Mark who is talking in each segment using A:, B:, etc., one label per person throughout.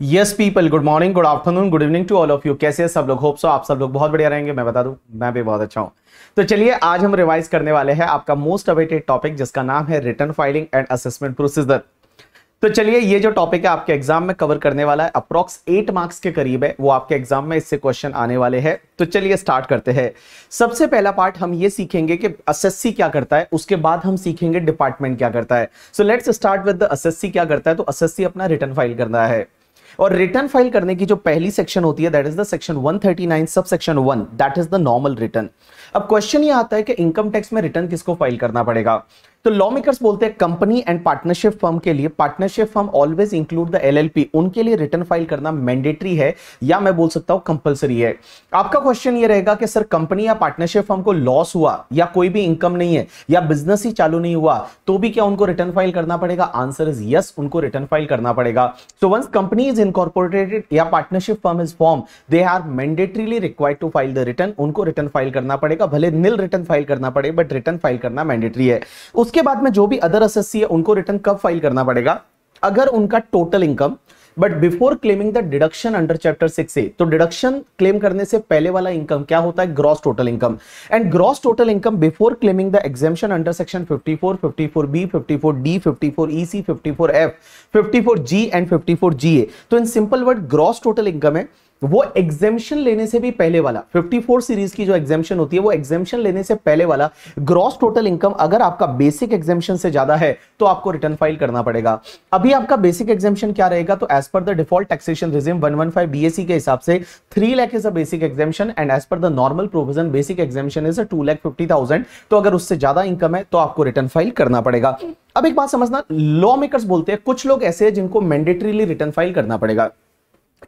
A: Yes people good morning good afternoon good evening to all of you कैसे सब लोग? Hope so आप सब लोग बहुत बढ़िया रहेंगे। मैं बता दूँ, मैं भी बहुत अच्छा हूँ। तो चलिए, आज हम रिवाइज करने वाले हैं आपका मोस्ट अवेटेड टॉपिक जिसका नाम है return filing and assessment procedure तो चलिए, ये जो टॉपिक है आपके एग्ज़ाम में कवर करने वाला है अप्रोक्स एट मार्क्स के करीब है, वो आपके एग्ज़ाम में इससे क्वेश्चन आने वाले हैं। तो चलिए स्टार्ट करते हैं। सबसे पहला पार्ट हम ये सीखेंगे कि एसएससी क्या करता है, उसके बाद हम सीखेंगे डिपार्टमेंट क्या करता है। So let's start with the SSC क्या करता है तो एसएससी अपना रिटर्न फ़ाइल करना है। और रिटर्न फ़ाइल करने की जो पहली सेक्शन होती है that is the section 139 sub section 1 that is the normal return अब क्वेश्चन ये आता है कि इनकम टैक्स में रिटर्न किसको फ़ाइल करना पड़ेगा? तो लॉ मेकर्स बोलते हैं कंपनी एंड पार्टनरशिप फर्म के लिए partnership firm always include the LLP उनके लिए रिटर्न फ़ाइल करना मैंडेटरी है, या मैं बोल सकता हूँ कंपलसरी है। आपका क्वेश्चन ये रहेगा कि सर कंपनी या पार्टनरशिप फर्म को लॉस हुआ, या कोई भी इनकम नहीं है, या बिज़नेस ही चालू नहीं हुआ तो भी क्या उनको रिटर्न फ़ाइल करना पड़ेगा? आंसर इज़ यस उनको रिटर्न फ़ाइल करना पड़ेगा। So once company is incorporated या partnership firm is form they are mandatorily required to file the return उनको रिटर्न फ़ाइल करना पड़ेगा। भले निल रिटर्न फ़ाइल करना पड़े बट रिटर्न फ़ाइल करना मैंडेटरी है। उसके बाद में जो भी अदर एसएससी है उनको रिटर्न कब फ़ाइल करना पड़ेगा? अगर उनका total income but before claiming the deduction under chapter six A तो डिडक्शन क्लेम करने से पहले वाला इनकम क्या होता है? Gross total income and gross total income before claiming the exemption under section 54, 54 B 54 D 54 EC 54 F 54 G and 54 G A तो in simple word gross total income है। वो एग्जेम्पन लेने से भी पहले वाला 54 सीरीज़ की जो एग्जेम्पन होती है वो एग्जेम्पन लेने से पहले वाला ग्रॉस टोटल इनकम अगर आपका बेसिक एग्जेम्पन से ज़्यादा है तो आपको रिटर्न फ़ाइल करना पड़ेगा। अभी आपका बेसिक एग्जेम्पन क्या रहेगा? तो as per the default taxation regime 115 BSC के हिसाब से 3 lakh is a basic exemption and as per the normal provision basic exemption is a 2 lakh 50,000 तो अगर उससे ज़्यादा इनकम है तो आपको रिटर्न फ़ाइल करना पड़ेगा। अब एक बात समझना लॉ मेकर्स बोलते हैं कुछ लोग ऐसे हैं जिनको मैंडेटरीली रिटर्न फ़ाइल करना पड़ेगा।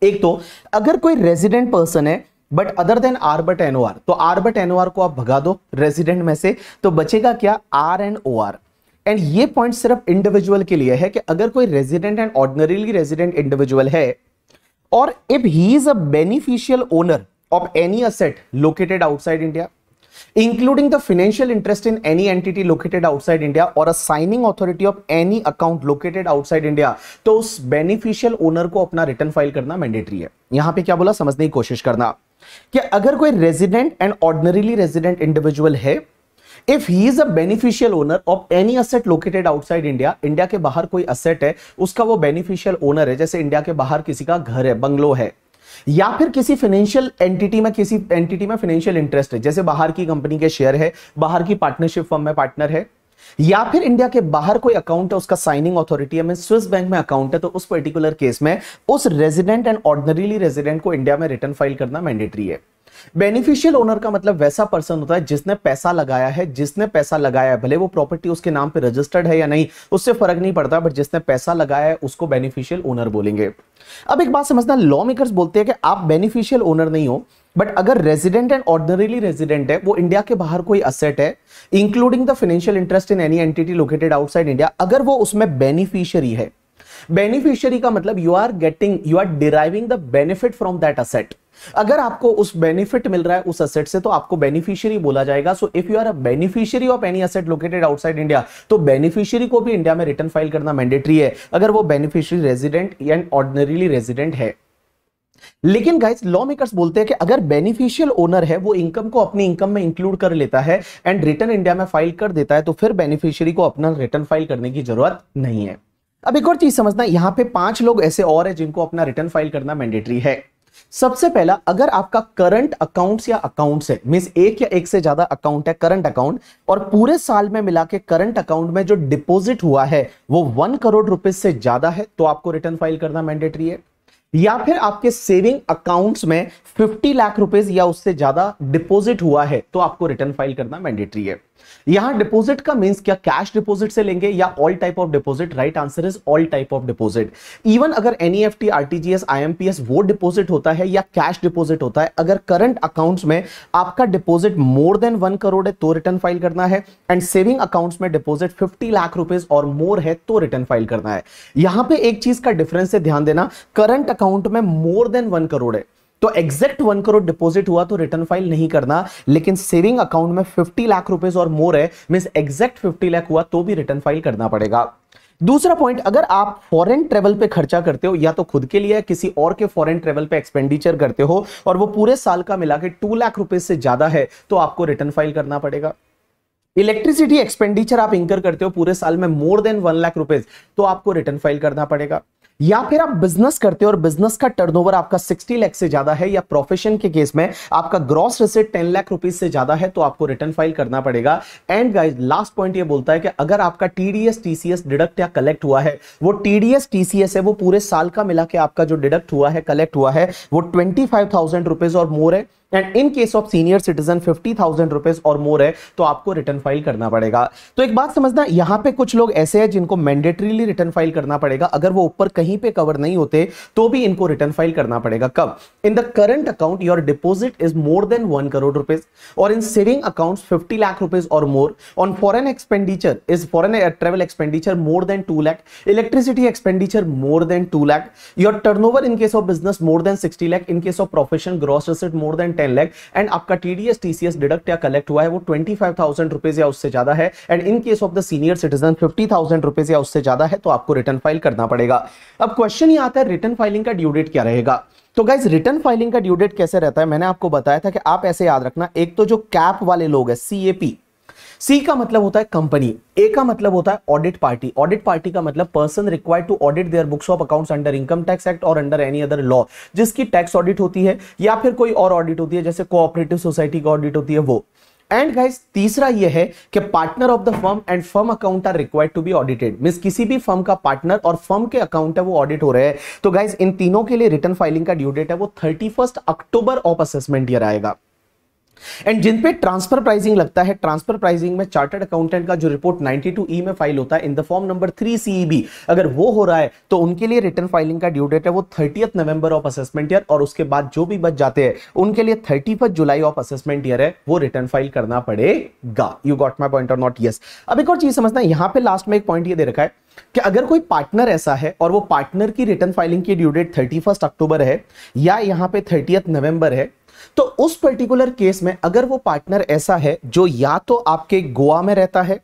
A: एक तो अगर कोई रेजिडेंट पर्सन है but other than R but N O R तो R but N O R को आप भगा दो रेजिडेंट में से तो बचेगा क्या? R and O R and ये पॉइंट सिर्फ़ इंडिविजुअल के लिए है कि अगर कोई resident and ordinarily resident individual है, और if he is a beneficial owner of any asset located outside India including the financial interest in any entity located outside India or a signing authority of any account located outside India तो उस beneficial owner को अपना return file करना mandatory है। यहाँ पे क्या बोला? समझने की कोशिश करना। कि अगर कोई resident and ordinarily resident individual है if he is a beneficial owner of any asset located outside India India के बाहर कोई असेट है, उसका वो बेनिफिशियल ओनर है, जैसे इंडिया के बाहर किसी का घर है बंगलो है। या फिर किसी फाइनेंशियल एंटिटी में, किसी एंटिटी में फाइनेंशियल इंटरेस्ट है? जैसे बाहर की कंपनी के शेयर है, बाहर की पार्टनरशिप फर्म में पार्टनर है, या फिर इंडिया के बाहर कोई अकाउंट है, उसका साइनिंग अथॉरिटी है स्विस बैंक में अकाउंट है तो उस पर्टिकुलर केस में उस रेजिडेंट एंड ऑर्डनरीली रेजिडेंट को इंडिया में रिटर्न फ़ाइल करना मैंडेटरी है। बेनिफिशियल ओनर का मतलब वैसा पर्सन होता है जिसने पैसा लगाया है, जिसने पैसा लगाया है, भले वो प्रॉपर्टी उसके नाम पे रजिस्टर्ड है या नहीं, उससे फ़र्क नहीं पड़ता बट जिसने पैसा लगाया है, उसको बेनिफिशियल ओनर बोलेंगे। अब एक बात समझना लॉ मेकर्स बोलते हैं कि आप बेनिफिशियल ओनर नहीं हो बट अगर रेजिडेंट एंड ऑर्डनरीली रेजिडेंट है, वो इंडिया के बाहर कोई असेट है including the financial interest in any entity located outside India अगर वो उसमें बेनिफिशियरी है बेनिफिशियरी का मतलब you are getting you are deriving the benefit from that asset अगर आपको उस बेनिफिट मिल रहा है उस असेट से तो आपको बेनिफिशियरी बोला जाएगा। So if you are a beneficiary of any asset located outside India तो बेनिफिशियरी को भी इंडिया में रिटर्न फ़ाइल करना मैंडेटरी है, अगर वो beneficiary resident and ordinarily resident है। लेकिन गाइस लॉ मेकर्स बोलते हैं कि अगर बेनिफिशियल ओनर है, वो इनकम को अपनी इनकम में इंक्लूड कर लेता है एंड रिटर्न इंडिया में फ़ाइल कर देता है तो फिर बेनिफिशियरी को अपना रिटर्न फ़ाइल करने की ज़रूरत नहीं है। अब एक और चीज़ समझना, यहाँ पे पाँच लोग ऐसे और है जिनको अपना रिटर्न फ़ाइल करना मैंडेटरी है। सबसे पहला, अगर आपका करंट अकाउंट्स या अकाउंट्स है मीन एक या एक से ज़्यादा अकाउंट है करंट अकाउंट और पूरे साल में मिला के करंट अकाउंट में जो डिपॉजिट हुआ है, वो वन करोड़ रुपए से ज़्यादा है तो आपको रिटर्न फ़ाइल करना मैंडेटरी है। या फिर आपके सेविंग अकाउंट्स में 50 लाख रुपए या उससे ज़्यादा डिपॉजिट हुआ है तो आपको रिटर्न फ़ाइल करना मैंडेटरी है। यहाँ डिपॉजिट का मींस क्या कैश डिपॉजिट से लेंगे या all type of deposit right answer is all type of deposit even अगर एनईएफटी आरटीजीएस आईएमपीएस वो डिपॉजिट होता है या कैश डिपॉजिट होता है, अगर करंट अकाउंट्स में आपका deposit more than one crore है तो रिटर्न फ़ाइल करना है एंड सेविंग अकाउंट्स में डिपॉजिट फिफ्टी लाख रुपीज़ और मोर है तो रिटर्न फ़ाइल करना है। यहाँ पर एक चीज़ का डिफरेंस से ध्यान देना करंट अकाउंट में मोर देन वन करोड़ है। तो एग्जैक्ट वन करोड़ डिपॉजिट हुआ तो रिटर्न फ़ाइल नहीं करना, लेकिन सेविंग अकाउंट में फिफ्टी लाख रुपीज़ और मोर है मीन एग्जैक्ट फिफ्टी लाख हुआ तो भी रिटर्न फ़ाइल करना पड़ेगा। दूसरा पॉइंट अगर आप फॉरेन ट्रेवल पे खर्चा करते हो या तो खुद के लिए किसी और के फॉरेन ट्रेवल पे एक्सपेंडिचर करते हो और वो पूरे साल का मिला के टू लाख रुपए से ज़्यादा है तो आपको रिटर्न फ़ाइल करना पड़ेगा। इलेक्ट्रिसिटी एक्सपेंडिचर आप इंकर करते हो पूरे साल में मोर देन वन लाख रुपए तो आपको रिटर्न फ़ाइल करना पड़ेगा। या फिर आप बिज़नेस करते हो और बिज़नेस का टर्नओवर आपका 60 लाख से ज़्यादा है या प्रोफेशन के केस में आपका ग्रॉस रिसिट 10 लाख रुपीज़ से ज़्यादा है तो आपको रिटर्न फ़ाइल करना पड़ेगा। एंड गाइस लास्ट पॉइंट ये बोलता है कि अगर आपका टीडीएस टीसीएस डिडक्ट या कलेक्ट हुआ है, वो टीडीएस टीसीएस है, वो पूरे साल का मिला के आपका जो डिडक्ट हुआ है कलेक्ट हुआ है, वो ट्वेंटी फाइव और मोर है। And in case of senior citizen fifty thousand rupees और मोर है तो आपको रिटर्न फ़ाइल करना पड़ेगा। तो एक बात समझना, यहाँ पे कुछ लोग ऐसे हैं जिनको मैंडेटरीली रिटर्न फ़ाइल करना पड़ेगा। अगर वो ऊपर कहीं पे कवर नहीं होते तो भी इनको रिटर्न फ़ाइल करना पड़ेगा। कब? In the current account your deposit is more than one crore rupees और in saving account fifty lakh rupees और more on foreign expenditure is foreign travel expenditure more than two lakh electricity expenditure more than two lakh your turn in case of business more than sixty lakh in case of profession gross receipt more than ten lakh and आपका TDS TCS deduct या collect हुआ है वो twenty five thousand rupees या उससे ज़्यादा है and in case of the senior citizen fifty thousand rupees या उससे ज़्यादा है तो आपको रिटर्न फ़ाइल करना पड़ेगा। अब क्वेश्चन ये आता है रिटर्न फाइलिंग का ड्यू डेट क्या रहेगा? तो गाइज़ रिटर्न फाइलिंग का ड्यू डेट कैसे रहता है? मैंने आपको बताया था कि आप ऐसे याद रखना। एक तो जो कैप वाले लोग है सीएपी सी का मतलब होता है कंपनी ए का मतलब होता है ऑडिट पार्टी ऑडिट पार्टी का मतलब person required to audit their books of accounts under income tax act और अंडर एनी अदर लॉ जिसकी टैक्स ऑडिट होती है या फिर कोई और ऑडिट होती है, जैसे कोऑपरेटिव सोसाइटी का ऑडिट होती है, वो. एंड गाइस तीसरा ये है कि partner of the firm and firm account are required to be audited mean किसी भी फर्म का पार्टनर और फर्म के अकाउंट है, वो ऑडिट हो रहे हैं. तो गाइस इन तीनों के लिए रिटर्न फाइलिंग का ड्यू डेट है, वो thirty October of assessment year आएगा. एंड जिन पे ट्रांसफ़र प्राइसिंग लगता है ट्रांसफ़र प्राइसिंग में चार्टर्ड अकाउंटेंट का जो रिपोर्ट 92 ई में फ़ाइल होता है in the form number three CEB अगर वो हो रहा है तो उनके लिए रिटर्न फाइलिंग का ड्यू डेट है वो thirty November of assessment year और उसके बाद जो भी बच जाते हैं, उनके लिए thirty July of assessment year है, वो रिटर्न फ़ाइल करना पड़ेगा। यू गॉट माई पॉइंट और नॉट यस अब एक और चीज़ समझना यहाँ पे लास्ट में एक पॉइंट ये दे रखा है कि अगर कोई पार्टनर ऐसा है, और वो पार्टनर की रिटर्न फाइलिंग की ड्यू डेट थर्टी अक्टूबर है, या यहाँ पे थर्टी नवंबर है तो उस पर्टिकुलर केस में अगर वो पार्टनर ऐसा है, जो या तो आपके गोवा में रहता है,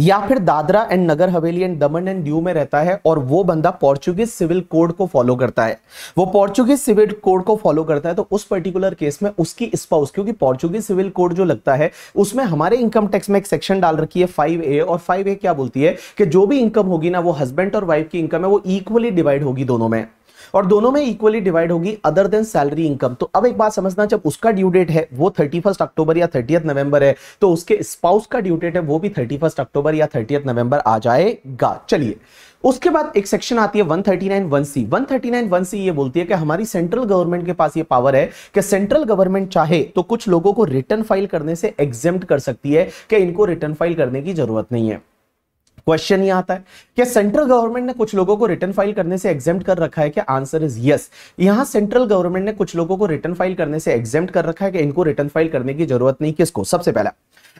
A: या फिर Dadra and Nagar Haveli and Daman and due में रहता है, और वो बंदा पोर्चुगीज सिविल कोड को फॉलो करता है। वो पोर्चुगीज सिविल कोड को फॉलो करता है तो उस पर्टिकुलर केस में उसकी स्पाउस क्योंकि पोर्चुगीज सिविल कोड जो लगता है, उसमें हमारे इनकम टैक्स में एक सेक्शन डाल रखी है फाइव ए और फाइव ए क्या बोलती है कि जो भी इनकम होगी ना, वो हस्बैंड और वाइफ की इनकम है, वो इक्वली डिवाइड होगी दोनों में। और दोनों में इक्वली डिवाइड होगी अदर देन सैलरी इनकम तो अब एक बात समझना, जब उसका ड्यू डेट है, वो थर्टी फ़र्स्ट अक्टूबर या थर्टी नवंबर है तो उसके स्पाउस का ड्यू डेट है, वो भी थर्टी अक्टूबर या थर्टी नवंबर आ जाएगा। चलिए, उसके बाद एक सेक्शन आती है 139 1 सी 139 1 सी ये बोलती है कि हमारी सेंट्रल गवर्नमेंट के पास ये पावर है कि सेंट्रल गवर्नमेंट चाहे तो कुछ लोगों को रिटर्न फ़ाइल करने से एग्जेम्प्ट कर सकती है, कि इनको रिटर्न फ़ाइल करने की ज़रूरत नहीं है। क्वेश्चन ये आता है कि सेंट्रल गवर्नमेंट ने कुछ लोगों को रिटर्न फ़ाइल करने से एग्जेम्प्ट कर रखा है? कि आंसर इज़ यस यहाँ सेंट्रल गवर्नमेंट ने कुछ लोगों को रिटर्न फ़ाइल करने से एग्जेम्प्ट कर रखा है कि इनको रिटर्न फ़ाइल करने की ज़रूरत नहीं किसको? सबसे पहला,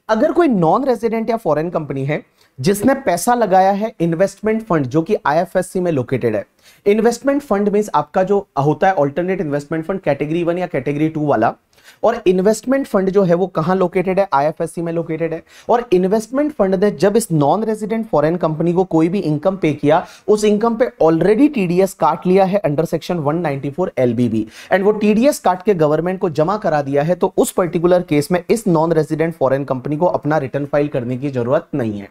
A: अगर कोई नॉन रेजिडेंट या फॉरेन कंपनी है जिसने पैसा लगाया है इन्वेस्टमेंट फंड जो कि आईएफएससी में लोकेटेड है इन्वेस्टमेंट फंड मीन आपका जो होता है alternate investment fund category one या कैटेगरी टू वाला और इन्वेस्टमेंट फंड जो है वो कहाँ लोकेटेड है? आईएफएससी में लोकेटेड है। और इन्वेस्टमेंट फंड ने जब इस नॉन रेजिडेंट फॉरेन कंपनी को कोई भी इनकम पे किया, उस इनकम पे ऑलरेडी टीडीएस काट लिया है अंडर सेक्शन 194 एलबीबी एंड वो टीडीएस काट के गवर्नमेंट को जमा करा दिया है तो उस पर्टिकुलर केस में इस नॉन रेजिडेंट फॉरेन कंपनी को अपना रिटर्न फ़ाइल करने की ज़रूरत नहीं है।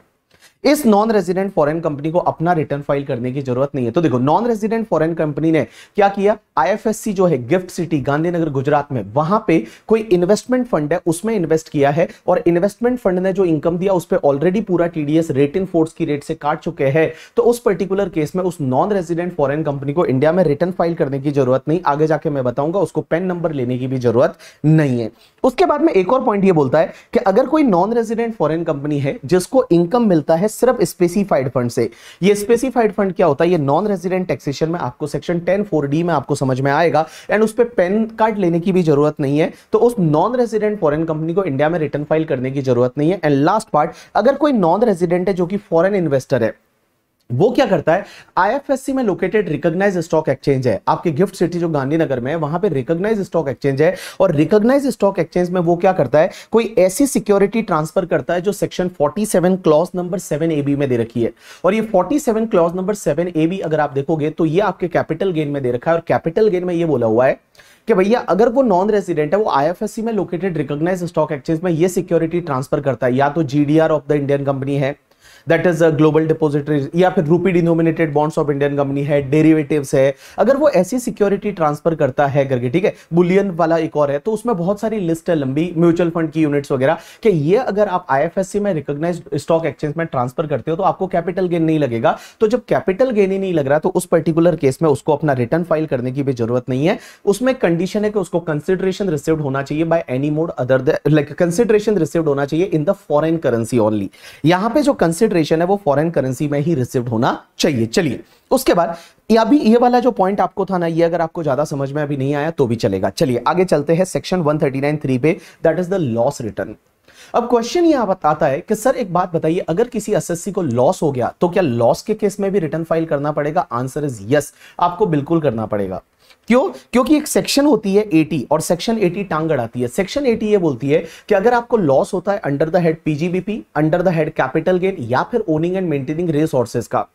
A: इस नॉन रेजिडेंट फॉरेन कंपनी को अपना रिटर्न फ़ाइल करने की ज़रूरत नहीं है। तो देखो नॉन रेजिडेंट फॉरेन कंपनी ने क्या किया? आईएफएससी जो है गिफ्ट सिटी गांधीनगर, गुजरात में, वहाँ पे कोई इन्वेस्टमेंट फंड है, उसमें इन्वेस्ट किया है और इन्वेस्टमेंट फंड ने जो इनकम दिया, उस पर ऑलरेडी पूरा टीडीएस रेट इन फोर्स की रेट से काट चुके हैं। तो उस पर्टिकुलर केस में उस नॉन रेजिडेंट फॉरेन कंपनी को इंडिया में रिटर्न फ़ाइल करने की ज़रूरत नहीं। आगे जाके मैं बताऊँगा, उसको पेन नंबर लेने की भी ज़रूरत नहीं है। उसके बाद में एक और पॉइंट ये बोलता है कि अगर कोई नॉन रेजिडेंट फॉरेन कंपनी है, जिसको इनकम मिलता है सिर्फ़ स्पेसिफाइड फंड से। ये स्पेसिफाइड फंड क्या होता है? ये नॉन रेजिडेंट टैक्सेशन में आपको सेक्शन टेन फोर डी में आपको समझ में आएगा एंड उस पर पेन कार्ड लेने की भी ज़रूरत नहीं है। तो उस नॉन रेजिडेंट फॉरन कंपनी को इंडिया में रिटर्न फ़ाइल करने की ज़रूरत नहीं है। एंड लास्ट पार्ट अगर कोई नॉन रेजिडेंट है जो कि फॉरन इन्वेस्टर है वो क्या करता है? आईएफएससी में लोकेटेड रिकॉग्नाइज स्टॉक एक्सचेंज है। आपके गिफ्ट सिटी जो गांधीनगर में है, वहाँ पे रिकॉग्नाइज स्टॉक एक्सचेंज है और रिकॉग्नाइज स्टॉक एक्सचेंज में वो क्या करता है? कोई ऐसी सिक्योरिटी ट्रांसफ़र करता है जो section 47 clause number 7 A B में दे रखी है। और ये 47 क्लॉज नंबर 7 ए बी अगर आप देखोगे तो ये आपके कैपिटल गेन में दे रखा है और कैपिटल गेन में ये बोला हुआ है कि भैया, अगर वो नॉन रेजिडेंट है, वो आईएफएससी में लोकेटेड रिकॉग्नाइज स्टॉक एक्सचेंज में ये सिक्योरिटी ट्रांसफ़र करता है। या तो GDR of the Indian company है that is a global depository या फिर rupee denominated bonds of Indian company है डेरिवेटिव्स है। अगर वो ऐसी सिक्योरिटी ट्रांसफ़र करता है करके, ठीक है बुलियन वाला एक और है तो उसमें बहुत सारी लिस्ट है, लंबी म्यूचुअल फंड की यूनिट्स वगैरह, कि ये अगर आप आईएफएससी में रिकॉग्नाइज स्टॉक एक्सचेंज में ट्रांसफ़र करते हो तो आपको कैपिटल गेन नहीं लगेगा। तो जब कैपिटल गेन ही नहीं लग रहा तो उस पर्टिकुलर केस में उसको अपना रिटर्न फ़ाइल करने की भी ज़रूरत नहीं है। उसमें कंडीशन है कि उसको कंसिडरेशन रिसिव्ड होना चाहिए by any mode other like consideration received होना चाहिए in the foreign currency only यहाँ पे जो कंसिडरेशन है, वो फॉरेन करेंसी में ही रिसिव्ड होना चाहिए। चलिए, उसके बाद अभी ये वाला जो पॉइंट आपको था ना, ये अगर आपको ज़्यादा समझ में अभी नहीं आया तो भी चलेगा। चलिए, आगे चलते हैं सेक्शन 139 थ्री पे that is the loss return अब क्वेश्चन यहाँ बताता है कि, सर, एक बात बताइए, अगर किसी एसएससी को लॉस हो गया तो क्या लॉस के केस में भी रिटर्न फ़ाइल करना पड़ेगा? आंसर इज़ यस आपको बिल्कुल करना पड़ेगा। क्यों? क्योंकि एक सेक्शन होती है 80 और सेक्शन 80 टांग अड़ाती है। सेक्शन 80 ये बोलती है कि अगर आपको लॉस होता है under the head PGBP under the head capital gain या फिर ओनिंग एंड मेंटेनिंग रिसोर्सेज का।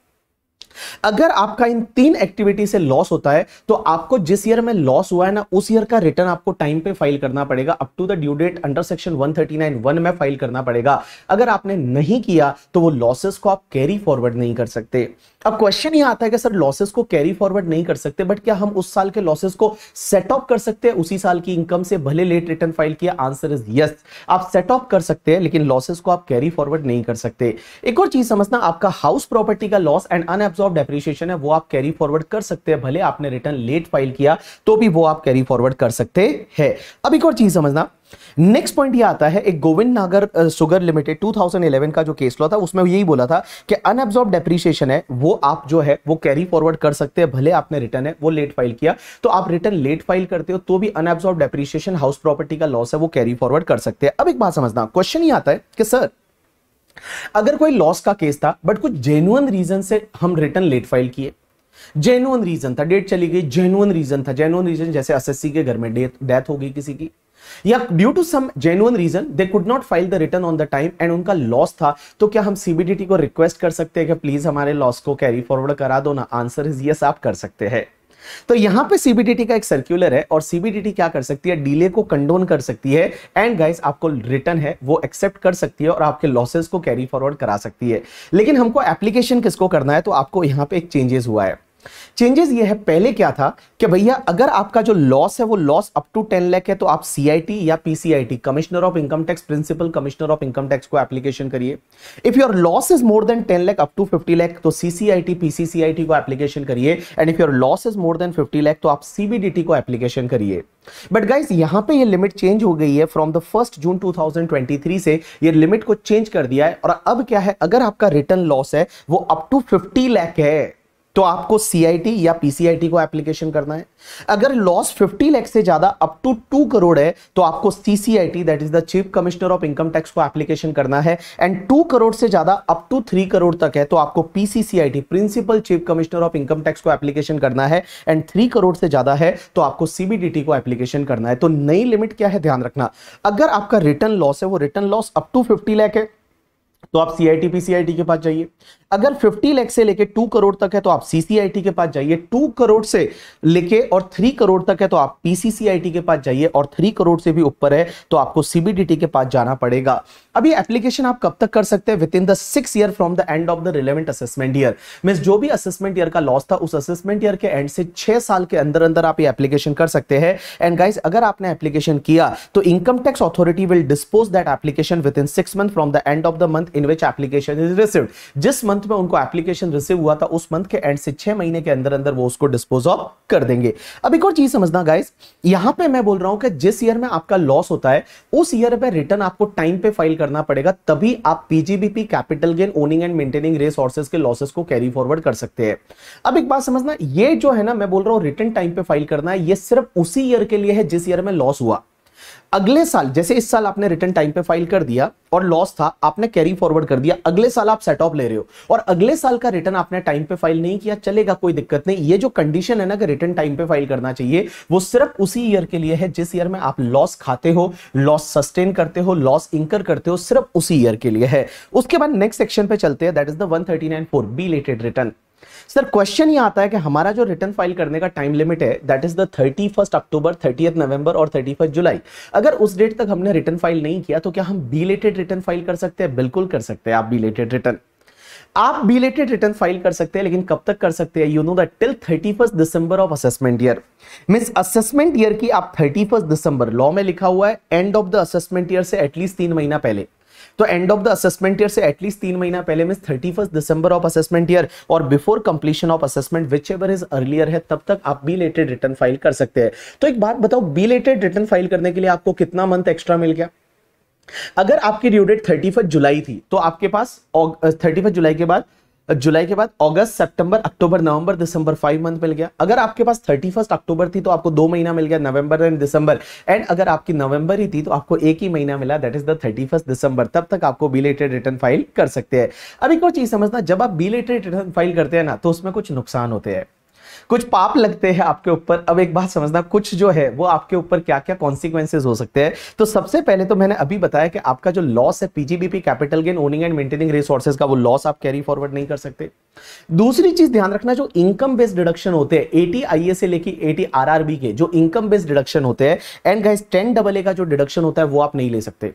A: अगर आपका इन तीन एक्टिविटी से लॉस होता है तो आपको जिस ईयर में लॉस हुआ है ना, उस ईयर का रिटर्न आपको टाइम पे फ़ाइल करना पड़ेगा। Up to the due date under section 139 one में फ़ाइल करना पड़ेगा। अगर आपने नहीं किया तो वो लॉसेस को आप कैरी फॉरवर्ड नहीं कर सकते। अब क्वेश्चन ये आता है कि सर लॉसेस को कैरी फॉरवर्ड नहीं कर सकते बट क्या हम उस साल के लॉसेस को सेट ऑफ़ कर सकते हैं? उसी साल की इनकम से भले लेट रिटर्न फ़ाइल किया आंसर इज़ यस आप सेट ऑफ़ कर सकते हैं, लेकिन लॉसेस को आप कैरी फॉरवर्ड नहीं कर सकते। एक और चीज़ समझना, आपका हाउस प्रॉपर्टी का लॉस एंड अनएब्सॉर्ब डेप्रिशिएशन है, वो आप कैरी फॉरवर्ड कर सकते हैं, भले आपने रिटर्न लेट फ़ाइल किया तो भी वो आप कैरी फॉरवर्ड कर सकते हैं। अब एक और चीज़ समझना नेक्स्ट पॉइंट ये आता है, एक गोविंद नागर सुगर लिमिटेड 2011 का जो केस लॉ था, उसमें यही बोला था कि अनएब्सॉर्ब डेप्रीशिएशन है, वो आप जो है, वो कैरी फॉरवर्ड कर सकते हैं, भले आपने रिटर्न है, वो लेट फ़ाइल किया। तो आप रिटर्न लेट फ़ाइल करते हो तो भी अनएब्सॉर्ब डेप्रीशिएशन हाउस प्रॉपर्टी का लॉस है, वो कैरी फॉरवर्ड कर सकते हैं। अब एक बात समझना क्वेश्चन ये आता है कि, सर, अगर कोई लॉस का केस था बट कुछ जेन्युन रीजन से हम रिटर्न लेट फ़ाइल किए। जेन्युन रीजन था डेट चली गई जेन्युन रीजन था जेन्युन रीजन जैसे एसएससी के घर में डेथ हो गई किसी की। या due to some genuine reason they could not file the return on the time and उनका लॉस था तो क्या हम सीबीडीटी को रिक्वेस्ट कर सकते हैं कि प्लीज़ हमारे लॉस को कैरी फॉरवर्ड करा दो? ना आंसर इज़ यस आप कर सकते हैं। तो यहाँ पे सीबीडीटी का एक सर्कुलर है और सीबीडीटी क्या कर सकती है? डीले को कंडोन कर सकती है एंड गाइस आपको रिटर्न है, वो एक्सेप्ट कर सकती है और आपके लॉसेस को कैरी फॉरवर्ड करा सकती है। लेकिन हमको एप्लीकेशन किसको करना है? तो आपको यहाँ पे एक चेंजेस हुआ है। चेंजेस ये है, पहले क्या था कि भैया, अगर आपका जो लॉस है, वो loss up to ten lakh है तो आप सीआईटी या PCIT commissioner of income tax principal commissioner of income tax को एप्लीकेशन करिए। If your loss is more than ten lakh up to fifty lakh तो सीसीआईटी पीसीसीआईटी को application करिए। And if your loss is more than fifty lakh तो आप CBDT को application करिए। But guys यहाँ पे ये लिमिट चेंज हो गई है फ्रॉम द फ़र्स्ट जून 2023 से ये लिमिट को चेंज कर दिया है। और अब क्या है, अगर आपका रिटर्न लॉस है, वो अप टू 50 लाख है। तो आपको सीआईटी या पीसीआईटी को एप्लीकेशन करना है। अगर लॉस 50 लाख से ज़्यादा अप टू टू करोड़ है तो आपको CCIT that is the chief commissioner of income tax को एप्लीकेशन करना है। एंड टू करोड़ से ज़्यादा अप टू थ्री करोड़ तक है तो आपको PCCIT principal chief commissioner of income tax को एप्लीकेशन करना है। एंड थ्री करोड़ से ज़्यादा है तो आपको सीबीडीटी को एप्लीकेशन करना है। तो नई लिमिट क्या है, ध्यान रखना। अगर आपका रिटर्न लॉस है, वो return loss up to fifty lakh है तो आप सीआईटी पीसीआईटी के पास जाइए। अगर 50 लाख से लेके 2 करोड़ तक है तो आप सीसीआईटी के पास जाइए 2 करोड़ से लेके और 3 करोड़ तक है तो आप पीसीसीआईटी के पास जाइए और 3 करोड़ से भी ऊपर है तो आपको सीबीडीटी के पास जाना पड़ेगा। ये एप्लीकेशन आप कब तक कर सकते हैं? Within the six year from the end of the relevant assessment year mean जो भी असेसमेंट ईयर का लॉस था, उस असेसमेंट ईयर के एंड से छह साल के अंदर अंदर आप ये एप्लीकेशन कर सकते हैं। एंड गाइज़ अगर आपने एप्लीकेशन किया तो income tax authority will dispose that application within six month from the end of the month in which application is received जिस मंथ में उनको एप्लीकेशन रिसीव हुआ था, उस मंथ के एंड से छह महीने के अंदर अंदर वो उसको डिस्पोज ऑफ़ कर देंगे। अब एक और चीज़ समझना गाइस यहाँ पे मैं बोल रहा हूँ कि जिस ईयर में आपका लॉस होता है, उस ईयर पे रिटर्न आपको टाइम पे फ़ाइल करना पड़ेगा, तभी आप PGBP capital gain owning and maintaining resources के लॉसेस को कैरी फॉरवर्ड कर सकते हैं। अब एक बात समझना, ये जो है ना, मैं बोल रहा हूँ रिटर्न टाइम पे फ़ाइल करना है ये सिर्फ़ उसी ईयर के लिए है जिस ईयर में लॉस हुआ। अगले साल, जैसे इस साल आपने रिटर्न टाइम पे फ़ाइल कर दिया और लॉस था, आपने कैरी फॉरवर्ड कर दिया, अगले साल आप सेट ऑफ़ ले रहे हो। और अगले साल का रिटर्न आपने टाइम पे फ़ाइल नहीं किया, चलेगा, कोई दिक्कत नहीं। ये जो कंडीशन है ना कि रिटर्न टाइम पे फ़ाइल करना चाहिए, वो सिर्फ़ उसी ईयर के लिए है जिस ईयर में आप लॉस खाते हो लॉस सस्टेन करते हो लॉस इंकर करते हो, सिर्फ़ उसी ईयर के लिए है। उसके बाद नेक्स्ट सेक्शन पे चलते हैं that is the one thirty nine four belated return sir question ये आता है कि हमारा जो रिटर्न फ़ाइल करने का टाइम लिमिट है that is the thirty first October thirty November और थर्टी फ़र्स्ट जुलाई अगर उस डेट तक हमने रिटर्न फ़ाइल नहीं किया तो क्या हम बीलेटेड रिटर्न फ़ाइल कर सकते हैं? बिल्कुल कर सकते हैं आप बीलेटेड रिटर्न आप बीलेटेड रिटर्न फ़ाइल कर सकते हैं, लेकिन कब तक कर सकते हैं? You know that till thirty first December of assessment year mean assessment year की आप थर्टी फ़र्स्ट दिसंबर लॉ में लिखा हुआ है end of the assessment year से एटलीस्ट तीन महीना पहले. तो end of the assessment year से एटलीस्ट तीन महीना पहले mean thirty December of assessment year और before completion of assessment whichever is earlier है, तब तक आप बी लेटेड रिटर्न फ़ाइल कर सकते हैं। तो एक बात बताओ बी लेटेड रिटर्न फ़ाइल करने के लिए आपको कितना मंथ एक्स्ट्रा मिल गया? अगर आपकी ड्यू डेट थर्टी जुलाई थी तो आपके पास थर्टी जुलाई के बाद जुलाई के बाद अगस्त, सितंबर, अक्टूबर, नवंबर, दिसंबर फाइव मंथ मिल गया। अगर आपके पास थर्टी फ़र्स्ट अक्टूबर थी तो आपको दो महीना मिल गया, नवंबर एंड दिसंबर। एंड अगर आपकी नवंबर ही थी तो आपको एक ही महीना मिला that is the thirty first December. तब तक आपको बिलेटेड रिटर्न फ़ाइल कर सकते हैं। अब एक और चीज़ समझना, जब आप बिलेटेड रिटर्न फ़ाइल करते हैं ना तो उसमें कुछ नुकसान होते हैं। कुछ पाप लगते हैं आपके ऊपर। अब एक बात समझना, कुछ जो है, वो आपके ऊपर क्या क्या कॉन्सिक्वेंसेज हो सकते हैं? तो सबसे पहले तो मैंने अभी बताया कि आपका जो लॉस है PGBP capital gain owning and maintaining resources का, वो लॉस आप कैरी फॉरवर्ड नहीं कर सकते। दूसरी चीज़ ध्यान रखना, जो इनकम बेस्ड डिडक्शन होते हैं एटी आई से लेके एटी आरआरबी के, जो इनकम बेस्ड डिडक्शन होते हैं and guys ten double A का जो डिडक्शन होता है, वो आप नहीं ले सकते।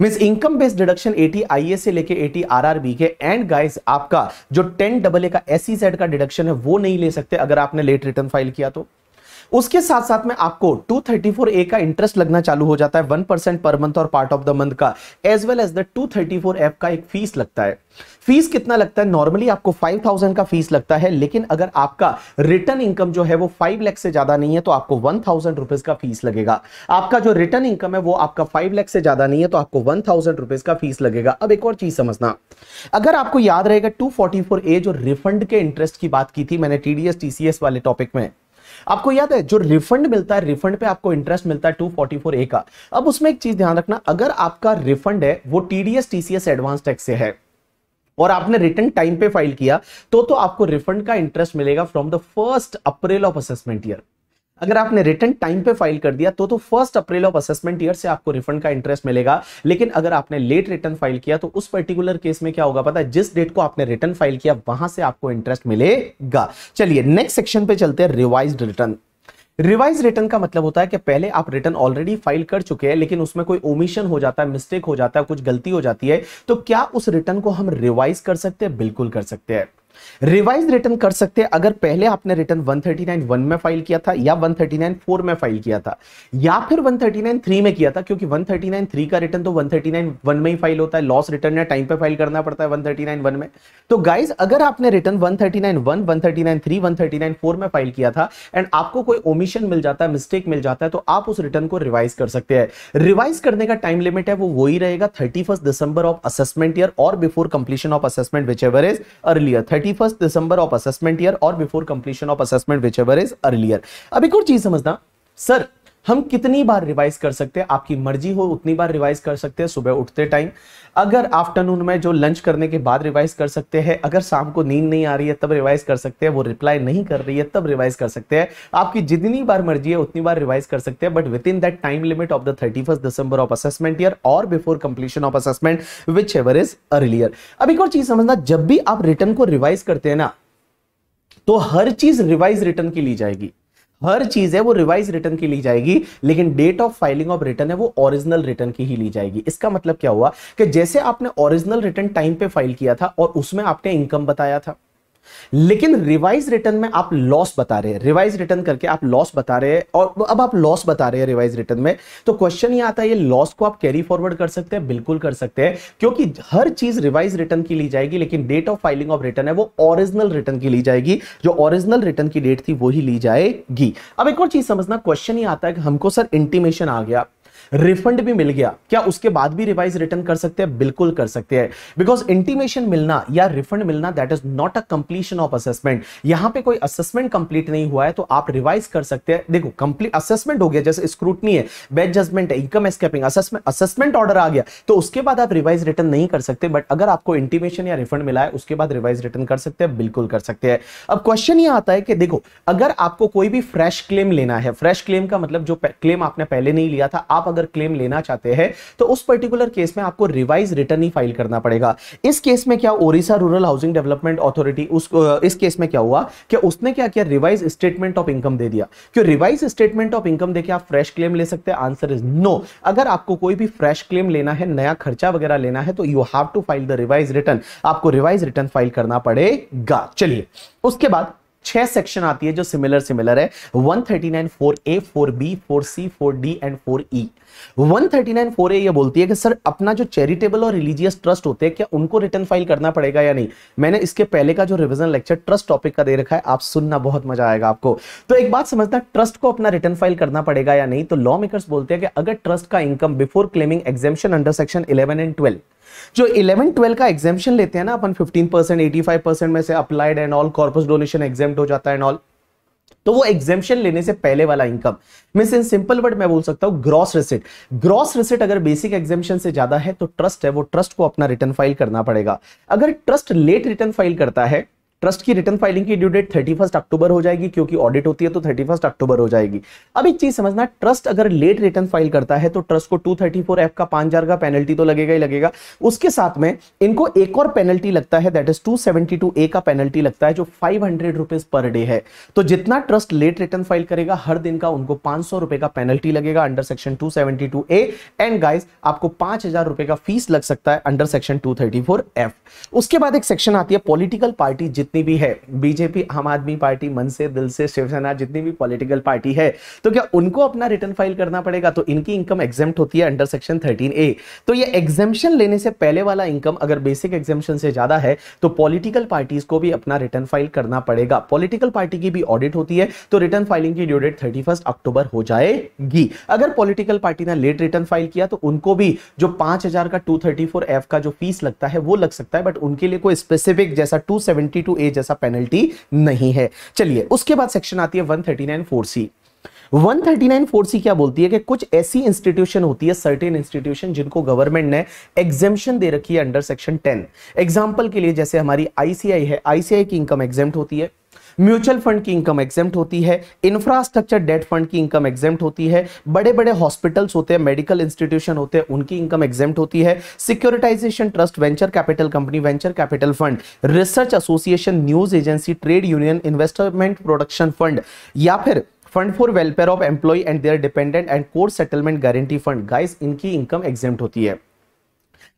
A: Mean income based deduction eighty I से लेके एटी आरआरबी के एंड गाइस आपका जो टेन डबल ए का एस सेट का डिडक्शन है, वो नहीं ले सकते अगर आपने लेट रिटर्न फ़ाइल किया तो। उसके साथ साथ में आपको 234 ए का इंटरेस्ट लगना चालू हो जाता है 1% पर मंथ और पार्ट ऑफ़ द मंथ का as well as the 234 F का एक फ़ीस लगता है। फ़ीस कितना लगता है? नॉर्मली आपको 5000 का फ़ीस लगता है, लेकिन अगर आपका रिटर्न इनकम जो है वो 5 लाख से ज़्यादा नहीं है तो आपको वन थाउज़ेंड रुपीज़ का फ़ीस लगेगा। आपका जो रिटर्न इनकम है वो आपका 5 लाख से ज़्यादा नहीं है तो आपको वन थाउज़ेंड रुपीज़ का फ़ीस लगेगा। अब एक और चीज़ समझना। अगर आपको याद रहेगा 244 ए जो रिफंड के इंटरेस्ट की बात की थी, मैंने टीडीएस टीसीएस वाले टॉपिक में। आपको याद है, जो रिफंड मिलता है रिफंड पे आपको इंटरेस्ट मिलता है 244 ए का। अब उसमें एक चीज़ ध्यान रखना, अगर आपका रिफंड है, वो टीडीएस टीसीएस एडवांस टैक्स से है। और आपने रिटर्न टाइम पे फ़ाइल किया तो तो आपको रिफंड का इंटरेस्ट मिलेगा from the first April of assessment year अगर आपने रिटर्न टाइम पे फ़ाइल कर दिया तो तो first April of assessment year से आपको रिफंड का इंटरेस्ट मिलेगा। लेकिन अगर आपने लेट रिटर्न फ़ाइल किया तो उस पर्टिकुलर केस में क्या होगा पता है? जिस डेट को आपने रिटर्न फ़ाइल किया, वहाँ से आपको इंटरेस्ट मिलेगा। चलिए नेक्स्ट सेक्शन पे चलते हैं रिवाइज रिटर्न रिवाइज रिटर्न का मतलब होता है कि पहले आप रिटर्न ऑलरेडी फ़ाइल कर चुके हैं, लेकिन उसमें कोई ओमिशन हो जाता है मिस्टेक हो जाता है, कुछ गलती हो जाती है तो क्या उस रिटर्न को हम रिवाइज कर सकते हैं? बिल्कुल कर सकते हैं। रिवाइज रिटर्न कर सकते हैं अगर पहले आपने रिटर्न 139 वन में फ़ाइल किया था या 139 फोर में फ़ाइल किया था, या फिर 139 थ्री में किया था, क्योंकि 139 थ्री का रिटर्न तो 139 वन में ही फ़ाइल होता है, लॉस रिटर्न या टाइम पे फ़ाइल करना पड़ता है 139 वन में। तो गाइज़ अगर आपने रिटर्न 139 वन 139 थ्री 139 फोर में फ़ाइल किया था एंड आपको कोई ओमिशन मिल जाता है मिस्टेक मिल जाता है तो आप उस रिटर्न को रिवाइज कर सकते हैं। रिवाइज करने का टाइम लिमिट है, वो वही रहेगा thirty December of assessment year और before completion of assessment whichever is earlier thirty first December of assessment year और before completion of assessment whichever is earlier अब एक और चीज़ समझना। सर हम कितनी बार रिवाइज कर सकते हैं? आपकी मर्ज़ी हो, उतनी बार रिवाइज कर सकते हैं। सुबह उठते टाइम अगर आफ्टरनून में जो लंच करने के बाद रिवाइज कर सकते हैं, अगर शाम को नींद नहीं आ रही है, तब रिवाइज कर सकते हैं, वो रिप्लाई नहीं कर रही है, तब रिवाइज कर सकते हैं। आपकी जितनी बार मर्ज़ी है, उतनी बार रिवाइज कर सकते हैं but within that time limit of the thirty December of assessment year और before completion of assessment whichever is earlier अब एक और चीज़ समझना, जब भी आप रिटर्न को रिवाइज करते हैं ना तो हर चीज़ रिवाइज रिटर्न की ली जाएगी। हर चीज़ है, वो रिवाइज रिटर्न की ली जाएगी, लेकिन date of filing of return है, वो ओरिजिनल रिटर्न की ही ली जाएगी। इसका मतलब क्या हुआ कि जैसे आपने ओरिजिनल रिटर्न टाइम पे फ़ाइल किया था और उसमें आपने इनकम बताया था लेकिन रिवाइज रिटर्न में आप लॉस बता रहे हैं। रिवाइज रिटर्न करके आप लॉस बता रहे हैं और अब आप लॉस बता रहे हैं रिवाइज रिटर्न में। तो क्वेश्चन ये आता है, ये लॉस को आप कैरी फॉरवर्ड कर सकते हैं, बिल्कुल कर सकते हैं, क्योंकि हर चीज़ रिवाइज रिटर्न की ली जाएगी, लेकिन date of filing of return है, वो ओरिजिनल रिटर्न की ली जाएगी। जो ओरिजिनल रिटर्न की डेट थी वही ली जाएगी। अब एक और चीज़ समझना क्वेश्चन ये आता है कि हमको सर इंटीमेशन आ गया। रिफंड भी मिल गया। क्या उसके बाद भी रिवाइज रिटर्न कर सकते हैं? बिल्कुल कर सकते हैं। बिकॉज़ इंटीमेशन मिलना या रिफंड मिलना that is not a completion of assessment यहाँ पे कोई असेसमेंट कंप्लीट नहीं हुआ है तो आप रिवाइज कर सकते हैं। देखो कंप्लीट असेसमेंट हो गया, जैसे स्क्रूटनी है बेड जजमेंट है इनकम एस्केपिंग असेसमेंट ऑर्डर आ गया। तो उसके बाद आप रिवाइज रिटर्न नहीं कर सकते बट अगर आपको इंटीमेशन या रिफंड मिला है, उसके बाद रिवाइज रिटर्न कर सकते हैं, बिल्कुल कर सकते हैं। अब क्वेश्चन ये आता है कि देखो, अगर आपको कोई भी फ्रेश क्लेम लेना है फ्रेश क्लेम का मतलब जो क्लेम आपने पहले नहीं लिया था, आप अगर क्लेम लेना चाहते हैं तो उस पर्टिकुलर केस में आपको रिवाइज रिटर्न ही फ़ाइल करना पड़ेगा। इस केस में क्या Orissa rural housing development authority उस इस केस में क्या हुआ कि उसने क्या किया? रिवाइज स्टेटमेंट ऑफ़ इनकम दे दिया। क्यों रिवाइज स्टेटमेंट ऑफ़ इनकम देके आप फ्रेश क्लेम ले सकते हैं? आंसर इज़ नो अगर आपको कोई भी फ्रेश क्लेम लेना है, नया खर्चा वगैरह लेना है तो you have to file the revise return आपको रिवाइज रिटर्न फ़ाइल करना पड़ेगा। चलिए, उसके बाद छह सेक्शन आती है जो सिमिलर सिमिलर है। 139 4A 4B 4C 4D and 4E 139 4A ये बोलती है कि, सर, अपना जो चैरिटेबल और रिलीजियस ट्रस्ट होते हैं, क्या उनको रिटर्न फ़ाइल करना पड़ेगा या नहीं? मैंने इसके पहले का जो रिवीजन लेक्चर ट्रस्ट टॉपिक का दे रखा है। आप सुनना, बहुत मज़ा आएगा आपको। तो एक बात समझना ट्रस्ट को अपना रिटर्न फ़ाइल करना पड़ेगा या नहीं? तो लॉ मेकर्स बोलते हैं कि, अगर ट्रस्ट का income before claiming exemption under section eleven and twelve जो 11 12 का एग्जामेशन लेते हैं ना, अपन 15 परसेंट एटी परसेंट में से applied and all corpus donation exempt हो जाता है एंड ऑल तो वो एग्जेम्पन लेने से पहले वाला income mean in simple word मैं बोल सकता हूँ ग्रॉस रिसिट ग्रॉस रिसिट अगर बेसिक एग्जेम्पन से ज़्यादा है तो ट्रस्ट है, वो ट्रस्ट को अपना रिटर्न फ़ाइल करना पड़ेगा। अगर ट्रस्ट लेट रिटर्न फ़ाइल करता है ट्रस्ट की रिटर्न फाइलिंग की ड्यू डेट थर्टी अक्टूबर हो जाएगी, क्योंकि ऑडिट होती है तो थर्टी अक्टूबर हो जाएगी। अब एक चीज़ समझना ट्रस्ट अगर लेट रिटर्न फ़ाइल करता है तो ट्रस्ट को टू थर्टी फोर एफ़ का पाँच हज़ार का पेनल्टी तो लगेगा ही लगेगा। उसके साथ में इनको एक और पेनल्टी लगता है that is two seventy two A का पेनल्टी लगता है, जो five hundred rupees per day है। तो जितना ट्रस्ट लेट रिटर्न फ़ाइल करेगा, हर दिन का उनको पाँच सौ रुपए का पेनल्टी लगेगा under section two seventy two A and guys आपको पाँच हज़ार रुपए का फ़ीस लग सकता है under section two thirty four F उसके बाद एक सेक्शन आती है पॉलिटिकल पार्टी जितनी भी है, बीजेपी, आम आदमी पार्टी, मन से, दिल से शिवसेना जितनी भी पॉलिटिकल पार्टी है तो क्या उनको अपना रिटर्न फ़ाइल करना पड़ेगा? तो इनकी इनकम एग्जेम्प्ट होती है अंडर सेक्शन थर्टीन ए तो ये एग्जेम्पन लेने से पहले वाला इनकम अगर बेसिक एग्जेम्पन से ज़्यादा है तो पॉलिटिकल पार्टीज़ को भी अपना रिटर्न फ़ाइल करना पड़ेगा। पॉलिटिकल पार्टी की भी ऑडिट होती है तो रिटर्न फाइलिंग की ड्यू डेट थर्टी अक्टूबर हो जाएगी। अगर पॉलिटिकल पार्टी ने लेट रिटर्न फ़ाइल किया तो उनको भी जो पाँच का टू एफ़ का जो फ़ीस लगता है, वो लग सकता है बट उनके लिए कोई स्पेसिफिक जैसा टू ए जैसा पेनल्टी नहीं है। चलिए, उसके बाद सेक्शन आती है 139 4C 139 4C क्या बोलती है कि कुछ ऐसी इंस्टीट्यूशन होती है सर्टेन इंस्टीट्यूशन जिनको गवर्नमेंट ने एग्जेम्पन दे रखी है अंडर सेक्शन 10 एग्जांपल के लिए जैसे हमारी आईसीआई है आईसीआई की इनकम एग्जेम्प्ट होती है। म्यूचुअल फंड की इनकम एग्जेम्प्ट होती है इंफ्रास्ट्रक्चर डेट फंड की इनकम एग्जेम्प्ट होती है बड़े बड़े हॉस्पिटल्स होते हैं मेडिकल इंस्टीट्यूशन होते हैं, उनकी इनकम एग्जेम्प्ट होती है securitisation trust venture capital company venture capital fund research association news agency trade union investment production fund या फिर fund for welfare of employ and their dependent and court settlement guarantee fund guys इनकी income exempt होती है।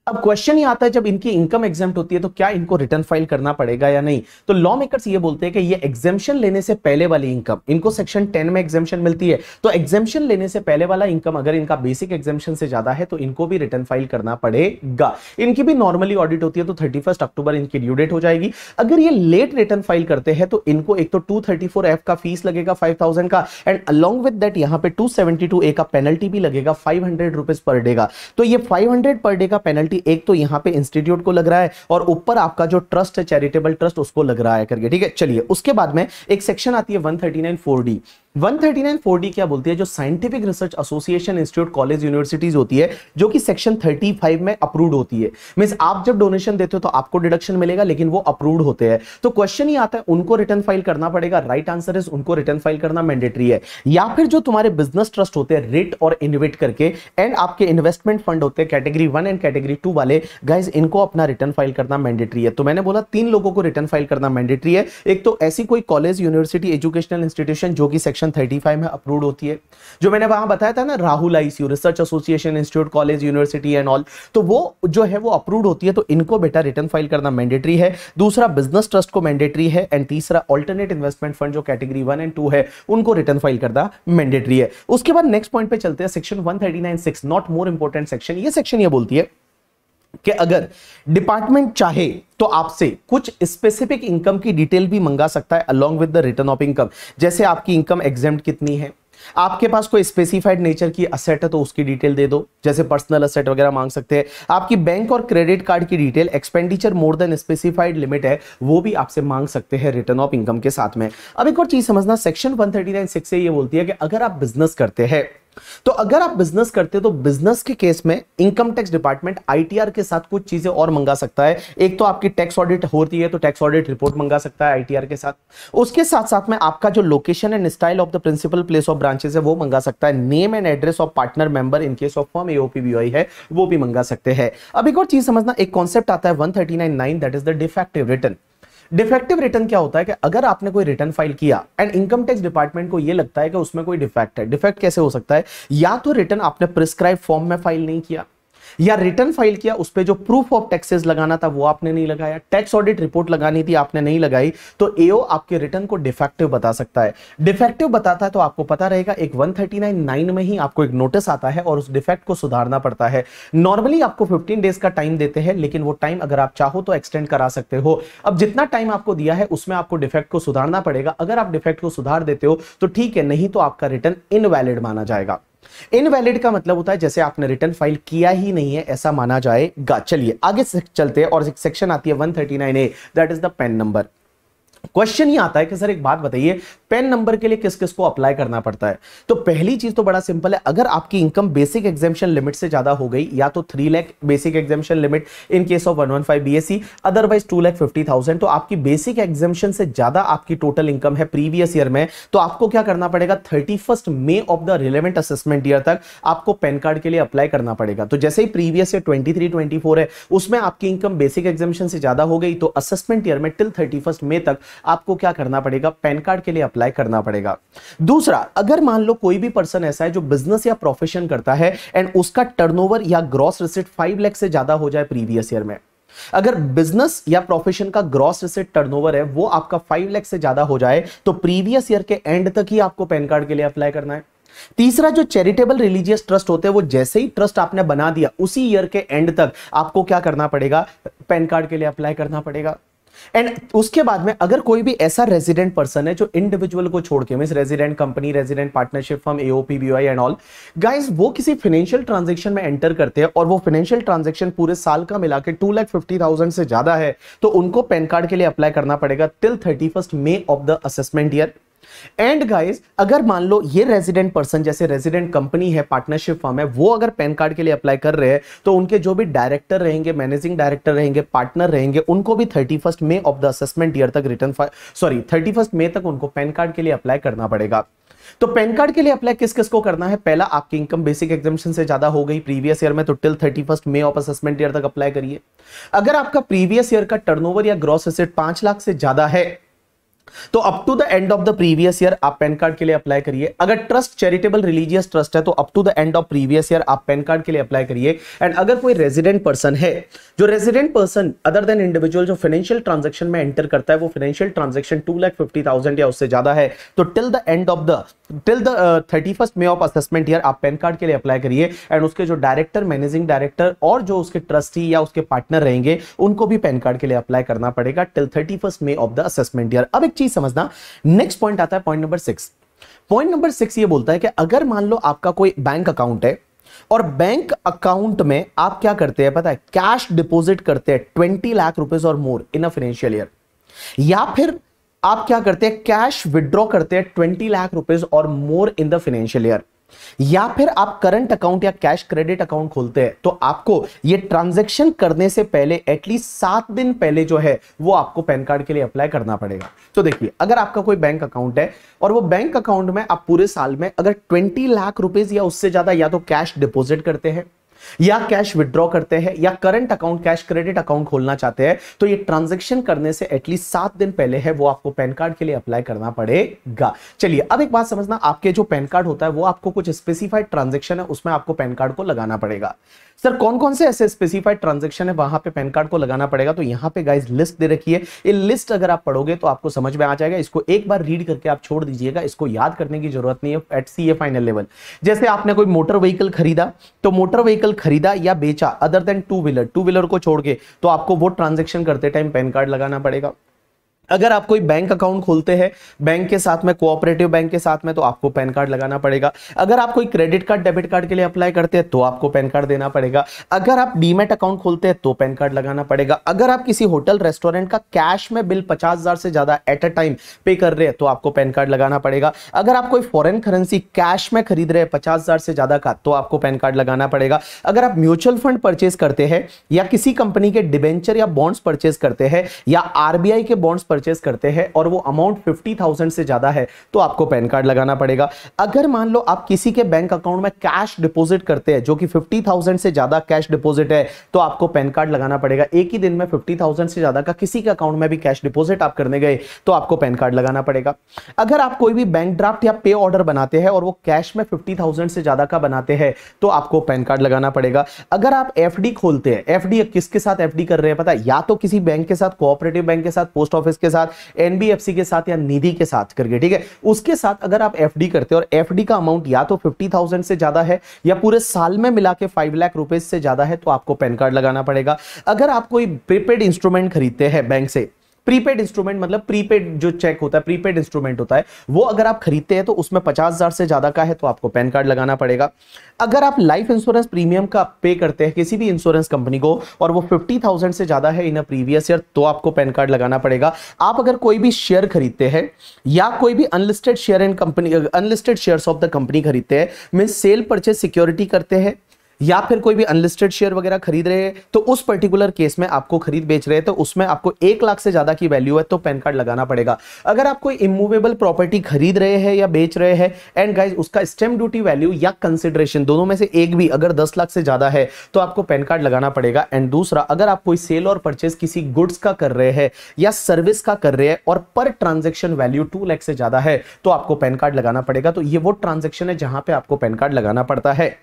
A: अब question ये आता है जब इनकी इनकम एग्ज़ाम होती है तो क्या इनको रिटर्न फ़ाइल करना पड़ेगा या नहीं? तो लॉ मेकर्स ये बोलते हैं कि ये एग्जामेशन लेने से पहले वाली इनकम इनको सेक्शन 10 में एग्जामेशन मिलती है। तो एग्जामेशन लेने से पहले वाला इनकम अगर इनका बेसिक एग्जामेशन से ज़्यादा है तो इनको भी रिटर्न फ़ाइल करना पड़ेगा। इनकी भी नॉर्मली ऑडिट होती है तो थर्टी अक्टूबर इनकी ड्यू डेट हो जाएगी। अगर ये लेट रिटर्न फ़ाइल करते हैं तो इनको एक तो टू एफ़ का फ़ीस लगेगा फाइव का एंड अलॉन्ग विद दैट यहाँ पे टू ए का पेनल्टी भी लगेगा फाइव हंड्रेड पर डे का। तो ये फाइव पर डे का पेनल्टी एक तो यहाँ पे इंस्टीट्यूट को लग रहा है और ऊपर आपका जो ट्रस्ट है, चैरिटेबल ट्रस्ट, उसको लग रहा है करके। ठीक है, चलिए, उसके बाद में एक सेक्शन आती है 139 4D 139 4D क्या बोलती है, जो scientific research association institute college universities होती है, जो कि सेक्शन 35 में अप्रूव्ड होती है। मींस आप जब डोनेशन देते हो तो आपको डिडक्शन मिलेगा, लेकिन वो अप्रूव्ड होते हैं। तो क्वेश्चन ही आता है, उनको रिटर्न फ़ाइल करना पड़ेगा। राइट आंसर इज़ उनको रिटर्न फ़ाइल करना मैंडेटरी है। या फिर जो तुम्हारे बिज़नेस ट्रस्ट होते हैं रेट और इन्वेट करके एंड आपके इन्वेस्टमेंट फंड होते हैं category one and category two वाले गाइज़ इनको अपना रिटर्न फ़ाइल करना मैंडेटरी है। तो मैंने बोला, तीन लोगों को रिटर्न फ़ाइल करना मैंडेटरी है। एक तो ऐसी कोई कॉलेज यूनिवर्सिटी एजुकेशनल इंस्टीट्यूशन जो कि सेक्शन थर्टी में अप्रूव होती है। जो मैंने वहाँ बताया था ना Rahul ICU research association institute college university and all तो वो जो है वो अप्रूव होती है तो इनको बेटा रिटर्न फ़ाइल करना मैंडेटरी है। दूसरा बिज़नेस ट्रस्ट को मैंडेटरी है एंड तीसरा ऑल्टरनेट इन्वेस्टमेंट फंड जो कैटेगरी वन एंड टू है, उनको रिटर्न फ़ाइल करना मैंडेटरी है। उसके बाद नेक्स्ट पॉइंट पे चलते हैं section one not more important section ये सेक्शन ये बोलती है कि अगर डिपार्टमेंट चाहे तो आपसे कुछ स्पेसिफिक इनकम की डिटेल भी मंगा सकता है along with the return of income जैसे आपकी इनकम एग्ज़ाम कितनी है? आपके पास कोई स्पेसिफाइड नेचर की असेट है तो उसकी डिटेल दे दो। जैसे पर्सनल असेट वगैरह मांग सकते हैं। आपकी बैंक और क्रेडिट कार्ड की detail expenditure more than specified limit है, वो भी आपसे मांग सकते हैं रिटर्न ऑफ़ इनकम के साथ में। अब एक और चीज़ समझना सेक्शन 139 सिक्स से ये बोलती है कि अगर आप बिज़नेस करते हैं तो अगर आप बिज़नेस करते हो तो बिज़नेस के केस में इनकम टैक्स डिपार्टमेंट आईटीआर के साथ कुछ चीज़ें और मंगा सकता है। एक तो आपकी टैक्स ऑडिट होती है तो टैक्स ऑडिट रिपोर्ट मंगा सकता है आईटीआर के साथ। उसके साथ साथ में आपका जो location and style of the principal place of branches है, वो मंगा सकता है। Name and address of partner member in case of form AOPBI है, वो भी मंगा सकते हैं। अब एक और चीज़ समझना, एक कॉन्सेप्ट आता है one thirty that is the defective return defective return क्या होता है कि अगर आपने कोई रिटर्न फ़ाइल किया एंड इनकम टैक्स डिपार्टमेंट को यह लगता है कि उसमें कोई डिफेक्ट है डिफेक्ट कैसे हो सकता है? या तो रिटर्न आपने प्रिस्क्राइब फॉर्म में फ़ाइल नहीं किया। या रिटर्न फ़ाइल किया, उस पर जो प्रूफ ऑफ़ टैक्सेस लगाना था, वो आपने नहीं लगाया। टैक्स ऑडिट रिपोर्ट लगानी थी, आपने नहीं लगाई। तो एओ आपके रिटर्न को डिफेक्टिव बता सकता है। डिफेक्टिव बताता है तो आपको पता रहेगा, एक 139 में ही आपको एक नोटिस आता है और उस डिफेक्ट को सुधारना पड़ता है। नॉर्मली आपको 15 डेज़ का टाइम देते हैं, लेकिन वो टाइम अगर आप चाहो तो एक्सटेंड करा सकते हो। अब जितना टाइम आपको दिया है, उसमें आपको डिफेक्ट को सुधारना पड़ेगा। अगर आप डिफेक्ट को सुधार देते हो तो ठीक है, नहीं तो आपका रिटर्न इनवैलिड माना जाएगा। इनवैलिड का मतलब होता है जैसे आपने रिटर्न फ़ाइल किया ही नहीं है, ऐसा माना जाएगा। चलिए, आगे चलते हैं और सेक्शन आती है 139 A, that is the PAN number. Question ही आता है कि सर एक बात बताइए, पेन नंबर के लिए किस किस को अप्लाई करना पड़ता है? तो पहली चीज़ तो बड़ा सिंपल है, अगर आपकी इनकम बेसिक एग्जामेशन लिमिट से ज़्यादा हो गई, या तो three lakh basic exemption limit in case of one one five BSC otherwise two lakh fifty thousand तो आपकी बेसिक एग्जामेशन से ज़्यादा आपकी टोटल इनकम है प्रीवियस ईयर में तो आपको क्या करना पड़ेगा? Thirty first May of the relevant assessment year तक आपको पैन कार्ड के लिए अप्लाई करना पड़ेगा। तो जैसे ही previous year twenty three twenty four है, उसमें आपकी इनकम बेसिक एग्जामेशन से ज़्यादा हो गई तो असेसमेंट ईयर में टिल थर्टी फ़र्स्ट मे तक आपको क्या करना पड़ेगा? पैन कार्ड के लिए अप्लाई करना पड़ेगा। दूसरा, अगर मान लो कोई भी पर्सन ऐसा है जो बिज़नेस या प्रोफेशन करता है एंड उसका टर्नओवर या ग्रॉस रिसिट फाइव लैख से ज़्यादा हो जाए प्रीवियस ईयर में। अगर बिज़नेस या प्रोफेशन का ग्रॉस रिसिट टर्नओवर है, वो आपका फाइव लैख से ज़्यादा हो जाए तो प्रीवियस ईयर के एंड तक ही आपको पैन कार्ड के लिए अप्लाई करना है। तीसरा, जो चैरिटेबल रिलीजियस ट्रस्ट होते हैं, वो जैसे ही ट्रस्ट आपने बना दिया, उसी ईयर के एंड तक आपको क्या करना पड़ेगा? पैन कार्ड के लिए अप्लाई करना पड़ेगा। एंड उसके बाद में अगर कोई भी ऐसा रेजिडेंट पर्सन है जो इंडिविजुअल को छोड़ के mean resident company resident partnership firm be and all guys वो किसी फाइनेंशियल ट्रांजेक्शन में एंटर करते हैं और वो फाइनेंशियल ट्रांजेक्शन पूरे साल का मिला के टू लैख फिफ्टी थाउज़ेंड से ज़्यादा है तो उनको पैन कार्ड के लिए अप्लाई करना पड़ेगा till thirty first May of the assessment year and guys अगर मान लो ये रेजिडेंट पर्सन जैसे रेजिडेंट कंपनी है पार्टनरशिप फॉर्म है, वो अगर पैन कार्ड के लिए अप्लाई कर रहे हैं तो उनके जो भी डायरेक्टर रहेंगे मैनेजिंग डायरेक्टर रहेंगे पार्टनर रहेंगे, उनको भी thirty first May of the assessment year तक return sorry thirty first May तक उनको पैन कार्ड के लिए अप्लाई करना पड़ेगा। तो पैन कार्ड के लिए अप्लाई किस किस को करना है? पहला, आपकी इनकम बेसिक एग्जामेशन से ज़्यादा हो गई प्रीवियस ईयर में तो till thirty first May of assessment year तक अप्लाई करिए। अगर आपका प्रीवियस ईयर का टर्नओवर या ग्रॉस एसेट पाँच लाख से ज़्यादा है तो up to the end of the previous year आप पैन कार्ड के लिए अप्लाई करिए। अगर ट्रस्ट चैरिटेबल रिलीजियस ट्रस्ट है तो up to the end of previous year आप पैन कार्ड के लिए अप्लाई करिए। एंड अगर कोई रेजिडेंट पर्सन है, जो resident person other than individual जो फाइनेंशियल ट्रांजेक्शन में एंटर करता है, वो financial transaction two lakh fifty thousand या उससे ज़्यादा है तो till the end of the till the thirty first May of assessment year आप पैन कार्ड के लिए अप्लाई करिए। एंड उसके जो डायरेक्टर मैनेजिंग डायरेक्टर और जो उसके ट्रस्टी या उसके पार्टनर रहेंगे, उनको भी पैन कार्ड के लिए अप्लाई करना पड़ेगा till thirty first May of the assessment year अब एक चीज़ समझना। नेक्स्ट पॉइंट आता है point number six point number six ये बोलता है कि अगर मान लो आपका कोई बैंक अकाउंट है और बैंक अकाउंट में आप क्या करते हैं, पता है कैश डिपॉजिट करते हैं ट्वेंटी लाख रुपीज़ और more in a financial year या फिर आप क्या करते हैं कैश विड्रॉ करते हैं ट्वेंटी लाख रुपीज़ और more in the financial year या फिर आप करंट अकाउंट या कैश क्रेडिट अकाउंट खोलते हैं तो आपको ये ट्रांजैक्शन करने से पहले एटलीस्ट सात दिन पहले जो है, वो आपको पैन कार्ड के लिए अप्लाई करना पड़ेगा। तो देखिए, अगर आपका कोई बैंक अकाउंट है, और वो बैंक अकाउंट में आप पूरे साल में अगर ट्वेंटी लाख रुपीज़ या उससे ज़्यादा या तो कैश डिपोजिट करते हैं या कैश विड्रॉ करते हैं, या current account cash credit account खोलना चाहते हैं तो ये ट्रांजेक्शन करने से एटलीस्ट सात दिन पहले है, वो आपको पैन कार्ड के लिए अप्लाई करना पड़ेगा। चलिए, अब एक बात समझना, आपके जो पैन कार्ड होता है, वो आपको कुछ स्पेसिफाइड ट्रांजेक्शन है, उसमें आपको पैन कार्ड को लगाना पड़ेगा। सर कौन कौन से ऐसे स्पेसिफाइड ट्रांजेक्शन है? वहाँ पे पैन कार्ड को लगाना पड़ेगा। तो यहाँ पे गाइस लिस्ट दे रखी है। ये लिस्ट अगर आप पढ़ोगे तो आपको समझ में आ जाएगा। इसको एक बार रीड करके आप छोड़ दीजिएगा। इसको याद करने की ज़रूरत नहीं है at C A final level जैसे आपने कोई मोटर व्हीकल खरीदा तो मोटर व्हीकल खरीदा या बेचा other than two wheeler two wheeler को छोड़ के तो आपको वो ट्रांजेक्शन करते टाइम पैन कार्ड लगाना पड़ेगा। अगर आप कोई बैंक अकाउंट खोलते हैं, बैंक के साथ में, कोऑपरेटिव बैंक के साथ में तो आपको पैन कार्ड लगाना पड़ेगा। अगर आप कोई क्रेडिट कार्ड, डेबिट कार्ड के लिए अप्लाई करते हैं तो आपको पैन कार्ड देना पड़ेगा। अगर आप डीमेट अकाउंट खोलते हैं तो पैन कार्ड लगाना पड़ेगा। अगर आप किसी होटल, रेस्टोरेंट का कैश में बिल पचास हज़ार से ज़्यादा एट अ टाइम पे कर रहे हैं तो आपको पैन कार्ड लगाना पड़ेगा। अगर आप कोई फॉरेन करेंसी कैश में खरीद रहे हैं, पचास हज़ार से ज़्यादा का तो आपको पैन कार्ड लगाना पड़ेगा। अगर आप म्यूचुअल फंड परचेज करते हैं, या किसी कंपनी के डिबेंचर या बॉन्ड्स परचेज करते हैं, या आरबीआई के बॉन्ड्स परचेज करते हैं और वो अमाउंट फिफ्टी थाउज़ेंड से ज़्यादा है तो आपको पैन कार्ड लगाना पड़ेगा। अगर मान लो आप किसी के बैंक अकाउंट में कैश डिपॉजिट करते हैं, जो कि फिफ्टी थाउज़ेंड से ज़्यादा कैश डिपॉजिट है तो आपको पैन कार्ड लगाना पड़ेगा। एक ही दिन में फिफ्टी थाउज़ेंड से ज़्यादा का किसी के अकाउंट में भी कैश डिपॉजिट आप करने गए तो आपको पैन कार्ड लगाना पड़ेगा। अगर आप कोई भी बैंक ड्राफ्ट या पे ऑर्डर बनाते हैं और वो कैश में फिफ्टी थाउज़ेंड से ज़्यादा का बनाते हैं तो आपको पैन कार्ड लगाना पड़ेगा। अगर आप एफडी खोलते हैं एफ़ किसके साथ एफ़ कर रहे हैं पता है? या तो किसी बैंक के साथ कोऑपरेटिव बैंक के साथ पोस्ट ऑफ़िस के साथ एनबीएफसी के साथ या निधि के साथ करके, ठीक है? उसके साथ अगर आप एफडी करते हैं और एफडी का अमाउंट या तो फिफ्टी से ज़्यादा है या पूरे साल में मिला के फाइव लाख रुपए से ज़्यादा है तो आपको पैन कार्ड लगाना पड़ेगा। अगर आप कोई प्रीपेड इंस्ट्रूमेंट खरीदते हैं बैंक से प्रीपेड इंस्ट्रूमेंट मतलब प्रीपेड जो चेक होता है, प्रीपेड इंस्ट्रूमेंट होता है, वो अगर आप खरीदते हैं तो उसमें पचास हज़ार से ज़्यादा का है तो आपको पैन कार्ड लगाना पड़ेगा। अगर आप लाइफ इंश्योरेंस प्रीमियम का पे करते हैं, किसी भी इंश्योरेंस कंपनी को, और वो फिफ्टी थाउज़ेंड से ज़्यादा है इन अ प्रीवियस ईयर तो आपको पैन कार्ड लगाना पड़ेगा। आप अगर कोई भी शेयर खरीदते हैं, या कोई भी unlisted share in company unlisted share of the company खरीदते हैं मीन सेल परचेज सिक्योरिटी करते हैं या फिर कोई भी अनलिस्टेड शेयर वगैरह खरीद रहे हैं तो उस पर्टिकुलर केस में आपको खरीद बेच रहे हैं तो उसमें आपको एक लाख से ज़्यादा की वैल्यू है तो पैन कार्ड लगाना पड़ेगा। अगर आप कोई इमूवेबल प्रॉपर्टी खरीद रहे हैं या बेच रहे हैं एंड गाइज़ उसका स्टेम ड्यूटी वैल्यू या कंसिडरेशन दोनों में से एक भी अगर दस लाख से ज़्यादा है तो आपको पैन कार्ड लगाना पड़ेगा। एंड दूसरा, अगर आप कोई सेल और परचेज किसी गुड्स का कर रहे हैं या सर्विस का कर रहे हैं, और per transaction value to lakh से ज़्यादा है तो आपको पैन कार्ड लगाना पड़ेगा। तो ये वो ट्रांजेक्शन है जहाँ पे आपको पैन कार्ड लगाना पड़ता है।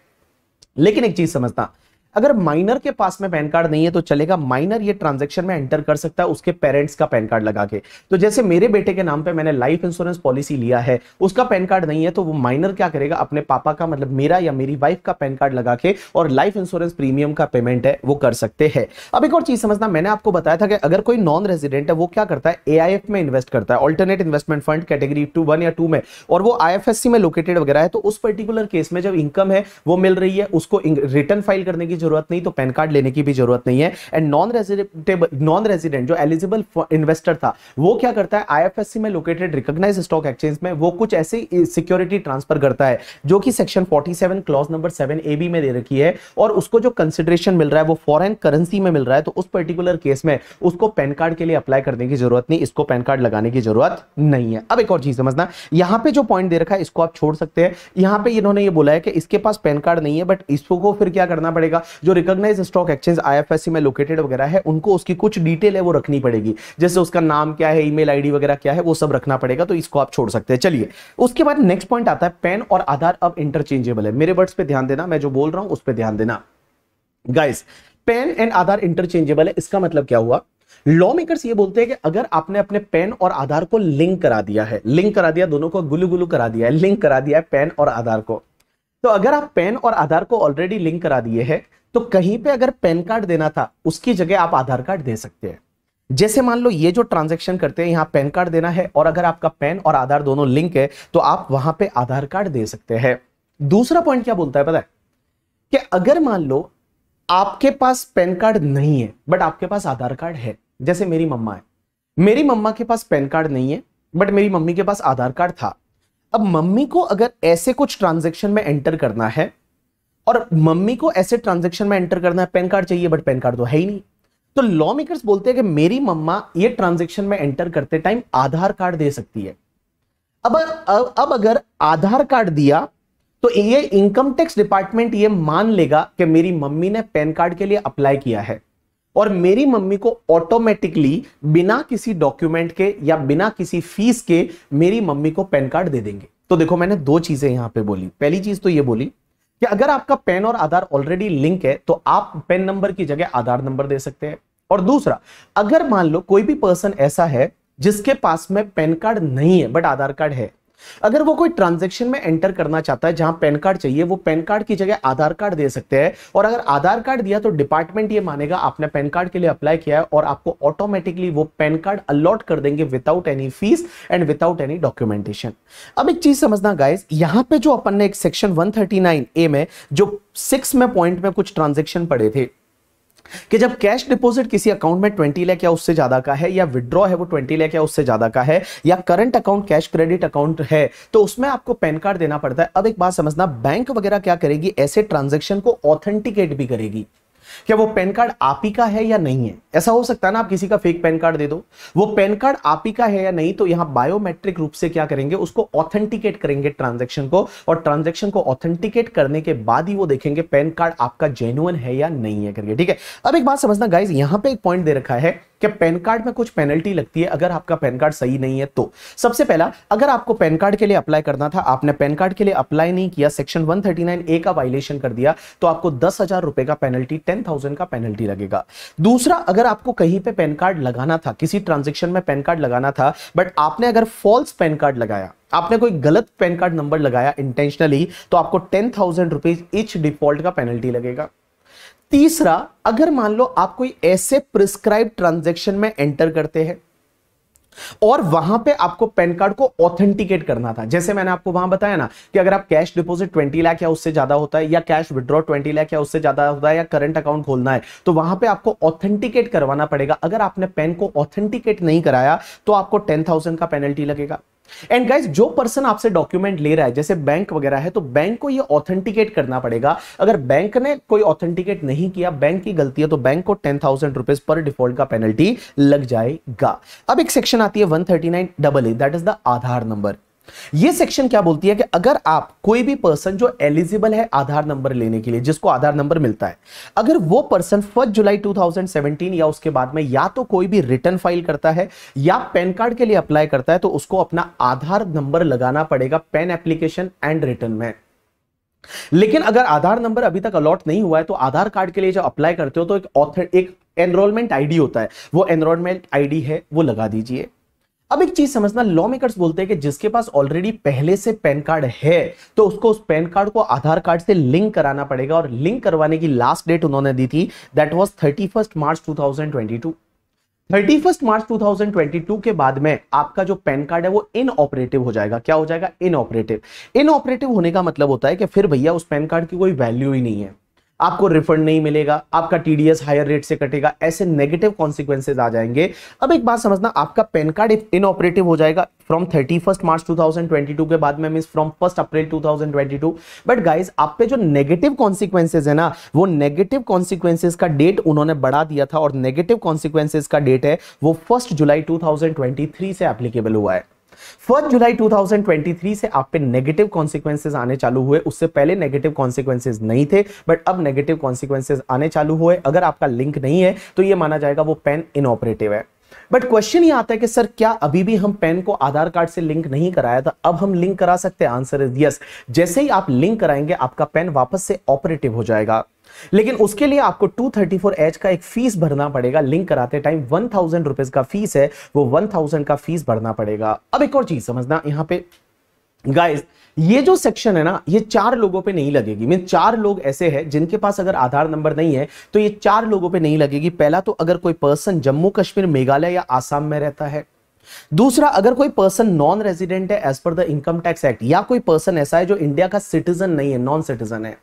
A: लेकिन एक चीज़ समझता अगर माइनर के पास में पैन कार्ड नहीं है तो चलेगा माइनर ये ट्रांजेक्शन में एंटर कर सकता है उसके पेरेंट्स का पैन कार्ड लगा के। तो जैसे मेरे बेटे के नाम पे मैंने लाइफ इंश्योरेंस पॉलिसी लिया है, उसका पैन कार्ड नहीं है तो वो माइनर क्या करेगा, अपने पापा का मतलब मेरा या मेरी वाइफ का पैन कार्ड लगा के और लाइफ इंश्योरेंस प्रीमियम का पेमेंट है, वो कर सकते हैं। अब एक और चीज़ समझना, मैंने आपको बताया था कि अगर कोई नॉन रेजिडेंट है, वो क्या करता है एआईएफ में इन्वेस्ट करता है alternate investment fund category two one या टू में, और वो आईएफएससी में लोकेटेड वगैरह है तो उस पर्टिकुलर केस में जब इनकम है, वो मिल रही है, उसको रिटर्न फ़ाइल करने की ज़रूरत नहीं तो पैन कार्ड लेने की भी ज़रूरत नहीं है। एंड नॉन रेजिडेंटेबल नॉन रेजिडेंट जो एलिजिबल इन्वेस्टर था, वो क्या करता है? आईएफएससी में लोकेटेड रिकॉग्नाइज स्टॉक एक्सचेंज में वो कुछ ऐसे सिक्योरिटी ट्रांसफ़र करता है, जो कि section 47 clause number 7 A B में दे रखी है। और उसको जो कंसिडरेशन मिल रहा है, वो फॉरेन करेंसी में मिल रहा है तो उस पर्टिकुलर केस में उसको पैन कार्ड के लिए अप्लाई करने की ज़रूरत नहीं, इसको पैन कार्ड लगाने की ज़रूरत नहीं है। अब एक और चीज़ समझना, यहाँ पे जो पॉइंट दे रखा है, इसको आप छोड़ सकते हैं। यहाँ पे इन्होंने ये बोला है कि इसके पास पैन कार्ड नहीं है बट इसको फिर क्या करना पड़ेगा? जो recognise stock exchange IF IFSC में लोकेटेड वगैरह है, उनको उसकी कुछ डिटेल है, वो रखनी पड़ेगी। जैसे उसका नाम क्या है ईमेल आईडी वगैरह क्या है, वो सब रखना पड़ेगा तो इसको आप छोड़ सकते हैं। चलिए, उसके बाद नेक्स्ट पॉइंट आता है पेन और आधार अब इंटरचेंजेबल है। मेरे वर्ड्स पे ध्यान देना, मैं जो बोल रहा हूँ, उस पर ध्यान देना। Guys PAN and Aadhaar interchangeable है, इसका मतलब क्या हुआ? लॉ मेकर्स ये बोलते हैं कि अगर आपने अपने पेन और आधार को लिंक करा दिया है लिंक करा दिया, दोनों को गुलू गुलू करा दिया है लिंक करा दिया है पेन और आधार को। तो अगर आप पेन और आधार को ऑलरेडी लिंक करा दिए हैं तो कहीं पे अगर पैन कार्ड देना था, उसकी जगह आप आधार कार्ड दे सकते हैं। जैसे मान लो ये जो ट्रांजेक्शन करते हैं, यहाँ पैन कार्ड देना है, और अगर आपका पैन और आधार दोनों लिंक है तो आप वहाँ पे आधार कार्ड दे सकते हैं। दूसरा पॉइंट क्या बोलता है पता है? कि अगर मान लो आपके पास पैन कार्ड नहीं है बट आपके पास आधार कार्ड है, जैसे मेरी मम्मा है। मेरी मम्मा के पास पैन कार्ड नहीं है बट मेरी मम्मी के पास आधार कार्ड था। अब मम्मी को अगर ऐसे कुछ ट्रांजेक्शन में एंटर करना है, और मम्मी को ऐसे ट्रांजेक्शन में एंटर करना है, पैन कार्ड चाहिए बट पैन कार्ड तो है ही नहीं। तो लॉ मेकर्स बोलते हैं कि मेरी मम्मा ये ट्रांजेक्शन में एंटर करते टाइम आधार कार्ड दे सकती है। अब अब अब अगर आधार कार्ड दिया तो ये इनकम टैक्स डिपार्टमेंट ये मान लेगा कि मेरी मम्मी ने पैन कार्ड के लिए अप्लाई किया है। और मेरी मम्मी को ऑटोमेटिकली बिना किसी डॉक्यूमेंट के या बिना किसी फ़ीस के मेरी मम्मी को पैन कार्ड दे देंगे। तो देखो मैंने दो चीज़ें यहाँ पे बोली। पहली चीज़ तो ये बोली कि अगर आपका पेन और आधार ऑलरेडी लिंक है तो आप पेन नंबर की जगह आधार नंबर दे सकते हैं। और दूसरा, अगर मान लो कोई भी पर्सन ऐसा है जिसके पास में पैन कार्ड नहीं है बट आधार कार्ड है अगर वो कोई ट्रांजेक्शन में एंटर करना चाहता है, जहाँ पैन कार्ड चाहिए, वो पैन कार्ड की जगह आधार कार्ड दे सकते हैं। और अगर आधार कार्ड दिया तो डिपार्टमेंट ये मानेगा, आपने पैन कार्ड के लिए अप्लाई किया है और आपको ऑटोमेटिकली वो पैन कार्ड अलॉट कर देंगे without any fees and without any documentation अब एक चीज़ समझना गाइस यहाँ पे जो अपन ने एक सेक्शन 139 ए में, जो सिक्स में पॉइंट में कुछ ट्रांजेक्शन पड़े थे कि जब कैश डिपॉजिट किसी अकाउंट में ट्वेंटी लाख या उससे ज़्यादा का है, या विड्रॉ है वो ट्वेंटी लाख या उससे ज़्यादा का है, या current account cash credit account है तो उसमें आपको पैन कार्ड देना पड़ता है। अब एक बात समझना बैंक वगैरह क्या करेगी? ऐसे ट्रांजेक्शन को ऑथेंटिकेट भी करेगी। क्या वो पैन कार्ड आप ही का है या नहीं है? ऐसा हो सकता है ना आप किसी का फेक पैन कार्ड दे दो। वो पैन कार्ड आप ही का है या नहीं तो यहाँ बायोमेट्रिक रूप से क्या करेंगे, उसको ऑथेंटिकेट करेंगे ट्रांजेक्शन को, और ट्रांजेक्शन को ऑथेंटिकेट करने के बाद ही वो देखेंगे पैन कार्ड आपका जेन्युइन है या नहीं है करके, ठीक है? अब एक बात समझना गाइज़ यहाँ पे एक पॉइंट दे रखा है कि पैन कार्ड में कुछ पेनल्टी लगती है अगर आपका पैन कार्ड सही नहीं है तो। सबसे पहला, अगर आपको पैन कार्ड के लिए अप्लाई करना था, आपने पैन कार्ड के लिए अप्लाई नहीं किया सेक्शन 139 ए का वायलेशन कर दिया तो आपको दस हज़ार रुपए का पेनल्टी टेन थाउज़ेंड का पेनल्टी लगेगा। दूसरा, अगर आपको कहीं पे पैन कार्ड लगाना था, किसी ट्रांजेक्शन में पैन कार्ड लगाना था बट आपने अगर फॉल्स पैन कार्ड लगाया, आपने कोई गलत पैन कार्ड नंबर लगाया इंटेंशनली तो आपको ten thousand rupees each default का पेनल्टी लगेगा। तीसरा, अगर मान लो आप कोई ऐसे प्रिस्क्राइब ट्रांजेक्शन में एंटर करते हैं और वहाँ पे आपको पैन कार्ड को ऑथेंटिकेट करना था। जैसे मैंने आपको वहाँ बताया ना कि अगर आप कैश डिपॉजिट ट्वेंटी लाख या उससे ज़्यादा होता है या कैश विड्रॉ ट्वेंटी लाख या उससे ज़्यादा होता है या करंट अकाउंट खोलना है तो वहाँ पे आपको ऑथेंटिकेट करवाना पड़ेगा। अगर आपने पैन को ऑथेंटिकेट नहीं कराया तो आपको टेन का पेनल्टी लगेगा। एंड गाइज़ जो पर्सन आपसे डॉक्यूमेंट ले रहा है, जैसे बैंक वगैरह है तो बैंक को ये ऑथेंटिकेट करना पड़ेगा। अगर बैंक ने कोई ऑथेंटिकेट नहीं किया बैंक की गलती है तो बैंक को टेन थाउज़ेंड रुपीज़ पर डिफ़ॉल्ट का पेनल्टी लग जाएगा। अब एक सेक्शन आती है one thirty nine double A that is the Aadhaar number ये सेक्शन क्या बोलती है कि अगर आप कोई भी पर्सन जो एलिजिबल है आधार नंबर लेने के लिए, जिसको आधार नंबर मिलता है, अगर वो पर्सन फ़र्स्ट जुलाई 2017 या उसके बाद में या तो कोई भी रिटर्न फ़ाइल करता है या पैन कार्ड के लिए अप्लाई करता है तो उसको अपना आधार नंबर लगाना पड़ेगा पैन एप्लीकेशन एंड रिटर्न में। लेकिन अगर आधार नंबर अभी तक अलॉट नहीं हुआ है तो आधार कार्ड के लिए जब अप्लाई करते हो तो एक ऑथर एक एनरोलमेंट आईडी होता है। वो एनरोलमेंट आईडी है, वो लगा दीजिए। अब एक चीज़ समझना लॉ मेकर्स बोलते हैं कि जिसके पास ऑलरेडी पहले से पैन कार्ड है तो उसको उस पैन कार्ड को आधार कार्ड से लिंक कराना पड़ेगा और लिंक करवाने की लास्ट डेट उन्होंने दी थी that was thirty first March 2022 thirty first March 2022 के बाद में आपका जो पैन कार्ड है वो इन ऑपरेटिव हो जाएगा। क्या हो जाएगा? इन ऑपरेटिव इन ऑपरेटिव होने का मतलब होता है कि फिर भैया उस पैन कार्ड की कोई वैल्यू ही नहीं है। आपको रिफंड नहीं मिलेगा, आपका टीडीएस हायर रेट से कटेगा, ऐसे नेगेटिव कॉन्सिक्वेंसेज आ जाएँगे। अब एक बात समझना, आपका पैन कार्ड इनऑपरेटिव हो जाएगा फ्रॉम थर्टी फ़र्स्ट मार्च 2022 के बाद में mean from first April 2022 but guys आप पे जो नेगेटिव कॉन्सिक्वेंसेज है ना, वो नेगेटिव कॉन्सिक्वेंसेज का डेट उन्होंने बढ़ा दिया था और नेगेटिव कॉन्सिक्वेंसेज का डेट है, वो फ़र्स्ट जुलाई 2023 से एप्लीकेबल हुआ है। फ़र्स्ट जुलाई 2023 से आप पे नेगेटिव कॉन्सिक्वेंसेज आने चालू हुए। उससे पहले नेगेटिव कॉन्सिक्वेंसेज नहीं थे बट अब नेगेटिव कॉन्सिक्वेंसेज आने चालू हुए। अगर आपका लिंक नहीं है तो ये माना जाएगा वो पेन इनऑपरेटिव है। बट क्वेश्चन ये आता है कि, सर, क्या अभी भी हम पेन को आधार कार्ड से लिंक नहीं कराया था? अब हम लिंक करा सकते हैं? आंसर इज़ यस जैसे ही आप लिंक कराएँगे, आपका पेन वापस से ऑपरेटिव हो जाएगा। लेकिन उसके लिए आपको 234 एच का एक फ़ीस भरना पड़ेगा। लिंक कराते टाइम वन थाउज़ेंड रुपीज़ का फ़ीस है, वो वन थाउज़ेंड का फ़ीस भरना पड़ेगा। अब एक और चीज़ समझना यहाँ पे। गाइस ये जो सेक्शन है ना, ये चार लोगों पे नहीं लगेगी। मीन चार लोग ऐसे हैं जिनके पास अगर आधार नंबर नहीं है तो ये चार लोगों पे नहीं लगेगी। पहला तो अगर कोई पर्सन जम्मू कश्मीर, मेघालय या आसाम में रहता है। दूसरा, अगर कोई पर्सन नॉन रेजिडेंट है as per the income tax act या कोई पर्सन ऐसा है जो इंडिया का सिटीजन नहीं है नॉन सिटीजन है।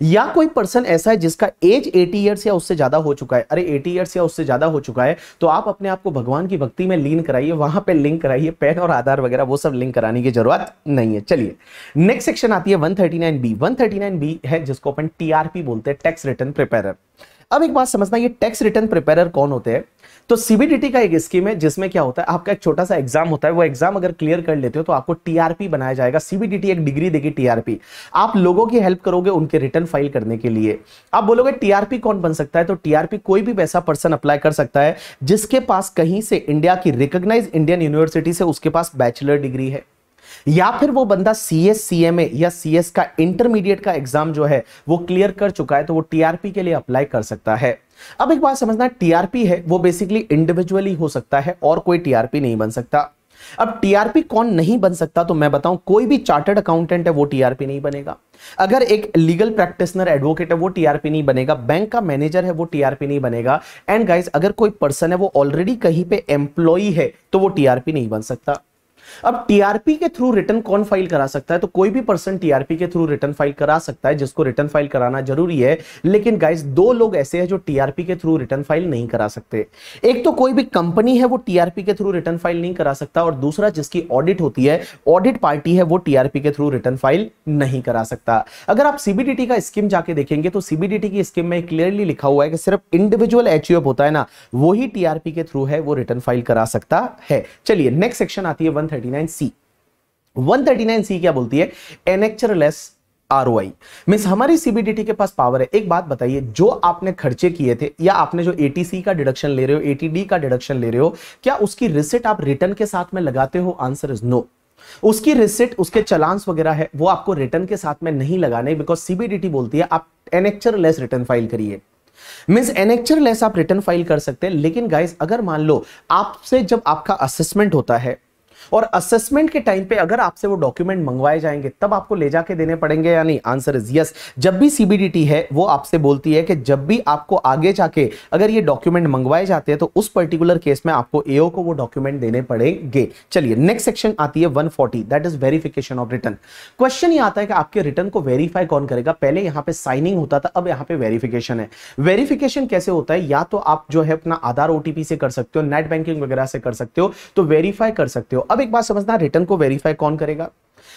A: या कोई पर्सन ऐसा है जिसका एज 80 ईयर्स या उससे ज़्यादा हो चुका है, अरे 80 ईयर्स या उससे ज़्यादा हो चुका है तो आप अपने आप को भगवान की भक्ति में लीन कराइए, वहाँ पे लिंक कराइए, पैन और आधार वगैरह, वो सब लिंक कराने की ज़रूरत नहीं है। चलिए नेक्स्ट सेक्शन आती है 139 बी 139 बी है, जिसको अपन टीआरपी बोलते हैं टैक्स रिटर्न प्रिपेयर अब एक बात समझना, ये टैक्स रिटर्न प्रिपेयर कौन होते हैं? तो सीबीडीटी का एक स्कीम है, जिसमें क्या होता है, आपका एक छोटा सा एग्ज़ाम होता है, वो एग्ज़ाम अगर क्लियर कर लेते हो तो आपको टीआरपी बनाया जाएगा। सीबीडीटी एक डिग्री देगी टीआरपी आप लोगों की हेल्प करोगे उनके रिटर्न फ़ाइल करने के लिए। आप बोलोगे टीआरपी कौन बन सकता है? तो टीआरपी कोई भी वैसा पर्सन अप्लाई कर सकता है, जिसके पास कहीं से इंडिया की रिकॉग्नाइज इंडियन यूनिवर्सिटी से उसके पास बैचलर डिग्री है। या फिर वो बंदा C S C M A या सी एस का इंटरमीडिएट का एग्ज़ाम जो है, वो क्लियर कर चुका है तो वो टीआरपी के लिए अप्लाई कर सकता है। अब एक बात समझना टीआरपी है, वो बेसिकली इंडिविजुअली हो सकता है और कोई टीआरपी नहीं बन सकता। अब टीआरपी कौन नहीं बन सकता तो मैं बताऊँ, कोई भी चार्टर्ड अकाउंटेंट है, वो टीआरपी नहीं बनेगा। अगर एक लीगल प्रैक्टिसनर एडवोकेट है, वो टीआरपी नहीं बनेगा। बैंक का मैनेजर है, वो टीआरपी नहीं बनेगा। एंड गाइस अगर कोई पर्सन है, वो ऑलरेडी कहीं पे एम्प्लॉई है तो वो टीआरपी नहीं बन सकता। अब टीआरपी के थ्रू रिटर्न कौन फ़ाइल करा सकता है? तो कोई भी पर्सन टीआरपी के थ्रू रिटर्न फ़ाइल करा सकता है, जिसको रिटर्न फ़ाइल कराना ज़रूरी है। लेकिन गाइस दो लोग ऐसे हैं जो टीआरपी के थ्रू रिटर्न फ़ाइल नहीं करा सकते। एक तो कोई भी कंपनी है, वो टीआरपी के थ्रू रिटर्न फ़ाइल नहीं करा सकता, और दूसरा जिसकी ऑडिट होती है ऑडिट पार्टी है, वो टीआरपी के थ्रू रिटर्न फ़ाइल नहीं करा सकता। अगर आप सीबीडीटी का स्कीम जाके देखेंगे तो सीबीडीटी की स्कीम में क्लियरली लिखा हुआ है कि सिर्फ़ इंडिविजुअल एच होता है ना, वही टीआरपी के थ्रू है, वो रिटर्न फ़ाइल करा सकता है। चलिए नेक्स्ट सेक्शन आती है वन 139C 139C क्या बोलती है? एनेक्चरलेस आरओआई मीन हमारी सीबीडीटी के पास पावर है। एक बात बताइए, जो आपने खर्चे किए थे या आपने जो एटीसी का डिडक्शन ले रहे हो एटीडी का डिडक्शन ले रहे हो, क्या उसकी रिसिट आप रिटर्न के साथ में लगाते हो? आंसर इज़ नो उसकी रिसिट उसके चलांस वगैरह है, वो आपको रिटर्न के साथ में नहीं लगाने बिकॉज़ सीबीडीटी बोलती है, आप एनेक्चरलेस रिटर्न फ़ाइल करिए। मीन्स एनेक्चर आप रिटर्न फ़ाइल कर सकते हैं, लेकिन गाइस अगर मान लो, आपसे जब आपका असेसमेंट होता है और असेसमेंट के टाइम पे अगर आपसे वो डॉक्यूमेंट मंगवाए जाएँगे, तब आपको ले जाके देने पड़ेंगे या नहीं? आंसर इज़ यस जब भी सीबीडीटी है, वो आपसे बोलती है कि जब भी आपको आगे जाके अगर ये डॉक्यूमेंट मंगवाए जाते हैं तो उस पर्टिकुलर केस में आपको एओ को वो डॉक्यूमेंट देने पड़ेंगे। चलिए नेक्स्ट सेक्शन आती है 140 that is verification of return question ये आता है कि आपके रिटर्न को वेरीफाई कौन करेगा? पहले यहाँ पे साइनिंग होता था, अब यहाँ पे वेरिफिकेशन है। वेरिफिकेशन कैसे होता है? या तो आप जो है अपना आधार ओटीपी से कर सकते हो नेट बैंकिंग वगैरह से कर सकते हो तो वेरीफाई कर सकते हो। अब एक बात समझना रिटर्न को वेरीफाई कौन करेगा?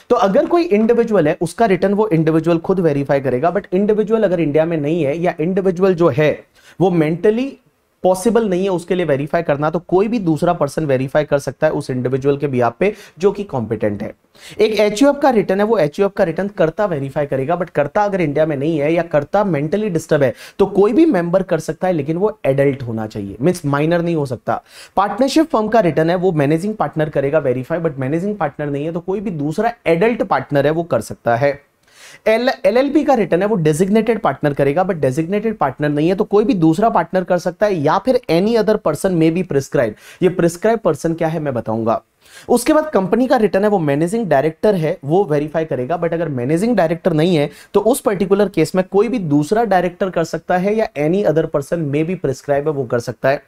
A: तो अगर कोई इंडिविजुअल है, उसका रिटर्न वो इंडिविजुअल खुद वेरीफाई करेगा बट इंडिविजुअल अगर इंडिया में नहीं है या इंडिविजुअल जो है, वो मेंटली पॉसिबल नहीं है उसके लिए वेरीफाई करना तो कोई भी दूसरा पर्सन वेरीफाई कर सकता है उस इंडिविजुअल के बिहार पे जो कि कॉम्पिटेंट है। एक एच का रिटर्न है, वो एचयूएफ का रिटर्न करता वेरीफाई करेगा बट करता अगर इंडिया में नहीं है या करता मेंटली डिस्टर्ब है तो कोई भी मेंबर कर सकता है, लेकिन वो एडल्ट होना चाहिए। मीन माइनर नहीं हो सकता। पार्टनरशिप फर्म का रिटर्न है, वो मैनेजिंग पार्टनर करेगा वेरीफाई बट मैनेजिंग पार्टनर नहीं है तो कोई भी दूसरा एडल्ट पार्टनर है, वो कर सकता है। एल एल का रिटर्न है, वो डेजिग्नेटेड पार्टनर करेगा बट डेजिग्नेटेड पार्टनर नहीं है तो कोई भी दूसरा पार्टनर कर सकता है, या फिर any other person may be prescribe ये प्रिस्क्राइब पर्सन क्या है, मैं बताऊँगा। उसके बाद कंपनी का रिटर्न है, वो मैनेजिंग डायरेक्टर है, वो वेरीफाई करेगा बट अगर मैनेजिंग डायरेक्टर नहीं है तो उस पर्टिकुलर केस में कोई भी दूसरा डायरेक्टर कर सकता है, या एनी अदर पर्सन में भी प्रिस्क्राइब है, वो कर सकता है।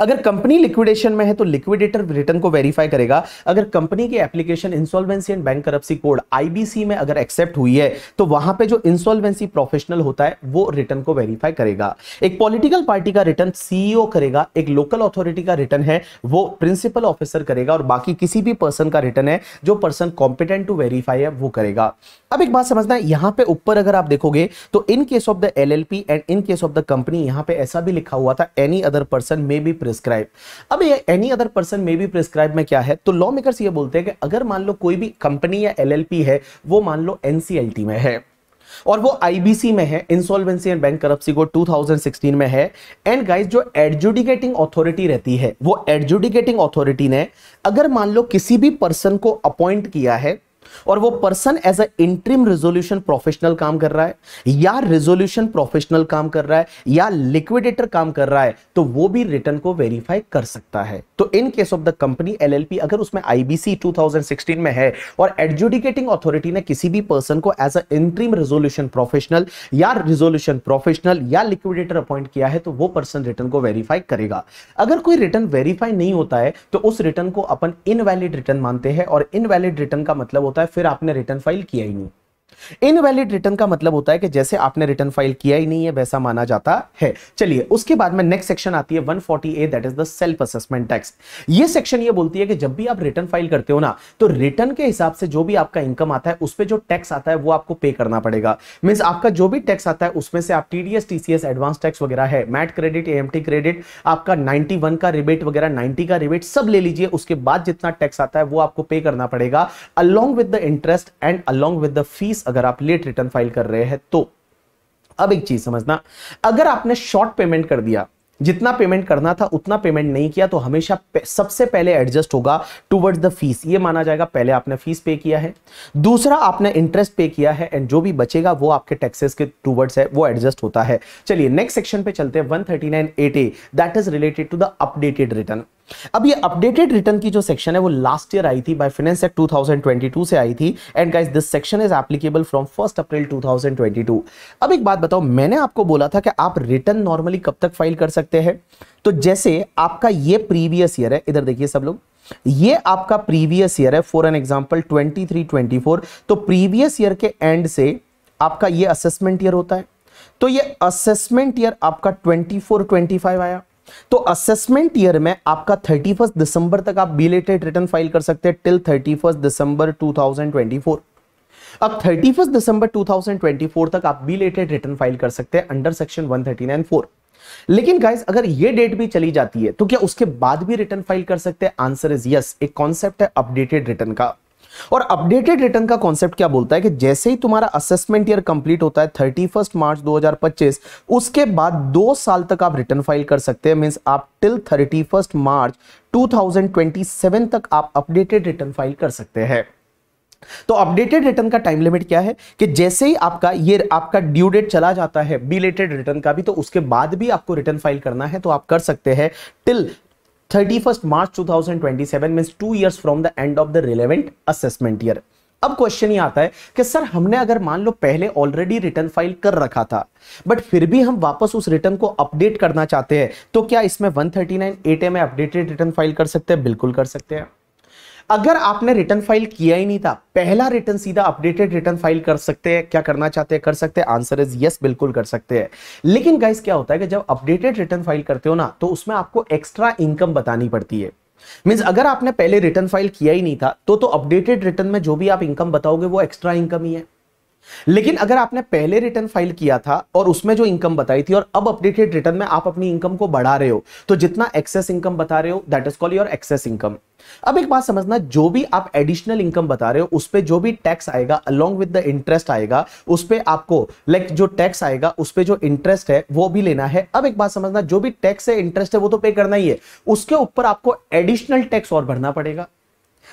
A: अगर कंपनी लिक्विडेशन में है तो लिक्विडेटर रिटर्न को वेरीफाई करेगा। अगर कंपनी की application insolvency and bankruptcy code IBC में अगर एक्सेप्ट हुई है तो वहाँ पे जो इंसॉल्वेंसी प्रोफेशनल होता है, वो रिटर्न को वेरीफाई करेगा। एक पॉलिटिकल पार्टी का रिटर्न सीईओ करेगा, एक लोकल अथॉरिटी का रिटर्न है, वो प्रिंसिपल ऑफिसर करेगा और बाकी किसी भी पर्सन का रिटर्न है, जो पर्सन कॉम्पिटेंट टू वेरीफाई है, वो करेगा। अब एक बात समझना है, यहाँ पे ऊपर अगर आप देखोगे तो in case of the LLP and in case of the company यहाँ पे ऐसा भी लिखा हुआ था any other person may be prescribe अब ये any other person may be prescribe में क्या है? तो लॉ मेकर्स ये बोलते हैं कि अगर मान लो कोई भी कंपनी या एलएलपी है, वो मान लो एनसीएलटी में है और वो आईबीसी में है इंसॉल्वेंसी एंड बैंक करप्सी को 2016 में है एंड गाइस जो एडजुडिकेटिंग अथॉरिटी रहती है, वो एडजुडिकेटिंग अथॉरिटी ने अगर मान लो किसी भी पर्सन को अपॉइंट किया है और वो person as a interim resolution professional काम कर रहा है, या रेजोल्यूशन प्रोफेशनल काम कर रहा है, या लिक्विडेटर काम कर रहा है तो वो भी रिटर्न को वेरीफाई कर सकता है। तो in case of the company LLP अगर उसमें आईबीसी 2016 में है और एडजुडिकेटिंग अथॉरिटी ने किसी भी पर्सन को as a interim resolution professional या रेजोल्यूशन प्रोफेशनल या लिक्विडेटर अपॉइंट किया है तो वो पर्सन रिटर्न को वेरीफाई करेगा। अगर कोई रिटर्न वेरीफाई नहीं होता है तो उस रिटर्न को अपन इनवैलिड रिटर्न मानते हैं और इनवैलिड रिटर्न का मतलब होता है फिर आपने रिटर्न फ़ाइल किया ही नहीं। इनवैलिड रिटर्न का मतलब होता है कि जैसे आपने रिटर्न फ़ाइल किया ही नहीं है, वैसा माना जाता है। चलिए, उसके बाद में नेक्स्ट सेक्शन आती है 148 that is the self assessment tax ये सेक्शन ये बोलती है कि जब भी आप रिटर्न फ़ाइल करते हो ना तो रिटर्न के हिसाब से जो भी आपका इनकम आता है, उस पर जो टैक्स आता है, वो आपको पे करना पड़ेगा। मीन आपका जो भी टैक्स आता है, उसमें से आप टीडीएस टीसीएस एडवांस टैक्स वगैरह है। मैट क्रेडिट एएमटी क्रेडिट आपका 91 का रिबेट वगैरह 90 का रिबेट सब ले लीजिए। उसके बाद जितना टैक्स आता है, वो आपको पे करना पड़ेगा along with the interest and along with the fees अगर आप लेट रिटर्न फ़ाइल कर रहे हैं तो अब एक चीज़ समझना, अगर आपने शॉर्ट पेमेंट कर दिया, जितना पेमेंट करना था उतना पेमेंट नहीं किया तो हमेशा सबसे पहले एडजस्ट होगा टुवर्ड्स द फ़ीस ये माना जाएगा, पहले आपने फ़ीस पे किया है, दूसरा आपने इंटरेस्ट पे किया है एंड जो भी बचेगा वो आपके टैक्सेस के टुवर्ड्स है, वो एडजस्ट होता है। चलिए नेक्स्ट सेक्शन पे चलते हैं 139 at that is related to the updated return अब ये अपडेटेड रिटर्न की जो सेक्शन है, वो लास्ट ईयर आई थी बाय फाइनेंस एक्ट 2022 से आई थी। And guys this section is applicable from first April 2022 अब एक बात बताओ, मैंने आपको बोला था कि आप रिटर्न नॉर्मली कब तक फ़ाइल कर सकते हैं? तो जैसे आपका ये प्रीवियस ईयर है, इधर देखिए सब लोग, ये आपका प्रीवियस ईयर है फॉर एन एग्जांपल 23 24 तो प्रीवियस ईयर के एंड से आपका ये असेसमेंट ईयर होता है। तो ये असेसमेंट ईयर आपका 24 25 आया। तो असेसमेंट ईयर में आपका थर्टी दिसंबर तक आप बिलेटेड रिटर्न फ़ाइल कर सकते हैं टिल थर्टी दिसंबर 2024 अब थर्टी दिसंबर 2024 तक आप बिलेटेड रिटर्न फ़ाइल कर सकते हैं अंडर सेक्शन 139.4 लेकिन गाइस अगर ये डेट भी चली जाती है तो क्या उसके बाद भी रिटर्न फ़ाइल कर सकते हैं? आंसर इज़ यस एक कॉन्सेप्ट है अपडेटेड रिटर्न का। और अपडेटेड रिटर्न का कॉन्सेप्ट क्या बोलता है कि जैसे ही तुम्हारा असेसमेंट ईयर कंप्लीट होता है थर्टी फ़र्स्ट मार्च 2025 उसके बाद दो साल तक आप रिटर्न फ़ाइल कर सकते हैं मींस आप टिल थर्टी फ़र्स्ट मार्च 2027 तक आप अपडेटेड रिटर्न फ़ाइल कर सकते हैं। तो अपडेटेड रिटर्न का टाइम लिमिट क्या है? कि जैसे ही आपका ये, आपका ड्यू डेट चला जाता है बिलेटेड रिटर्न का भी तो उसके बाद भी आपको रिटर्न फ़ाइल करना है तो आप कर सकते हैं till 31st March 2027 means two years from the end of the relevant assessment year अब क्वेश्चन ये आता है कि सर हमने अगर मान लो पहले ऑलरेडी रिटर्न फ़ाइल कर रखा था बट फिर भी हम वापस उस रिटर्न को अपडेट करना चाहते हैं तो क्या इसमें 139 एट में अपडेटेड रिटर्न फ़ाइल कर सकते हैं? बिल्कुल कर सकते हैं। अगर आपने रिटर्न फ़ाइल किया ही नहीं था, पहला रिटर्न सीधा अपडेटेड रिटर्न फ़ाइल कर सकते हैं, क्या करना चाहते हैं, कर सकते हैं, आंसर इज़ यस बिल्कुल कर सकते हैं। लेकिन गाइस क्या होता है कि जब अपडेटेड रिटर्न फ़ाइल करते हो ना तो उसमें आपको एक्स्ट्रा इनकम बतानी पड़ती है। मीन्स अगर आपने पहले रिटर्न फ़ाइल किया ही नहीं था तो तो अपडेटेड रिटर्न में जो भी आप इनकम बताओगे, वो एक्स्ट्रा इनकम ही है। लेकिन अगर आपने पहले रिटर्न फ़ाइल किया था और उसमें जो इनकम बताई थी और अब अपडेटेड रिटर्न में आप अपनी इनकम को बढ़ा रहे हो तो जितना एक्सेस इनकम बता रहे हो that is call your excess income अब एक बात समझना जो भी आप एडिशनल इनकम बता रहे हो उस पर जो भी टैक्स आएगा अलोंग विद द इंटरेस्ट आएगा उस पर आपको लाइक like, जो टैक्स आएगा उस पर जो इंटरेस्ट है वो भी लेना है। अब एक बात समझना जो भी टैक्स है इंटरेस्ट है वो तो पे करना ही है। उसके ऊपर आपको एडिशनल टैक्स और भरना पड़ेगा।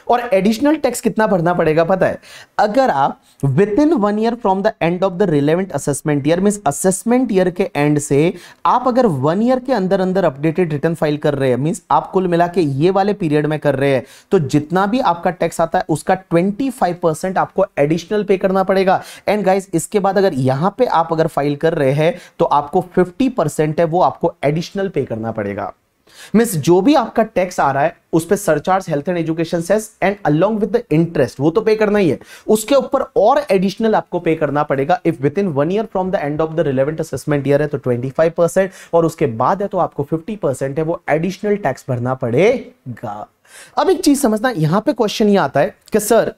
A: और एडिशनल टैक्स कितना भरना पड़ेगा पता है? अगर आप within one year from the end of the relevant assessment year mean assessment year के एंड से आप अगर वन ईयर के अंदर अंदर अपडेटेड रिटर्न फ़ाइल कर रहे हैं मीन आप कुल मिला के ये वाले पीरियड में कर रहे हैं तो जितना भी आपका टैक्स आता है, उसका ट्वेंटी फाइव परसेंट आपको एडिशनल पे करना पड़ेगा। एंड गाइज़ इसके बाद अगर यहाँ पे आप अगर फ़ाइल कर रहे हैं तो आपको फिफ्टी परसेंट है, वो आपको एडिशनल पे करना पड़ेगा। मीन्स जो भी आपका टैक्स आ रहा है, उस पर surcharge health and education cess and along with the interest वो तो पे करना ही है। उसके ऊपर और एडिशनल आपको पे करना पड़ेगा। If within one year from the end of the relevant assessment year है तो 25 परसेंट और उसके बाद है तो आपको 50 परसेंट है, वो एडिशनल टैक्स भरना पड़ेगा। अब एक चीज़ समझना, यहाँ पे क्वेश्चन ये आता है कि सर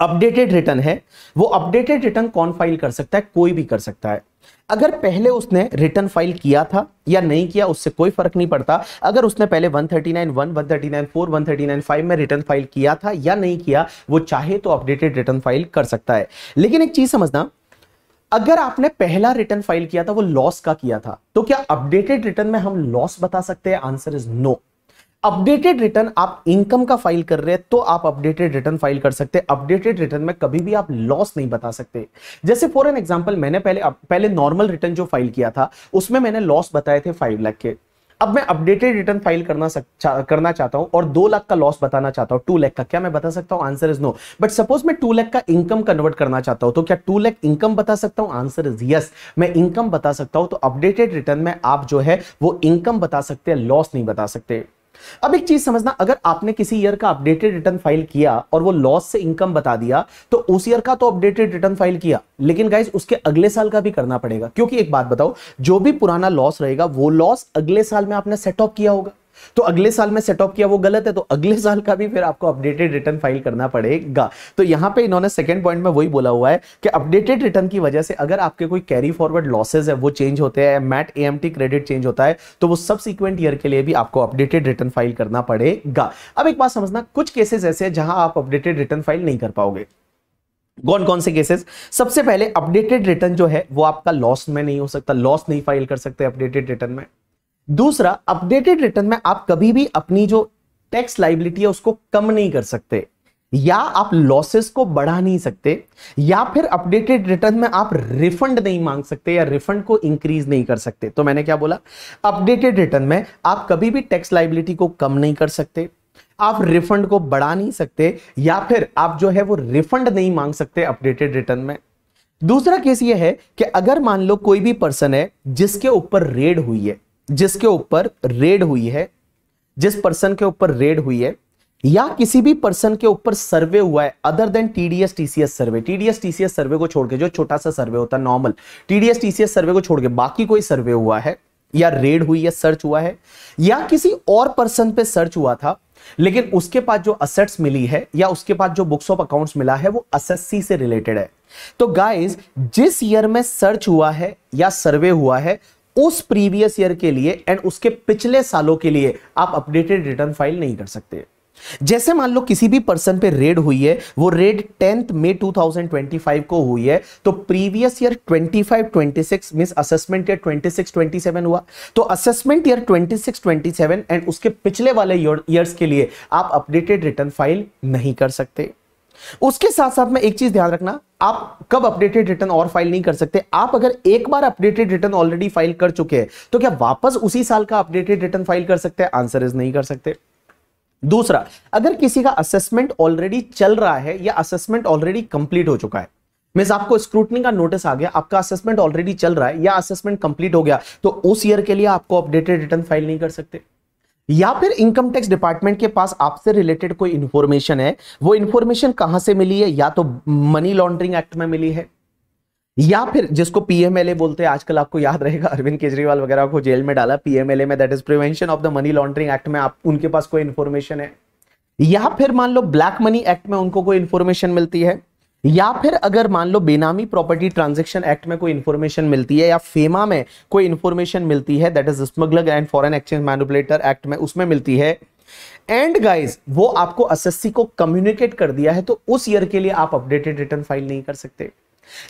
A: अपडेटेड रिटर्न है, वो अपडेटेड रिटर्न कौन फ़ाइल कर सकता है? कोई भी कर सकता है। अगर पहले उसने रिटर्न फ़ाइल किया था या नहीं किया, उससे कोई फ़र्क नहीं पड़ता। अगर उसने पहले 139 1 139 4 139 5 में रिटर्न फ़ाइल किया था या नहीं किया, वो चाहे तो अपडेटेड रिटर्न फ़ाइल कर सकता है। लेकिन एक चीज़ समझना, अगर आपने पहला रिटर्न फ़ाइल किया था, वो लॉस का किया था तो क्या अपडेटेड रिटर्न में हम लॉस बता सकते हैं? Answer is no. Updated return आप इनकम का फ़ाइल कर रहे हैं तो आप अपडेटेड रिटर्न फ़ाइल कर सकते हैं। अपडेटेड रिटर्न में कभी भी आप लॉस नहीं बता सकते। जैसे फॉर एन एग्जांपल मैंने पहले पहले नॉर्मल रिटर्न जो फ़ाइल किया था उसमें मैंने लॉस बताए थे फाइव लाख के। अब मैं अपडेटेड रिटर्न फ़ाइल करना सक, चा, करना चाहता हूँ और दो लाख का लॉस बताना चाहता हूँ। टू लाख का क्या मैं बता सकता हूँ? Answer is no. But suppose मैं टू लाख का इनकम कन्वर्ट करना चाहता हूँ तो क्या टू लाख इनकम बता सकता हूँ? Answer is yes. मैं इनकम बता सकता हूँ तो अपडेटेड रिटर्न में आप जो है वो इनकम बता सकते हैं लॉस नहीं बता सकते। अब एक चीज़ समझना, अगर आपने किसी ईयर का अपडेटेड रिटर्न फ़ाइल किया और वो लॉस से इनकम बता दिया तो उस ईयर का तो अपडेटेड रिटर्न फ़ाइल किया। लेकिन गाइज़ उसके अगले साल का भी करना पड़ेगा। क्योंकि एक बात बताओ, जो भी पुराना लॉस रहेगा, वो लॉस अगले साल में आपने सेट ऑफ़ किया होगा। तो अगले साल में सेटअप किया, वो गलत है तो अगले साल का भी फिर आपको अपडेटेड रिटर्न फ़ाइल करना पड़ेगा। तो यहाँ पे इन्होंने सेकंड पॉइंट में वही बोला हुआ है कि अपडेटेड रिटर्न की वजह से अगर आपके कोई कैरी फॉरवर्ड लॉसेज है, वो चेंज होते हैं मैट एएमटी क्रेडिट चेंज होता है तो वो सब सिक्वेंट ईयर के लिए भी आपको अपडेटेड रिटर्न फ़ाइल करना पड़ेगा। अब एक बात समझना, कुछ केसेस ऐसे हैं जहाँ आप अपडेटेड रिटर्न फ़ाइल नहीं कर पाओगे। कौन कौन से केसेस सबसे पहले अपडेटेड रिटर्न जो है, वो आपका लॉस में नहीं हो सकता लॉस नहीं फ़ाइल कर सकते अपडेटेड रिटर्न में। दूसरा अपडेटेड रिटर्न में आप कभी भी अपनी जो टैक्स लाइबिलिटी है उसको कम नहीं कर सकते। या आप लॉसेस को बढ़ा नहीं सकते, या फिर अपडेटेड रिटर्न में आप रिफंड नहीं मांग सकते या रिफंड को इंक्रीज नहीं कर सकते। तो मैंने क्या बोला? अपडेटेड रिटर्न में आप कभी भी टैक्स लाइबिलिटी को कम नहीं कर सकते, आप रिफंड को बढ़ा नहीं सकते, या फिर आप जो है वो रिफंड नहीं मांग सकते अपडेटेड रिटर्न में। दूसरा केस ये है कि अगर मान लो कोई भी पर्सन है जिसके ऊपर रेड हुई है जिसके ऊपर रेड हुई है, जिस पर्सन के ऊपर रेड हुई है, या किसी भी पर्सन के ऊपर सर्वे हुआ है other than TDS TCS survey TDS TCS survey को छोड़ के, जो छोटा सा सर्वे होता है नॉर्मल टीडीएस टीसीएस सर्वे को छोड़ के बाकी कोई सर्वे हुआ है, या रेड हुई है सर्च हुआ है, या किसी और पर्सन पे सर्च हुआ था, लेकिन उसके पास जो असेट्स मिली है, या उसके पास जो बुक्स ऑफ़ अकाउंट्स मिला है, वो एसएससी से रिलेटेड है। तो गाइस जिस ईयर में सर्च हुआ है, या सर्वे हुआ है उस प्रीवियस ईयर के लिए एंड उसके पिछले सालों के लिए आप अपडेटेड रिटर्न फ़ाइल नहीं कर सकते। जैसे मान लो किसी भी पर्सन पे रेड हुई है, वो रेड टेंथ मे 2025 को हुई है तो previous year 25 26 means assessment year 26 27 हुआ। तो असेसमेंट ईयर 26 27 एंड उसके पिछले वाले ईयर्स के लिए आप अपडेटेड रिटर्न फ़ाइल नहीं कर सकते। उसके साथ साथ में एक चीज़ ध्यान रखना आप कब अपडेटेड रिटर्न और फ़ाइल नहीं कर सकते? आप अगर एक बार अपडेटेड रिटर्न ऑलरेडी फ़ाइल कर चुके हैं तो क्या वापस उसी साल का अपडेटेड रिटर्न फ़ाइल कर सकते हैं? आंसर इज़ नहीं कर सकते। दूसरा, अगर किसी का असेसमेंट ऑलरेडी चल रहा है या असेसमेंट ऑलरेडी कंप्लीट हो चुका है मीन आपको स्क्रूटनी का नोटिस आ गया, आपका असेसमेंट ऑलरेडी चल रहा है या असेसमेंट कंप्लीट हो गया तो उस ईयर के लिए आपको अपडेटेड रिटर्न फ़ाइल नहीं कर सकते। या फिर इनकम टैक्स डिपार्टमेंट के पास आपसे रिलेटेड कोई इंफॉर्मेशन है, वो इंफॉर्मेशन कहाँ से मिली है? या तो मनी लॉन्ड्रिंग एक्ट में मिली है? या फिर जिसको पीएमएलए बोलते हैं, आजकल आपको याद रहेगा, अरविंद केजरीवाल वगैरह को जेल में डाला पीएमएलए में that is prevention of the money laundering act में आप, उनके पास कोई इंफॉर्मेशन है? या फिर मान लो ब्लैक मनी एक्ट में उनको कोई इंफॉर्मेशन मिलती है? या फिर अगर मान लो बेनामी प्रॉपर्टी ट्रांजेक्शन एक्ट में कोई इन्फॉर्मेशन मिलती है या फेमा में कोई इन्फॉर्मेशन मिलती है that is smuggler and foreign exchange manipulator act में उसमें मिलती है। एंड गाइस वो आपको एसएससी को कम्युनिकेट कर दिया है तो उस ईयर के लिए आप अपडेटेड रिटर्न फ़ाइल नहीं कर सकते।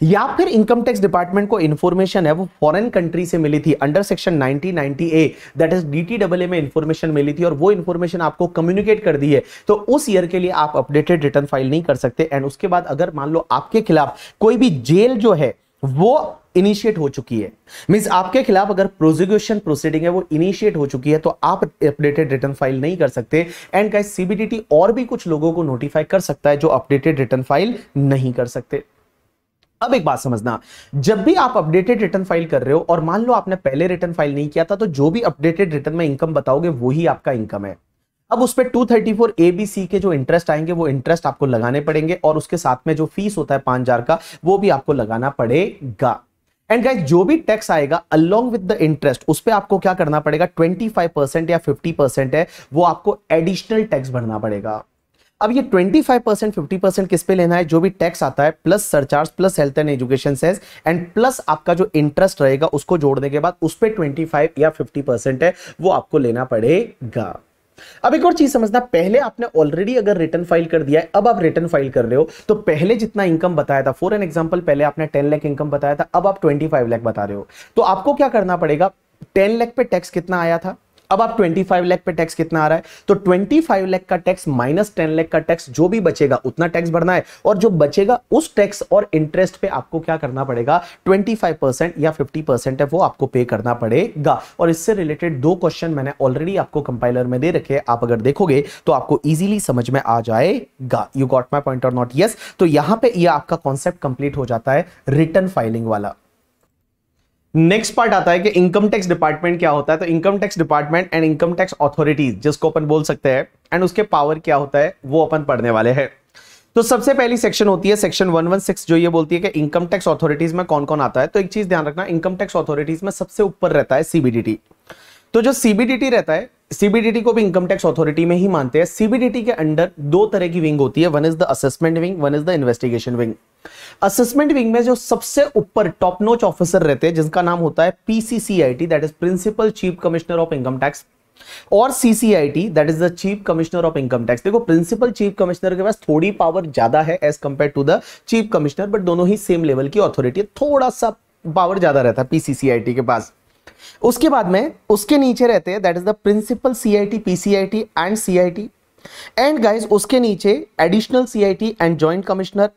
A: या फिर इनकम टैक्स डिपार्टमेंट को इंफॉर्मेशन है, वो फॉरेन कंट्री से मिली थी under section 1990 A that is DTW में इंफॉर्मेशन मिली थी और वो इंफॉर्मेशन आपको कम्युनिकेट कर दी है। तो उस ईयर के लिए आप अपडेटेड रिटर्न फ़ाइल नहीं कर सकते। एंड उसके बाद अगर मान लो आपके खिलाफ कोई भी जेल जो है, वो इनिशिएट हो चुकी है। मींस आपके खिलाफ अगर प्रोसिक्यूशन प्रोसीडिंग है, वो इनिशिएट हो चुकी है तो आप अपडेटेड रिटर्न फ़ाइल नहीं कर सकते। एंड गाइस सीबीडीटी और भी कुछ लोगों को नोटिफाई कर सकता है जो अपडेटेड रिटर्न फ़ाइल नहीं कर सकते। अब एक बात समझना, जब भी आप अपडेटेड रिटर्न फ़ाइल कर रहे हो और मान लो आपने पहले रिटर्न फ़ाइल नहीं किया था तो जो भी अपडेटेड रिटर्न में इनकम बताओगे, वही आपका इनकम है। अब उस पर two thirty four A B C के जो इंटरेस्ट आएँगे, वो इंटरेस्ट आपको लगाने पड़ेंगे और उसके साथ में जो फ़ीस होता है पाँच हज़ार का, वो भी आपको लगाना पड़ेगा। एंड गाइस जो भी टैक्स आएगा अलोंग विद द इंटरेस्ट उस पर आपको क्या करना पड़ेगा 25 परसेंट या 50 परसेंट है, वो आपको एडिशनल टैक्स भरना पड़ेगा। अब ये 25 परसेंट फिफ्टी परसेंट किस पे लेना है? जो भी टैक्स आता है plus surcharge plus health and education cess and plus आपका जो इंटरेस्ट रहेगा, उसको जोड़ने के बाद उस पर 25 या 50 परसेंट है, वो आपको लेना पड़ेगा। अब एक और चीज़ समझना, पहले आपने ऑलरेडी अगर रिटर्न फ़ाइल कर दिया है, अब आप रिटर्न फ़ाइल कर रहे हो तो पहले जितना इनकम बताया था फॉर एन एग्जांपल पहले आपने 10 लाख इनकम बताया था, अब आप 25 लाख बता रहे हो। तो आपको क्या करना पड़ेगा? 10 लाख पे टैक्स कितना आया था? अब आप 25 लाख पे टैक्स कितना आ रहा है? तो 25 लाख का टैक्स माइनस 10 लाख का टैक्स जो भी बचेगा, उतना टैक्स भरना है। और जो बचेगा उस टैक्स और इंटरेस्ट पे आपको क्या करना पड़ेगा? 25 परसेंट या 50 परसेंट है वो आपको पे करना पड़ेगा। और इससे रिलेटेड दो क्वेश्चन मैंने ऑलरेडी आपको कंपाइलर में दे रखे आप अगर देखोगे तो आपको इजीली समझ में आ जाएगा। यू गॉट माई पॉइंट और नॉट यस तो यहाँ पर यह आपका कॉन्सेप्ट कंप्लीट हो जाता है रिटर्न फाइलिंग वाला। नेक्स्ट पार्ट आता है कि इनकम टैक्स डिपार्टमेंट क्या होता है? तो income tax department and income tax authorities जिसको अपन बोल सकते हैं एंड उसके पावर क्या होता है, वो अपन पढ़ने वाले हैं। तो सबसे पहली सेक्शन होती है सेक्शन 116 जो ये बोलती है कि इनकम टैक्स अथॉरिटीज में कौन कौन आता है। तो एक चीज़ ध्यान रखना इनकम टैक्स अथॉरिटीज में सबसे ऊपर रहता है सीबीडीटी तो जो सीबीडीटी रहता है सीबीडीटी को भी इनकम टैक्स अथॉरिटी में ही मानते हैं। सीबीडीटी के अंडर दो तरह की विंग होती है। One is the assessment wing one is the investigation wing assessment wing में जो सबसे ऊपर टॉप नोच ऑफिसर रहते हैं जिसका नाम होता है PCCIT that is principal chief commissioner of income tax और CCIT that is the chief commissioner of income tax देखो प्रिंसिपल चीफ कमिश्नर के पास थोड़ी पावर ज़्यादा है as compare to the chief commissioner but दोनों ही सेम लेवल की अथॉरिटी है। थोड़ा सा पावर ज़्यादा रहता है पीसीसीआईटी के पास। उसके बाद में उसके नीचे रहते हैं that is the principal C I T P C I T and C I T and guys उसके नीचे additional C I T and joint commissioner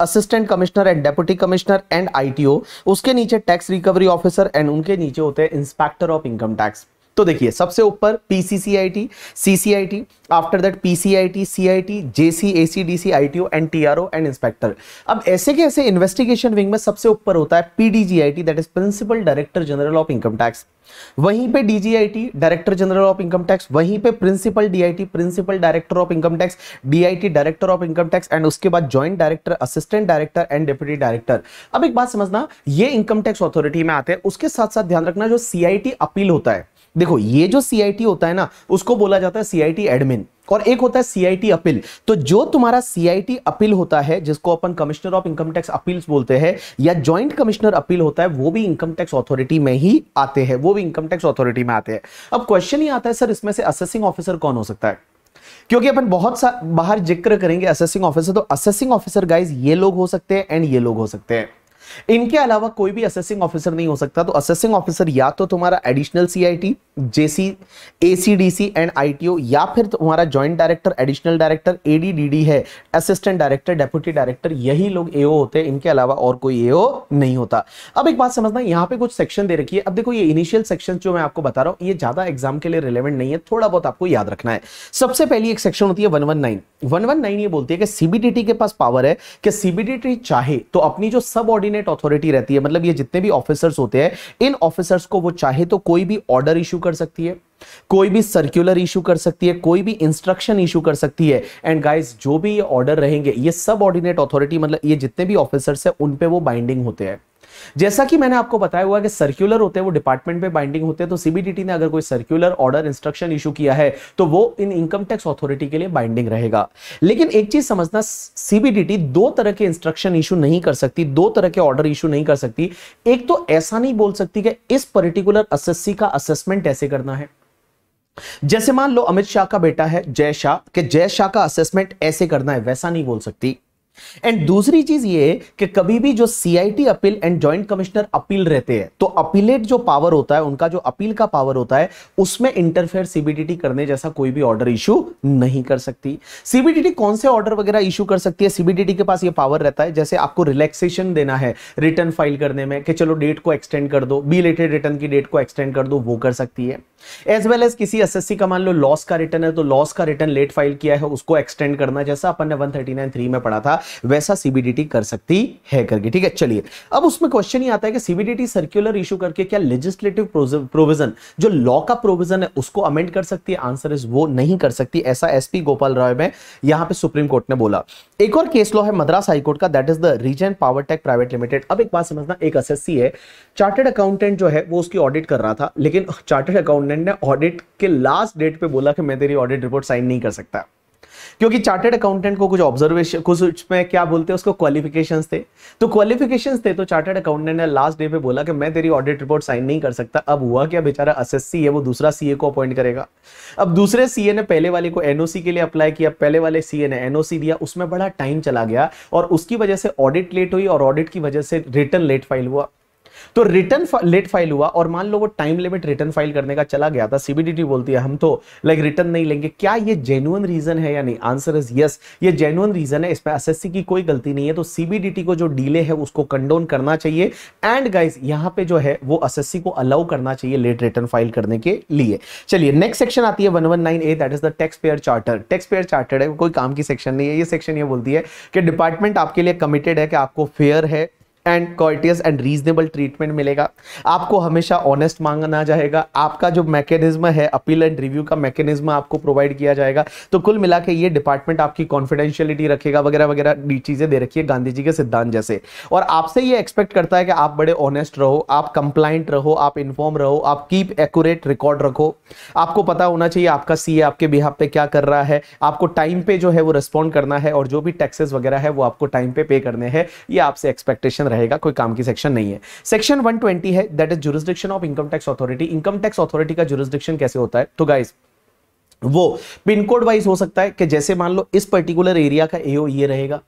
A: assistant commissioner and deputy commissioner and ITO उसके नीचे tax recovery officer and उनके नीचे होते हैं inspector of income tax तो देखिए, सबसे ऊपर PCCIT CCIT after that PCIT CIT JC ACDC ITO and TRO and inspector अब ऐसे के ऐसे इन्वेस्टिगेशन विंग में सबसे ऊपर होता है PDGIT that is principal director general of income tax वहीं पे DGIT director general of income tax वहीं पे principal DIT principal director of income tax DIT director of income tax and उसके बाद joint director assistant director and deputy director अब एक बात समझना, ये इनकम टैक्स अथॉरिटी में आते हैं, उसके साथ साथ ध्यान रखना जो सीआईटी अपील होता है। देखो, ये जो सीआईटी होता है ना, उसको बोला जाता है सीआईटी एडमिन और एक होता है सीआईटी अपील तो जो तुम्हारा सीआईटी अपील होता है, जिसको अपन commissioner of income tax appeals बोलते हैं, या जॉइंट कमिश्नर अपील होता है, वो भी इनकम टैक्स अथॉरिटी में ही आते हैं, वो भी इनकम टैक्स अथॉरिटी में आते हैं। अब क्वेश्चन ही आता है, सर, इसमें से असेसिंग ऑफिसर कौन हो सकता है? क्योंकि अपन बहुत सा, बाहर ज़िक्र करेंगे असेसिंग ऑफिसर तो असेसिंग ऑफिसर गाइज़ ये लोग हो सकते हैं एंड ये लोग हो सकते हैं। इनके अलावा कोई भी असेसिंग ऑफिसर नहीं हो सकता। तो असेसिंग ऑफिसर या तो तुम्हारा additional CIT JC ACDC and ITO या फिर तुम्हारा joint director additional director ADDD है असिस्टेंट डायरेक्टर डेप्यूटी डायरेक्टर यही लोग एओ होते हैं। इनके अलावा और कोई एओ नहीं होता। अब एक बात समझना, यहाँ पे कुछ सेक्शन दे रखी है। अब देखो, ये इनिशियल सेक्शन जो मैं आपको बता रहा हूँ, ये ज़्यादा एग्ज़ाम के लिए रिलेवेंट नहीं है। थोड़ा बहुत आपको याद रखना है। सबसे पहली एक सेक्शन होती है one one nine one one nine ये बोलती है कि सीबीडीटी के पास पावर है, कि सीबीडीटी चाहे तो अपनी जो सब ऑर्डिनेट अथॉरिटी रहती है। मतलब ये जितने भी ऑफिसर्स होते हैं, इन ऑफिसर्स को वो चाहे तो कोई भी ऑर्डर इशू कर सकती है, कोई भी सर्कुलर इशू कर सकती है, कोई भी इंस्ट्रक्शन इशू कर सकती है। एंड गाइस जो भी ये ऑर्डर रहेंगे, ये सब ऑर्डिनेट अथॉरिटी मतलब ये जितने भी ऑफिसर्स हैं, उन पे वो बाइंडिंग होते हैं। जैसा कि मैंने आपको बताया हुआ कि सर्कुलर होते हैं, वो डिपार्टमेंट पे बाइंडिंग होते हैं तो सीबीडीटी ने अगर कोई सर्कुलर ऑर्डर इंस्ट्रक्शन इशू किया है तो वो इन इनकम टैक्स अथॉरिटी के लिए बाइंडिंग रहेगा। लेकिन एक चीज़ समझना सीबीडीटी दो तरह के इंस्ट्रक्शन इशू नहीं कर सकती, दो तरह के ऑर्डर इशू नहीं कर सकती। एक तो ऐसा नहीं बोल सकती कि इस पर्टिकुलर एसएससी का असेसमेंट ऐसे करना है। जैसे मान लो अमित शाह का बेटा है जय शाह, कि जय शाह का असेसमेंट ऐसे करना है, वैसा नहीं बोल सकती। एंड दूसरी चीज़ ये कि कभी भी जो CIT appeal and joint commissioner appeal रहते हैं तो अपीलेट जो पावर होता है, उनका जो अपील का पावर होता है, उसमें इंटरफेयर सीबीडीटी करने जैसा कोई भी ऑर्डर इशू नहीं कर सकती। सीबीडीटी कौन से ऑर्डर वगैरह इशू कर सकती है? सीबीडीटी के पास ये पावर रहता है, जैसे आपको रिलैक्सेशन देना है रिटर्न फ़ाइल करने में, कि चलो डेट को एक्सटेंड कर दो बी रिटर्न की डेट को एक्सटेंड कर दो, वो कर सकती है। एज वेल एज किसी एसएससी का मान लो लॉस का रिटर्न है तो लॉस का रिटर्न लेट फ़ाइल किया है, उसको एक्सटेंड करना जैसा अपन ने 139.3 में पढ़ा था, वैसा सीबीडीटी कर सकती है करके, ठीक है? चलिए, अब उसमें क्वेश्चन ही आता है कि सीबीडीटी सर्कुलर इशू करके क्या लेजिस्लेटिव प्रोविज़न जो लॉ का प्रोविज़न है, उसको अमेंड कर सकती है? आंसर इज़ वो नहीं कर सकती, ऐसा एसपी गोपाल राय में यहाँ पे सुप्रीम कोर्ट ने बोला। एक और केस लॉ है मद्रास हाईकोर्ट का that is the reason power tech private limited अब एक बात समझना, एक एसएससी है चार्टेड अकाउंटेंट जो है, वो उसकी ऑडिट कर रहा था, लेकिन चार्टेड अकाउंटेंट ने ऑडिट के लास्ट डेट पे बोला कि मैं तेरी ऑडिट रिपोर्ट साइन नहीं कर सकता। क्योंकि चार्टेड अकाउंटेंट को कुछ ऑब्जर्वेशन कुछ उसमें क्या बोलते हैं, उसको क्वालिफिकेशंस थे। तो क्वालिफिकेशंस थे तो चार्टेड अकाउंटेंट ने लास्ट डे पे बोला कि मैं तेरी ऑडिट रिपोर्ट साइन नहीं कर सकता। अब हुआ क्या? बेचारा एसएससी है, वो दूसरा सीए को अपॉइंट करेगा। अब दूसरे सीए ने पहले वाले को एनओसी के लिए अप्लाई किया, पहले वाले सीए ने एनओसी दिया, उसमें बड़ा टाइम चला गया और उसकी वजह से ऑडिट लेट हुई और ऑडिट की वजह से रिटर्न लेट फ़ाइल हुआ। तो रिटर्न लेट फ़ाइल हुआ और मान लो वो टाइम लिमिट रिटर्न फ़ाइल करने का चला गया था सीबीडीटी बोलती है हम तो लाइक रिटर्न नहीं लेंगे। क्या ये जेन्युइन रीजन है या नहीं? आंसर इज़ यस ये जेन्युइन रीजन है इसमें एसएससी की कोई गलती नहीं है तो सीबीडीटी को जो डीले है उसको कंडोन करना चाहिए। एंड गाइज़ यहाँ पे जो है, वो एसएससी को अलाउ करना चाहिए लेट रिटर्न फ़ाइल करने के लिए। चलिए नेक्स्ट सेक्शन आती है 119A that is the tax payer charter tax payer charter है, कोई काम की सेक्शन नहीं है। ये सेक्शन ये बोलती है कि डिपार्टमेंट आपके लिए कमिटेड है कि आपको फेयर है। And qualities and reasonable treatment मिलेगा। आपको हमेशा ऑनेस्ट मांगना जाएगा। आपका जो मैकेनिज्म है अपील एंड रिव्यू का मैकेनिज्म आपको प्रोवाइड किया जाएगा। तो कुल मिला के ये डिपार्टमेंट आपकी कॉन्फिडेंशियलिटी रखेगा, वगैरह वगैरह चीज़ें दे रखी है गांधी जी के सिद्धांत जैसे। और आपसे ये एक्सपेक्ट करता है कि आप बड़े ऑनेस्ट रहो, आप कंप्लाइंट रहो, आप इन्फॉर्म रहो, आप कीप एक्यूरेट रिकॉर्ड रखो। आपको पता होना चाहिए आपका सी आपके बिहार पे क्या कर रहा है। आपको टाइम पे जो है वो रिस्पॉन्ड करना है और जो भी टैक्सेस वगैरह है वो आपको टाइम पे पे करने हैं। ये आपसे एक्सपेक्टेशन रहेगा, कोई काम की सेक्शन नहीं है। सेक्शन 120 है that is jurisdiction of income tax authority income tax authority का जुरिस्डिक्शन कैसे होता है? तो गाइस वो पिन कोड वाइज हो सकता है कि जैसे मान लो इस पर्टिकुलर एरिया का एओ ये रहेगा,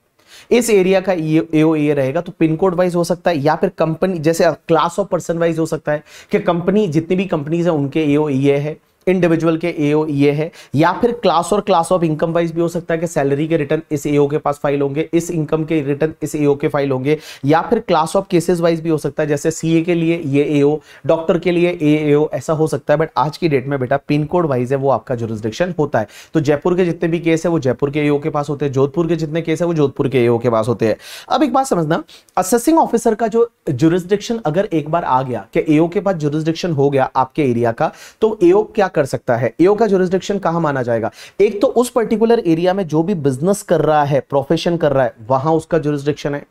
A: इस एरिया का एओ ये रहेगा तो पिन कोड वाइज हो सकता है, या फिर कंपनी जैसे क्लास ऑफ़ पर्सन वाइज हो सकता है कि कंपनी जितनी भी कंपनीज़ है, उनके एओ ये है। इंडिविजुअल के एओ ये है, या फिर क्लास और क्लास ऑफ़ इनकम वाइज भी हो सकता है कि सैलरी के रिटर्न इस एओ के पास फ़ाइल होंगे, इस इनकम के रिटर्न इस एओ के फ़ाइल होंगे, या फिर क्लास ऑफ़ केसेस वाइज भी हो सकता है, जैसे सीए के लिए ये एओ डॉक्टर के लिए ए एओ ऐसा हो सकता है बट आज की डेट में बेटा पिन कोड वाइज है, वो आपका जुरिस्डिक्शन होता है। तो जयपुर के जितने भी केस है, वो जयपुर के एओ के पास होते हैं, जोधपुर के जितने केस है, वो जोधपुर के एओ के पास होते हैं। अब एक बात समझना असेसिंग ऑफिसर का जो जुरिस्डिक्शन अगर एक बार आ गया, कि एओ के पास जुरिस्डिक्शन हो गया आपके एरिया का तो एओ क्या कर सकता है। एओ का जोरिस्डिक्शन कहाँ माना जाएगा? एक तो उस पर्टिकुलर एरिया में जो भी बिज़नेस कर रहा है प्रोफेशन कर रहा है, वहाँ उसका जोरिस्डिक्शन है।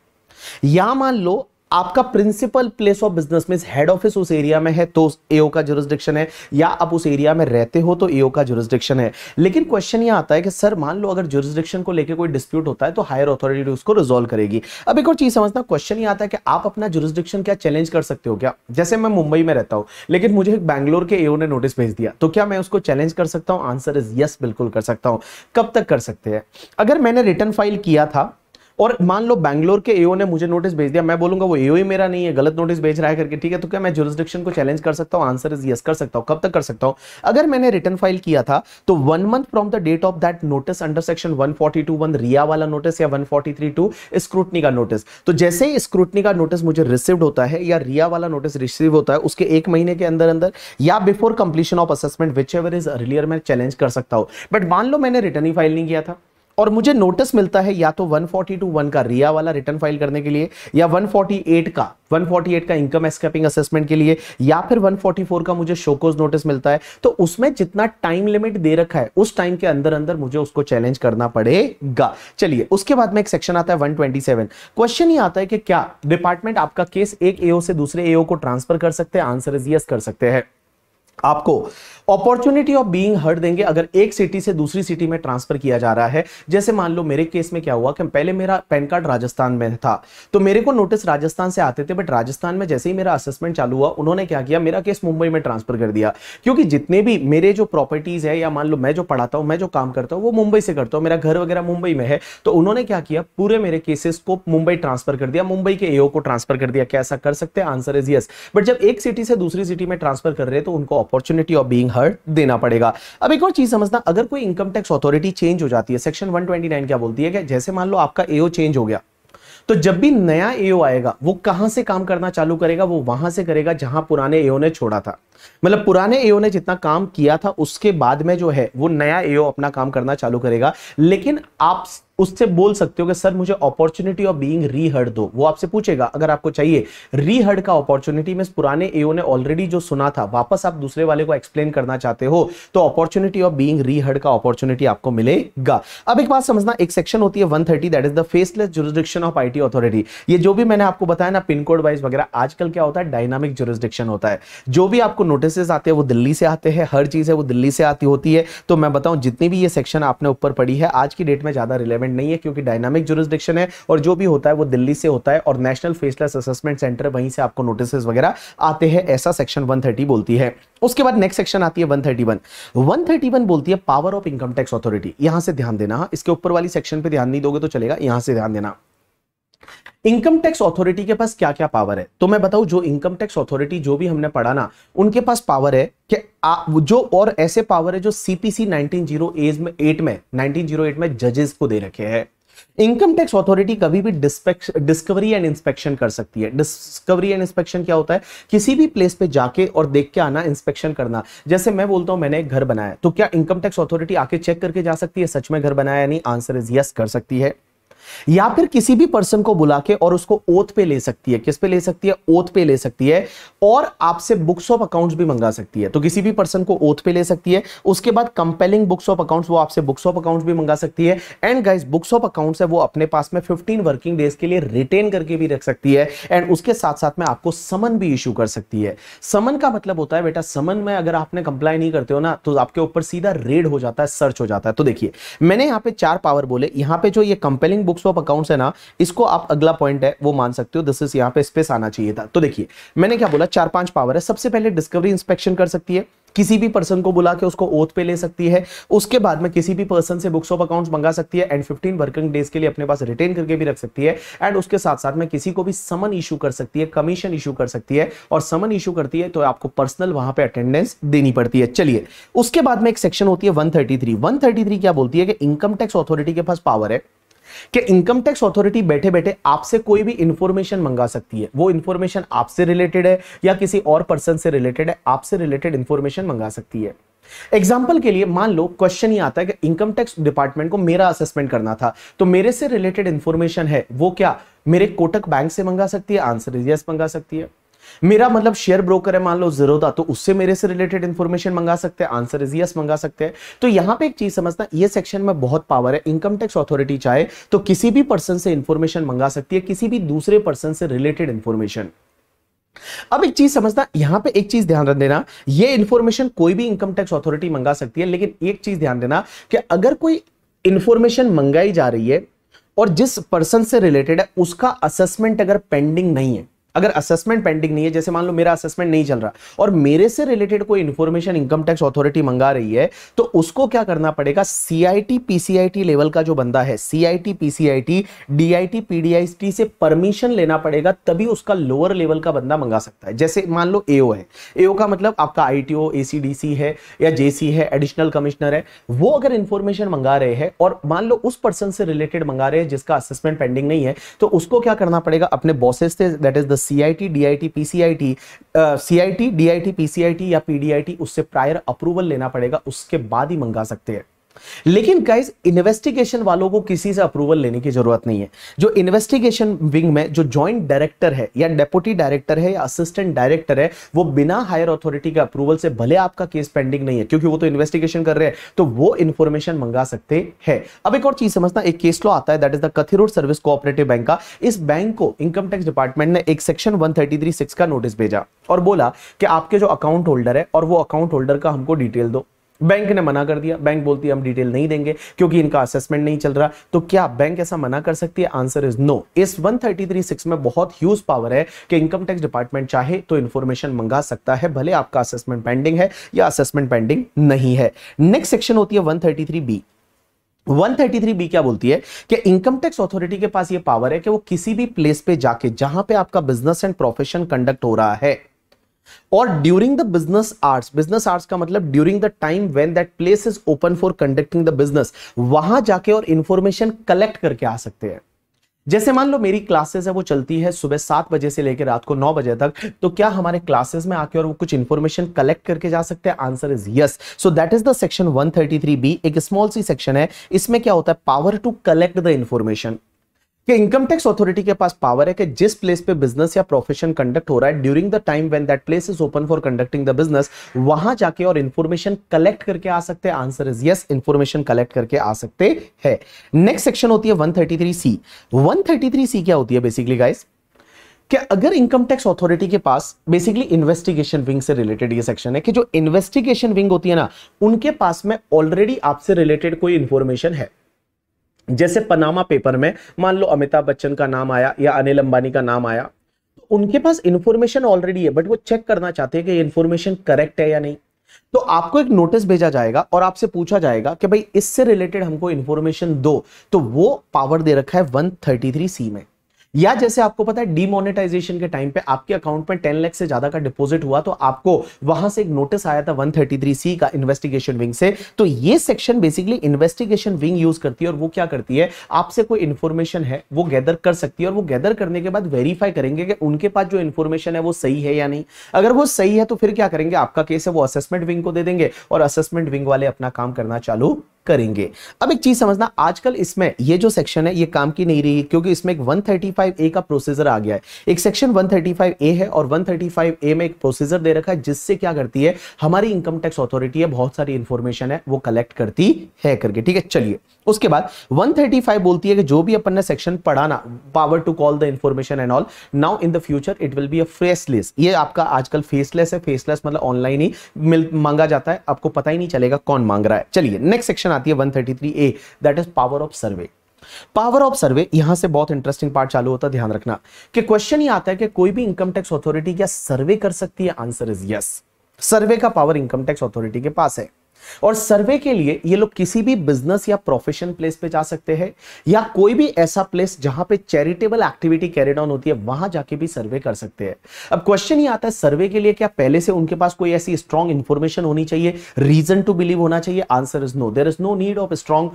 A: या मान लो आपका प्रिंसिपल प्लेस ऑफ़ बिज़नेस में हेड ऑफ़िस उस एरिया में है तो एओ का जुरिस्डिक्शन है, या आप उस एरिया में रहते हो तो एओ का जुरिस्डिक्शन है। लेकिन क्वेश्चन ये आता है कि, सर, मान लो अगर जुरिस्डिक्शन को लेकर कोई डिस्प्यूट होता है तो हायर अथॉरिटी उसको रिजोल्व करेगी। अब एक और चीज़ समझना क्वेश्चन ये आता है कि आप अपना जुरिस्डिक्शन क्या चैलेंज कर सकते हो क्या? जैसे मैं मुंबई में रहता हूँ, लेकिन मुझे बैंगलोर के एओ ने नोटिस भेज दिया तो क्या मैं उसको चैलेंज कर सकता हूँ? आंसर इज़ यस बिल्कुल कर सकता हूँ। कब तक कर सकते हैं? अगर मैंने रिटर्न फ़ाइल किया था और मान लो बैंगलोर के एओ ने मुझे नोटिस भेज दिया, मैं बोलूँगा, वो एओ ही मेरा नहीं है, गलत नोटिस भेज रहा है करके, ठीक है तो क्या मैं जुरिस्डिक्शन को चैलेंज कर सकता हूँ? आंसर इज़ यस कर सकता हूँ। कब तक कर सकता हूँ? अगर मैंने रिटर्न फ़ाइल किया था तो one month from the date of that notice under section 142 one रिया वाला नोटिस या 143 टू स्क्रूटनी का नोटिस तो जैसे ही स्क्रूटनी का नोटिस मुझे रिसीव होता है या रिया वाला नोटिस रिसीव होता है, उसके एक महीने के अंदर अंदर या before completion of assessment whichever is earlier मैं चैलेंज कर सकता हूँ। बट मान लो मैंने रिटर्न ही फ़ाइल नहीं किया था। और मुझे नोटिस मिलता है या तो 142 का रिया वाला रिटर्न फ़ाइल करने के लिए, या 148 का 148 का इनकम एस्केपिंग असेसमेंट के लिए, या फिर 144 का मुझे शोकोज नोटिस मिलता है। तो उसमें जितना टाइम लिमिट दे रखा है, उस टाइम के अंदर अंदर मुझे उसको चैलेंज करना पड़ेगा। चलिए, उसके बाद में एक सेक्शन आता है 127 क्वेश्चन ये आता है कि क्या डिपार्टमेंट आपका केस एक एओ से दूसरे एओ को ट्रांसफ़र कर सकते हैं? आंसर इज़ यस कर सकते हैं। आपको अपॉर्चुनिटी ऑफ़ बीइंग हर्ड देंगे अगर एक सिटी से दूसरी सिटी में ट्रांसफ़र किया जा रहा है। जैसे मान लो मेरे केस में क्या हुआ कि पहले मेरा पैन कार्ड राजस्थान में था तो मेरे को नोटिस राजस्थान से आते थे, बट राजस्थान में जैसे ही मेरा असेसमेंट चालू हुआ, उन्होंने क्या किया, मेरा केस मुंबई में ट्रांसफ़र कर दिया। क्योंकि जितने भी मेरे जो प्रॉपर्टीज़ है, या मान लो मैं जो पढ़ाता हूँ, मैं जो काम करता हूँ, वो मुंबई से करता हूँ, मेरा घर वगैरह मुंबई में है तो उन्होंने क्या किया, पूरे मेरे केसेस को मुंबई ट्रांसफ़र कर दिया, मुंबई के एओ को ट्रांसफ़र कर दिया क्या ऐसा कर सकते हैं आंसर इज़ यस बट जब एक सिटी से दूसरी सिटी में ट्रांसफ़र कर रहे तो उनको अपॉर्चुनिटी ऑफ़ बीइंग हर्ड देना पड़ेगा। अब एक और चीज़ समझना, अगर कोई इनकम टैक्स अथॉरिटी चेंज हो जाती है सेक्शन 129 क्या बोलती है कि जैसे मान लो आपका एओ चेंज हो गया तो जब भी नया एओ आएगा, वो कहाँ से काम करना चालू करेगा? वो वहाँ से करेगा जहाँ पुराने एओ ने छोड़ा था। मतलब पुराने एओ ने जितना काम किया था, उसके बाद में जो है, वो नया एओ अपना काम करना चालू करेगा। लेकिन आप उससे बोल सकते हो कि, सर, मुझे अपॉर्चुनिटी ऑफ़ बीइंग रीहर्ड दो। वो आपसे पूछेगा, अगर आपको चाहिए। रीहर्ड का अपॉर्चुनिटी में पुराने एओ ने ऑलरेडी जो सुना था, वापस आप दूसरे वाले को एक्सप्लेन करना चाहते हो तो अपॉर्चुनिटी ऑफ़ बीइंग रीहर्ड का अपॉर्चुनिटी आपको मिलेगा। अब एक बात समझना, एक सेक्शन होती है 130 that is the faceless jurisdiction of IT authority ये जो भी मैंने आपको बताया ना पिन कोड वाइज वगैरह, आजकल क्या होता है डायनामिक जुरिस्डिक्शन होता है। जो भी आपको नोटिस आते हैं, वो दिल्ली से आते हैं, हर चीज़ है, वो दिल्ली से आती होती है। तो मैं बताऊँ, जितनी भी ये सेक्शन आपने ऊपर पढ़ी है, आज की डेट में ज़्यादा रिलेवेंट नहीं है, क्योंकि डायनामिक जुरिस्डिक्शन है और जो भी होता है, वो दिल्ली से होता है और नेशनल फेसलेस असेसमेंट सेंटर वहीं से आपको नोटिस वगैरह आते हैं, ऐसा सेक्शन 130 बोलती है। उसके बाद नेक्स्ट सेक्शन आती है 131 131 बोलती है power of income tax authority यहाँ से ध्यान देना, इसके ऊपर वाली सेक्शन पे ध्यान नहीं दोगे तो चलेगा, यहाँ से ध्यान देना। इनकम टैक्स अथॉरिटी के पास क्या क्या पावर है? तो मैं बताऊँ जो इनकम टैक्स अथॉरिटी जो भी हमने पढ़ा ना उनके पास पावर है कि आ, जो और ऐसे पावर है जो सीपीसी 1908 में 8 में 1908 में जजेस को दे रखे हैं। इनकम टैक्स अथॉरिटी कभी भी डिस्कवरी एंड इंस्पेक्शन कर सकती है। डिस्कवरी एंड इंस्पेक्शन क्या होता है? किसी भी प्लेस पे जाके और देख के आना इंस्पेक्शन करना। जैसे मैं बोलता हूँ मैंने एक घर बनाया तो क्या इनकम टैक्स अथॉरिटी आके चेक करके जा सकती है सच में घर बनाया नहीं? आंसर इज़ यस कर सकती है। या फिर किसी भी पर्सन को बुला के और उसको ओथ पे ले सकती है। किस पे ले सकती है? ओथ पे ले सकती है और आपसे बुक्स ऑफ़ अकाउंट्स भी मंगा सकती है। तो किसी भी पर्सन को ओथ पे ले सकती है। उसके बाद कंपेलिंग बुक्स ऑफ़ अकाउंट्स वो आपसे बुक्स ऑफ़ अकाउंट्स भी मंगा सकती है। And guys books of accounts है, वो अपने पास में 15 वर्किंग डेज़ के लिए रिटेन करके भी रख सकती है। एंड उसके साथ साथ में आपको समन भी इशू कर सकती है। समन का मतलब होता है, बेटा समन में अगर आपने कंप्लाई नहीं करते हो ना तो आपके ऊपर सीधा रेड हो जाता है सर्च हो जाता है। तो देखिए, मैंने यहाँ पे चार पावर बोले। यहाँ पे जो ये कंपेलिंग बुक्स ऑफ़ अकाउंट्स है ना, इसको आप अगला पॉइंट है, वो मान सकते हो दिस इज़ यहाँ पे स्पेस आना चाहिए था। तो देखिए, मैंने क्या बोला, चार पाँच पावर है, सबसे पहले डिस्कवरी इंस्पेक्शन कर सकती है, किसी भी पर्सन को बुला के उसको ओथ पे ले सकती है, उसके बाद में किसी भी पर्सन से बुक्स ऑफ़ अकाउंट्स मंगा सकती है एंड 15 वर्किंग डेज़ के लिए अपने पास रिटेन करके भी रख सकती है एंड उसके साथ साथ में किसी को भी समन इशू कर सकती है कमीशन इशू कर सकती है, और समन इशू करती है तो आपको पर्सनल वहाँ पे अटेंडेंस देनी पड़ती है। चलिए, उसके बाद में एक सेक्शन होती है वन थर्टी क्या बोलती है कि इनकम टैक्स अथॉरिटी के पास पावर है। कि इनकम टैक्स अथॉरिटी बैठे बैठे आपसे कोई भी इंफॉर्मेशन मंगा सकती है। वो इंफॉर्मेशन आपसे रिलेटेड है या किसी और पर्सन से रिलेटेड है, आपसे रिलेटेड इंफॉर्मेशन मंगा सकती है। एग्ज़ाम्पल के लिए मान लो क्वेश्चन ही आता है कि इनकम टैक्स डिपार्टमेंट को मेरा असेसमेंट करना था। तो मेरे से रिलेटेड इंफॉर्मेशन है, वो क्या मेरे कोटक बैंक से मंगा सकती है? आंसर इज़ यस मंगा सकती है। मेरा मतलब शेयर ब्रोकर है, मान लो जीरोदा तो उससे मेरे से रिलेटेड इंफॉर्मेशन मंगा सकते हैं आंसर इज़ यस मंगा सकते हैं। तो यहाँ पे एक चीज़ समझना ये सेक्शन में बहुत पावर है। इनकम टैक्स अथॉरिटी चाहे तो किसी भी पर्सन से इंफॉर्मेशन मंगा सकती है, किसी भी दूसरे पर्सन से रिलेटेड इंफॉर्मेशन अब एक चीज़ समझना यहाँ पे एक चीज़ ध्यान रख देना, ये इंफॉर्मेशन कोई भी इनकम टैक्स अथॉरिटी मंगा सकती है, लेकिन एक चीज़ ध्यान देना कि अगर कोई इंफॉर्मेशन मंगाई जा रही है, और जिस पर्सन से रिलेटेड है, उसका असेसमेंट अगर पेंडिंग नहीं है अगर असेसमेंट पेंडिंग नहीं है, जैसे मान लो मेरा असेसमेंट नहीं चल रहा और मेरे से रिलेटेड कोई इन्फॉर्मेशन इनकम टैक्स अथॉरिटी मंगा रही है तो उसको क्या करना पड़ेगा? सीआईटी पीसीआईटी लेवल का जो बंदा है सीआईटी पीसीआईटी डीआईटी पीडीआईटी से परमिशन लेना पड़ेगा, तभी उसका लोअर लेवल का बंदा मंगा सकता है। जैसे मान लो एओ है। एओ का मतलब आपका आईटीओ एसीडीसी है या जेसी है एडिशनल कमिश्नर है, वो अगर इंफॉर्मेशन मंगा रहे हैं और मान लो उस पर्सन से रिलेटेड मंगा रहे हैं जिसका असेसमेंट पेंडिंग नहीं है तो उसको क्या करना पड़ेगा? अपने बॉसेस से that is the CIT DIT PCIT CIT DIT PCIT या पीडीआईटी उससे प्रायर अप्रूवल लेना पड़ेगा, उसके बाद ही मंगा सकते हैं। लेकिन गाइस इन्वेस्टिगेशन वालों को किसी से अप्रूवल लेने की ज़रूरत नहीं है। जो इन्वेस्टिगेशन विंग में जो जॉइंट डायरेक्टर है या डेप्यूटी डायरेक्टर है या असिस्टेंट डायरेक्टर है, वो बिना हायर अथॉरिटी के अप्रूवल से भले आपका केस पेंडिंग नहीं है, क्योंकि वो तो इन्वेस्टिगेशन कर रहे हैं तो वो इंफॉर्मेशन मंगा सकते हैं। अब एक और चीज़ समझना, एक केस लॉ आता है that is the Kathiroor service cooperative bank का। इस बैंक को इनकम टैक्स डिपार्टमेंट ने एक सेक्शन वन का नोटिस भेजा और बोला कि आपके जो अकाउंट होल्डर है और वो अकाउंट होल्डर का हमको डिटेल दो। बैंक ने मना कर दिया। बैंक बोलती है, हम डिटेल नहीं देंगे, क्योंकि इनका असेसमेंट नहीं चल रहा। तो क्या बैंक ऐसा मना कर सकती है? आंसर इज़ नो इस 1336 में बहुत ह्यूज पावर है कि इनकम टैक्स डिपार्टमेंट चाहे तो इन्फॉर्मेशन मंगा सकता है, भले आपका असेसमेंट पेंडिंग है या असेसमेंट पेंडिंग नहीं है। नेक्स्ट सेक्शन होती है वन बी 133 बी क्या बोलती है कि इनकम टैक्स अथॉरिटी के पास ये पावर है कि वो किसी भी प्लेस पे जाके, जहाँ पे आपका बिज़नेस एंड प्रोफेशन कंडक्ट हो रहा है और during the business hours business hours का मतलब during the time when that place is open for conducting the business वहाँ जाके और इंफॉर्मेशन कलेक्ट करके आ सकते हैं। जैसे मान लो मेरी क्लासेस है, वो चलती है सुबह सात बजे से लेकर रात को नौ बजे तक तो क्या हमारे क्लासेस में आके और वो कुछ इंफॉर्मेशन कलेक्ट करके जा सकते हैं? Answer is yes so that is the section 133 B एक स्मॉल सी सेक्शन है। इसमें क्या होता है? Power to collect the information कि इनकम टैक्स अथॉरिटी के पास पावर है कि जिस प्लेस पे बिज़नेस या प्रोफेशन कंडक्ट हो रहा है during the time when that place is open for conducting the business वहाँ जाके और इन्फॉर्मेशन कलेक्ट करके आ सकते हैं। Answer is yes information collect करके आ सकते हैं। नेक्स्ट सेक्शन होती है 133 सी 133 सी क्या होती है बेसिकली गाइस कि अगर इनकम टैक्स अथॉरिटी के पास बेसिकली इन्वेस्टिगेशन विंग से रिलेटेड ये सेक्शन है कि जो इन्वेस्टिगेशन विंग होती है ना, उनके पास में ऑलरेडी आपसे रिलेटेड कोई इंफॉर्मेशन है। जैसे पनामा पेपर में, मान लो अमिताभ बच्चन का नाम आया या अनिल अंबानी का नाम आया तो उनके पास इंफॉर्मेशन ऑलरेडी है बट वो चेक करना चाहते हैं कि इंफॉर्मेशन करेक्ट है या नहीं। तो आपको एक नोटिस भेजा जाएगा और आपसे पूछा जाएगा कि भाई इससे रिलेटेड हमको इंफॉर्मेशन दो तो वो पावर दे रखा है 133 सी में। या जैसे आपको पता है डीमोनेटाइजेशन के टाइम पे आपके अकाउंट में टेन लाख से ज़्यादा का डिपॉजिट हुआ तो आपको वहाँ से एक नोटिस आया था 133 सी का इन्वेस्टिगेशन विंग से। तो ये section basically investigation wing use करती है और वो क्या करती है, आपसे कोई इंफॉर्मेशन है, वो गैदर कर सकती है और वो गैदर करने के बाद वेरीफाई करेंगे कि उनके पास जो इन्फॉर्मेशन है, वो सही है या नहीं। अगर वो सही है तो फिर क्या करेंगे, आपका केस है, वो असेसमेंट विंग को दे देंगे और असेसमेंट विंग वाले अपना काम करना चालू करेंगे। अब एक चीज़ समझना, आजकल इसमें ये जो सेक्शन है, ये काम की नहीं रही, क्योंकि इसमें एक 135 ए का प्रोसीजर आ गया है। एक सेक्शन 135 ए है और 135 ए में एक प्रोसीजर दे रखा है, जिससे क्या करती है, हमारी इनकम टैक्स अथॉरिटी है, बहुत सारी इंफॉर्मेशन है, वो कलेक्ट करती है करके, ठीक है? चलिए, उसके बाद 135 बोलती है कि जो भी अपन ने सेक्शन पढ़ा ना power to call the information and all now in the future it will be a faceless ये आपका आजकल फेसलेस है फेसलेस मतलब ऑनलाइन ही मांगा जाता है, आपको पता ही नहीं चलेगा कौन मांग रहा है। चलिए नेक्स्ट सेक्शन आती है 133 A that is power of survey power of survey यहाँ से बहुत इंटरेस्टिंग पार्ट चालू होता है, ध्यान रखना। कि क्वेश्चन ही आता है कि कोई भी इनकम टैक्स अथॉरिटी क्या सर्वे कर सकती है? आंसर इज़ यस सर्वे का पावर इनकम टैक्स अथॉरिटी के पास है। और सर्वे के लिए ये लोग किसी भी बिज़नेस या प्रोफेशन प्लेस पे जा सकते हैं, या कोई भी ऐसा प्लेस जहाँ पे चैरिटेबल एक्टिविटी कैरिड ऑन होती है, वहाँ जाके भी सर्वे कर सकते हैं। अब क्वेश्चन ये आता है, सर्वे के लिए क्या पहले से उनके पास कोई ऐसी स्ट्रॉन्ग इंफॉर्मेशन होनी चाहिए? रीजन टू बिलीव होना चाहिए। Answer is no there is no need of strong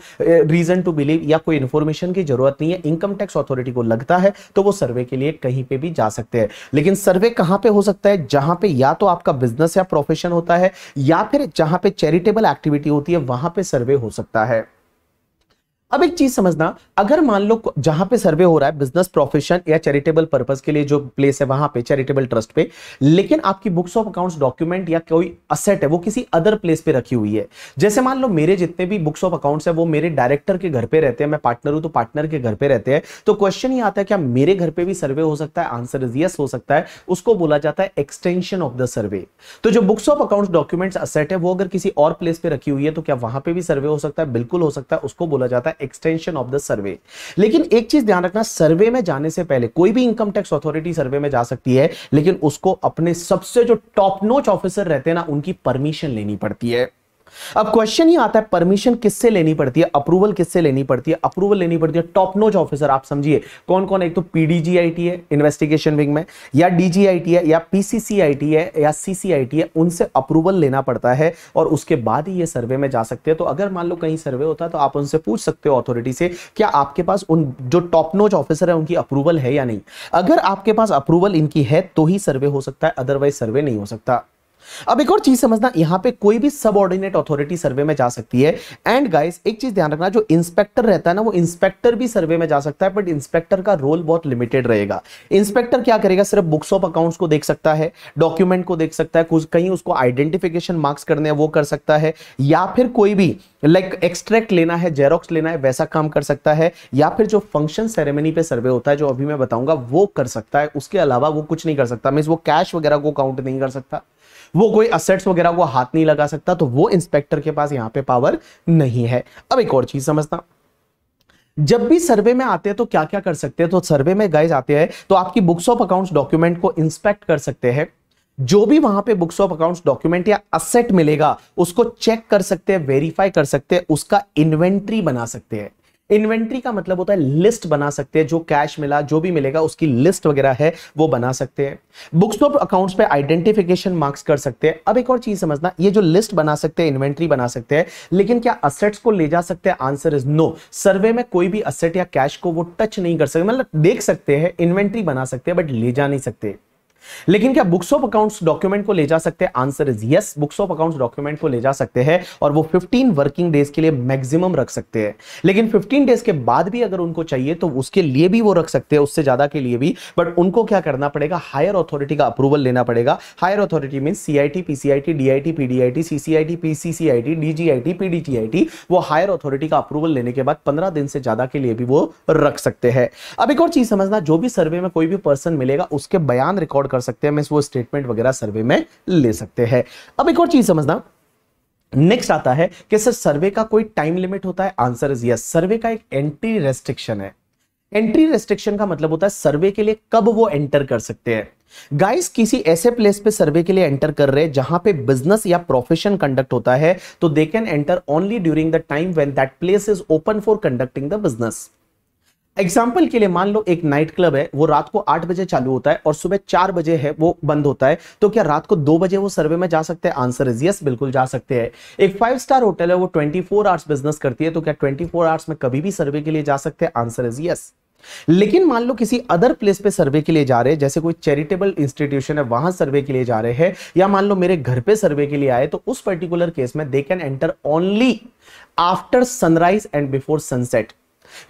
A: reason to believe या कोई इंफॉर्मेशन की ज़रूरत नहीं है। इनकम टैक्स अथॉरिटी को लगता है तो वो सर्वे के लिए कहीं पे भी जा सकते हैं। लेकिन सर्वे कहाँ पे हो सकता है? जहाँ पे या तो आपका बिज़नेस या प्रोफेशन होता है, या फिर जहाँ पे चैरिटेबल एक्टिविटी होती है वहाँ पे सर्वे हो सकता है। अब एक चीज़ समझना, अगर मान लो जहाँ पे सर्वे हो रहा है बिज़नेस प्रोफेशन या चैरिटेबल पर्पज के लिए जो प्लेस है, वहाँ पे चैरिटेबल ट्रस्ट पे, लेकिन आपकी बुक्स ऑफ़ अकाउंट्स डॉक्यूमेंट या कोई असेट है, वो किसी अदर प्लेस पे रखी हुई है। जैसे मान लो मेरे जितने भी बुक्स ऑफ़ अकाउंट्स है, वो मेरे डायरेक्टर के घर पे रहते हैं, मैं पार्टनर हूँ तो पार्टनर के घर पे रहते हैं तो क्वेश्चन ये आता है क्या मेरे घर पे भी सर्वे हो सकता है? आंसर इज़ यस हो सकता है। उसको बोला जाता है एक्सटेंशन ऑफ़ द सर्वे तो जो books of accounts documents asset है, वो अगर किसी और प्लेस पे रखी हुई है तो क्या वहाँ पे भी सर्वे हो सकता है? बिल्कुल हो सकता है। उसको बोला जाता है एक्सटेंशन ऑफ़ द सर्वे लेकिन एक चीज़ ध्यान रखना सर्वे में जाने से पहले, कोई भी इनकम टैक्स अथॉरिटी सर्वे में जा सकती है, लेकिन उसको अपने सबसे जो टॉप नोच ऑफिसर रहते हैं ना, उनकी परमिशन लेनी पड़ती है। अब क्वेश्चन ही आता है परमिशन किससे लेनी पड़ती है? अप्रूवल किससे लेनी पड़ती है? अप्रूवल लेनी पड़ती है। टॉप नोच ऑफिसर आप समझिए कौन कौन एक तो पीडीजीआईटी है इन्वेस्टिगेशन विंग में, या डीजीआईटी है, या पीसीसीआईटी है, या सीसीआईटी है, उनसे अप्रूवल लेना पड़ता है और उसके बाद ही ये सर्वे में जा सकते हैं। तो अगर मान लो कहीं सर्वे होता है तो आप उनसे पूछ सकते हो अथॉरिटी से, क्या आपके पास उन, जो टॉप नोच ऑफिसर है, उनकी अप्रूवल है या नहीं? अगर आपके पास अप्रूवल इनकी है तो ही सर्वे हो सकता है अदरवाइज़ सर्वे नहीं हो सकता। अब एक और चीज़ समझना यहाँ पे कोई भी सबऑर्डिनेट अथॉरिटी सर्वे में जा सकती है। एंड गाइस एक चीज़ ध्यान रखना जो इंस्पेक्टर रहता है ना वो इंस्पेक्टर भी सर्वे में जा सकता है बट इंस्पेक्टर का रोल बहुत लिमिटेड रहेगा। इंस्पेक्टर क्या करेगा? सिर्फ़ बुक्स ऑफ़ अकाउंट्स को देख सकता है डॉक्यूमेंट को देख सकता है कुछ कहीं उसको आइडेंटिफिकेशन मार्क्स करने हैं वो कर सकता है या फिर कोई भी लाइक like, एक्सट्रैक्ट लेना है जेरोक्स लेना है वैसा काम कर सकता है या फिर जो फ़ंक्शन सेरेमनी पे सर्वे होता है जो अभी मैं बताऊँगा वो कर सकता है उसके अलावा वो कुछ नहीं कर सकता। मीन वो कैश वगैरह को काउंट नहीं कर सकता। वो कोई असेट्स वगैरह को हाथ नहीं लगा सकता तो वो इंस्पेक्टर के पास यहाँ पे पावर नहीं है। अब एक और चीज़ समझता जब भी सर्वे में आते हैं तो क्या क्या कर सकते हैं? तो सर्वे में गाइज़ आते हैं तो आपकी बुक्स ऑफ़ अकाउंट्स डॉक्यूमेंट को इंस्पेक्ट कर सकते हैं। जो भी वहाँ पे बुक्स ऑफ़ अकाउंट्स डॉक्यूमेंट या असेट मिलेगा, उसको चेक कर सकते हैं वेरीफाई कर सकते हैं, उसका इन्वेंट्री बना सकते हैं। इन्वेंट्री का मतलब होता है लिस्ट बना सकते हैं, जो कैश मिला, जो भी मिलेगा, उसकी लिस्ट वगैरह है, वो बना सकते हैं। बुक्स ऑफ़ अकाउंट्स पे आइडेंटिफिकेशन मार्क्स कर सकते हैं। अब एक और चीज़ समझना, ये जो लिस्ट बना सकते हैं, इन्वेंट्री बना सकते हैं, लेकिन क्या असेट्स को ले जा सकते हैं? आंसर इज़ नो सर्वे में कोई भी असेट या कैश को वो टच नहीं कर सकते मतलब देख सकते हैं, इन्वेंट्री बना सकते हैं बट ले जा नहीं सकते। लेकिन क्या बुक्स ऑफ़ अकाउंट्स डॉक्यूमेंट को ले जा सकते हैं? Answer is yes books of accounts document को ले जा सकते हैं और वो 15 वर्किंग डेज़ के लिए मैक्सिमम रख सकते हैं। लेकिन 15 डेज़ के बाद भी अगर उनको चाहिए तो उसके लिए भी वो रख सकते हैं, उससे ज़्यादा के लिए भी। बट उनको क्या करना पड़ेगा? हायर अथॉरिटी का अप्रूवल लेना पड़ेगा। Higher authority mean CIT PCIT DIT PDIT CCIT PCCIT DGIT PDTIT वो हायर अथॉरिटी का अप्रूवल लेने के बाद पंद्रह दिन से ज़्यादा के लिए भी वो रख सकते हैं। अब एक और चीज़ समझना, जो भी सर्वे में कोई भी पर्सन मिलेगा, उसके बयान रिकॉर्ड कर सकते हैं वो स्टेटमेंट वगैरह सर्वे में ले सकते हैं। अब एक और चीज़ समझना। नेक्स्ट आता है कि सर सर्वे का कोई टाइम लिमिट होता है? आंसर इज़ यस सर्वे का एक एंट्री रेस्ट्रिक्शन है। एंट्री रेस्ट्रिक्शन का मतलब होता है सर्वे के लिए कब वो एंटर कर सकते हैं। गाइस किसी ऐसे प्लेस पे सर्वे के लिए एंटर कर रहे हैं जहाँ पे बिज़नेस या प्रोफेशन कंडक्ट होता है तो they can enter only during the time when that place is open for conducting the business example के लिए मान लो एक नाइट क्लब है, वो रात को आठ बजे चालू होता है और सुबह चार बजे है, वो बंद होता है। तो क्या रात को दो बजे वो सर्वे में जा सकते हैं? आंसर इज़ यस बिल्कुल जा सकते हैं। एक फाइव स्टार होटल है, वो ट्वेंटी फोर आवर्स बिज़नेस करती है तो क्या ट्वेंटी फोर आवर्स में कभी भी सर्वे के लिए जा सकते हैं? आंसर इज़ यस लेकिन मान लो किसी अदर प्लेस पे सर्वे के लिए जा रहे हैं, जैसे कोई चैरिटेबल इंस्टीट्यूशन है, वहाँ सर्वे के लिए जा रहे हैं, या मान लो मेरे घर पे सर्वे के लिए आए तो उस पर्टिकुलर केस में they can enter only after sunrise and before sunset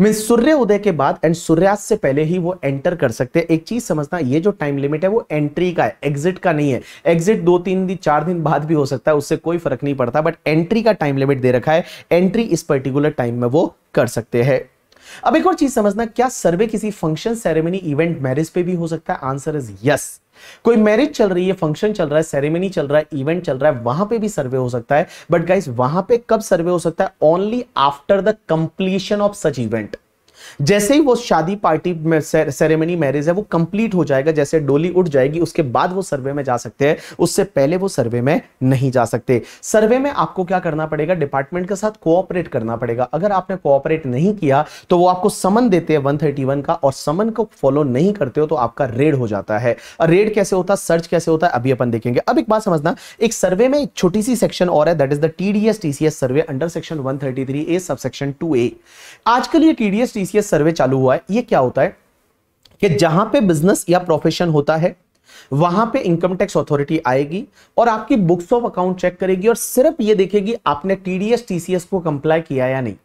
A: mean सूर्य उदय के बाद एंड सूर्यास्त से पहले ही वो एंटर कर सकते हैं। एक चीज़ समझना, ये जो टाइम लिमिट है, वो एंट्री का है एग्जिट का नहीं है। एग्जिट दो तीन दिन, चार दिन बाद भी हो सकता है, उससे कोई फ़र्क नहीं पड़ता बट एंट्री का टाइम लिमिट दे रखा है। एंट्री इस पर्टिकुलर टाइम में वो कर सकते हैं। अब एक और चीज़ समझना, क्या सर्वे किसी फ़ंक्शन सेरेमनी इवेंट मैरिज पे भी हो सकता है? आंसर इज़ यस कोई मैरिज चल रही है फ़ंक्शन चल रहा है सेरेमनी चल रहा है इवेंट चल रहा है, वहाँ पे भी सर्वे हो सकता है। बट गाइस वहाँ पे कब सर्वे हो सकता है? Only after the completion of such event जैसे ही वो शादी पार्टी में सेरेमनी मैरिज है, वो कंप्लीट हो जाएगा, जैसे डोली उठ जाएगी, उसके बाद वो सर्वे में जा सकते हैं, उससे पहले वो सर्वे में नहीं जा सकते। सर्वे में आपको क्या करना पड़ेगा? डिपार्टमेंट के साथ कोऑपरेट करना पड़ेगा। अगर आपने कोऑपरेट नहीं किया तो वो आपको समन देते हैं 131 का, और समन को फॉलो नहीं करते हो तो आपका रेड हो जाता है। और रेड कैसे होता है? सर्च कैसे होता है? अभी अपन देखेंगे। अब एक बात समझना, एक सर्वे में एक छोटी सी सेक्शन और है that is the TDS TCS survey under section 133 A sub section 2ए आजकल ये टीडीएस टीसीएस सर्वे चालू हुआ है, ये क्या होता है कि जहाँ पे बिज़नेस या प्रोफेशन होता है, वहाँ पे इनकम टैक्स अथॉरिटी आएगी और आपकी बुक्स ऑफ़ अकाउंट चेक करेगी और सिर्फ़ ये देखेगी आपने टीडीएस टीसीएस को कंप्लाई किया या नहीं।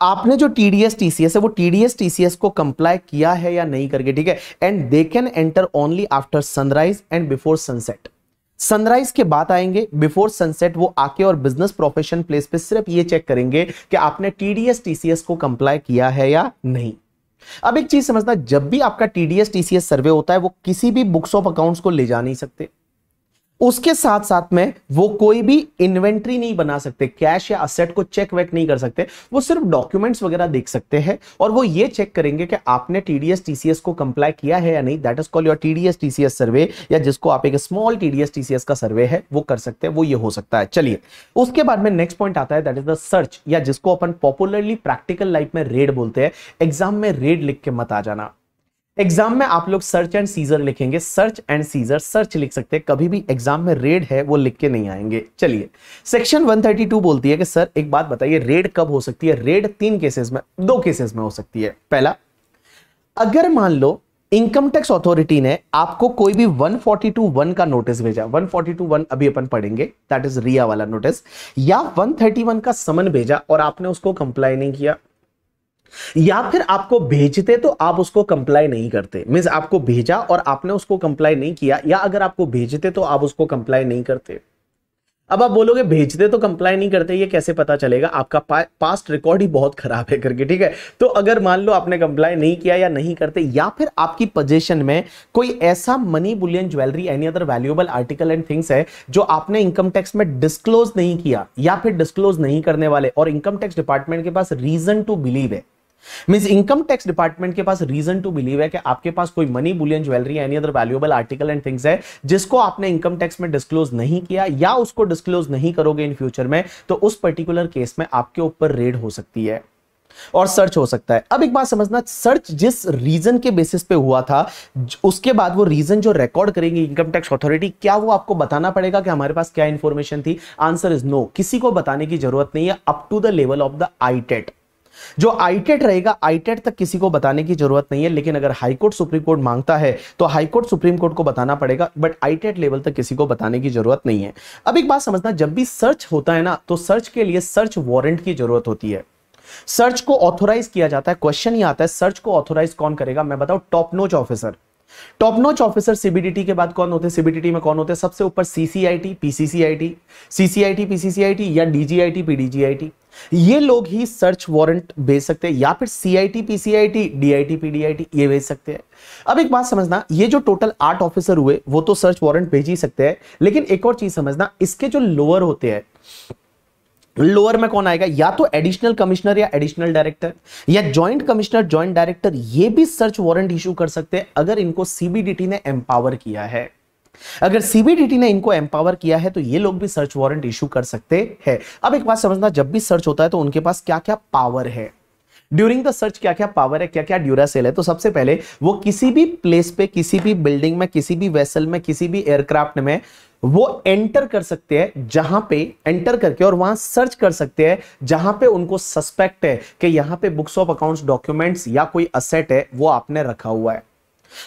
A: आपने जो टीडीएस टीसीएस है, वो टीडीएस टीसीएस को कंप्लाई किया है या नहीं करके, ठीक है? And they can enter only after sunrise and before sunset sunrise के बाद आएँगे, बिफोर सनसेट वो आके और बिज़नेस प्रोफेशन प्लेस पे सिर्फ़ ये चेक करेंगे कि आपने टीडीएस, टीसीएस को कंप्लाई किया है या नहीं। अब एक चीज़ समझना, जब भी आपका टीडीएस, टीसीएस सर्वे होता है, वो किसी भी बुक्स ऑफ़ अकाउंट्स को ले जा नहीं सकते। उसके साथ साथ में वो कोई भी इन्वेंट्री नहीं बना सकते कैश या असेट को चेक वेक नहीं कर सकते। वो सिर्फ़ डॉक्यूमेंट्स वगैरह देख सकते हैं और वो ये चेक करेंगे कि आपने टीडीएस टीसीएस को कंप्लाई किया है या नहीं। That is call your TDS TCS survey या जिसको आप एक स्मॉल टीडीएस टीसीएस का सर्वे है, वो कर सकते हैं, वो ये हो सकता है। चलिए, उसके बाद में नेक्स्ट पॉइंट आता है दैट इज़ द सर्च या जिसको अपन पॉपुलरली प्रैक्टिकल लाइफ में रेड बोलते हैं। एग्ज़ाम में रेड लिख के मत आ जाना। एग्ज़ाम में आप लोग सर्च एंड सीजर लिखेंगे सर्च एंड सीजर सर्च लिख सकते हैं। कभी भी एग्ज़ाम में रेड है, वो लिख के नहीं आएँगे। चलिए सेक्शन 132 बोलती है कि, सर, एक बात बताइए रेड कब हो सकती है? रेड तीन केसेस में, दो केसेस में हो सकती है। पहला, अगर मान लो इनकम टैक्स अथॉरिटी ने आपको कोई भी 142.1 का नोटिस भेजा 142.1 अभी अपन पढ़ेंगे दैट इज़ रिया वाला नोटिस या 131 का समन भेजा और आपने उसको कंप्लाई नहीं किया या फिर आपको भेजते तो आप उसको कंप्लाई नहीं करते। मीन आपको भेजा और आपने उसको कंप्लाई नहीं किया या अगर आपको भेजते तो आप उसको कंप्लाई नहीं करते। अब आप बोलोगे भेजते तो कंप्लाई नहीं करते ये कैसे पता चलेगा? आपका पा, पास्ट रिकॉर्ड ही बहुत खराब है करके ठीक है? तो अगर मान लो आपने कंप्लाई नहीं किया या नहीं करते या फिर आपकी पोजीशन में कोई ऐसा money bullion jewellery any other valuable article and things है जो आपने इनकम टैक्स में डिस्क्लोज नहीं किया या फिर डिस्क्लोज नहीं करने वाले और इनकम टैक्स डिपार्टमेंट के पास रीजन टू बिलीव है मीन इनकम टैक्स डिपार्टमेंट के पास रीजन टू बिलीव है कि आपके पास कोई money bullion jewellery any other valuable article and things है, जिसको आपने इनकम टैक्स में डिस्क्लोज नहीं किया या उसको डिस्क्लोज नहीं करोगे इन फ्यूचर में तो उस पर्टिकुलर केस में आपके ऊपर रेड हो सकती है और सर्च हो सकता है। अब एक बात समझना सर्च जिस रीजन के बेसिस पे हुआ था, उसके बाद वो रीजन जो रिकॉर्ड करेंगे इनकम टैक्स अथॉरिटी क्या वो आपको बताना पड़ेगा कि हमारे पास क्या इंफॉर्मेशन थी? आंसर इज़ नो किसी को बताने की ज़रूरत नहीं है up to the level of the ITAT जो आईटेट रहेगा आईटेट तक किसी को बताने की ज़रूरत नहीं है, लेकिन अगर हाईकोर्ट सुप्रीम कोर्ट माँगता है तो हाईकोर्ट सुप्रीम कोर्ट को बताना पड़ेगा बट आईटेट लेवल तक किसी को बताने की ज़रूरत नहीं है। अब एक बात समझना, जब भी सर्च होता है ना तो सर्च के लिए सर्च वारंट की ज़रूरत होती है। सर्च को ऑथोराइज किया जाता है क्वेश्चन ही आता है सर्च को ऑथोराइज कौन करेगा? मैं बताऊँ top notch officer top notch officer CBDT के बाद कौन होते? हैं सीबीडीटी में कौन होते? हैं सबसे ऊपर सीसीआईटी पीसीसीआईटी सीसीआईटी पीसीसीआईटी या डीजीआईटी पीडीजीआईटी ये लोग ही सर्च वारंट भेज सकते हैं या फिर सीआईटी पीसीआईटी डीआईटी पीडीआईटी ये भेज सकते हैं। अब एक बात समझना, ये जो टोटल आठ ऑफिसर हुए, वो तो सर्च वारंट भेज ही सकते हैं। लेकिन एक और चीज़ समझना, इसके जो लोअर होते हैं लोअर में कौन आएगा? या तो एडिशनल कमिश्नर या एडिशनल डायरेक्टर या जॉइंट कमिश्नर जॉइंट डायरेक्टर ये भी सर्च वारंट इशू कर सकते हैं अगर इनको सीबीडीटी ने एम्पावर किया है। अगर सीबीडीटी ने इनको एम्पावर किया है तो ये लोग भी सर्च वारंट इशू कर सकते हैं। अब एक बात समझना, जब भी सर्च होता है तो उनके पास क्या क्या पावर है? ड्यूरिंग द सर्च क्या क्या पावर है क्या क्या ड्यूरासेल है तो सबसे पहले वो किसी भी प्लेस पे, किसी भी बिल्डिंग में, किसी भी वेसल में, किसी भी एयरक्राफ्ट में वो एंटर कर सकते हैं जहाँ पे एंटर करके और वहाँ सर्च कर सकते हैं, जहाँ पे उनको सस्पेक्ट है कि यहाँ पे बुक्स ऑफ़ अकाउंट्स डॉक्यूमेंट्स या कोई असेट है, वो आपने रखा हुआ है।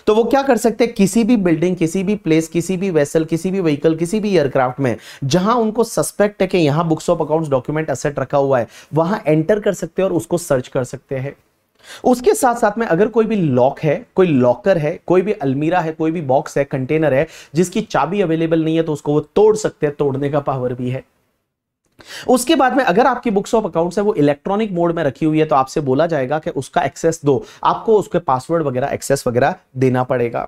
A: तो वो क्या कर सकते हैं? किसी भी बिल्डिंग किसी भी प्लेस किसी भी वेसल किसी भी व्हीकल किसी भी एयरक्राफ्ट में, जहाँ उनको सस्पेक्ट है कि यहाँ books of accounts document asset रखा हुआ है, वहाँ एंटर कर सकते हैं और उसको सर्च कर सकते हैं। उसके साथ साथ में अगर कोई भी लॉक है, कोई लॉकर है, कोई भी अलमीरा है, कोई भी बॉक्स है कंटेनर है, जिसकी चाबी अवेलेबल नहीं है तो उसको वो तोड़ सकते हैं, तोड़ने का पावर भी है। उसके बाद में अगर आपकी बुक्स ऑफ़ अकाउंट्स है, वो इलेक्ट्रॉनिक मोड में रखी हुई है तो आपसे बोला जाएगा कि उसका एक्सेस दो। आपको उसके पासवर्ड वगैरह एक्सेस वगैरह देना पड़ेगा।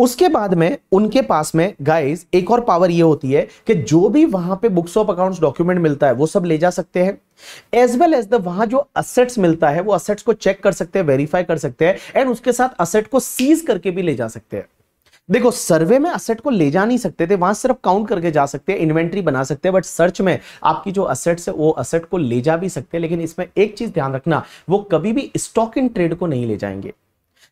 A: उसके बाद में उनके पास में गाइस एक और पावर ये होती है कि जो भी वहाँ पे बुक्स ऑफ़ अकाउंट्स डॉक्यूमेंट मिलता है, वो सब ले जा सकते हैं। एज वेल एज द वहाँ जो असेट्स मिलता है, वो असेट्स को चेक कर सकते हैं वेरीफाई कर सकते हैं एंड उसके साथ असेट को सीज करके भी ले जा सकते हैं। देखो सर्वे में असेट को ले जा नहीं सकते थे, वहाँ सिर्फ़ काउंट करके जा सकते हैं इन्वेंट्री बना सकते हैं बट सर्च में आपकी जो असेट्स है, वो असेट को ले जा भी सकते हैं, लेकिन इसमें एक चीज़ ध्यान रखना, वो कभी भी स्टॉक इन ट्रेड को नहीं ले जाएँगे।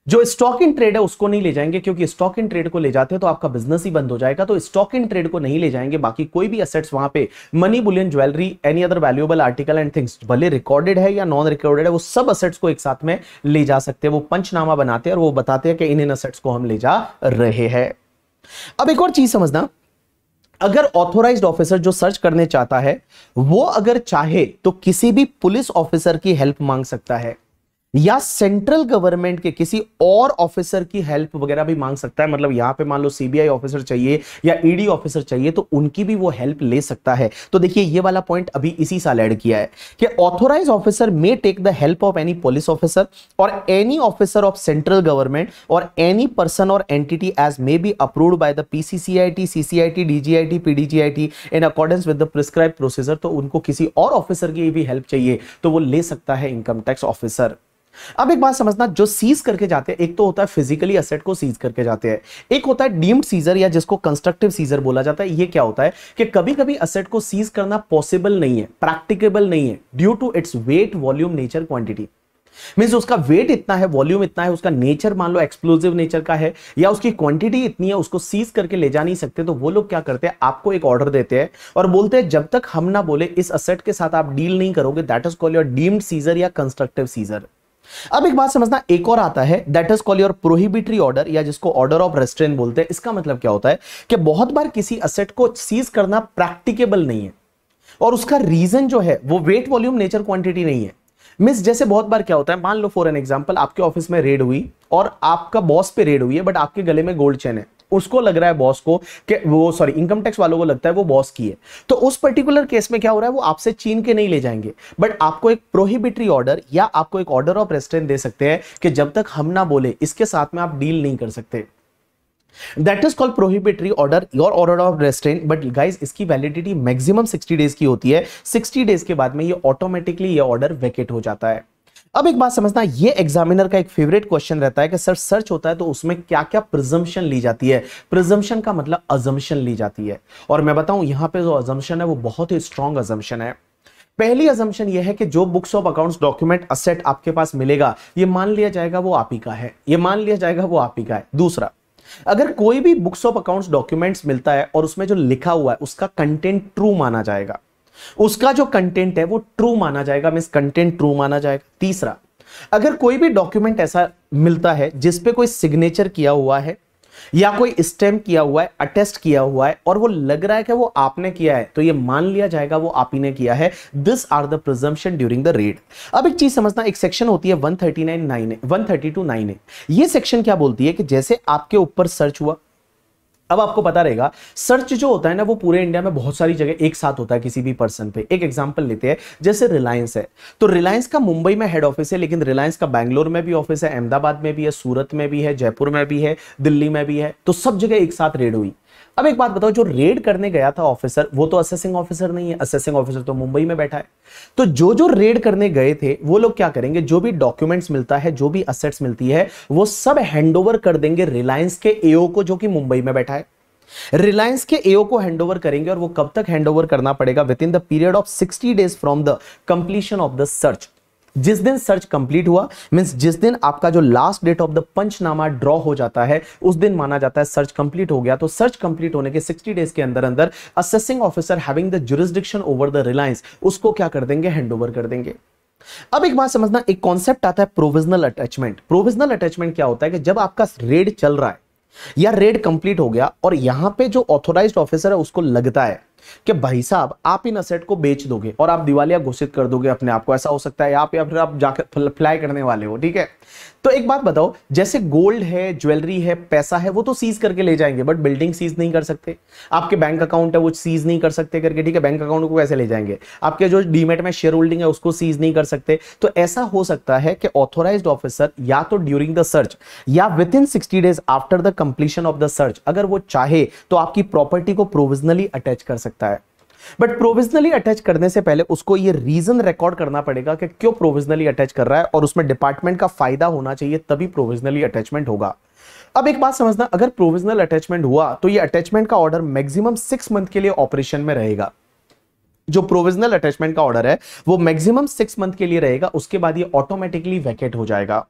A: जो स्टॉक इन ट्रेड है, उसको नहीं ले जाएँगे, क्योंकि स्टॉक इन ट्रेड को ले जाते हैं तो आपका बिज़नेस ही बंद हो जाएगा। तो स्टॉक इन ट्रेड को नहीं ले जाएँगे, बाकी कोई भी असेट्स वहाँ पे money bullion jewellery any other valuable article and things भले रिकॉर्डेड है या नॉन रिकॉर्डेड है, वो सब असेट्स को एक साथ में ले जा सकते हैं। वो पंचनामा बनाते हैं और वो बताते हैं कि इन इन असेट्स को हम ले जा रहे हैं। अब एक और चीज़ समझना, अगर ऑथोराइज्ड ऑफिसर जो सर्च करने चाहता है, वो अगर चाहे तो किसी भी पुलिस ऑफिसर की हेल्प मांग सकता है। या सेंट्रल गवर्नमेंट के किसी और ऑफिसर की हेल्प वगैरह भी मांग सकता है? मतलब यहाँ पे मान लो सीबीआई ऑफिसर चाहिए या ईडी e ऑफिसर चाहिए तो उनकी भी वो हेल्प ले सकता है। तो देखिए, ये वाला पॉइंट अभी इसी साल ऐड किया है कि authorise officer may take the help of any police officer or any officer of central government or any person or entity as may be approve by the PCCIT CCIT DGIT PDGIT in accordance with the prescribe procedure तो उनको किसी और officer की भी help चाहिए तो वो ले सकता है इनकम टैक्स ऑफिसर अब एक बात समझना, जो सीज करके जाते हैं, एक तो होता है फिजिकली असेट को सीज करके जाते हैं, एक होता है डीम्ड सीजर या जिसको कंस्ट्रक्टिव सीजर बोला जाता है, ये क्या होता है कि कभी कभी असेट को सीज करना पॉसिबल नहीं है प्रैक्टिकेबल नहीं है due to its weight volume nature quantity mean उसका वेट इतना है वॉल्यूम इतना है, उसका नेचर मान लो एक्सप्लोजिव नेचर का है, या उसकी क्वांटिटी इतनी है, उसको सीज करके ले जा नहीं सकते तो वो लोग क्या करते हैं, आपको एक ऑर्डर देते हैं और बोलते हैं, जब तक हम ना बोले, इस असेट के साथ आप डील नहीं करोगे that is call your deemed seizure या कंस्ट्रक्टिव सीजर अब एक बात समझना, एक और आता है that is call your prohibitory order या जिसको ऑर्डर ऑफ़ रेस्ट्रेन बोलते हैं, इसका मतलब क्या होता है कि बहुत बार किसी असेट को सीज करना प्रैक्टिकेबल नहीं है। और उसका रीजन जो है, वो वेट वॉल्यूम नेचर क्वांटिटी नहीं है। मिस जैसे बहुत बार क्या होता है, मान लो फॉर एन एग्जांपल आपके ऑफ़िस में रेड हुई, और आपका बॉस पे रेड हुई है बट आपके गले में गोल्ड चेन है। उसको लग रहा है बॉस को कि वो सॉरी इनकम टैक्स वालों को लगता है वो बॉस की है। तो उस पर्टिकुलर केस में क्या हो रहा है, वो आपसे चीन के नहीं ले जाएँगे। बट आपको एक प्रोहिबिटरी ऑर्डर या आपको एक ऑर्डर ऑफ़ रेस्टेंट दे सकते हैं कि जब तक हम ना बोले, इसके साथ में आप डील नहीं कर सकते। That is called prohibitory order your order of restraint but guys इसकी वैलिडिटी मैक्सिमम 60 डेज़ की होती है। 60 डेज़ के बाद में ये ऑटोमेटिकली ये ऑर्डर वेकेट हो जाता है। अब एक बात समझना, ये एग्जामिनर का एक फेवरेट क्वेश्चन रहता है कि, सर सर्च होता है तो उसमें क्या क्या प्रिजम्पशन ली जाती है? प्रिजम्पशन का मतलब अजम्पशन ली जाती है। और मैं बताऊँ, यहाँ पे जो अजम्पशन है, वो बहुत ही स्ट्रॉन्ग अजम्पशन है। पहली अजम्पशन यह है कि जो books of accounts document asset आपके पास मिलेगा, ये मान लिया जाएगा वो आप ही का है। ये मान लिया जाएगा वो आप ही का है। दूसरा, अगर कोई भी बुक्स ऑफ़ अकाउंट्स डॉक्यूमेंट्स मिलता है और उसमें जो लिखा हुआ है, उसका कंटेंट ट्रू माना जाएगा उसका जो कंटेंट है वो ट्रू माना जाएगा मीन कंटेंट ट्रू माना जाएगा। तीसरा, अगर कोई भी डॉक्यूमेंट ऐसा मिलता है जिसपे कोई सिग्नेचर किया हुआ है, या कोई स्टेम किया हुआ है अटेस्ट किया हुआ है, और वो लग रहा है कि वो आपने किया है तो ये मान लिया जाएगा, वो आप ही ने किया है। This are the presumption during the raid अब एक चीज़ समझना, एक सेक्शन होती है 139 9 132 9 ये सेक्शन क्या बोलती है कि जैसे आपके ऊपर सर्च हुआ अब आपको पता रहेगा सर्च जो होता है ना, वो पूरे इंडिया में बहुत सारी जगह एक साथ होता है किसी भी पर्सन पे। एक एग्जांपल लेते हैं, जैसे रिलायंस है। तो रिलायंस का मुंबई में हेड ऑफ़िस है, लेकिन रिलायंस का बैंगलोर में भी ऑफ़िस है, अहमदाबाद में भी है, सूरत में भी है, जयपुर में भी है, दिल्ली में भी है तो सब जगह एक साथ रेड हुई। अब एक बात बताओ, जो रेड करने गया था ऑफिसर वो तो असेसिंग ऑफिसर नहीं है। असेसिंग ऑफिसर तो मुंबई में बैठा है। तो जो जो रेड करने गए थे, वो लोग क्या करेंगे? जो भी डॉक्यूमेंट्स मिलता है, जो भी असेट्स मिलती है, वो सब हैंडओवर कर देंगे रिलायंस के एओ को, जो कि मुंबई में बैठा है। रिलायंस के एओ को हैंडओवर करेंगे और वो कब तक हैंडओवर करना पड़ेगा? Within the period of 60 days from the completion of the search जिस दिन सर्च कंप्लीट हुआ मींस जिस दिन आपका जो last date of the panchnama draw हो जाता है, उस दिन माना जाता है सर्च कंप्लीट हो गया। तो सर्च कंप्लीट होने के 60 डेज़ के अंदर अंदर assessing officer having the jurisdiction over the reliance उसको क्या कर देंगे? हैंडओवर कर देंगे। अब एक बात समझना, एक कॉन्सेप्ट आता है प्रोविजनल अटैचमेंट प्रोविजनल अटैचमेंट क्या होता है कि जब आपका रेड चल रहा है, या रेड कंप्लीट हो गया, और यहाँ पे जो ऑथोराइज्ड ऑफिसर है, उसको लगता है कि भाई साहब, आप इन असेट को बेच दोगे और आप दिवालिया घोषित कर दोगे अपने आप को, ऐसा हो सकता है आप या फिर आप जाकर फ्लाई करने वाले हो, ठीक है? तो एक बात बताओ, जैसे गोल्ड है ज्वेलरी है, पैसा है, वो तो सीज करके ले जाएँगे बट बिल्डिंग सीज नहीं कर सकते। आपके बैंक अकाउंट है, वो सीज नहीं कर सकते करके, ठीक है? बैंक अकाउंट को कैसे ले जाएँगे? आपके जो डीमेट में शेयर होल्डिंग है, उसको सीज नहीं कर सकते। तो ऐसा हो सकता है कि ऑथोराइज ऑफिसर या तो ड्यूरिंग द सर्च या within sixty days after the completion of the search अगर वो चाहे तो आपकी प्रॉपर्टी को प्रोविजनली अटैच कर सकता है। बट प्रोविजनली अटैच करने से पहले उसको ये रीजन रिकॉर्ड करना पड़ेगा कि क्यों प्रोविजनली अटैच कर रहा है और उसमें डिपार्टमेंट का फ़ायदा होना चाहिए तभी प्रोविजनली अटैचमेंट होगा। अब एक बात समझना, अगर प्रोविजनल अटैचमेंट हुआ तो ये अटैचमेंट का ऑर्डर मैक्सिमम सिक्स मंथ के लिए ऑपरेशन में रहेगा। जो प्रोविजनल अटैचमेंट का ऑर्डर है, वो मैक्सिमम सिक्स मंथ के लिए रहेगा, उसके बाद ये ऑटोमेटिकली वैकेट हो जाएगा।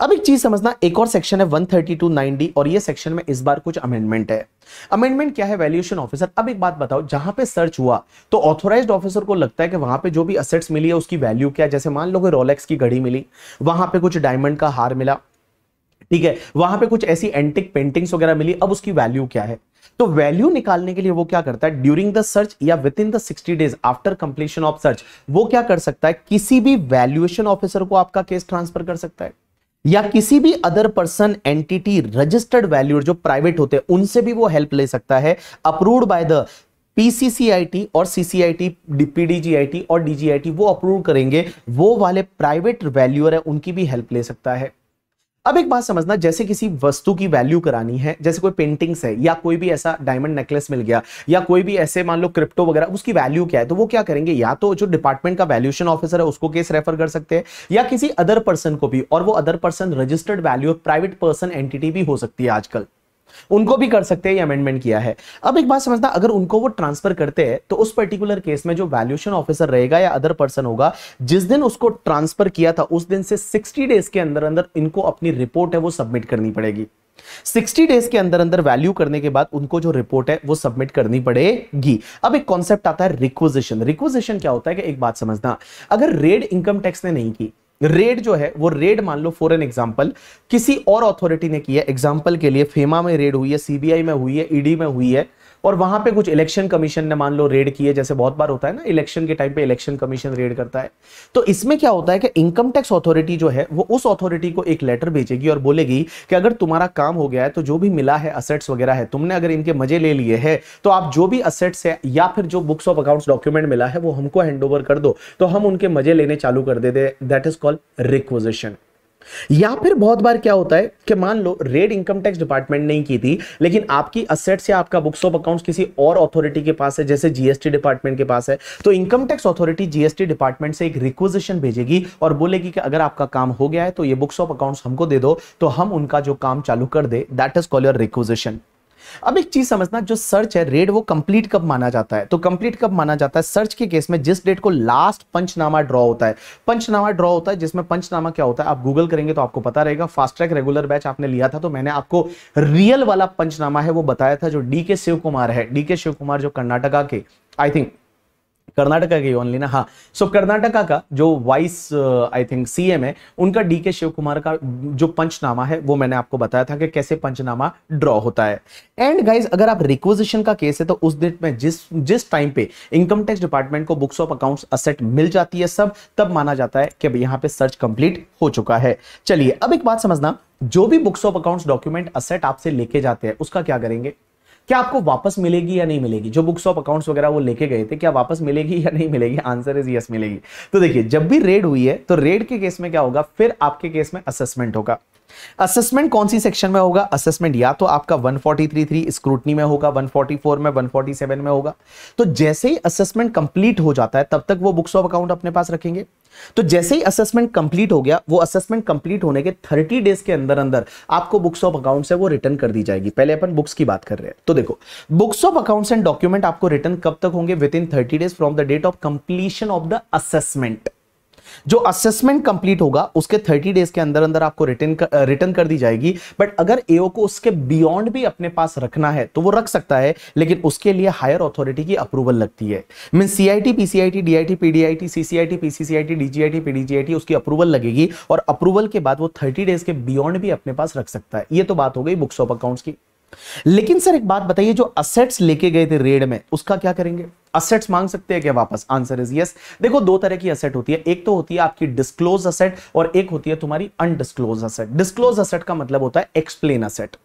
A: अब एक चीज़ समझना, एक और सेक्शन है 132 90 और ये सेक्शन में इस बार कुछ अमेंडमेंट है। अमेंडमेंट क्या है वैल्यूएशन ऑफिसर अब एक बात बताओ, जहाँ पे सर्च हुआ तो ऑथोराइज्ड ऑफिसर को लगता है कि वहाँ पे जो भी असेट्स मिली है, उसकी वैल्यू क्या जैसे मान लो कि रोलेक्स की घड़ी मिली, वहाँ पे कुछ डायमंड का हार मिला, ठीक है? वहाँ पे कुछ ऐसी एंटिक पेंटिंग्स वगैरह मिली, अब उसकी वैल्यू क्या है? तो वैल्यू निकालने के लिए वो क्या करता है? ड्यूरिंग द सर्च या within the sixty days after completion of search वो क्या कर सकता है? किसी भी वैल्यूएशन ऑफिसर को आपका केस ट्रांसफ़र कर सकता है। या किसी भी other person entity registered value जो प्राइवेट होते हैं, उनसे भी वो हेल्प ले सकता है। अप्रूव्ड बाय द पीसीसीआईटी और सीसीआईटी पीडीजीआईटी और डीजीआईटी वो अप्रूव करेंगे। वो वाले प्राइवेट वैल्यूअर है, उनकी भी हेल्प ले सकता है। अब एक बात समझना, जैसे किसी वस्तु की वैल्यू करानी है, जैसे कोई पेंटिंग्स है, या कोई भी ऐसा डायमंड नेकलेस मिल गया, या कोई भी ऐसे मान लो क्रिप्टो वगैरह, उसकी वैल्यू क्या है? तो वो क्या करेंगे? या तो जो डिपार्टमेंट का वैल्यूशन ऑफिसर है, उसको केस रेफर कर सकते हैं, या किसी अदर पर्सन को भी, और वो other person registered value private person entity भी हो सकती है आजकल। उनको भी कर सकते हैं, ये अमेंडमेंट किया है। अब एक बात समझना, अगर उनको वो ट्रांसफ़र करते हैं तो उस पर्टिकुलर केस में जो वैल्यूएशन ऑफिसर रहेगा या अदर पर्सन होगा, जिस दिन उसको ट्रांसफ़र किया था, उस दिन से 60 डेज़ के अंदर अंदर इनको अपनी रिपोर्ट है, वो सबमिट करनी पड़ेगी। 60 डेज़ के अंदर अंदर वैल्यू करने के बाद उनको जो रिपोर्ट है, वो सबमिट करनी पड़ेगी। अब एक कॉन्सेप्ट आता है रिक्वेजिशन रिक्वेजिशन क्या होता है कि एक बात समझना, अगर रेड इनकम टैक्स ने नहीं की रेड जो है, वो रेड मान लो फॉर एन एग्ज़ाम्पल किसी और अथॉरिटी ने किया एग्ज़ाम्पल के लिए फेमा में रेड हुई है सीबीआई में हुई है ईडी में हुई है। और वहाँ पे कुछ इलेक्शन कमीशन ने मान लो रेड किए जैसे बहुत बार होता है ना इलेक्शन के टाइम पे इलेक्शन कमीशन रेड करता है। तो इसमें क्या होता है कि इनकम टैक्स अथॉरिटी जो है, वो उस अथॉरिटी को एक लेटर भेजेगी और बोलेगी कि अगर तुम्हारा काम हो गया है तो जो भी मिला है असेट्स वगैरह है, तुमने अगर इनके मज़े ले लिए है तो आप जो भी असेट्स है, या फिर जो बुक्स ऑफ़ अकाउंट्स डॉक्यूमेंट मिला है, वो हमको हैंड कर दो। तो हम उनके मज़े लेने चालू कर दे दैट इज़ कॉल्ड रिक्वेजिशन या फिर बहुत बार क्या होता है कि मान लो रेड इनकम टैक्स डिपार्टमेंट नहीं की थी, लेकिन आपकी असेट्स या आपका बुक्स ऑफ़ अकाउंट्स किसी और अथॉरिटी के पास है, जैसे जीएसटी डिपार्टमेंट के पास है तो income tax authority GST department से एक रिक्वेजिशन भेजेगी और बोलेगी कि अगर आपका काम हो गया है तो ये बुक्स ऑफ़ अकाउंट्स हमको दे दो तो हम उनका जो काम चालू कर दे that is call your requisition अब एक चीज़ समझना, जो सर्च है रेड वो कंप्लीट कब माना जाता है? तो कंप्लीट कब माना जाता है? सर्च के केस में जिस डेट को लास्ट पंचनामा ड्रॉ होता है। पंचनामा ड्रॉ होता है, जिसमें पंचनामा क्या होता है? आप गूगल करेंगे तो आपको पता रहेगा। फास्ट ट्रैक रेगुलर बैच आपने लिया था तो मैंने आपको रियल वाला पंचनामा है वो बताया था, जो डी के शिव कुमार है। डी के शिव कुमार जो कर्नाटका के आई थिंक कर्नाटका के ओनली ना? हाँ। सो so, कर्नाटका का जो वाइस आई थिंक सीएम है उनका डी के शिव कुमार का जो पंचनामा है वो मैंने आपको बताया था कि कैसे पंचनामा ड्रॉ होता है। एंड गाइज़ अगर आप रिक्वेजिशन का केस है तो उस डेट में जिस जिस टाइम पे इनकम टैक्स डिपार्टमेंट को बुक्स ऑफ़ अकाउंट्स असेट मिल जाती है सब तब माना जाता है कि यहाँ पे सर्च कंप्लीट हो चुका है। चलिए अब एक बात समझना जो भी books of accounts document asset आपसे लेके जाते हैं उसका क्या करेंगे? क्या आपको वापस मिलेगी या नहीं मिलेगी? जो बुक्स ऑफ़ अकाउंट्स वगैरह वो लेके गए थे, क्या वापस मिलेगी या नहीं मिलेगी? आंसर इज़ यस मिलेगी। तो देखिए, जब भी रेड हुई है तो रेड के केस में क्या होगा? फिर आपके केस में असेसमेंट होगा। असेसमेंट कौन सी सेक्शन में होगा? असेसमेंट या तो आपका 1433 स्क्रूटनी में होगा 144 में 147 में होगा। तो जैसे ही असेसमेंट कंप्लीट हो जाता है, तब तक वो बुक्स ऑफ़ अकाउंट अपने पास रखेंगे। तो जैसे ही असेसमेंट कंप्लीट हो गया, वो असेसमेंट कंप्लीट होने के 30 डेज़ के अंदर अंदर आपको बुक्स ऑफ़ अकाउंट है, वो रिटर्न कर दी जाएगी। पहले अपन बुक्स की बात कर रहे हैं। तो देखो books of accounts and document आपको रिटर्न कब तक होंगे? Within thirty days from the date of completion of the assessment जो असेसमेंट कंप्लीट होगा, उसके 30 डेज़ के अंदर अंदर आपको रिटर्न रिटर्न कर दी जाएगी। बट अगर एओ को उसके बियॉन्ड भी अपने पास रखना है तो वो रख सकता है, लेकिन उसके लिए हायर अथॉरिटी की अप्रूवल लगती है। Mean CIT PCIT DIT PDIT CCIT PCCIT DGIT PDGIT उसकी अप्रूवल लगेगी, और अप्रूवल के बाद वो थर्टी डेज़ के बियॉन्ड भी अपने पास रख सकता है। ये तो बात हो गई बुक्स ऑफ़ अकाउंट्स की। लेकिन सर, एक बात बताइए, जो असेट्स लेके गए थे रेड में, उसका क्या करेंगे? असेट्स मांग सकते हैं क्या वापस? आंसर इज़ यस देखो, दो तरह की असेट होती है। एक तो होती है आपकी डिस्क्लोज असेट और एक होती है तुम्हारी अनडिस्क्लोज असेट डिस्क्लोज असेट का मतलब होता है एक्सप्लेन असेट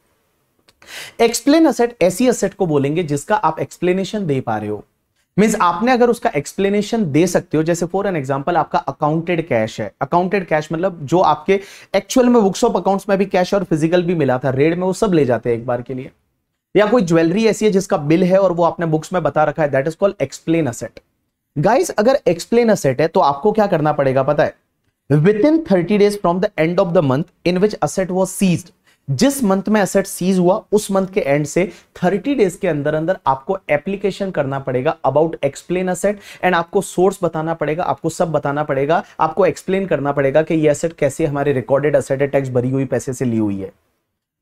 A: एक्सप्लेन असेट ऐसी असेट को बोलेंगे जिसका आप एक्सप्लेनेशन दे पा रहे हो। मीन्स आपने अगर उसका एक्सप्लेनेशन दे सकते हो, जैसे फॉर एन एग्जांपल आपका अकाउंटेड कैश है। अकाउंटेड कैश मतलब जो आपके एक्चुअल में बुक्स ऑफ़ अकाउंट्स में भी कैश और फ़िज़िकल भी मिला था रेड में वो सब ले जाते हैं एक बार के लिए। या कोई ज्वेलरी ऐसी है जिसका बिल है और वो आपने बुक्स में बता रखा है that is called explain asset guys अगर एक्सप्लेन असेट है तो आपको क्या करना पड़ेगा पता है? Within thirty days from the end of the month in which asset was seized जिस मंथ में असेट सीज हुआ, उस मंथ के एंड से 30 डेज़ के अंदर अंदर आपको एप्लीकेशन करना पड़ेगा अबाउट एक्सप्लेन असेट एंड आपको सोर्स बताना पड़ेगा, आपको सब बताना पड़ेगा, आपको एक्सप्लेन करना पड़ेगा कि ये असेट कैसे हमारे रिकॉर्डेड असेट है टैक्स भरी हुई, पैसे से ली हुई है।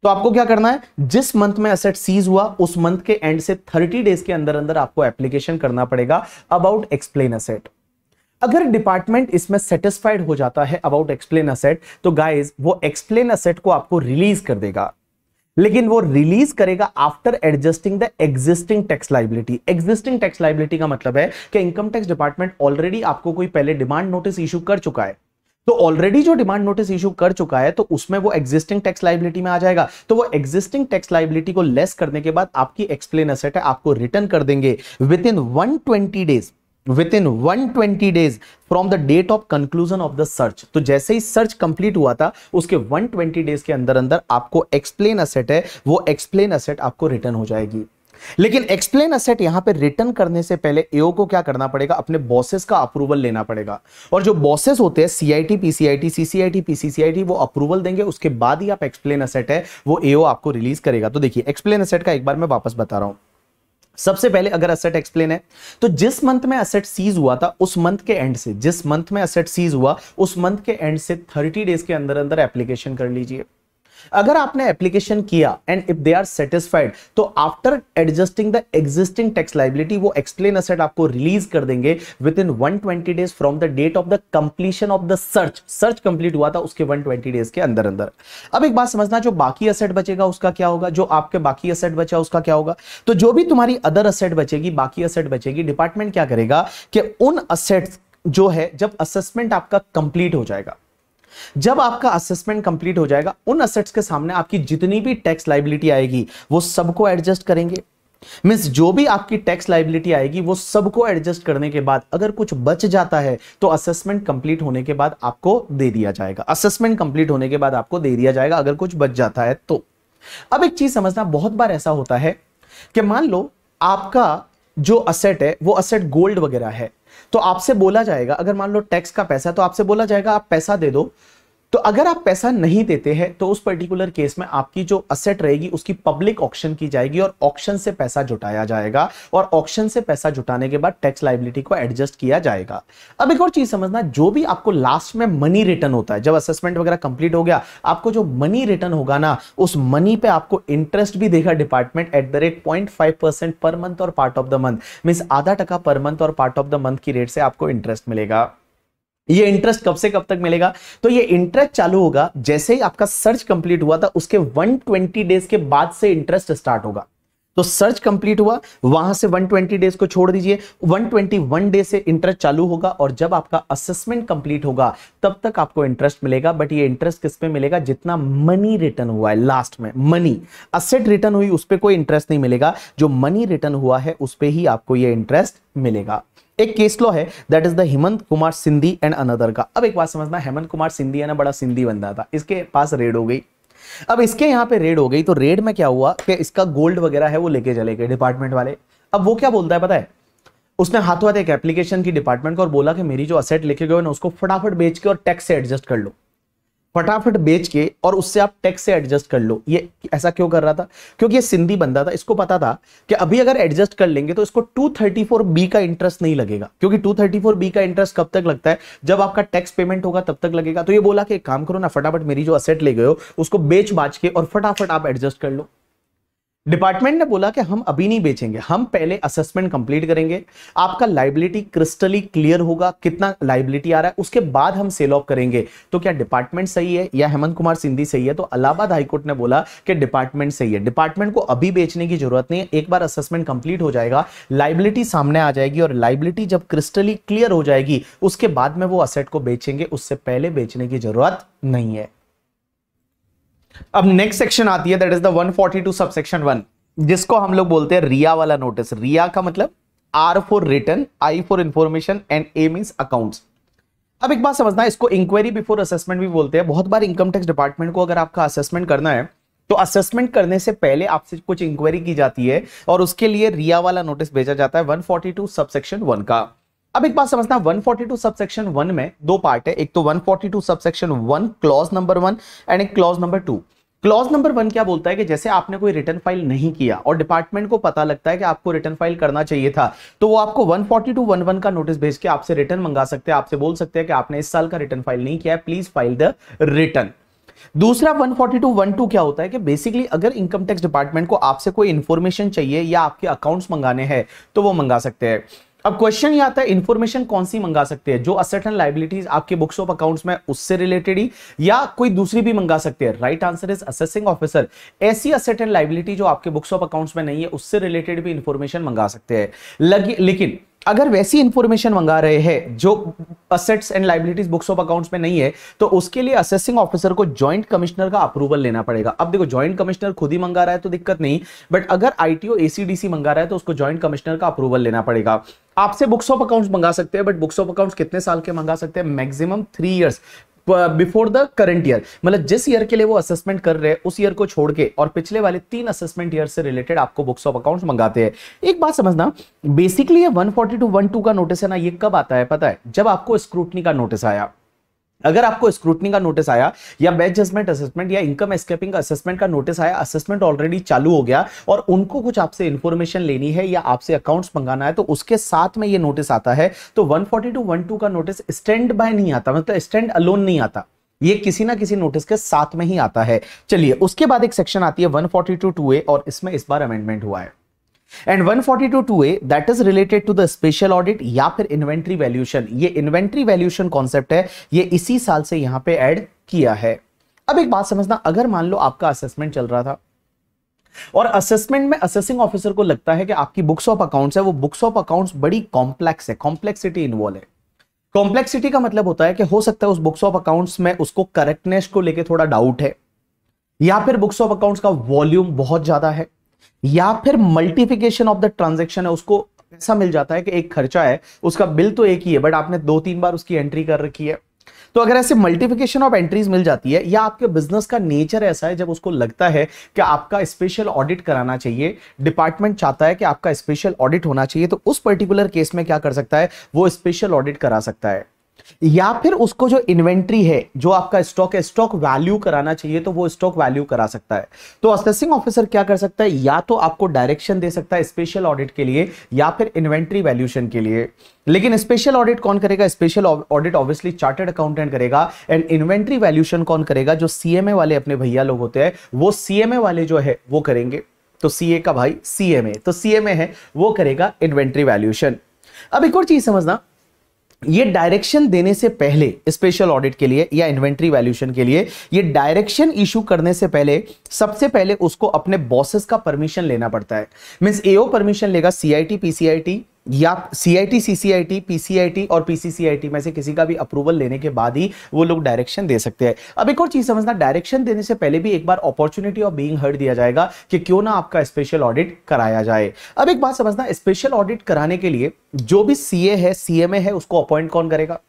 A: तो आपको क्या करना है? जिस मंथ में असेट सीज हुआ, उस मंथ के एंड से 30 डेज़ के अंदर अंदर आपको एप्लीकेशन करना पड़ेगा अबाउट एक्सप्लेन असेट अगर डिपार्टमेंट इसमें सेटिस्फाइड हो जाता है अबाउट एक्सप्लेन असेट तो गाइस वो एक्सप्लेन असेट को आपको रिलीज़ कर देगा। लेकिन वो रिलीज़ करेगा after adjusting the existing tax liability existing tax liability का मतलब है कि इनकम टैक्स डिपार्टमेंट ऑलरेडी आपको कोई पहले डिमांड नोटिस इशू कर चुका है। तो ऑलरेडी जो डिमांड नोटिस इशू कर चुका है तो उसमें वो एग्जिस्टिंग टैक्स लाइबिलिटी में आ जाएगा। तो वो एग्जिस्टिंग टैक्स लाइबिलिटी को लेस करने के बाद आपकी एक्सप्लेन असेट है, आपको रिटर्न कर देंगे। Within one days within 120 days from the date of conclusion of the search तो जैसे ही सर्च कंप्लीट हुआ था, उसके 120 डेज़ के अंदर अंदर आपको एक्सप्लेन असेट है, वो एक्सप्लेन असेट आपको रिटर्न हो जाएगी। लेकिन एक्सप्लेन असेट यहाँ पे रिटर्न करने से पहले एओ को क्या करना पड़ेगा? अपने बॉसेस का अप्रूवल लेना पड़ेगा। और जो बॉसेस होते हैं सीआईटी पीसीआईटी सीसीआईटी पीसीसीआईटी वो अप्रूवल देंगे, उसके बाद ही आप एक्सप्लेन असेट है, वो एओ आपको रिलीज़ करेगा। तो देखिए एक्सप्लेन असेट का एक बार मैं वापस बता रहा हूँ। सबसे पहले अगर असेट एक्सप्लेन है तो जिस मंथ में असेट सीज हुआ था, उस मंथ के एंड से, जिस मंथ में असेट सीज हुआ, उस मंथ के एंड से 30 डेज़ के अंदर अंदर एप्लीकेशन कर लीजिए। अगर आपने एप्लीकेशन किया and if they are satisfied तो after adjusting the existing tax liability वो एक्सप्लेन असेट आपको रिलीज़ कर देंगे within 120 days from the date of the completion of the search search complete हुआ था उसके 120 डेज़ के अंदर अंदर। अब एक बात समझना, जो बाकी असेट बचेगा उसका क्या होगा? जो आपके बाकी असेट बचा उसका क्या होगा? तो जो भी तुम्हारी अदर असेट बचेगी, बाकी असेट बचेगी डिपार्टमेंट क्या करेगा कि उन असेट्स जो है, जब असेसमेंट आपका कंप्लीट हो जाएगा जब आपका असेसमेंट कंप्लीट हो जाएगा, उन असेट्स के सामने आपकी जितनी भी टैक्स लाइबिलिटी आएगी, वो सबको एडजस्ट करेंगे। मीन्स जो भी आपकी टैक्स लाइबिलिटी आएगी, वो सबको एडजस्ट करने के बाद, अगर कुछ बच जाता है तो असेसमेंट कंप्लीट होने के बाद आपको दे दिया जाएगा। असेसमेंट कंप्लीट होने के बाद आपको दे दिया जाएगा, अगर कुछ बच जाता है तो। अब एक चीज़ समझना, बहुत बार ऐसा होता है कि मान लो आपका जो असेट है, वो असेट गोल्ड वगैरह है। तो आपसे बोला जाएगा, अगर मान लो टैक्स का पैसा है तो आपसे बोला जाएगा, आप पैसा दे दो तो अगर आप पैसा नहीं देते हैं तो उस पर्टिकुलर केस में आपकी जो असेट रहेगी, उसकी पब्लिक ऑक्शन की जाएगी और ऑक्शन से पैसा जुटाया जाएगा और ऑक्शन से पैसा जुटाने के बाद टैक्स लाइबिलिटी को एडजस्ट किया जाएगा। अब एक और चीज़ समझना, जो भी आपको लास्ट में मनी रिटर्न होता है, जब असेसमेंट वगैरह कंप्लीट हो गया, आपको जो मनी रिटर्न होगा ना, उस मनी पे आपको इंटरेस्ट भी देगा department at the rate point five percent per month or part of the month mean आधा टका per month or part of the month की रेट से आपको इंटरेस्ट मिलेगा। ये इंटरेस्ट कब से कब तक मिलेगा? तो ये इंटरेस्ट चालू होगा, जैसे ही आपका सर्च कंप्लीट हुआ था, उसके 120 डेज़ के बाद से इंटरेस्ट स्टार्ट होगा। तो सर्च कंप्लीट हुआ, वहाँ से 120 डेज़ को छोड़ दीजिए 121 डे से इंटरेस्ट चालू होगा और जब आपका असेसमेंट कंप्लीट होगा, तब तक आपको इंटरेस्ट मिलेगा बट ये इंटरेस्ट किस पे मिलेगा? जितना मनी रिटर्न हुआ है लास्ट में मनी असेट रिटर्न हुई, उस पर कोई इंटरेस्ट नहीं मिलेगा, जो मनी रिटर्न हुआ है, उस पर ही आपको ये इंटरेस्ट मिलेगा। एक केस लॉ है that is the Hemant Kumar Sindhi and another का। अब एक बात समझना हेमंत कुमार सिंधी है ना, बड़ा सिंधी बंदा था। इसके पास रेड हो गई। अब इसके यहाँ पे रेड हो गई तो रेड में क्या हुआ कि इसका गोल्ड वगैरह है, वो लेके चले गए डिपार्टमेंट वाले। अब वो क्या बोलता है, पता है? उसने हाथों हाथ एक एप्लीकेशन की डिपार्टमेंट को और बोला कि मेरी जो असेट लेके गए ना उसको फटाफट बेच के और टैक्स से एडजस्ट कर लो। फटाफट बेच के और उससे आप टैक्स से एडजस्ट कर लो। ये ऐसा क्यों कर रहा था? क्योंकि ये सिंधी बंदा था। इसको पता था कि अभी अगर एडजस्ट कर लेंगे तो इसको 234 बी का इंटरेस्ट नहीं लगेगा। क्योंकि 234 बी का इंटरेस्ट कब तक लगता है? जब आपका टैक्स पेमेंट होगा, तब तक लगेगा। तो ये बोला कि काम करो ना, फटाफट मेरी जो असेट ले गए हो, उसको बेच बाच के और फटाफट आप एडजस्ट कर लो। डिपार्टमेंट ने बोला कि हम अभी नहीं बेचेंगे, हम पहले असेसमेंट कंप्लीट करेंगे। आपका लाइबिलिटी क्रिस्टली क्लियर होगा, कितना लाइबिलिटी आ रहा है, उसके बाद हम सेल ऑफ़ करेंगे। तो क्या डिपार्टमेंट सही है या हेमंत कुमार सिंधी सही है? तो अलाहाबाद हाईकोर्ट ने बोला कि डिपार्टमेंट सही है। डिपार्टमेंट को अभी बेचने की ज़रूरत नहीं है, एक बार असेसमेंट कंप्लीट हो जाएगा लाइबिलिटी सामने आ जाएगी और लाइबिलिटी जब क्रिस्टली क्लियर हो जाएगी, उसके बाद में वो असेट को बेचेंगे, उससे पहले बेचने की ज़रूरत नहीं है। अब नेक्स्ट सेक्शन आती है that is the 142 subsection one जिसको हम लोग बोलते हैं रिया वाला नोटिस रिया का मतलब R for return I for information and a mean accounts अब एक बात समझना इसको इंक्वायरी बिफोर असेसमेंट भी बोलते हैं। बहुत बार इनकम टैक्स डिपार्टमेंट को अगर आपका असेसमेंट करना है तो असेसमेंट करने से पहले आपसे कुछ इंक्वायरी की जाती है, और उसके लिए रिया वाला नोटिस भेजा जाता है 142 सबसेक्शन वन का। अब एक बात समझना 142 सबसेक्शन वन में दो पार्ट है। एक तो 142 subsection one clause number one and एक clause number two clause number one क्या बोलता है कि जैसे आपने कोई रिटर्न फ़ाइल नहीं किया और डिपार्टमेंट को पता लगता है कि आपको रिटर्न फ़ाइल करना चाहिए था तो वो आपको 14211 का नोटिस भेज के आपसे रिटर्न मंगा सकते हैं। आपसे बोल सकते हैं कि आपने इस साल का रिटर्न फ़ाइल नहीं किया है प्लीज़ फ़ाइल द रिटर्न दूसरा 14212 क्या होता है कि बेसिकली अगर इनकम टैक्स डिपार्टमेंट को आपसे कोई इंफॉर्मेशन चाहिए या आपके अकाउंट्स मंगाने हैं तो वो मंगा सकते हैं। अब क्वेश्चन ये आता है इन्फॉर्मेशन कौन सी मंगा सकते हैं? जो असेट एंड लाइबिलिटीज आपके बुक्स ऑफ़ अकाउंट्स में उससे रिलेटेड ही, या कोई दूसरी भी मंगा सकते हैं? Right answer is assessing officer ऐसी असेट एंड लाइबिलिटी जो आपके बुक्स ऑफ़ अकाउंट्स में नहीं है, उससे रिलेटेड भी इंफॉर्मेशन मंगा सकते हैं। लेकिन अगर वैसी इंफॉर्मेशन मंगा रहे हैं, जो assets and liabilities books of accounts में नहीं है तो उसके लिए असेसिंग ऑफिसर को ज्वाइंट कमिश्नर का अप्रूवल लेना पड़ेगा। अब देखो ज्वाइंट कमिश्नर खुद ही मंगा रहा है तो दिक्कत नहीं बट अगर आईटीओ एसीडीसी मंगा रहा है तो उसको ज्वाइंट कमिश्नर का अप्रूवल लेना पड़ेगा। आपसे बुक्स ऑफ़ अकाउंट्स मंगा सकते हैं बट बुक्स ऑफ़ अकाउंट्स कितने साल के मंगा सकते हैं? Maximum three years before the current year मतलब जिस ईयर के लिए वो असेसमेंट कर रहे हैं, उस ईयर को छोड़ के, और पिछले वाले तीन असेसमेंट ईयर से रिलेटेड आपको बुक्स ऑफ़ अकाउंट्स मंगाते हैं। एक बात समझना बेसिकली ये 142 12 का नोटिस है ना, ये कब आता है पता है? जब आपको स्क्रूटनी का नोटिस आया। अगर आपको स्क्रूटनी का नोटिस आया, या बेस्ट जजमेंट असेसमेंट या इनकम एस्केपिंग असेसमेंट का नोटिस आया असेसमेंट ऑलरेडी चालू हो गया, और उनको कुछ आपसे इंफॉर्मेशन लेनी है, या आपसे अकाउंट्स मंगाना है तो उसके साथ में ये नोटिस आता है तो 142 12 का नोटिस स्टैंड बाय नहीं आता मतलब स्टैंड अलोन नहीं आता। ये किसी ना किसी नोटिस के साथ में ही आता है। चलिए, उसके बाद एक सेक्शन आती है 142 2A और इसमें इस बार अमेंडमेंट हुआ है। And 142 2A that is related to the special audit या फिर इन्वेंट्री वैल्यूएशन ये इन्वेंट्री वैल्यूएशन कॉन्सेप्ट है, ये इसी साल से यहाँ पे ऐड किया है। अब एक बात समझना, अगर मान लो आपका असेसमेंट चल रहा था, और असेसमेंट में असेसिंग ऑफिसर को लगता है कि आपकी बुक्स ऑफ़ अकाउंट्स है, वो बुक्स ऑफ़ अकाउंट्स बड़ी कॉम्प्लेक्स है कॉम्प्लेक्सिटी इन्वॉल्व है। कॉम्प्लेक्सिटी का मतलब होता है कि हो सकता है उस बुक्स ऑफ़ अकाउंट्स में उसको करेक्टनेस को लेके थोड़ा डाउट है, या फिर बुक्स ऑफ़ अकाउंट्स का वॉल्यूम बहुत ज़्यादा है। या फिर मल्टीफिकेशन ऑफ़ द ट्रांजेक्शन है, उसको ऐसा मिल जाता है कि एक खर्चा है, उसका बिल तो एक ही है बट आपने दो तीन बार उसकी एंट्री कर रखी है। तो अगर ऐसे मल्टीफिकेशन ऑफ़ एंट्रीज मिल जाती है, या आपके बिज़नेस का नेचर ऐसा है, जब उसको लगता है कि आपका स्पेशल ऑडिट कराना चाहिए डिपार्टमेंट चाहता है कि आपका स्पेशल ऑडिट होना चाहिए तो उस पर्टिकुलर केस में क्या कर सकता है, वो स्पेशल ऑडिट करा सकता है। या फिर उसको जो इन्वेंट्री है, जो आपका स्टॉक है स्टॉक वैल्यू कराना चाहिए तो वो स्टॉक वैल्यू करा सकता है। तो असेसिंग ऑफिसर क्या कर सकता है? या तो आपको डायरेक्शन दे सकता है स्पेशल ऑडिट के लिए, या फिर इन्वेंट्री वैल्यूशन के लिए। लेकिन स्पेशल ऑडिट कौन करेगा? Special audit obviously chartered accountant करेगा एंड इन्वेंट्री वैल्यूशन कौन करेगा? जो सीएमए वाले अपने भैया लोग होते हैं, वो सीएमए वाले जो है, वो करेंगे। तो सीए का भाई सीएमए तो सीएमए है, वो करेगा इन्वेंट्री वैल्यूशन अब एक और चीज़ समझना ये डायरेक्शन देने से पहले स्पेशल ऑडिट के लिए या इन्वेंट्री वैल्यूशन के लिए, ये डायरेक्शन इशू करने से पहले, सबसे पहले उसको अपने बॉसेस का परमिशन लेना पड़ता है। मीन्स एओ परमिशन लेगा सीआईटी पीसीआईटी या सीआईटी सीसीआईटी पीसीआईटी और पीसीसीआईटी में से किसी का भी अप्रूवल लेने के बाद ही वो लोग डायरेक्शन दे सकते हैं। अब एक और चीज़ समझना डायरेक्शन देने से पहले भी एक बार अपॉर्चुनिटी ऑफ़ बीइंग हर्ड दिया जाएगा कि क्यों ना आपका स्पेशल ऑडिट कराया जाए। अब एक बात समझना स्पेशल ऑडिट कराने के लिए जो भी सीए है सीएमए है, उसको अपॉइंट कौन करेगा?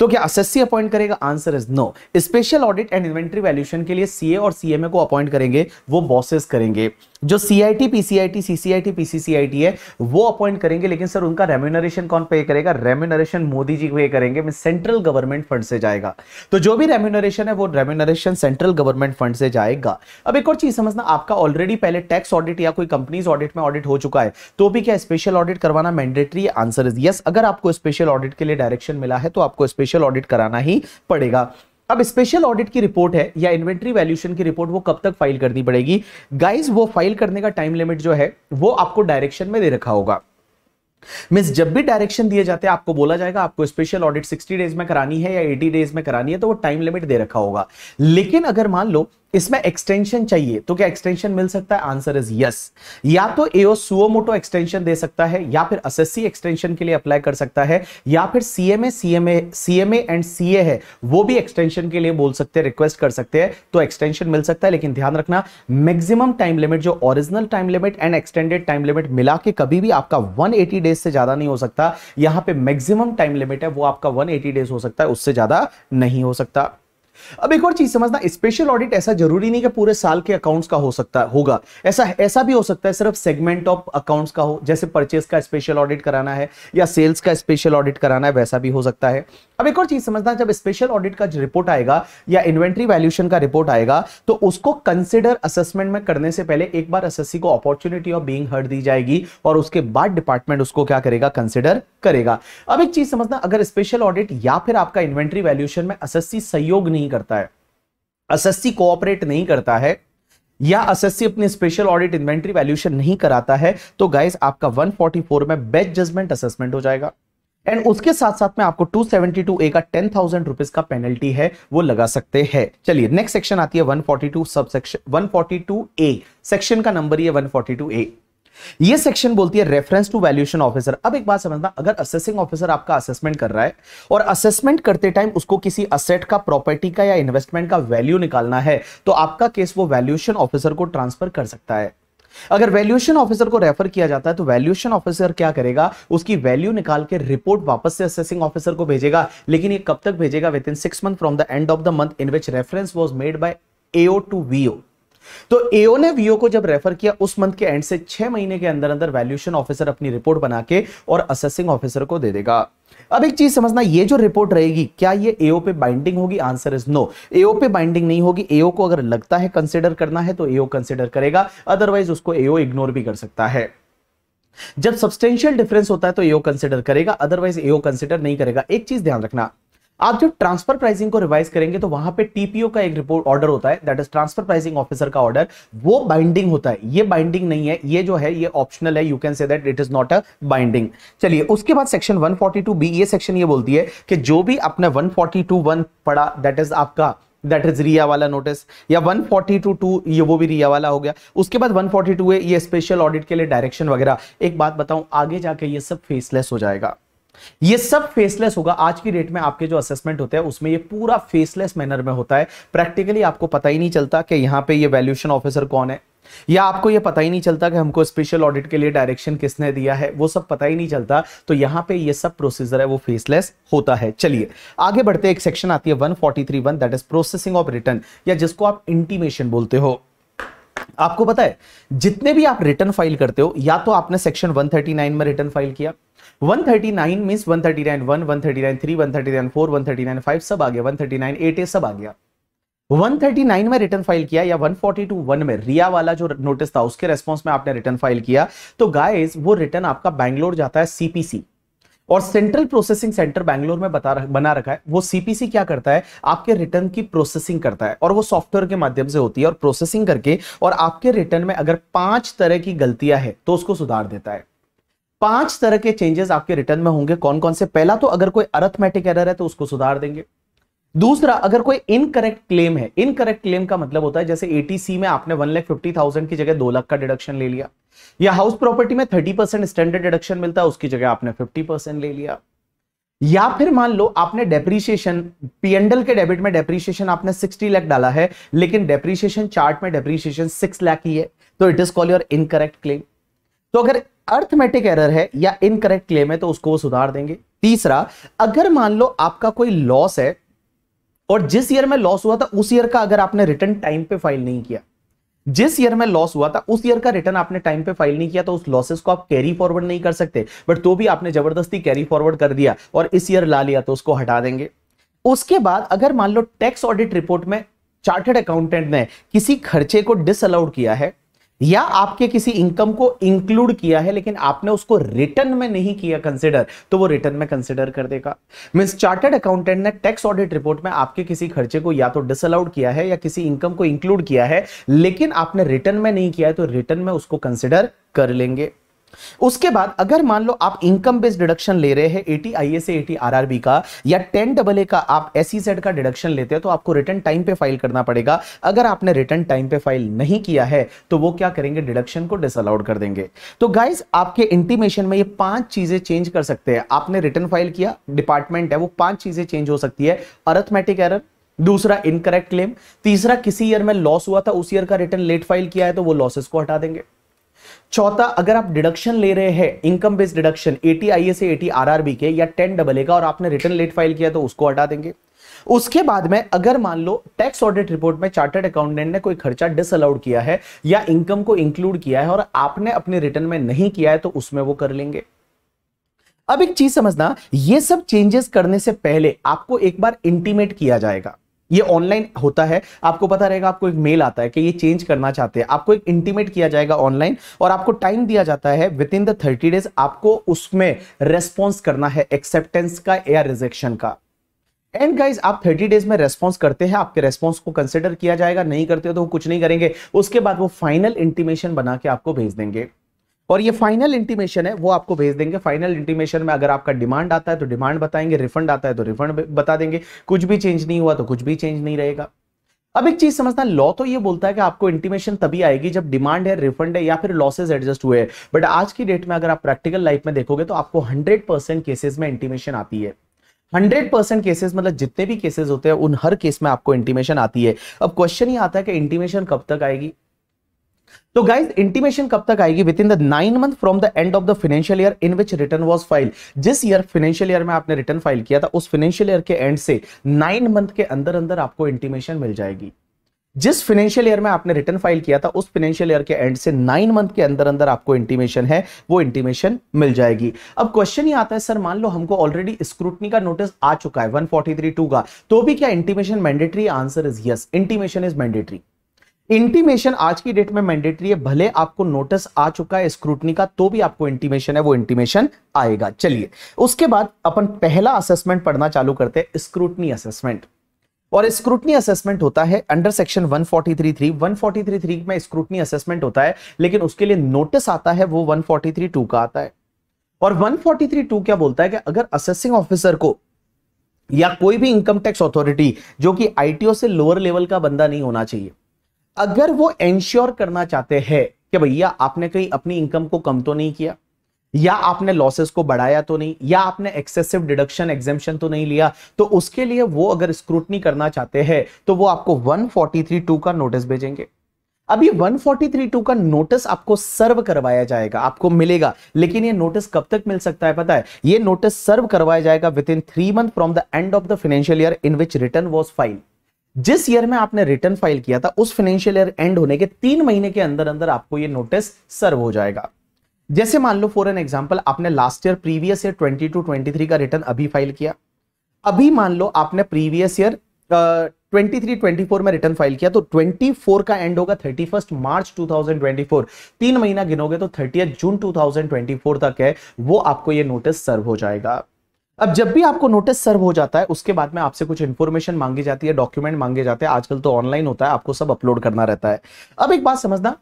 A: तो क्या एसएससी अपॉइंट करेगा? Answer is no special audit and inventory valuation के लिए सीए और सीएमए को अपॉइंट करेंगे, वो बॉसेस करेंगे। जो सीआईटी पीसीआईटी सीसीआईटी पीसीसीआईटी है, वो अपॉइंट करेंगे, लेकिन सर उनका रेम्यूनरेशन कौन पे करेगा? रेम्यूनरेशन मोदी जी पे करेंगे मैं सेंट्रल गवर्नमेंट फंड से जाएगा। तो जो भी रेम्यूनरेशन है, वो रेम्यूनरेशन सेंट्रल गवर्नमेंट फंड से जाएगा। अब एक और चीज़ समझना, आपका ऑलरेडी पहले टैक्स ऑडिट या कोई कंपनीज़ ऑडिट में ऑडिट हो चुका है तो भी क्या स्पेशल ऑडिट करवाना मैंडेटरी आंसर इज़ यस अगर आपको स्पेशल ऑडिट के लिए डायरेक्शन मिला है तो आपको स्पेशल ऑडिट कराना ही पड़ेगा। अब स्पेशल ऑडिट की रिपोर्ट है या इन्वेंट्री वैल्यूशन की रिपोर्ट वो कब तक फ़ाइल करनी पड़ेगी? गाइज़ वो फ़ाइल करने का टाइम लिमिट जो है, वो आपको डायरेक्शन में दे रखा होगा। मिस जब भी डायरेक्शन दिए जाते हैं, आपको बोला जाएगा, आपको स्पेशल ऑडिट 60 डेज़ में करानी है या 80 डेज़ में करानी है तो वो टाइम लिमिट दे रखा होगा। लेकिन अगर मान लो इसमें एक्सटेंशन चाहिए। तो क्या एक्सटेंशन मिल सकता है? आंसर इज़ यस या तो एओ सुओमोटो एक्सटेंशन दे सकता है, या फिर एसएससी एक्सटेंशन के लिए अप्लाई कर सकता है, या फिर CMA CMA CMA and CA है, वो भी एक्सटेंशन के लिए बोल सकते हैं रिक्वेस्ट कर सकते हैं तो एक्सटेंशन मिल सकता है। लेकिन ध्यान रखना मैक्सिमम टाइम लिमिट जो original time limit and extended time limit मिला के कभी भी आपका 180 डेज़ से ज़्यादा नहीं हो सकता। यहाँ पे मैक्सिमम टाइम लिमिट है, वो आपका 180 डेज़ हो सकता है, उससे ज़्यादा नहीं हो सकता। अब एक और चीज़ समझना स्पेशल ऑडिट ऐसा ज़रूरी नहीं कि पूरे साल के अकाउंट्स का हो सकता, होगा। ऐसा ऐसा भी हो सकता है, सिर्फ़ सेगमेंट ऑफ़ अकाउंट्स का हो, जैसे परचेस का स्पेशल ऑडिट कराना है, या सेल्स का स्पेशल ऑडिट कराना है, वैसा भी हो सकता है। अब एक और चीज़ समझना, जब स्पेशल ऑडिट का रिपोर्ट आएगा, या इन्वेंट्री वैल्यूशन का रिपोर्ट आएगा तो उसको कंसिडर असेसमेंट में करने से पहले एक बार एसएससी को अपॉर्चुनिटी ऑफ़ बीइंग हर्ड दी जाएगी, और उसके बाद डिपार्टमेंट उसको क्या करेगा कंसिडर करेगा। अब एक चीज़ समझना, अगर स्पेशल ऑडिट या फिर आपका इन्वेंट्री वैल्यूशन में एसएससी सहयोग नहीं करता है। एसएससी कोऑपरेट नहीं करता है या एसएससी अपनी स्पेशल ऑडिट इन्वेंट्री वैल्यूशन नहीं कराता है तो गाइस आपका 144 में बेस्ट जजमेंट असेसमेंट हो जाएगा। एंड उसके साथ साथ में आपको 272 ए का टेन थाउज़ेंड रुपीज़ का पेनल्टी है, वो लगा सकते हैं। चलिए नेक्स्ट सेक्शन आती है 142 सब सेक्शन 142 ए सेक्शन का नंबर ये 142 ए ये सेक्शन बोलती है रेफरेंस टू वैल्यूएशन ऑफिसर अब एक बात समझना, अगर असेसिंग ऑफिसर आपका असेसमेंट कर रहा है, और असेसमेंट करते टाइम उसको किसी असेट का प्रॉपर्टी का या इन्वेस्टमेंट का वैल्यू निकालना है तो आपका केस वो वैल्यूएशन ऑफिसर को ट्रांसफ़र कर सकता है। अगर वैल्यूएशन ऑफिसर को रेफर किया जाता है तो वैल्यूएशन ऑफिसर क्या करेगा? उसकी वैल्यू निकाल के रिपोर्ट वापस से असेसिंग ऑफिसर को भेजेगा, लेकिन ये कब तक भेजेगा? Within six month from the end of the month in which reference was made by AO to VO तो एओ ने वीओ को जब रेफर किया, उस मंथ के एंड से छह महीने के अंदर अंदर वैल्यूशन ऑफिसर अपनी रिपोर्ट बना के और असेसिंग ऑफिसर को दे देगा। अब एक चीज़ समझना, ये जो रिपोर्ट रहेगी, क्या ये एओ पे बाइंडिंग होगी? आंसर इज़ नो एओ पे बाइंडिंग नहीं होगी एओ को अगर लगता है कंसिडर करना है तो एओ कंसिडर करेगा अदरवाइज़ उसको एओ इग्नोर भी कर सकता है। जब सब्सटेंशियल डिफरेंस होता है तो एओ कंसिडर करेगा अदरवाइज़ एओ कंसिडर नहीं करेगा। एक चीज़ ध्यान रखना आप जब ट्रांसफ़र प्राइसिंग को रिवाइज करेंगे तो वहाँ पे टीपीओ का एक रिपोर्ट ऑर्डर होता है that is transfer pricing officer का ऑर्डर वो बाइंडिंग होता है। ये बाइंडिंग नहीं है, ये जो है, ये ऑप्शनल है you can say that it is not a binding चलिए, उसके बाद सेक्शन 142 बी ये सेक्शन ये बोलती है कि जो भी आपने 142 वन पढ़ा दैट इज़ आपका दैट इज़ रिया वाला नोटिस या 142 टू ये वो भी रिया वाला हो गया। उसके बाद 142 है ये स्पेशल ऑडिट के लिए डायरेक्शन वगैरह। एक बात बताऊँ, आगे जाके ये सब फेसलेस हो जाएगा। ये सब फेसलेस होगा। आज की डेट में आपके जो असेसमेंट होते हैं, उसमें ये पूरा फेसलेस मैनर में होता है। प्रैक्टिकली आपको पता ही नहीं चलता कि यहाँ पे ये वैल्यूएशन ऑफिसर कौन है। या आपको ये पता ही नहीं चलता कि हमको स्पेशल ऑडिट के लिए डायरेक्शन किसने दिया है। वो सब पता ही नहीं चलता। तो यहाँ पे ये सब प्रोसीजर है, वो फेसलेस होता है। चलिए, आगे बढ़ते एक सेक्शन आती है 143 one that is processing of return या जिसको आप इंटीमेशन बोलते हो। आपको पता है, जितने भी आप रिटर्न फ़ाइल करते हो, या तो आपने सेक्शन 139 में रिटर्न फ़ाइल किया 139 मींस 139 1 139 3 139 4 139 5 सब आ गया 139 8 सब आ गया। 139 में रिटर्न फ़ाइल किया या 142 1 में, रिया वाला जो नोटिस था, उसके रेस्पॉन्स में आपने रिटर्न फ़ाइल किया तो गाइस वो रिटर्न आपका बैंगलोर जाता है सीपीसी और सेंट्रल प्रोसेसिंग सेंटर बैंगलोर में बता रह, बना रखा है। वो सीपीसी क्या करता है? आपके रिटर्न की प्रोसेसिंग करता है। और वो सॉफ्टवेयर के माध्यम से होती है और प्रोसेसिंग करके और आपके रिटर्न में अगर पाँच तरह की गलतियाँ हैं तो उसको सुधार देता है। पाँच तरह के चेंजेस आपके रिटर्न में होंगे। कौन कौन से? पहला तो अगर कोई अरथमेटिक एरर है तो उसको सुधार देंगे। दूसरा, अगर कोई इनकरेक्ट क्लेम है इनकरेक्ट क्लेम का मतलब होता है, जैसे एटीसी में आपने वन लाख फिफ्टी थाउज़ेंड की जगह दो लाख का डिडक्शन ले लिया, या हाउस प्रॉपर्टी में थर्टी परसेंट स्टैंडर्ड डिडक्शन मिलता है, उसकी जगह आपने फिफ्टी परसेंट ले लिया, या फिर मान लो आपने डेप्रीशिएशन पीएनडल के डेबिट में डेप्रीशिएशन आपने 60 लाख डाला है, लेकिन डेप्रीशिएशन चार्ट में डेप्रीशिएशन 6 लाख ही है तो it is call your incorrect claim तो अगर अर्थमेटिक एरर है या इनकरेक्ट क्लेम है तो उसको वो सुधार देंगे. तीसरा, अगर मान लो आपका कोई लॉस है और जिस ईयर में लॉस हुआ था, उस ईयर का अगर आपने रिटर्न टाइम पे फ़ाइल नहीं किया, जिस ईयर में लॉस हुआ था, उस ईयर का रिटर्न आपने टाइम पे फ़ाइल नहीं किया तो उस लॉसेस को आप कैरी फॉरवर्ड नहीं कर सकते। बट तो भी आपने ज़बरदस्ती कैरी फॉरवर्ड कर दिया और इस ईयर ला लिया तो उसको हटा देंगे। उसके बाद अगर मान लो टैक्स ऑडिट रिपोर्ट में चार्टेड अकाउंटेंट ने किसी खर्चे को डिसअलाउड किया है या आपके किसी इनकम को इंक्लूड किया है, लेकिन आपने उसको रिटर्न में नहीं किया कंसिडर तो वो रिटर्न में कंसिडर कर देगा। मीन चार्टर्ड अकाउंटेंट ने टैक्स ऑडिट रिपोर्ट में आपके किसी खर्चे को या तो डिसअलाउड किया है या किसी इनकम को इंक्लूड किया है, लेकिन आपने रिटर्न में नहीं किया है तो रिटर्न में उसको कंसिडर कर लेंगे। उसके बाद अगर मान लो आप इनकम बेस्ड डिडक्शन ले रहे हैं एटी आई से एटी आरआरबी का, या टेन डबल ए का आप एस e का डिडक्शन लेते हैं तो आपको रिटर्न टाइम पे फ़ाइल करना पड़ेगा। अगर आपने रिटर्न टाइम पे फ़ाइल नहीं किया है तो वो क्या करेंगे? डिडक्शन को डिसअलाउड कर देंगे। तो गाइज़ आपके इंटीमेशन में ये पाँच चीज़ें चेंज कर सकते हैं। आपने रिटर्न फ़ाइल किया डिपार्टमेंट है, वो पाँच चीज़ें चेंज हो सकती है। अर्थमेटिक एरर दूसरा इनकरेक्ट क्लेम तीसरा किसी ईयर में लॉस हुआ था, उस ईयर का रिटर्न लेट फ़ाइल किया है तो वो लॉसेस को हटा देंगे। चौथा, अगर आप डिडक्शन ले रहे हैं income based deduction eighty I से एटी आरआरबी के या टेन डबल ए का और आपने रिटर्न लेट फ़ाइल किया तो उसको हटा देंगे। उसके बाद में अगर मान लो टैक्स ऑडिट रिपोर्ट में चार्टर्ड अकाउंटेंट ने कोई खर्चा डिसअलाउड किया है या इनकम को इंक्लूड किया है और आपने अपने रिटर्न में नहीं किया है तो उसमें वो कर लेंगे। अब एक चीज़ समझना, ये सब चेंजेस करने से पहले आपको एक बार इंटीमेट किया जाएगा। ये ऑनलाइन होता है। आपको पता रहेगा, आपको एक मेल आता है कि ये चेंज करना चाहते हैं। आपको एक इंटीमेट किया जाएगा ऑनलाइन और आपको टाइम दिया जाता है। Within the thirty days आपको उसमें रेस्पॉन्स करना है एक्सेप्टेंस का या रिजेक्शन का। एंड गाइज़ आप 30 डेज़ में रेस्पॉन्स करते हैं, आपके रेस्पॉन्स को कंसिडर किया जाएगा। नहीं करते हो तो वो कुछ नहीं करेंगे। उसके बाद वो फाइनल इंटीमेशन बना के आपको भेज देंगे। और ये फाइनल इंटीमेशन है, वो आपको भेज देंगे। फाइनल इंटीमेशन में अगर आपका डिमांड आता है तो डिमांड बताएँगे। रिफंड आता है तो रिफंड बता देंगे। कुछ भी चेंज नहीं हुआ तो कुछ भी चेंज नहीं रहेगा। अब एक चीज़ समझना लॉ तो ये बोलता है कि आपको इंटीमेशन तभी आएगी जब डिमांड है रिफंड है या फिर लॉसेज एडजस्ट हुए बट आज की डेट में अगर आप प्रैक्टिकल लाइफ में देखोगे तो आपको हंड्रेड परसेंट केसेस में इंटीमेशन आती है। हंड्रेड परसेंट केसेस मतलब जितने भी केसेस होते हैं, उन हर केस में आपको इंटीमेशन आती है। अब क्वेश्चन ही आता है कि इंटीमेशन कब तक आएगी? तो गाइज़ इंटीमेशन कब तक आएगी? Within the nine month from the end of the financial year in which return was file जिस ईयर फाइनेंशियल ईयर में आपने रिटर्न फ़ाइल किया था, उस फाइनेंशियल ईयर के एंड से नाइन मंथ के अंदर अंदर आपको इंटीमेशन मिल जाएगी। जिस फाइनेंशियल ईयर में आपने रिटर्न फ़ाइल किया था, उस फाइनेंशियल ईयर के एंड से नाइन मंथ के अंदर अंदर आपको इंटीमेशन है, वो इंटीमेशन मिल जाएगी। अब क्वेश्चन ही आता है, सर, मान लो हमको ऑलरेडी स्क्रूटनी का नोटिस आ चुका है 143.2 का तो भी क्या intimation mandatory answer is yes intimation is mandatory intimation आज की डेट में मैंडेटरी है, भले आपको नोटिस आ चुका है स्क्रूटनी का तो भी आपको इंटीमेशन है, वो इंटीमेशन आएगा। चलिए, उसके बाद अपन पहला असेसमेंट पढ़ना चालू करते हैं स्क्रूटनी असेसमेंट और स्क्रूटनी असेसमेंट होता है अंडर सेक्शन 143.3 143.3 में स्क्रूटनी असेसमेंट होता है, लेकिन उसके लिए नोटिस आता है, वो 143.2 का आता है। और 143.2 क्या बोलता है कि अगर असेसिंग ऑफिसर को या कोई भी इनकम टैक्स अथॉरिटी जो कि आईटीओ से लोअर लेवल का बंदा नहीं होना चाहिए अगर वो इंश्योर करना चाहते हैं कि भैया आपने कहीं अपनी इनकम को कम तो नहीं किया, या आपने लॉसेस को बढ़ाया तो नहीं, या आपने एक्सेसिव डिडक्शन एग्जेम्पन तो नहीं लिया तो उसके लिए वो अगर स्क्रूटनी करना चाहते हैं तो वो आपको 143.2 का नोटिस भेजेंगे। अब ये 143.2 का नोटिस आपको सर्व करवाया जाएगा, आपको मिलेगा, लेकिन ये नोटिस कब तक मिल सकता है पता है? ये नोटिस सर्व करवाया जाएगा within three month from the end of the financial year in which return was file जिस ईयर में आपने रिटर्न फ़ाइल किया था, उस फाइनेंशियल ईयर एंड होने के तीन महीने के अंदर अंदर आपको ये नोटिस सर्व हो जाएगा। जैसे मान लो फॉर एन एग्जांपल आपने लास्ट ईयर प्रीवियस ईयर 22 23 का रिटर्न अभी फ़ाइल किया। अभी मान लो, आपने previous year twenty three twenty four में रिटर्न फ़ाइल किया तो ट्वेंटी फोर का एंड होगा thirty first March two thousand twenty four तीन महीना गिनोगे तो thirty June two thousand twenty four तक है, वो आपको ये नोटिस सर्व हो जाएगा। अब जब भी आपको नोटिस सर्व हो जाता है, उसके बाद में आपसे कुछ इन्फॉर्मेशन मांगी जाती है डॉक्यूमेंट मांगे जाते हैं। आजकल तो ऑनलाइन होता है, आपको सब अपलोड करना रहता है। अब एक बात समझना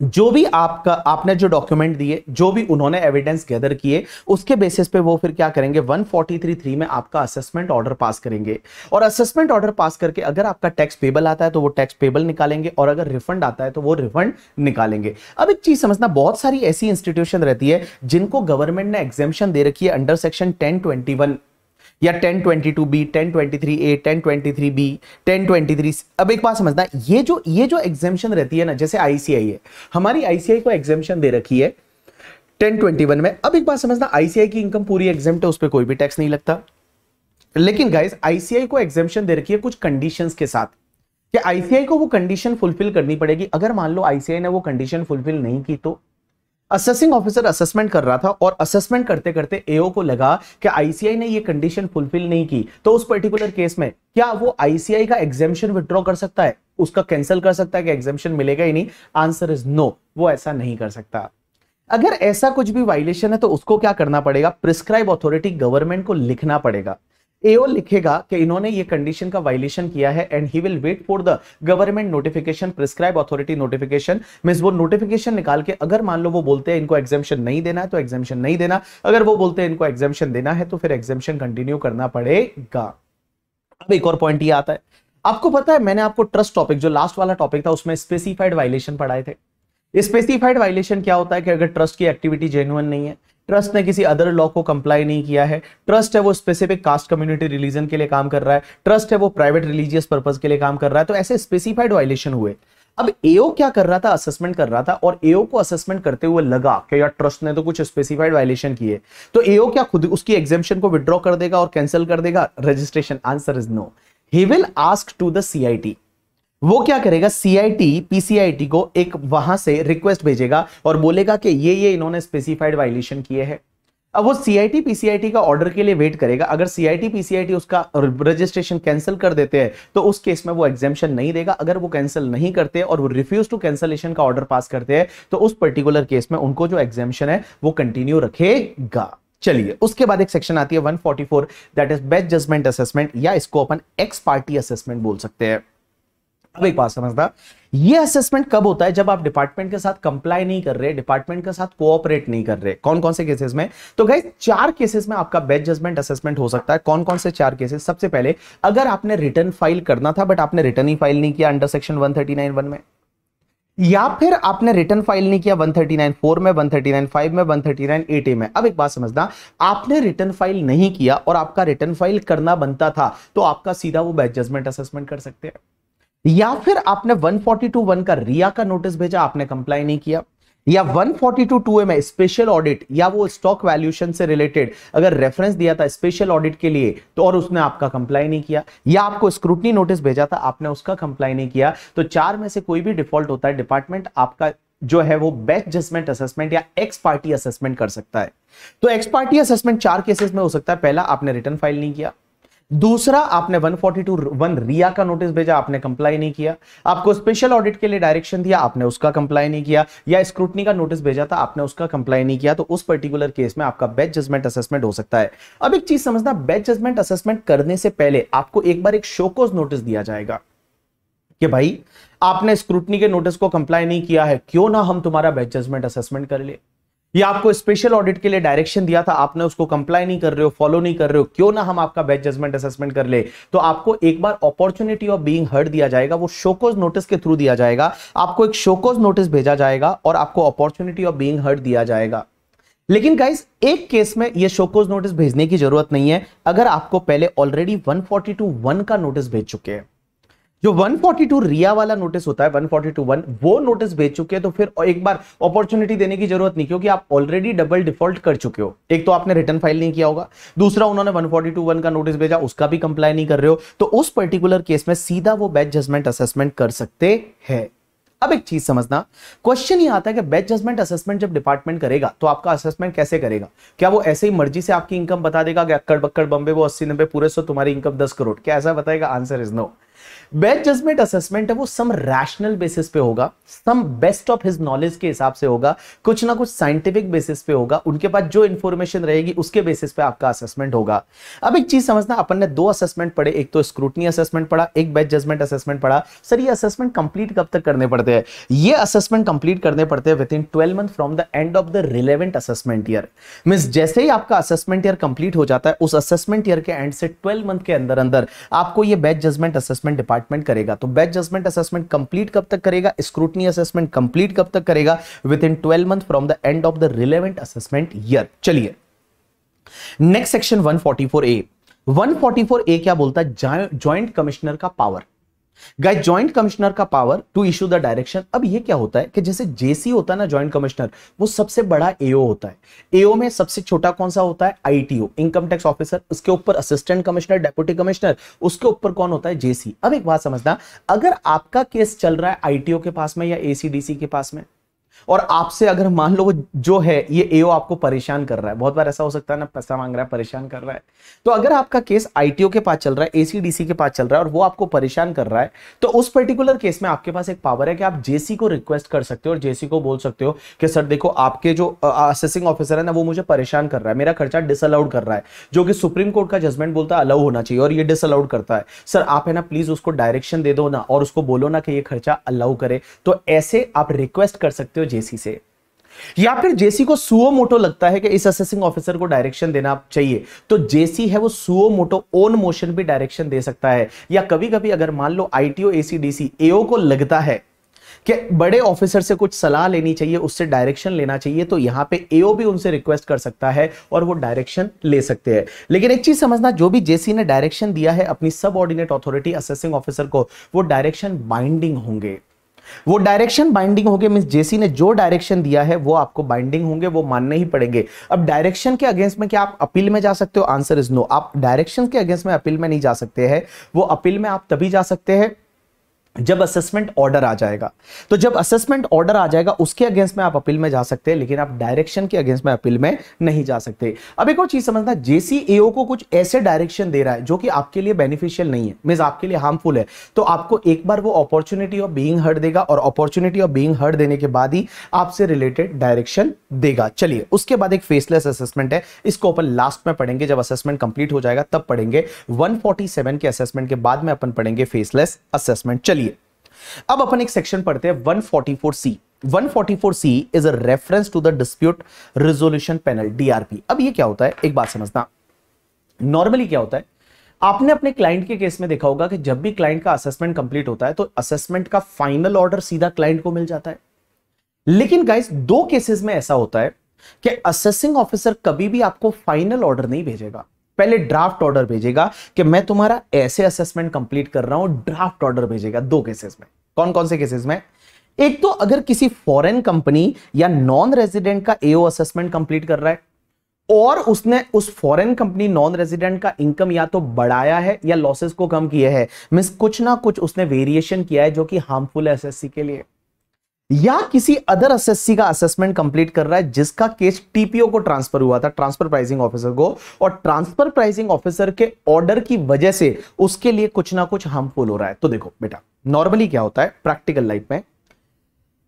A: जो भी आपका, आपने जो डॉक्यूमेंट दिए, जो भी उन्होंने एविडेंस गैदर किए, उसके बेसिस पे वो फिर क्या करेंगे? 143.3 में आपका असेसमेंट ऑर्डर पास करेंगे। और असेसमेंट ऑर्डर पास करके अगर आपका टैक्स पेबल आता है तो वो टैक्स पेबल निकालेंगे और अगर रिफंड आता है तो वो रिफंड निकालेंगे। अब एक चीज़ समझना, बहुत सारी ऐसी इंस्टीट्यूशन रहती है जिनको गवर्नमेंट ने एग्जामेशन दे रखी है अंडर सेक्शन टेन या 1022 बी 1023 ए 1023 बी 1023 अब एक बात समझना, ये जो ये जो एग्जामेशन रहती है ना, जैसे आईसीआई है, हमारी आईसीआई को एग्जामेशन दे रखी है 1021 में। अब एक बात समझना आईसीआई की इनकम पूरी एग्ज़ाम है, उस पर कोई भी टैक्स नहीं लगता। लेकिन गाइज़ आईसीआई को एग्जामेशन दे रखी है कुछ कंडीशन के साथ। आईसीआई को वो कंडीशन फुलफिल करनी पड़ेगी। अगर मान लो आईसीआई ने वो कंडीशन फुलफिल नहीं की तो असेसिंग ऑफिसर असेसमेंट कर रहा था और असेसमेंट करते करते एओ को लगा कि आईसीआई ने ये कंडीशन फुलफिल नहीं की। तो उस पर्टिकुलर केस में क्या वो आईसीआई का एग्जामेशन विड्रॉ कर सकता है? उसका कैंसिल कर सकता है कि एग्जामेशन मिलेगा ही नहीं? आंसर इज़ नो वो ऐसा नहीं कर सकता। अगर ऐसा कुछ भी वायलेशन है तो उसको क्या करना पड़ेगा? प्रिस्क्राइब अथॉरिटी गवर्नमेंट को लिखना पड़ेगा। एओ लिखेगा कि इन्होंने ये कंडीशन का वायलेशन किया है and he will wait for the government notification prescribe authority notification mean वो नोटिफिकेशन निकाल के अगर मान लो वो बोलते हैं इनको एग्जामेशन नहीं देना है तो एग्जामेशन नहीं देना। अगर वो बोलते हैं इनको एग्जामेशन देना है तो फिर एग्जामेशन कंटिन्यू करना पड़ेगा। अब एक और पॉइंट ये आता है। आपको पता है, मैंने आपको ट्रस्ट टॉपिक जो लास्ट वाला टॉपिक था, उसमें स्पेसिफाइड वायलेशन पढ़ाए थे। स्पेसिफाइड वायलेशन क्या होता है कि अगर ट्रस्ट की एक्टिविटी जेन्युइन नहीं है ट्रस्ट ने किसी अदर लॉ को कंप्लाई नहीं किया है। ट्रस्ट है वो स्पेसिफिक कास्ट कम्युनिटी रिलीजन के लिए काम कर रहा है। ट्रस्ट है वो प्राइवेट रिलीजियस पर्पज के लिए काम कर रहा है। तो ऐसे स्पेसिफाइड वायलेशन हुए। अब एओ क्या कर रहा था? असेसमेंट कर रहा था और एओ को असेसमेंट करते हुए लगा कि यार ट्रस्ट ने तो कुछ स्पेसिफाइड वायलेशन किए। तो एओ क्या खुद उसकी एग्जामेशन को विड्रॉ कर देगा और कैंसिल कर देगा? Registration answer is no he will ask to the CIT वो क्या करेगा? सीआईटी पीसीआईटी को एक वहाँ से रिक्वेस्ट भेजेगा और बोलेगा कि ये ये इन्होंने स्पेसिफाइड वायलेशन किए हैं। अब वो सीआईटी पीसीआईटी का ऑर्डर के लिए वेट करेगा। अगर सीआईटी पीसीआईटी उसका रजिस्ट्रेशन कैंसिल कर देते हैं तो उस केस में वो एग्जामेशन नहीं देगा। अगर वो कैंसिल नहीं करते और वो रिफ्यूज टू कैंसिलेशन का ऑर्डर पास करते हैं तो उस पर्टिकुलर केस में उनको जो एग्जामेशन है, वो कंटिन्यू रखेगा। चलिए, उसके बाद एक सेक्शन आती है 144 that is best judgment assessment या इसको अपन एक्स पार्टी असेसमेंट बोल सकते हैं। अब एक बात समझना ये असेसमेंट कब होता है जब आप डिपार्टमेंट के साथ कंप्लाई नहीं कर रहे डिपार्टमेंट के साथ कोऑपरेट नहीं कर रहे? कौन कौन से केसेस में? तो गई चार केसेस में आपका बेस्ट जजमेंट असेसमेंट हो सकता है। कौन कौन से चार केसेस सबसे पहले, अगर आपने रिटर्न फ़ाइल करना था बट आपने रिटर्न ही फ़ाइल नहीं किया अंडर सेक्शन वन वन में, या फिर आपने रिटर्न फ़ाइल नहीं किया 139 फोर में 139 फाइव में 139 एट ए में। अब एक बात समझना आपने रिटर्न फ़ाइल नहीं किया और आपका रिटर्न फ़ाइल करना बनता था तो आपका सीधा वो बैच जजमेंट असेसमेंट कर सकते हैं। या फिर आपने 142.1 का रिया का नोटिस भेजा, आपने कंप्लाई नहीं किया। या 142.2 में स्पेशल ऑडिट या वो स्टॉक वैल्यूएशन से रिलेटेड अगर रेफरेंस दिया था स्पेशल ऑडिट के लिए तो और उसने आपका कंप्लाई नहीं किया। या आपको स्क्रूटनी नोटिस भेजा था, आपने उसका कंप्लाई नहीं किया। तो चार में से कोई भी डिफ़ॉल्ट होता है डिपार्टमेंट आपका जो है वो बेस्ट जजमेंट असेसमेंट या एक्स पार्टी असेसमेंट कर सकता है। तो एक्स पार्टी असेसमेंट चार केसेस में हो सकता है। पहला आपने रिटर्न फ़ाइल नहीं किया। दूसरा, आपने 142 वन रिया का नोटिस भेजा, आपने कंप्लाई नहीं किया। आपको स्पेशल ऑडिट के लिए डायरेक्शन दिया, आपने उसका कंप्लाई नहीं किया। या स्क्रूटनी का नोटिस भेजा था, आपने उसका कंप्लाई नहीं किया तो उस पर्टिकुलर केस में आपका बेस्ट जजमेंट असेसमेंट हो सकता है। अब एक चीज़ समझना बेस्ट जजमेंट असेसमेंट करने से पहले आपको एक बार एक शोकोज नोटिस दिया जाएगा कि भाई, आपने स्क्रूटनी के नोटिस को कंप्लाई नहीं किया है, क्यों ना हम तुम्हारा बेस्ट जजमेंट असेसमेंट कर ले। या आपको स्पेशल ऑडिट के लिए डायरेक्शन दिया था। आपने उसको कंप्लाई नहीं कर रहे हो फॉलो नहीं कर रहे हो, क्यों ना हम आपका बेस्ट जजमेंट असेसमेंट कर ले? तो आपको एक बार अपॉर्चुनिटी ऑफ़ बीइंग हर्ड दिया जाएगा, वो शोकोज नोटिस के थ्रू दिया जाएगा। आपको एक शोकोज नोटिस भेजा जाएगा और आपको अपॉर्चुनिटी ऑफ़ बीइंग हर्ड दिया जाएगा। लेकिन गाइस एक केस में ये शोकोज नोटिस भेजने की ज़रूरत नहीं है। अगर आपको पहले ऑलरेडी 142 वन का नोटिस भेज चुके हैं जो 142 रिया वाला नोटिस होता है 142 वो नोटिस भेज चुके हैं तो फिर एक बार अपॉर्चुनिटी देने की ज़रूरत नहीं, क्योंकि आप ऑलरेडी डबल डिफ़ॉल्ट कर चुके हो। एक तो आपने रिटर्न फ़ाइल नहीं किया होगा, दूसरा उन्होंने 142 का नोटिस भेजा, उसका भी कंप्लाई नहीं कर रहे हो तो उस पर्टिकुलर केस में सीधा वो बैच जजमेंट असेसमेंट कर सकते हैं। अब एक चीज़ समझना क्वेश्चन ये आता है कि बैच जजमेंट असेसमेंट जब डिपार्टमेंट करेगा तो आपका असेसमेंट कैसे करेगा? क्या वो ऐसे ही मर्ज़ी से आपकी इनकम बता देगा कि अक्कड़ बक्कड़ बम्बे वो अस्सी नब्बे पूरे सो तुम्हारी इनकम दस करोड़? क्या ऐसा बताएगा? Answer is no best judgment assessment है, वो सम रैशनल बेसिस पे होगा some best of his knowledge के हिसाब से होगा, कुछ ना कुछ साइंटिफिक बेसिस पे होगा, उनके पास जो इंफॉर्मेशन रहेगी, उसके बेसिस पे आपका असेसमेंट होगा। अब एक चीज़ समझना, अपन ने दो असेसमेंट पढ़े, एक तो स्क्रूटनी असेसमेंट पढ़ा, एक बेस्ट जजमेंट असेसमेंट पढ़ा। सर ये असेसमेंट कंप्लीट कब तक करने पड़ते हैं? ये असेसमेंट कंप्लीट करने पड़ते हैं within twelve month from the end of the relevant assessment year mean जैसे ही आपका असेसमेंट ईयर कंप्लीट हो जाता है, उस असेसमेंट ईयर के एंड से ट्वेल्व मंथ के अंदर अंदर आपको ये बेस्ट जजमेंट असेसमेंट डिपार्टमेंट करेगा तो बैच जजमेंट असेसमेंट कंप्लीट कब तक करेगा स्क्रूटनी असेसमेंट कंप्लीट कब तक करेगा within twelve month from the end of the relevant assessment year चलिए नेक्स्ट सेक्शन 144 ए 144 ए क्या बोलता है? ज्वाइंट कमिश्नर का पावर गाइस ज्वाइंट कमिश्नर का power to issue the direction अब ये क्या होता है कि जैसे जेसी होता है ना ज्वाइंट कमिश्नर वो सबसे बड़ा एओ होता है। एओ में सबसे छोटा कौन सा होता है? आईटीओ इनकम टैक्स ऑफिसर उसके ऊपर असिस्टेंट कमिश्नर डेप्यूटी कमिश्नर उसके ऊपर कौन होता है? जेसी अब एक बात समझना, अगर आपका केस चल रहा है आईटीओ के पास में या एसीडीसी के पास में और आपसे अगर मान लो जो है, ये एओ आपको परेशान कर रहा है। बहुत बार ऐसा हो सकता है ना, पैसा मांग रहा है, परेशान कर रहा है। तो अगर आपका केस आईटीओ के पास चल रहा है एसीडीसी के पास चल रहा है और वो आपको परेशान कर रहा है तो उस पर्टिकुलर केस में आपके पास एक पावर है कि आप जेसी को रिक्वेस्ट कर सकते हो और जेसी को बोल सकते हो कि, सर, देखो, आपके जो असेसिंग ऑफिसर है ना, वो मुझे परेशान कर रहा है। मेरा खर्चा डिसअलाउड कर रहा है। जो कि सुप्रीम कोर्ट का जजमेंट बोलता है अलाउ होना चाहिए और ये डिसअलाउड करता है। सर, आप है ना प्लीज़ उसको डायरेक्शन दे दो ना और उसको बोलो ना कि ये खर्चा अलाउ करे। तो ऐसे आप रिक्वेस्ट कर सकते हो जेसी से। या फिर जेसी को सुओ मोटो लगता है कि इस असेसिंग ऑफिसर को डायरेक्शन देना चाहिए। तो जेसी है वो सुओ मोटो ओन मोशन भी डायरेक्शन दे सकता है। या कभी कभी अगर मान लो आईटीओ एसीडीसी एओ को लगता है कि बड़े ऑफिसर से कुछ सलाह लेनी चाहिए, उससे डायरेक्शन लेना चाहिए तो यहाँ पे एओ भी उनसे रिक्वेस्ट कर सकता है और वो डायरेक्शन ले सकते हैं। लेकिन एक चीज़ समझना, जो भी जेसी ने डायरेक्शन दिया है अपनी सब ऑर्डिनेट अथॉरिटी असेसिंग ऑफिसर को, वो डायरेक्शन बाइंडिंग होंगे। वो डायरेक्शन बाइंडिंग होंगे मीन जेसी ने जो डायरेक्शन दिया है, वो आपको बाइंडिंग होंगे, वो मानने ही पड़ेंगे। अब डायरेक्शन के अगेंस्ट में क्या आप अपील में जा सकते हो? आंसर इज़ नो आप डायरेक्शन के अगेंस्ट में अपील में नहीं जा सकते हैं। वो अपील में आप तभी जा सकते हैं जब असेसमेंट ऑर्डर आ जाएगा। तो जब असेसमेंट ऑर्डर आ जाएगा, उसके अगेंस्ट में आप अपील में जा सकते हैं, लेकिन आप डायरेक्शन के अगेंस्ट में अपील में नहीं जा सकते। अब एक और चीज़ समझना जेसीएओ को कुछ ऐसे डायरेक्शन दे रहा है, जो कि आपके लिए बेनिफिशियल नहीं है। मीन आपके लिए हार्मफुल है। तो आपको एक बार वो अपॉर्चुनिटी ऑफ़ बीइंग हर्ड देगा, और अपॉर्चुनिटी ऑफ़ बींग हर्ड देने के बाद ही आपसे रिलेटेड डायरेक्शन देगा। चलिए, उसके बाद एक फेसलेस असेसमेंट है। इसको अपन लास्ट में पढ़ेंगे। जब असेसमेंट कंप्लीट हो जाएगा, तब पढ़ेंगे। 147 के असेसमेंट के बाद में अपन पढ़ेंगे फेसलेस असेसमेंट चलिए अब अपन एक सेक्शन पढ़ते हैं 144 C 144 C is a reference to the dispute resolution panel DRP अब ये क्या होता है? एक बात समझना। नॉर्मली क्या होता है? आपने अपने क्लाइंट के केस में देखा होगा कि जब भी क्लाइंट का असेसमेंट कंप्लीट होता है तो असेसमेंट का फाइनल ऑर्डर सीधा क्लाइंट को मिल जाता है। लेकिन गाइस दो केसेस में ऐसा होता है कि असेसिंग ऑफिसर कभी भी आपको फाइनल ऑर्डर नहीं भेजेगा। पहले ड्राफ्ट ऑर्डर भेजेगा कि मैं तुम्हारा ऐसे असेसमेंट कंप्लीट कर रहा हूँ ड्राफ्ट ऑर्डर भेजेगा दो केसेस में। कौन कौन से केसेस में? एक तो अगर किसी फॉरेन कंपनी या नॉन रेजिडेंट का एओ असेसमेंट कंप्लीट कर रहा है और उसने उस फॉरेन कंपनी नॉन रेजिडेंट का इनकम या तो बढ़ाया है या लॉसेस को कम किया है मीन कुछ ना कुछ उसने वेरिएशन किया है जो कि हार्मफुल है एसएससी के लिए। या किसी अदर एसएससी का असेसमेंट कंप्लीट कर रहा है, जिसका केस टीपीओ को ट्रांसफ़र हुआ था ट्रांसफ़र प्राइसिंग ऑफिसर को, और ट्रांसफ़र प्राइसिंग ऑफिसर के ऑर्डर की वजह से उसके लिए कुछ ना कुछ हार्मफुल हो रहा है। तो देखो बेटा नॉर्मली क्या होता है प्रैक्टिकल लाइफ में,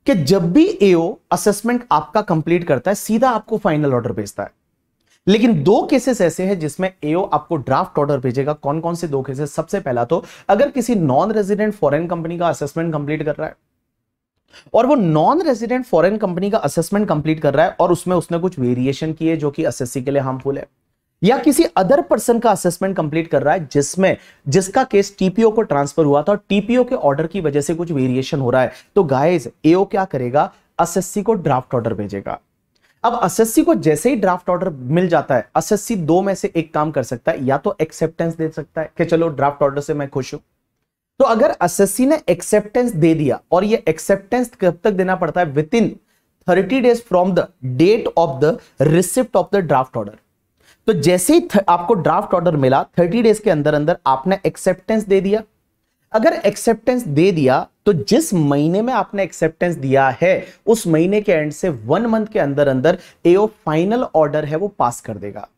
A: कि जब भी एओ असेसमेंट आपका कंप्लीट करता है, सीधा आपको फाइनल ऑर्डर भेजता है। लेकिन दो केसेस ऐसे हैं जिसमें एओ आपको ड्राफ्ट ऑर्डर भेजेगा। कौन कौन से दो केसेस सबसे पहला तो अगर किसी नॉन रेजिडेंट फॉरेन कंपनी का असेसमेंट कंप्लीट कर रहा है और वो नॉन रेजिडेंट फॉरेन कंपनी का असेसमेंट कंप्लीट कर रहा है और उसमें उसने कुछ वेरिएशन किए जो कि एसएससी के लिए हार्मफुल है। या किसी अदर पर्सन का असेसमेंट कंप्लीट कर रहा है जिसमें, जिसका केस टीपीओ को ट्रांसफ़र हुआ था और टीपीओ के ऑर्डर की वजह से कुछ वेरिएशन हो रहा है। तो गाइस एओ क्या करेगा? एसएससी को ड्राफ्ट ऑर्डर भेजेगा। अब एसएससी को जैसे ही ड्राफ्ट ऑर्डर मिल जाता है एसएससी दो में से एक काम कर सकता है, या तो एक्सेप्टेंस दे सकता है कि चलो ड्राफ्ट ऑर्डर से मैं खुश हूँ। तो अगर एसएससी ने एक्सेप्टेंस दे दिया, और ये एक्सेप्टेंस कब तक देना पड़ता है? Within thirty days from the date of the receipt of the draft order तो जैसे ही आपको ड्राफ्ट ऑर्डर मिला थर्टी डेज़ के अंदर अंदर आपने एक्सेप्टेंस दे दिया। अगर एक्सेप्टेंस दे दिया तो जिस महीने में आपने एक्सेप्टेंस दिया है, उस महीने के एंड से वन मंथ के अंदर अंदर एओ फाइनल ऑर्डर है, वो पास कर देगा।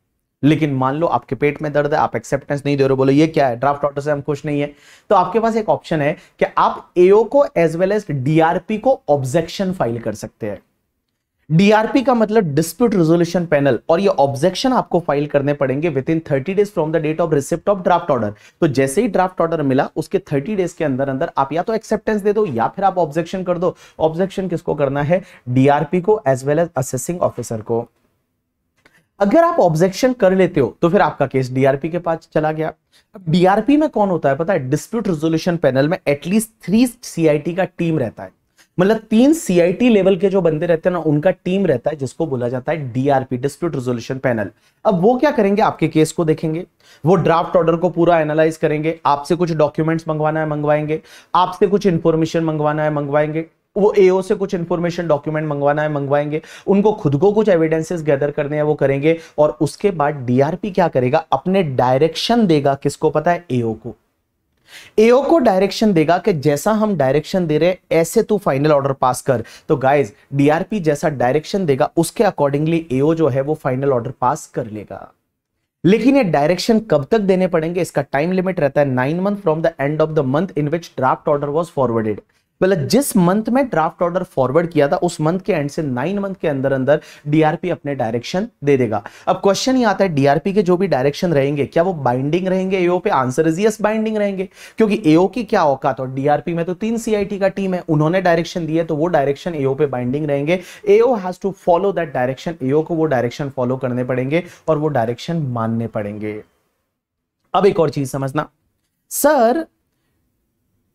A: लेकिन मान लो आपके पेट में दर्द है, आप एक्सेप्टेंस नहीं दे रहे बोलो ये क्या है? ड्राफ्ट ऑर्डर से हम खुश नहीं है। तो आपके पास एक ऑप्शन है कि आप एओ को एज वेल एज डीआरपी को ऑब्जेक्शन फ़ाइल कर सकते हैं। डीआरपी का मतलब डिस्प्यूट रेजोल्यूशन पैनल और ये ऑब्जेक्शन आपको फ़ाइल करने पड़ेंगे within thirty days from the date of receipt of draft order तो जैसे ही ड्राफ्ट ऑर्डर मिला, उसके थर्टी डेज़ के अंदर अंदर आप या तो एक्सेप्टेंस दे दो, या फिर आप ऑब्जेक्शन कर दो। ऑब्जेक्शन किसको करना है? डीआरपी को as well as assessing officer को। अगर आप ऑब्जेक्शन कर लेते हो तो फिर आपका केस डीआरपी के पास चला गया। अब डीआरपी में कौन होता है, पता है? डिस्प्यूट रेजोल्यूशन पैनल में एटलीस्ट थ्री सीआईटी का टीम रहता है। मतलब तीन सीआईटी लेवल के जो बंदे रहते हैं ना, उनका टीम रहता है, जिसको बोला जाता है डीआरपी डिस्प्यूट रेजोल्यूशन पैनल अब वो क्या करेंगे? आपके केस को देखेंगे। वो ड्राफ्ट ऑर्डर को पूरा एनालाइज करेंगे। आपसे कुछ डॉक्यूमेंट्स मंगवाना है, मंगवाएँगे। आपसे कुछ इंफॉर्मेशन मंगवाना है, मंगवाएँगे। वो एओ से कुछ इंफॉर्मेशन डॉक्यूमेंट मंगवाना है, मंगवाएँगे। उनको खुद को कुछ एविडेंसेस गैदर करने हैं, वो करेंगे। और उसके बाद डीआरपी क्या करेगा? अपने डायरेक्शन देगा किसको पता है? एओ को। एओ को डायरेक्शन देगा कि जैसा हम डायरेक्शन दे रहे हैं, ऐसे तू फाइनल ऑर्डर पास कर। तो गाइज़ डीआरपी जैसा डायरेक्शन देगा, उसके अकॉर्डिंगली एओ जो है, वो फाइनल ऑर्डर पास कर लेगा। लेकिन ये डायरेक्शन कब तक देने पड़ेंगे? इसका टाइम लिमिट रहता है nine month from the end of the month in which draft order was forwarded मतलब जिस मंथ में ड्राफ्ट ऑर्डर फॉरवर्ड किया था, उस मंथ के एंड से नाइन मंथ के अंदर अंदर डीआरपी अपने डायरेक्शन दे देगा। अब क्वेश्चन ही आता है डीआरपी के जो भी डायरेक्शन रहेंगे, क्या वो बाइंडिंग रहेंगे एओ पे? आंसर इज़ यस बाइंडिंग रहेंगे। क्योंकि एओ की क्या औकात और डीआरपी में तो तीन सीआईटी का टीम है, उन्होंने डायरेक्शन दिए तो वो डायरेक्शन एओ पे बाइंडिंग रहेंगे। AO has to follow that direction AO को वो डायरेक्शन फॉलो करने पड़ेंगे और वो डायरेक्शन मानने पड़ेंगे। अब एक और चीज़ समझना। सर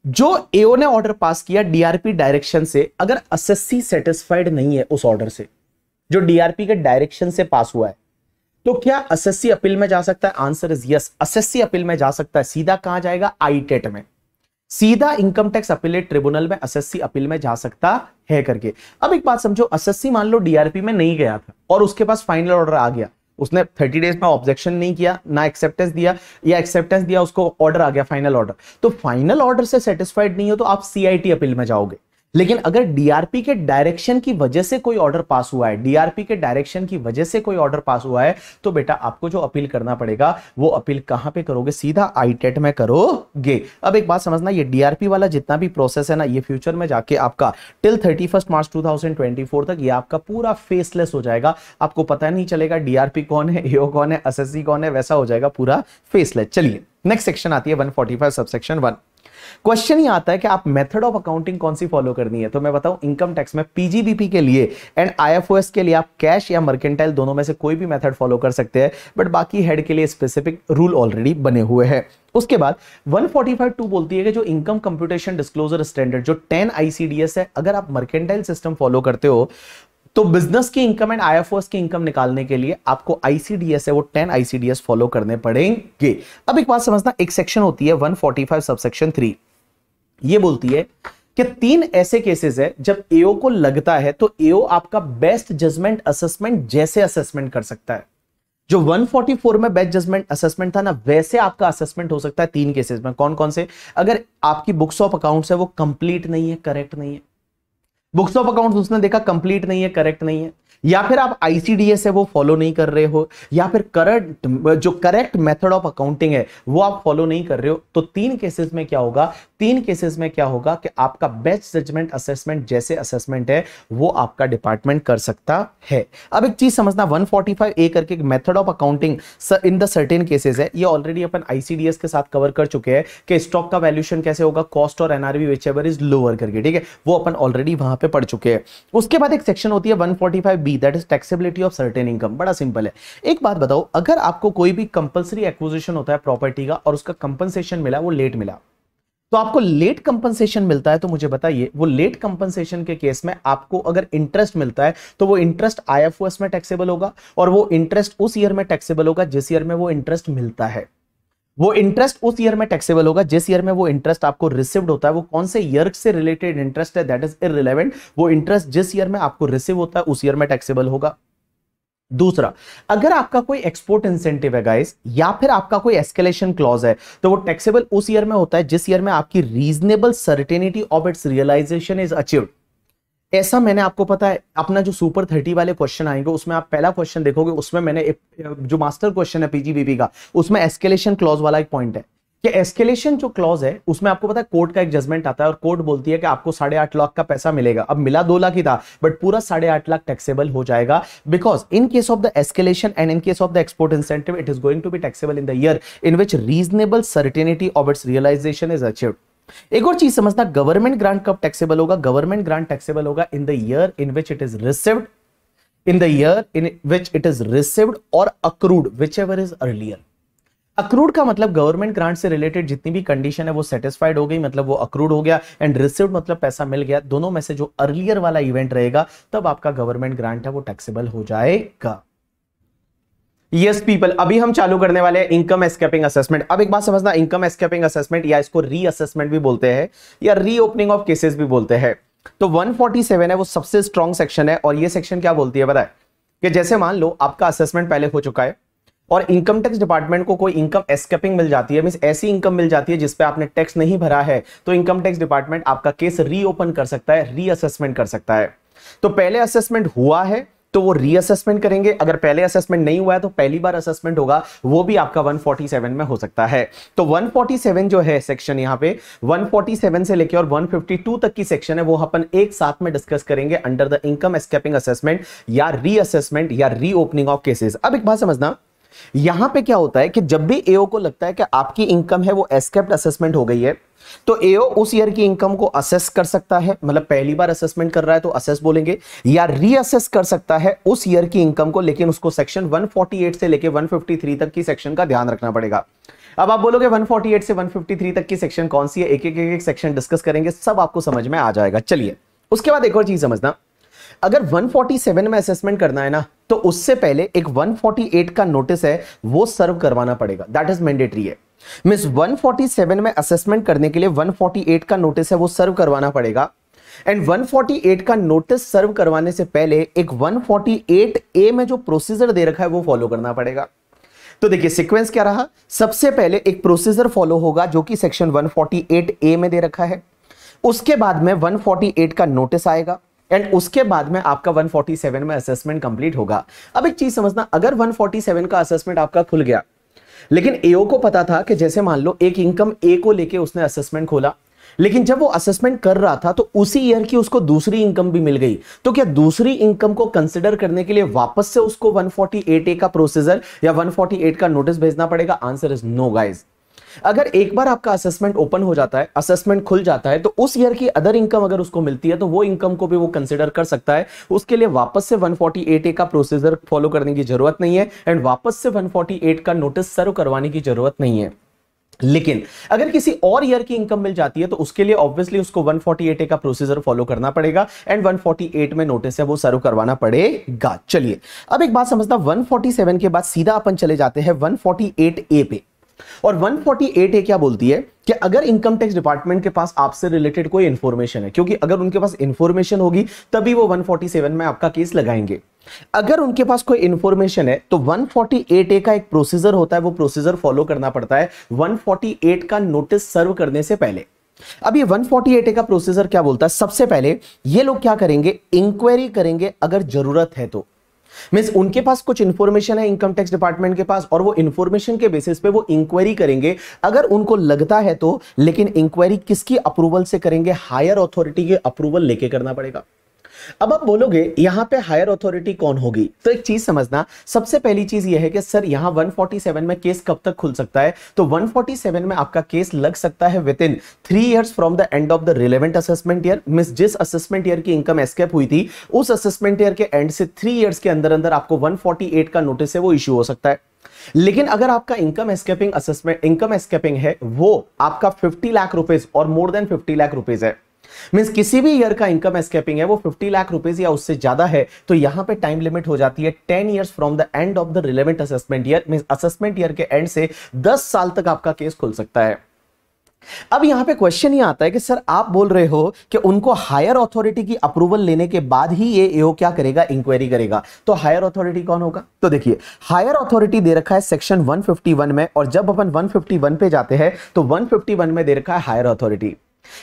A: जो एओ ने ऑर्डर पास किया डीआरपी डायरेक्शन से, अगर एसएससी सेटिस्फाइड नहीं है उस ऑर्डर से, जो डीआरपी के डायरेक्शन से पास हुआ है तो क्या एसएससी अपील में जा सकता है? Answer is yes SSC appeal में जा सकता है। सीधा कहाँ जाएगा? आई टेट में। सीधा इनकम टैक्स अपीलेट ट्रिब्यूनल में एसएससी अपील में जा सकता है करके। अब एक बात समझो एसएससी मान लो डीआरपी में नहीं गया था और उसके पास फाइनल ऑर्डर आ गया। उसने 30 डेज़ में ऑब्जेक्शन नहीं किया, ना एक्सेप्टेंस दिया, या एक्सेप्टेंस दिया, उसको ऑर्डर आ गया फाइनल ऑर्डर तो फाइनल ऑर्डर से सेटिस्फाइड नहीं हो तो आप सीआईटी अपील में जाओगे। लेकिन अगर डीआरपी के डायरेक्शन की वजह से कोई ऑर्डर पास हुआ है डीआरपी के डायरेक्शन की वजह से कोई ऑर्डर पास हुआ है तो बेटा आपको जो अपील करना पड़ेगा, वो अपील कहाँ पे करोगे? सीधा आई टेट में करोगे। अब एक बात समझना, ये डीआरपी वाला जितना भी प्रोसेस है ना, ये फ्यूचर में जाके आपका टिल थर्टी मार्च टू तक ये आपका पूरा फेसलेस हो जाएगा। आपको पता नहीं चलेगा डीआरपी कौन है एओ कौन है एस कौन है, वैसा हो जाएगा पूरा फेसलेस चलिए नेक्स्ट सेक्शन आती है 145 सबसेक्शन वन क्वेश्चन ही आता है कि आप मेथड ऑफ़ अकाउंटिंग कौन सी फॉलो करनी है? तो मैं बताऊँ इनकम टैक्स में पीजीबीपी के लिए एंड आईएफओएस के लिए आप कैश या मर्केंटाइल दोनों में से कोई भी मेथड फॉलो कर सकते हैं बट बाकी हेड के लिए स्पेसिफिक रूल ऑलरेडी बने हुए हैं। उसके बाद 145.2 बोलती है कि जो इनकम कंप्यूटेशन डिस्क्लोजर स्टैंडर्ड जो 10 आईसीडीएस है, अगर आप मर्केंटाइल सिस्टम फॉलो करते हो तो बिज़नेस की इनकम एंड आईएफओएस की इनकम निकालने के लिए आपको आईसीडीएस है, वो 10 आईसीडीएस फॉलो करने पड़ेंगे। अब एक बात समझना, एक सेक्शन होती है 145 सबसेक्शन 3 ये बोलती है कि तीन ऐसे केसेस है, जब एओ को लगता है तो एओ आपका बेस्ट जजमेंट असेसमेंट जैसे असेसमेंट कर सकता है। जो 144 में बेस्ट जजमेंट असेसमेंट था ना, वैसे आपका असेसमेंट हो सकता है तीन केसेस में। कौन कौन से? अगर आपकी बुक्स ऑफ़ अकाउंट्स है, वो कंप्लीट नहीं है करेक्ट नहीं है। बुक्स ऑफ़ अकाउंट्स उसने देखा कंप्लीट नहीं है करेक्ट नहीं है। या फिर आप आईसीडीएस है वो फॉलो नहीं कर रहे हो, या फिर करंट जो करेक्ट मेथड ऑफ़ अकाउंटिंग है, वो आप फॉलो नहीं कर रहे हो तो तीन केसेस में क्या होगा? तीन केसेस में क्या होगा कि आपका बेस्ट जजमेंट असेसमेंट जैसे असेसमेंट है, वो आपका डिपार्टमेंट कर सकता है। अब एक चीज़ समझना 145 ए करके method of accounting in the certain cases है, ये ऑलरेडी अपन आईसीडीएस के साथ कवर कर चुके हैं कि स्टॉक का वैल्यूशन कैसे होगा कॉस्ट और NRV which ever is lower करके, ठीक है? वो अपन ऑलरेडी वहाँ पे पढ़ चुके हैं। उसके बाद एक सेक्शन होती है one B that is taxability of certain income बड़ा सिंपल है। एक बात बताओ, अगर आपको कोई भी कंपल्सरी एक्विजिशन होता है प्रॉपर्टी का और उसका कंपनसेशन मिला, वो लेट मिला। तो आपको लेट कंपनसेशन मिलता है तो मुझे बताइए, वो लेट कंपनसेशन के केस में आपको अगर इंटरेस्ट मिलता है तो वो इंटरेस्ट आईएफओएस में टैक्सेबल होगा और वो इंटरेस्ट उस ईयर में टैक्सेबल होगा, जिस ईयर में वो इंटरेस्ट मिलता है। वो इंटरेस्ट उस ईयर में टैक्सेबल होगा। जिस ईयर में वो इंटरेस्ट आपको रिसीव्ड होता है, वो कौन से ईयर से रिलेटेड इंटरेस्ट है दैट इज़ इरिलेवेंट वो इंटरेस्ट जिस ईयर में आपको रिसीव होता है, उस ईयर में टैक्सेबल होगा। दूसरा, अगर आपका कोई एक्सपोर्ट इंसेंटिव है गाइस या फिर आपका कोई एस्केलेशन क्लॉज है तो वो टैक्सेबल उस ईयर में होता है, जिस ईयर में आपकी reasonable certainty of its realisation is achieved ऐसा मैंने आपको पता है अपना जो सुपर थर्टी वाले क्वेश्चन आएँगे उसमें आप पहला क्वेश्चन देखोगे उसमें मैंने एक, जो मास्टर क्वेश्चन है पीजीबीपी का उसमें एस्केलेशन क्लॉज वाला एक पॉइंट है। कि एस्केलेशन जो क्लॉज है उसमें आपको पता है कोर्ट का एक जजमेंट आता है और कोर्ट बोलती है कि आपको साढ़े आठ लाख का पैसा मिलेगा। अब मिला दो लाख ही था बट पूरा साढ़े आठ लाख टैक्सेबल हो जाएगा because in case of the escalation and in case of the export incentive it is going to be taxable in the year in which reasonable certainty of its realisation is achieved एक और चीज़ समझना government grant कब taxable होगा? Government grant taxable होगा in the year in which it is received in the year in which it is received और accrued whichever is earlier accrued का मतलब गवर्नमेंट ग्रांट से रिलेटेड जितनी भी कंडीशन है वो सेटिस्फाइड हो गई मतलब वो अक्रूड हो गया एंड रिसिव्ड मतलब पैसा मिल गया। दोनों में से जो अर्लियर वाला इवेंट रहेगा, तब आपका गवर्नमेंट ग्रांट है वो टैक्सेबल हो जाएगा। यस पीपल अभी हम चालू करने वाले हैं इनकम एस्केपिंग असेसमेंट अब एक बात समझना इनकम एस्केपिंग असेसमेंट या इसको री असेसमेंट भी बोलते हैं, या रीओपनिंग ऑफ़ केसेस भी बोलते हैं। तो 147 है, वो सबसे स्ट्रॉन्ग सेक्शन है, और ये सेक्शन क्या बोलती है बताए कि जैसे मान लो, आपका असेसमेंट पहले हो चुका है, और इनकम टैक्स डिपार्टमेंट को कोई इनकम एस्केपिंग मिल जाती है मीन ऐसी इनकम मिल जाती है जिसपे आपने टैक्स नहीं भरा है तो इनकम टैक्स डिपार्टमेंट आपका केस रीओपन कर सकता है रीअसेसमेंट कर सकता है। तो पहले असेसमेंट हुआ है तो वो रीअसेसमेंट करेंगे। अगर पहले असेसमेंट नहीं हुआ है तो पहली बार असेसमेंट होगा। वो भी आपका 147 में हो सकता है। तो 147 जो है सेक्शन यहाँ पे 147 से लेकर और 152 तक की सेक्शन है, वो अपन एक साथ में डिस्कस करेंगे under the income escaping assessment या रीअसेसमेंट या रीओपनिंग ऑफ़ केसेस अब एक बात समझना यहाँ पे क्या होता है कि जब भी एओ को लगता है कि आपकी इनकम है वो एस्केप्ड असेसमेंट हो गई है तो एओ उस ईयर की इनकम को असेस कर सकता है। मतलब पहली बार असेसमेंट कर रहा है तो असेस बोलेंगे या रीअसेस कर सकता है उस ईयर की इनकम को लेकिन उसको सेक्शन 148 से लेके 153 तक की सेक्शन का ध्यान रखना पड़ेगा। अब आप बोलोगे 148 से 153 तक की सेक्शन कौन सी है? एक एक एक, एक सेक्शन डिस्कस करेंगे सब आपको समझ में आ जाएगा। चलिए उसके बाद एक और चीज़ समझना। अगर 147 में असेसमेंट करना है ना तो उससे पहले एक 148 का नोटिस है, वो सर्व करवाना पड़ेगा। दैट इज़ मैंडेटरी है। मिस 147 में असेसमेंट करने के लिए 148 का नोटिस है, वो सर्व करवाना पड़ेगा। एंड 148 का नोटिस सर्व करवाने से पहले एक 148 ए में जो प्रोसीजर दे रखा है, वो फॉलो करना पड़ेगा। तो देखिए सीक्वेंस क्या रहा? सबसे पहले एक प्रोसीजर फॉलो होगा, जो कि सेक्शन 148 ए में दे रखा है। उसके बाद में 148 का नोटिस आएगा। एंड उसके बाद में आपका 147 में असेसमेंट कंप्लीट होगा। अब एक चीज़ समझना, अगर 147 का असेसमेंट आपका खुल गया, लेकिन एओ को पता था कि जैसे मान लो एक इनकम ए को लेके उसने असेसमेंट खोला, लेकिन जब वो असेसमेंट कर रहा था तो उसी ईयर की उसको दूसरी इनकम भी मिल गई। तो क्या दूसरी इनकम को कंसिडर करने के लिए वापस से उसको 148 ए का प्रोसीजर या 148 का नोटिस भेजना पड़ेगा? आंसर इज़ नो गाइज़ अगर एक बार आपका असेसमेंट ओपन हो जाता है असेसमेंट खुल जाता है तो उस ईयर की अदर इनकम अगर उसको मिलती है तो वो इनकम को भी वो कंसिडर कर सकता है। उसके लिए वापस से 148 ए का प्रोसीजर फॉलो करने की ज़रूरत नहीं है एंड वापस से 148 का नोटिस सर्व करवाने की ज़रूरत नहीं है। लेकिन अगर किसी और ईयर की इनकम मिल जाती है तो उसके लिए ऑब्वियसली उसको 148 का प्रोसीजर फॉलो करना पड़ेगा एंड 148 में नोटिस है, वो सर्व करवाना पड़ेगा। चलिए, अब एक बात समझना 147 के बाद सीधा अपन चले जाते हैं 148 ए पे। और 148 ए क्या बोलती है कि अगर इनकम टैक्स डिपार्टमेंट के पास आपसे रिलेटेड कोई इंफॉर्मेशन है, क्योंकि अगर उनके पास इंफॉर्मेशन होगी, तभी वो 147 में आपका केस लगाएँगे। अगर उनके पास कोई इंफॉर्मेशन है तो 148 ए का एक प्रोसीजर होता है, वो प्रोसीजर फॉलो करना पड़ता है 148 का नोटिस सर्व करने से पहले। अब ये 148 ए का प्रोसीजर क्या बोलता है? सबसे पहले ये लोग क्या करेंगे? इंक्वायरी करेंगे, अगर ज़रूरत है तो। मीन उनके पास कुछ इंफॉर्मेशन है इनकम टैक्स डिपार्टमेंट के पास और वो इंफॉर्मेशन के बेसिस पे वो इंक्वायरी करेंगे। अगर उनको लगता है तो लेकिन इंक्वायरी किसकी अप्रूवल से करेंगे? हायर अथॉरिटी के अप्रूवल लेके करना पड़ेगा। अब आप बोलोगे, यहाँ पे हायर अथॉरिटी कौन होगी? तो एक चीज़ समझना, सबसे पहली चीज़ यह है कि सर, यहाँ 147 में केस कब तक खुल सकता है? तो 147 में आपका केस लग सकता है within three years from the end of the relevant assessment year miss जिस असेसमेंट ईयर की इनकम एस्केप हुई थी, उस असेसमेंट ईयर के एंड से थ्री ईयर्स के अंदर अंदर आपको 148 का नोटिस है, वो इश्यू हो सकता है। लेकिन अगर आपका income escaping assessment income escaping है, वो आपका 50 लाख रुपीज़ और मोर देन 50 लाख रुपीज़ है। मींस किसी भी ईयर का इनकम एस्केपिंग है, वो 50 लाख रुपीज़ या उससे ज़्यादा है तो यहाँ पे टाइम लिमिट हो जाती है 10 years from the end of the relevant assessment year means assessment year के एंड से 10 साल तक आपका केस खुल सकता है। अब यहाँ पे क्वेश्चन ये आता है कि, सर, आप बोल रहे हो कि उनको हायर अथॉरिटी की अप्रूवल लेने के बाद ही ये एओ क्या करेगा इंक्वायरी करेगा? तो हायर अथॉरिटी कौन होगा? तो देखिए हायर अथॉरिटी दे रखा है सेक्शन 151 में, और जब अपन 151 पे जाते हैं तो 151 में दे रखा है हायर अथॉरिटी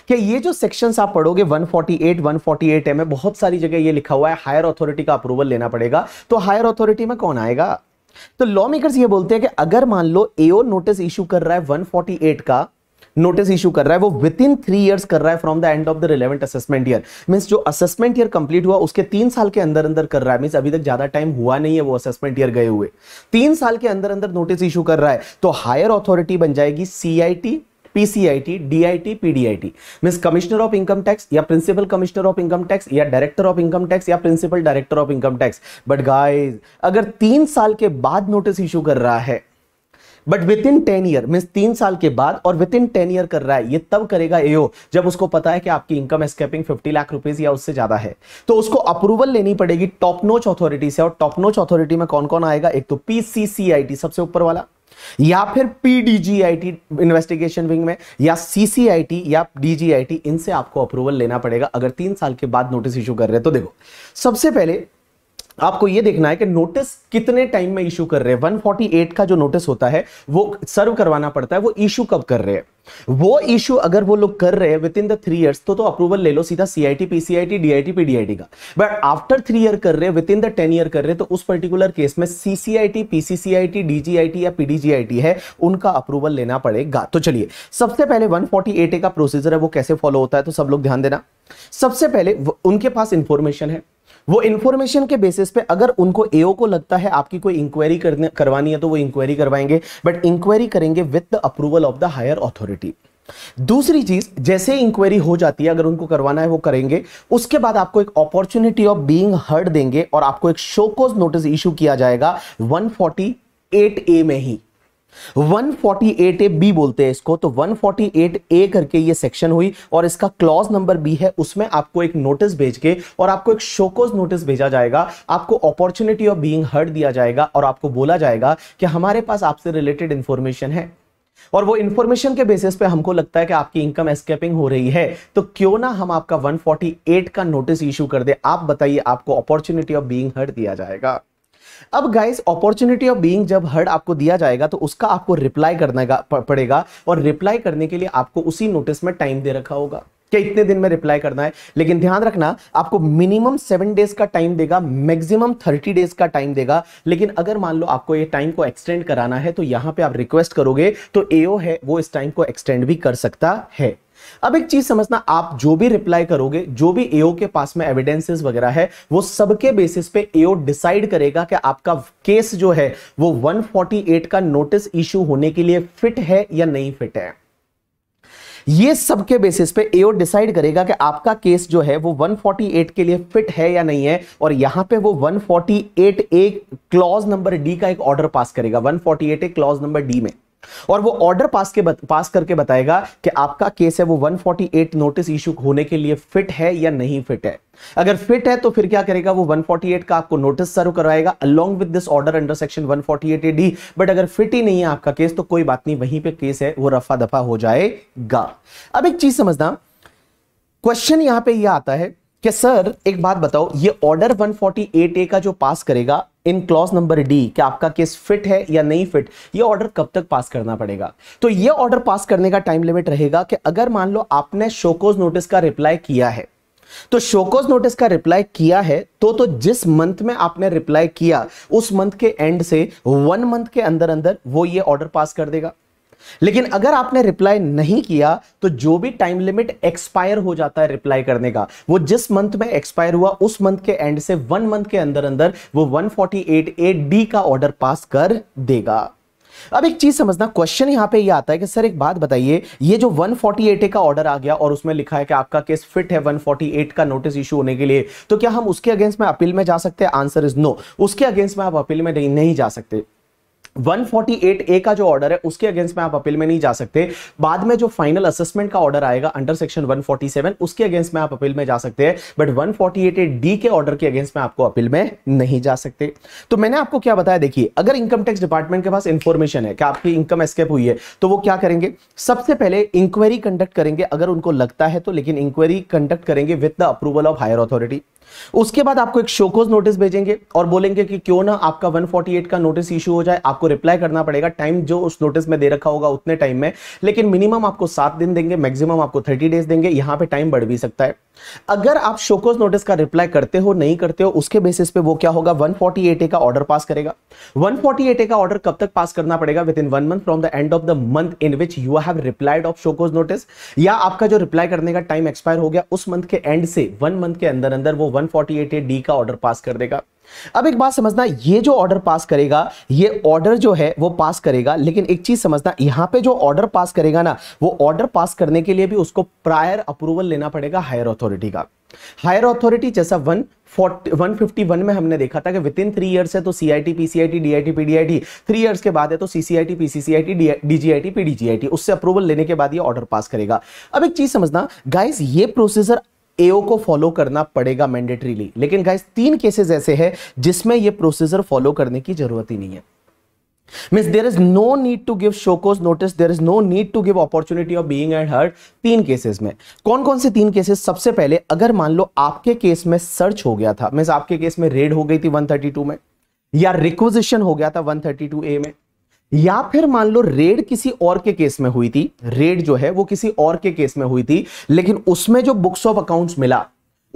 A: कि ये जो सेक्शंस आप पढ़ोगे 148 148 है, में बहुत सारी जगह ये लिखा हुआ है हायर अथॉरिटी का अप्रूवल लेना पड़ेगा। तो हायर अथॉरिटी में कौन आएगा? तो लॉ मेकर्स ये बोलते हैं कि अगर मान लो एओ नोटिस इशू कर रहा है 148 का नोटिस इशू कर रहा है, वो विद इन थ्री ईयर्स कर रहा है from the end of the relevant assessment year means जो असेसमेंट ईयर कंप्लीट हुआ, उसके तीन साल के अंदर अंदर कर रहा है। मींस अभी तक ज़्यादा टाइम हुआ नहीं है वो असेसमेंट ईयर गए हुए। तीन साल के अंदर अंदर नोटिस इशू कर रहा है तो हायर अथॉरिटी बन जाएगी CIT PCIT DIT PDIT mean commissioner of income tax या principal commissioner of income tax या डायरेक्टर ऑफ़ इनकम टैक्स या principal director of income tax but guys अगर तीन साल के बाद नोटिस इशू कर रहा है but within ten year mean तीन साल के बाद और विद इन टेन ईयर कर रहा है, ये तब करेगा एओ जब उसको पता है कि आपकी इनकम एस्केपिंग 50 लाख रुपीज़ या उससे ज़्यादा है। तो उसको अप्रूवल लेनी पड़ेगी टॉप नोच अथॉरिटी से और टॉप नोच अथॉरिटी में कौन कौन आएगा? एक तो पीसीसीआईटी सबसे ऊपर वाला। या फिर पीडीजीआईटी इन्वेस्टिगेशन विंग में, या सीसीआईटी या डीजीआईटी इनसे आपको अप्रूवल लेना पड़ेगा। अगर तीन साल के बाद नोटिस इश्यू कर रहे हैं तो देखो, सबसे पहले आपको ये देखना है कि नोटिस कितने टाइम में इशू कर रहे हैं। 148 का जो नोटिस होता है, वो सर्व करवाना पड़ता है, वो इशू कब कर रहे हैं? वो इशू अगर वो लोग कर रहे हैं within the three years तो तो अप्रूवल ले लो सीधा सीआईटी पीसीआईटी डीआईटी पीडीआईटी का। बट आफ्टर थ्री ईयर कर रहे हैं within the ten year कर रहे हैं तो उस पर्टिकुलर केस में सीसीआईटी पीसीसीआईटी डीजीआईटी या पीडीजीआईटी है, उनका अप्रूवल लेना पड़ेगा। तो चलिए, सबसे पहले 148 का प्रोसीजर है, वो कैसे फॉलो होता है तो सब लोग ध्यान देना। सबसे पहले उनके पास इंफॉर्मेशन है। वो इंफॉर्मेशन के बेसिस पे अगर उनको एओ को लगता है, आपकी कोई इंक्वायरी करवानी है तो वो इंक्वायरी करवाएँगे। बट इंक्वायरी करेंगे with the approval of the higher authority दूसरी चीज़, जैसे इंक्वायरी हो जाती है, अगर उनको करवाना है, वो करेंगे। उसके बाद आपको एक अपॉर्चुनिटी ऑफ़ बीइंग हर्ड देंगे और आपको एक शोकोज नोटिस इशू किया जाएगा 148 ए में ही। 148 ए बी बोलते हैं इसको तो 148 ए करके ये सेक्शन हुई और इसका क्लॉज नंबर बी है, उसमें आपको एक नोटिस भेज के और आपको एक शोकोज नोटिस भेजा जाएगा। आपको अपॉर्चुनिटी ऑफ़ बीइंग हर्ड दिया जाएगा और आपको बोला जाएगा कि हमारे पास आपसे रिलेटेड इंफॉर्मेशन है। और वो इंफॉर्मेशन के बेसिस पे हमको लगता है कि आपकी इनकम एस्केपिंग हो रही है तो क्यों ना हम आपका 148 का नोटिस इशू कर दे? आप बताइए, आपको अपॉर्चुनिटी ऑफ़ बीइंग हर्ड दिया जाएगा। अब गाइस अपॉर्चुनिटी ऑफ़ बीइंग जब हर्ड आपको दिया जाएगा तो उसका आपको रिप्लाई करना पड़ेगा और रिप्लाई करने के लिए आपको उसी नोटिस में टाइम दे रखा होगा। कि इतने दिन में रिप्लाई करना है? लेकिन ध्यान रखना, आपको मिनिमम सेवन डेज़ का टाइम देगा मैक्सिमम थर्टी डेज़ का टाइम देगा। लेकिन अगर मान लो आपको ये टाइम को एक्सटेंड कराना है तो यहाँ पे आप रिक्वेस्ट करोगे तो एओ है, वो इस टाइम को एक्सटेंड भी कर सकता है। अब एक चीज़ समझना, आप जो भी रिप्लाई करोगे, जो भी एओ के पास में एविडेंसेस वगैरह है, वो सबके बेसिस पे एओ डिसाइड करेगा कि आपका केस जो है, वो 148 का नोटिस इश्यू होने के लिए फिट है या नहीं फिट है। ये सबके बेसिस पे एओ डिसाइड करेगा कि आपका केस जो है, वो 148 के लिए फिट है या नहीं है, और यहाँ पे वो 148 ए क्लॉज नंबर डी का एक ऑर्डर पास करेगा 148 ए क्लॉज नंबर डी में। और वो ऑर्डर पास के बत, पास करके बताएगा कि आपका केस है वो 148 नोटिस इशू होने के लिए फिट है या नहीं फिट है। अगर फिट है तो फिर क्या करेगा वो 148 का आपको नोटिस सर्व करवाएगा along with this order under section 148 D but अगर फिट ही नहीं है आपका केस तो कोई बात नहीं वहीं पे केस है वो रफा दफ़ा हो जाएगा। अब एक चीज़ समझना क्वेश्चन यहाँ पे यह आता है कि सर एक बात बताओ ये ऑर्डर 148 ए का जो पास करेगा इन क्लॉज नंबर डी कि आपका केस फिट है या नहीं फिट ये ऑर्डर कब तक पास करना पड़ेगा? तो ये ऑर्डर पास करने का टाइम लिमिट रहेगा कि अगर मान लो आपने शोकोज नोटिस का रिप्लाई किया है तो शोकोज नोटिस का रिप्लाई किया है तो तो जिस मंथ में आपने रिप्लाई किया, उस मंथ के एंड से वन मंथ के अंदर अंदर वो ये ऑर्डर पास कर देगा। लेकिन अगर आपने रिप्लाई नहीं किया तो जो भी टाइम लिमिट एक्सपायर हो जाता है रिप्लाई करने का। वो जिस मंथ में एक्सपायर हुआ, उस मंथ के एंड से वन मंथ के अंदर अंदर वो 148 ए डी का ऑर्डर पास कर देगा। अब एक चीज़ समझना क्वेश्चन यहाँ पे ये आता है कि, सर, एक बात बताइए, ये जो 148 का ऑर्डर आ गया और उसमें लिखा है कि आपका केस फिट है 148 का नोटिस इशू होने के लिए तो क्या हम उसके अगेंस्ट में अपील में जा सकते हैं? आंसर इज़ नो उसके अगेंस्ट में आप अपील में नहीं जा सकते। 148 ए का जो ऑर्डर है, उसके अगेंस्ट में आप अपील में नहीं जा सकते। बाद में जो फाइनल असेसमेंट का ऑर्डर आएगा अंडर सेक्शन 147 उसके अगेंस्ट में आप अपील में जा सकते हैं। बट 148 ए डी के ऑर्डर के अगेंस्ट में आपको अपील में नहीं जा सकते। तो मैंने आपको क्या बताया, देखिए, अगर इनकम टैक्स डिपार्टमेंट के पास इंफॉर्मेशन है कि आपकी इनकम एस्केप हुई है तो वो क्या करेंगे? सबसे पहले इंक्वायरी कंडक्ट करेंगे, अगर उनको लगता है तो लेकिन इंक्वायरी कंडक्ट करेंगे with the approval of higher authority उसके बाद आपको एक शोकोज नोटिस भेजेंगे और बोलेंगे कि क्यों ना आपका 148 का नोटिस इशू हो जाए, आपको रिप्लाई करना पड़ेगा। टाइम जो उस नोटिस में दे रखा होगा उतने टाइम में। लेकिन मिनिमम आपको सात दिन देंगे मैक्सिमम आपको थर्टी डेज़ देंगे। यहाँ पे टाइम बढ़ भी सकता है। अगर आप शोकोज नोटिस का रिप्लाई करते हो, नहीं करते हो, उसके बेसिस पे वो क्या होगा? 148 ए का ऑर्डर पास करेगा। 148 ए का ऑर्डर कब तक पास करना पड़ेगा? Within one month from the end of the month in which you have replied of show cause notice या आपका जो रिप्लाई करने का टाइम एक्सपायर हो गया, उस मंथ के एंड से वन मंथ के अंदर अंदर वो 148 ए डी का ऑर्डर पास कर देगा। अब एक बात समझना, ये जो ऑर्डर पास करेगा, ये ऑर्डर जो है, वो पास करेगा, लेकिन एक चीज़ समझना, यहाँ पे जो ऑर्डर पास करेगा ना, वो ऑर्डर पास करने के लिए भी उसको प्रायर अप्रूवल लेना पड़ेगा हायर अथॉरिटी का। हायर अथॉरिटी जैसा वन 151 में हमने देखा था कि विद इन थ्री ईयर्स है तो CIT PCIT DIT PDIT three years के बाद है तो सीसीआईटी पीसीसीआईटी डीजीआईटी पीडीजीआईटी उससे अप्रूवल लेने के बाद ये ऑर्डर पास करेगा। अब एक चीज़ समझना गाइस ये प्रोसीजर एओ को फॉलो करना पड़ेगा मैंडेटरीली लेकिन गाइस तीन केसेस ऐसे हैं जिसमें यह प्रोसीजर फॉलो करने की ज़रूरत ही नहीं है। Mean there is no need to give show cause notice there is no need to give opportunity of being and heard तीन केसेस में। कौन कौन से तीन केसेस सबसे पहले, अगर मान लो आपके केस में सर्च हो गया था मीन आपके केस में रेड हो गई थी 132 में, या रिक्विजिशन हो गया था 132 ए में या फिर मान लो रेड किसी और के केस में हुई थी, रेड जो है वो किसी और के केस में हुई थी, लेकिन उसमें जो बुक्स ऑफ़ अकाउंट्स मिला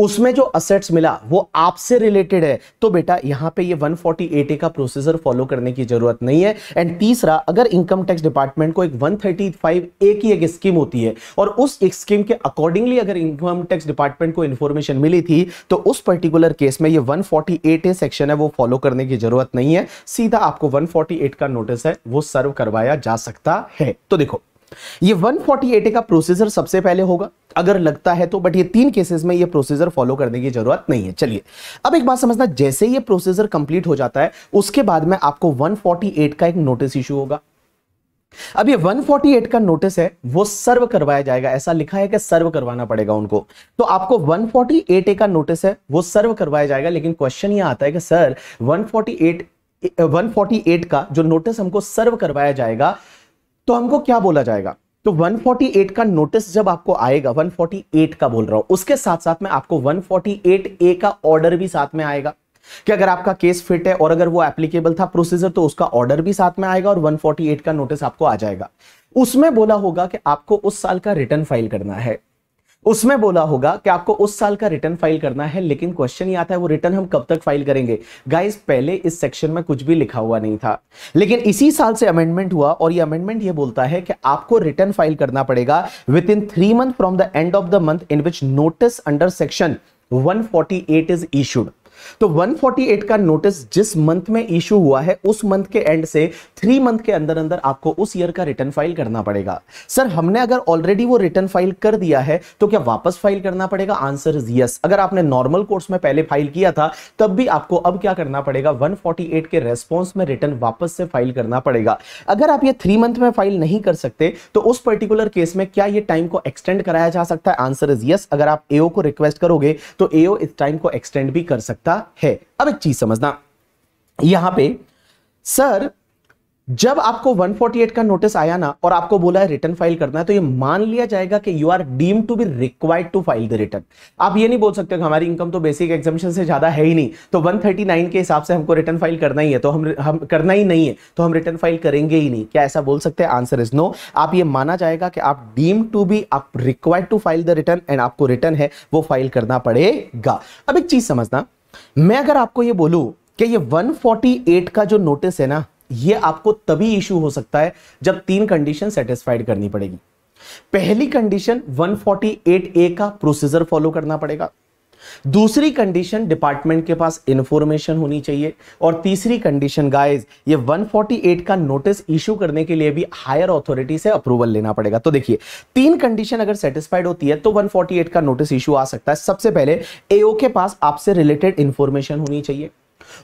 A: उसमें जो असेट्स मिला, वो आपसे रिलेटेड है। तो बेटा, यहाँ पे ये 148 ए का प्रोसीजर फॉलो करने की ज़रूरत नहीं है। एंड तीसरा, अगर इनकम टैक्स डिपार्टमेंट को एक 135 ए की एक स्कीम होती है, और उस एक स्कीम के अकॉर्डिंगली अगर इनकम टैक्स डिपार्टमेंट को इंफॉर्मेशन मिली थी तो उस पर्टिकुलर केस में ये 148 ए सेक्शन है, वो फॉलो करने की ज़रूरत नहीं है। सीधा आपको 148 का नोटिस है, वो सर्व करवाया जा सकता है। तो देखो ये 148 का प्रोसीजर सबसे पहले होगा, अगर लगता है तो बट ये तीन केसेस में ये प्रोसीजर फॉलो करने की ज़रूरत नहीं है। चलिए, अब एक बात समझना, जैसे ये प्रोसीजर कंप्लीट हो जाता है, उसके बाद में आपको 148 का एक नोटिस इशू होगा। अब ये 148 का नोटिस है, वो सर्व करवाया जाएगा। ऐसा लिखा है कि सर्व करवाना पड़ेगा उनको। तो आपको 148 ए का नोटिस है, वो सर्व करवाया जाएगा, लेकिन क्वेश्चन ये आता है कि, सर 148 148 का जो नोटिस हमको सर्व करवाया जाएगा तो हमको क्या बोला जाएगा? तो 148 का नोटिस जब आपको आएगा 148 का बोल रहा हूँ, उसके साथ साथ में आपको 148 ए का ऑर्डर भी साथ में आएगा कि अगर आपका केस फिट है और अगर वो एप्लीकेबल था प्रोसीजर तो उसका ऑर्डर भी साथ में आएगा और 148 का नोटिस आपको आ जाएगा। उसमें बोला होगा कि आपको उस साल का रिटर्न फ़ाइल करना है। उसमें बोला होगा कि आपको उस साल का रिटर्न फ़ाइल करना है, लेकिन क्वेश्चन ये आता है वो रिटर्न हम कब तक फ़ाइल करेंगे? गाइस पहले इस सेक्शन में कुछ भी लिखा हुआ नहीं था। लेकिन इसी साल से अमेंडमेंट हुआ और ये अमेंडमेंट ये बोलता है कि आपको रिटर्न फ़ाइल करना पड़ेगा within three month from the end of the month in which notice under section 148 is issued तो 148 का नोटिस जिस मंथ में इशू हुआ है, उस मंथ के एंड से थ्री मंथ के अंदर अंदर आपको उस ईयर का रिटर्न फ़ाइल करना पड़ेगा। सर हमने अगर ऑलरेडी वो रिटर्न फ़ाइल कर दिया है तो क्या वापस फ़ाइल करना पड़ेगा? आंसर इज़ यस अगर आपने नॉर्मल कोर्स में पहले फ़ाइल किया था, तब भी आपको अब क्या करना पड़ेगा? 148 के रेस्पॉन्स में रिटर्न वापस से फ़ाइल करना पड़ेगा। अगर आप ये थ्री मंथ में फ़ाइल नहीं कर सकते तो उस पर्टिकुलर केस में क्या ये टाइम को एक्सटेंड कराया जा सकता है? आंसर इज़ यस अगर आप एओ को रिक्वेस्ट करोगे तो एओ इस टाइम को एक्सटेंड भी कर सकता है। अब एक चीज़ समझना। यहाँ पे, सर, जब आपको 148 का नोटिस आया ना और आपको बोला है रिटर्न फ़ाइल करना है तो ये मान लिया जाएगा कि you are deem to be required to file the return आप ये नहीं बोल सकते कि हमारी इनकम तो बेसिक एग्जामिशन से ज़्यादा है ही नहीं। तो 139 के हिसाब से हमको रिटर्न फ़ाइल करना ही है तो हम हम, करना ही नहीं है तो हम रिटर्न फ़ाइल करेंगे ही नहीं। क्या ऐसा बोल सकते हैं? आंसर इज़ नो आप ये माना जाएगा कि आप डीम टू बी आप required to file the return and आपको रिटर्न है, वो फ़ाइल करना पड़ेगा। अब एक चीज़ समझना। मैं अगर आपको ये बोलूँ कि ये 148 का जो नोटिस है ना, ये आपको तभी इशू हो सकता है जब तीन कंडीशन सेटिस्फाइड करनी पड़ेगी। पहली कंडीशन 148 ए का प्रोसीजर फॉलो करना पड़ेगा। दूसरी कंडीशन डिपार्टमेंट के पास इंफॉर्मेशन होनी चाहिए। और तीसरी कंडीशन गाइस ये 148 का नोटिस इशू करने के लिए भी हायर अथॉरिटी से अप्रूवल लेना पड़ेगा। तो देखिए, तीन कंडीशन अगर सेटिस्फाइड होती है तो 148 का नोटिस इशू आ सकता है। सबसे पहले एओ के पास आपसे रिलेटेड इंफॉर्मेशन होनी चाहिए।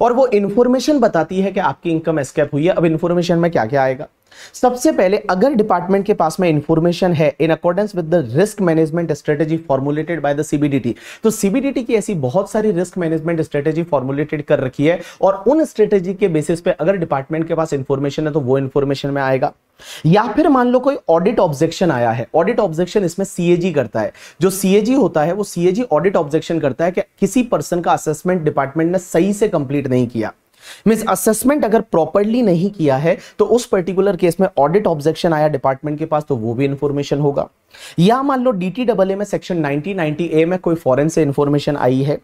A: और वो इंफॉर्मेशन बताती है कि आपकी इनकम एस्केप हुई है। अब इंफॉर्मेशन में क्या क्या आएगा? सबसे पहले, अगर डिपार्टमेंट के पास में इंफॉर्मेशन है in accordance with the risk management strategy formulated by the CBDT तो सीबीडीटी की ऐसी बहुत सारी रिस्क मैनेजमेंट स्ट्रेटेजी फॉर्मुलेटेड कर रखी है और उन स्ट्रेटेजी के बेसिस पे अगर डिपार्टमेंट के पास इंफॉर्मेशन है तो वो इंफॉर्मेशन में आएगा। या फिर मान लो कोई ऑडिट ऑब्जेक्शन आया है ऑडिट ऑब्जेक्शन इसमें सीएजी करता है। जो सीएजी होता है, वो सीएजी ऑडिट ऑब्जेक्शन करता है कि किसी पर्सन का असेसमेंट डिपार्टमेंट ने सही से कंप्लीट नहीं किया। मीन असेसमेंट अगर प्रॉपरली नहीं किया है तो उस पर्टिकुलर केस में ऑडिट ऑब्जेक्शन आया डिपार्टमेंट के पास तो वो भी इंफॉर्मेशन होगा। या मान लो डी टी डबल ए में सेक्शन 1990 ए में कोई फॉरेन से इंफॉर्मेशन आई है,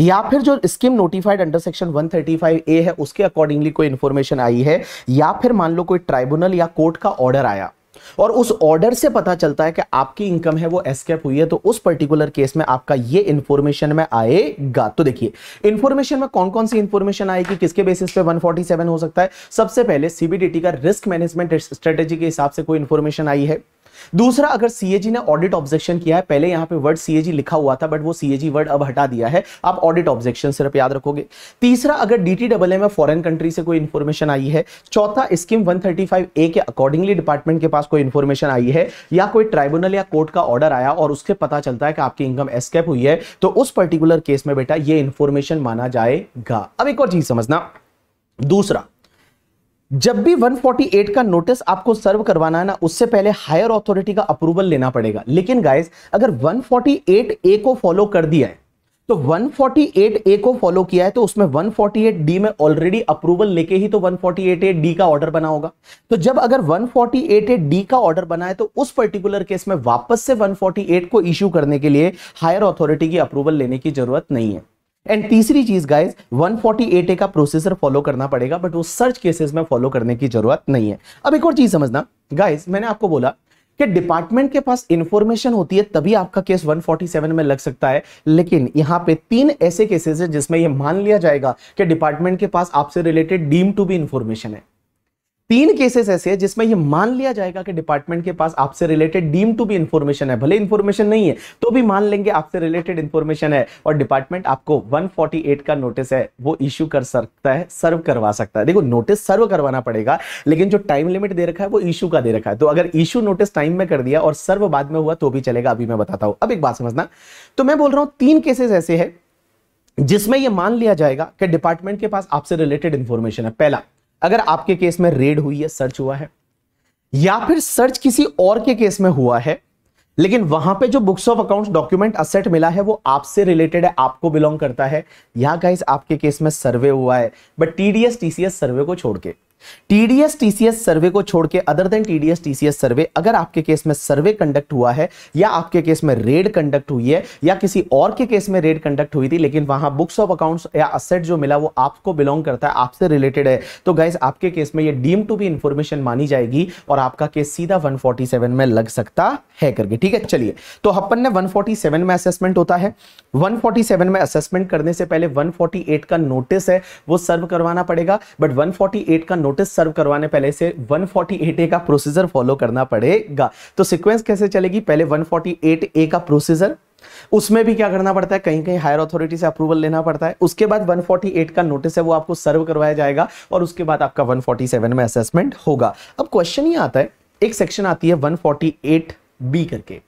A: या फिर जो scheme notified under section 135 A है, उसके अकॉर्डिंगली कोई इंफॉर्मेशन आई है, या फिर मान लो कोई ट्राइब्यूनल या कोर्ट का ऑर्डर आया। और उस ऑर्डर से पता चलता है कि आपकी इनकम है, वो एस्केप हुई है तो उस पर्टिकुलर केस में आपका ये इंफॉर्मेशन में आएगा। तो देखिए इंफॉर्मेशन में कौन कौन सी इंफॉर्मेशन आएगी, किसके बेसिस पे 147 हो सकता है? सबसे पहले सीबीडीटी का रिस्क मैनेजमेंट स्ट्रेटेजी के हिसाब से कोई इंफॉर्मेशन आई है। दूसरा, अगर सीएजी ने ऑडिट ऑब्जेक्शन किया है, पहले यहाँ पे वर्ड सीएजी लिखा हुआ था बट वो सीएजी वर्ड अब हटा दिया है। आप ऑडिट ऑब्जेक्शन सिर्फ़ याद रखोगे। तीसरा, अगर डीटी डबल में फॉरेन कंट्री से कोई इंफॉर्मेशन आई है, चौथा स्कीम 135 ए के अकॉर्डिंगली डिपार्टमेंट के पास कोई इंफॉर्मेशन आई है, या कोई ट्राइब्यूनल या कोर्ट का ऑर्डर आया और उसके पता चलता है कि आपकी इनकम एस्केप हुई है तो उस पर्टिकुलर केस में बेटा ये इंफॉर्मेशन माना जाएगा। अब एक और चीज़ समझना। दूसरा जब भी 148 का नोटिस आपको सर्व करवाना है ना, उससे पहले हायर अथॉरिटी का अप्रूवल लेना पड़ेगा। लेकिन गाइस अगर 148 ए को फॉलो कर दिया है तो 148 ए को फॉलो किया है तो उसमें 148 डी में ऑलरेडी अप्रूवल लेके ही तो 148 ए डी का ऑर्डर बना होगा। तो जब अगर 148 ए डी का ऑर्डर बना है तो उस पर्टिकुलर केस में वापस से 148 को इश्यू करने के लिए हायर अथॉरिटी की अप्रूवल लेने की ज़रूरत नहीं है। एंड तीसरी चीज़ गाइज़ 148 ए का प्रोसेसर फॉलो करना पड़ेगा बट वो सर्च केसेस में फॉलो करने की ज़रूरत नहीं है। अब एक और चीज़ समझना। गाइज़ मैंने आपको बोला कि डिपार्टमेंट के पास इंफॉर्मेशन होती है, तभी आपका केस 147 में लग सकता है। लेकिन यहाँ पे तीन ऐसे केसेस हैं जिसमें यह मान लिया जाएगा कि डिपार्टमेंट के पास आपसे related deem to be information है। तीन केसेस ऐसे हैं जिसमें ये मान लिया जाएगा कि डिपार्टमेंट के पास आपसे related deem to be information है। भले इंफॉर्मेशन नहीं है तो भी मान लेंगे आपसे रिलेटेड इंफॉर्मेशन है और डिपार्टमेंट आपको 148 का नोटिस है, वो इश्यू कर सकता है सर्व करवा सकता है। देखो नोटिस सर्व करवाना पड़ेगा, लेकिन जो टाइम लिमिट दे रखा है, वो इशू का दे रखा है। तो अगर इशू नोटिस टाइम में कर दिया और सर्व बाद में हुआ तो भी चलेगा। अभी मैं बताता हूँ। अब एक बात समझना। तो मैं बोल रहा हूँ, तीन केसेस ऐसे है जिसमें यह मान लिया जाएगा कि डिपार्टमेंट के पास आपसे रिलेटेड इंफॉर्मेशन है। पहला अगर आपके केस में रेड हुई है सर्च हुआ है, या फिर सर्च किसी और के केस में हुआ है, लेकिन वहाँ पे जो books of accounts document asset मिला है, वो आपसे रिलेटेड है, आपको बिलोंग करता है। या गाइस आपके केस में सर्वे हुआ है बट टीडीएस टीसीएस सर्वे को छोड़ के। टीडीएस टीसीएस सर्वे को छोड़ के other than TDS TCS survey, अगर आपके केस में सर्वे कंडक्ट हुआ है, या आपके केस में रेड कंडक्ट हुई है, या किसी और के केस में रेड कंडक्ट हुई थी, लेकिन वहाँ बुक्स ऑफ़ अकाउंट्स या असेट जो मिला वो आपको बिलोंग करता है, आपसे रिलेटेड है तो गाइस आपके केस में ये डीम टू बी इंफॉर्मेशन मानी जाएगी और आपका केस सीधा 147 में लग सकता है करके, ठीक है? चलिए तो अपन ने 147 में असेसमेंट होता है। 147 में असेसमेंट करने से पहले 148 का नोटिस है, वो सर्व करवाना पड़ेगा बट 148 का नोटिस सर्व करवाने पहले से 148 ए का प्रोसीजर फॉलो करना पड़ेगा। तो सीक्वेंस कैसे चलेगी? पहले 148 ए का प्रोसीजर उसमें भी क्या करना पड़ता है? कहीं कहीं हायर अथॉरिटी से अप्रूवल लेना पड़ता है। उसके बाद 148 का नोटिस है, वो आपको सर्व करवाया जाएगा और उसके बाद आपका 147 में असेसमेंट होगा। अब क्वेश्चन ये आता है, एक सेक्शन आती है 148 बी करके।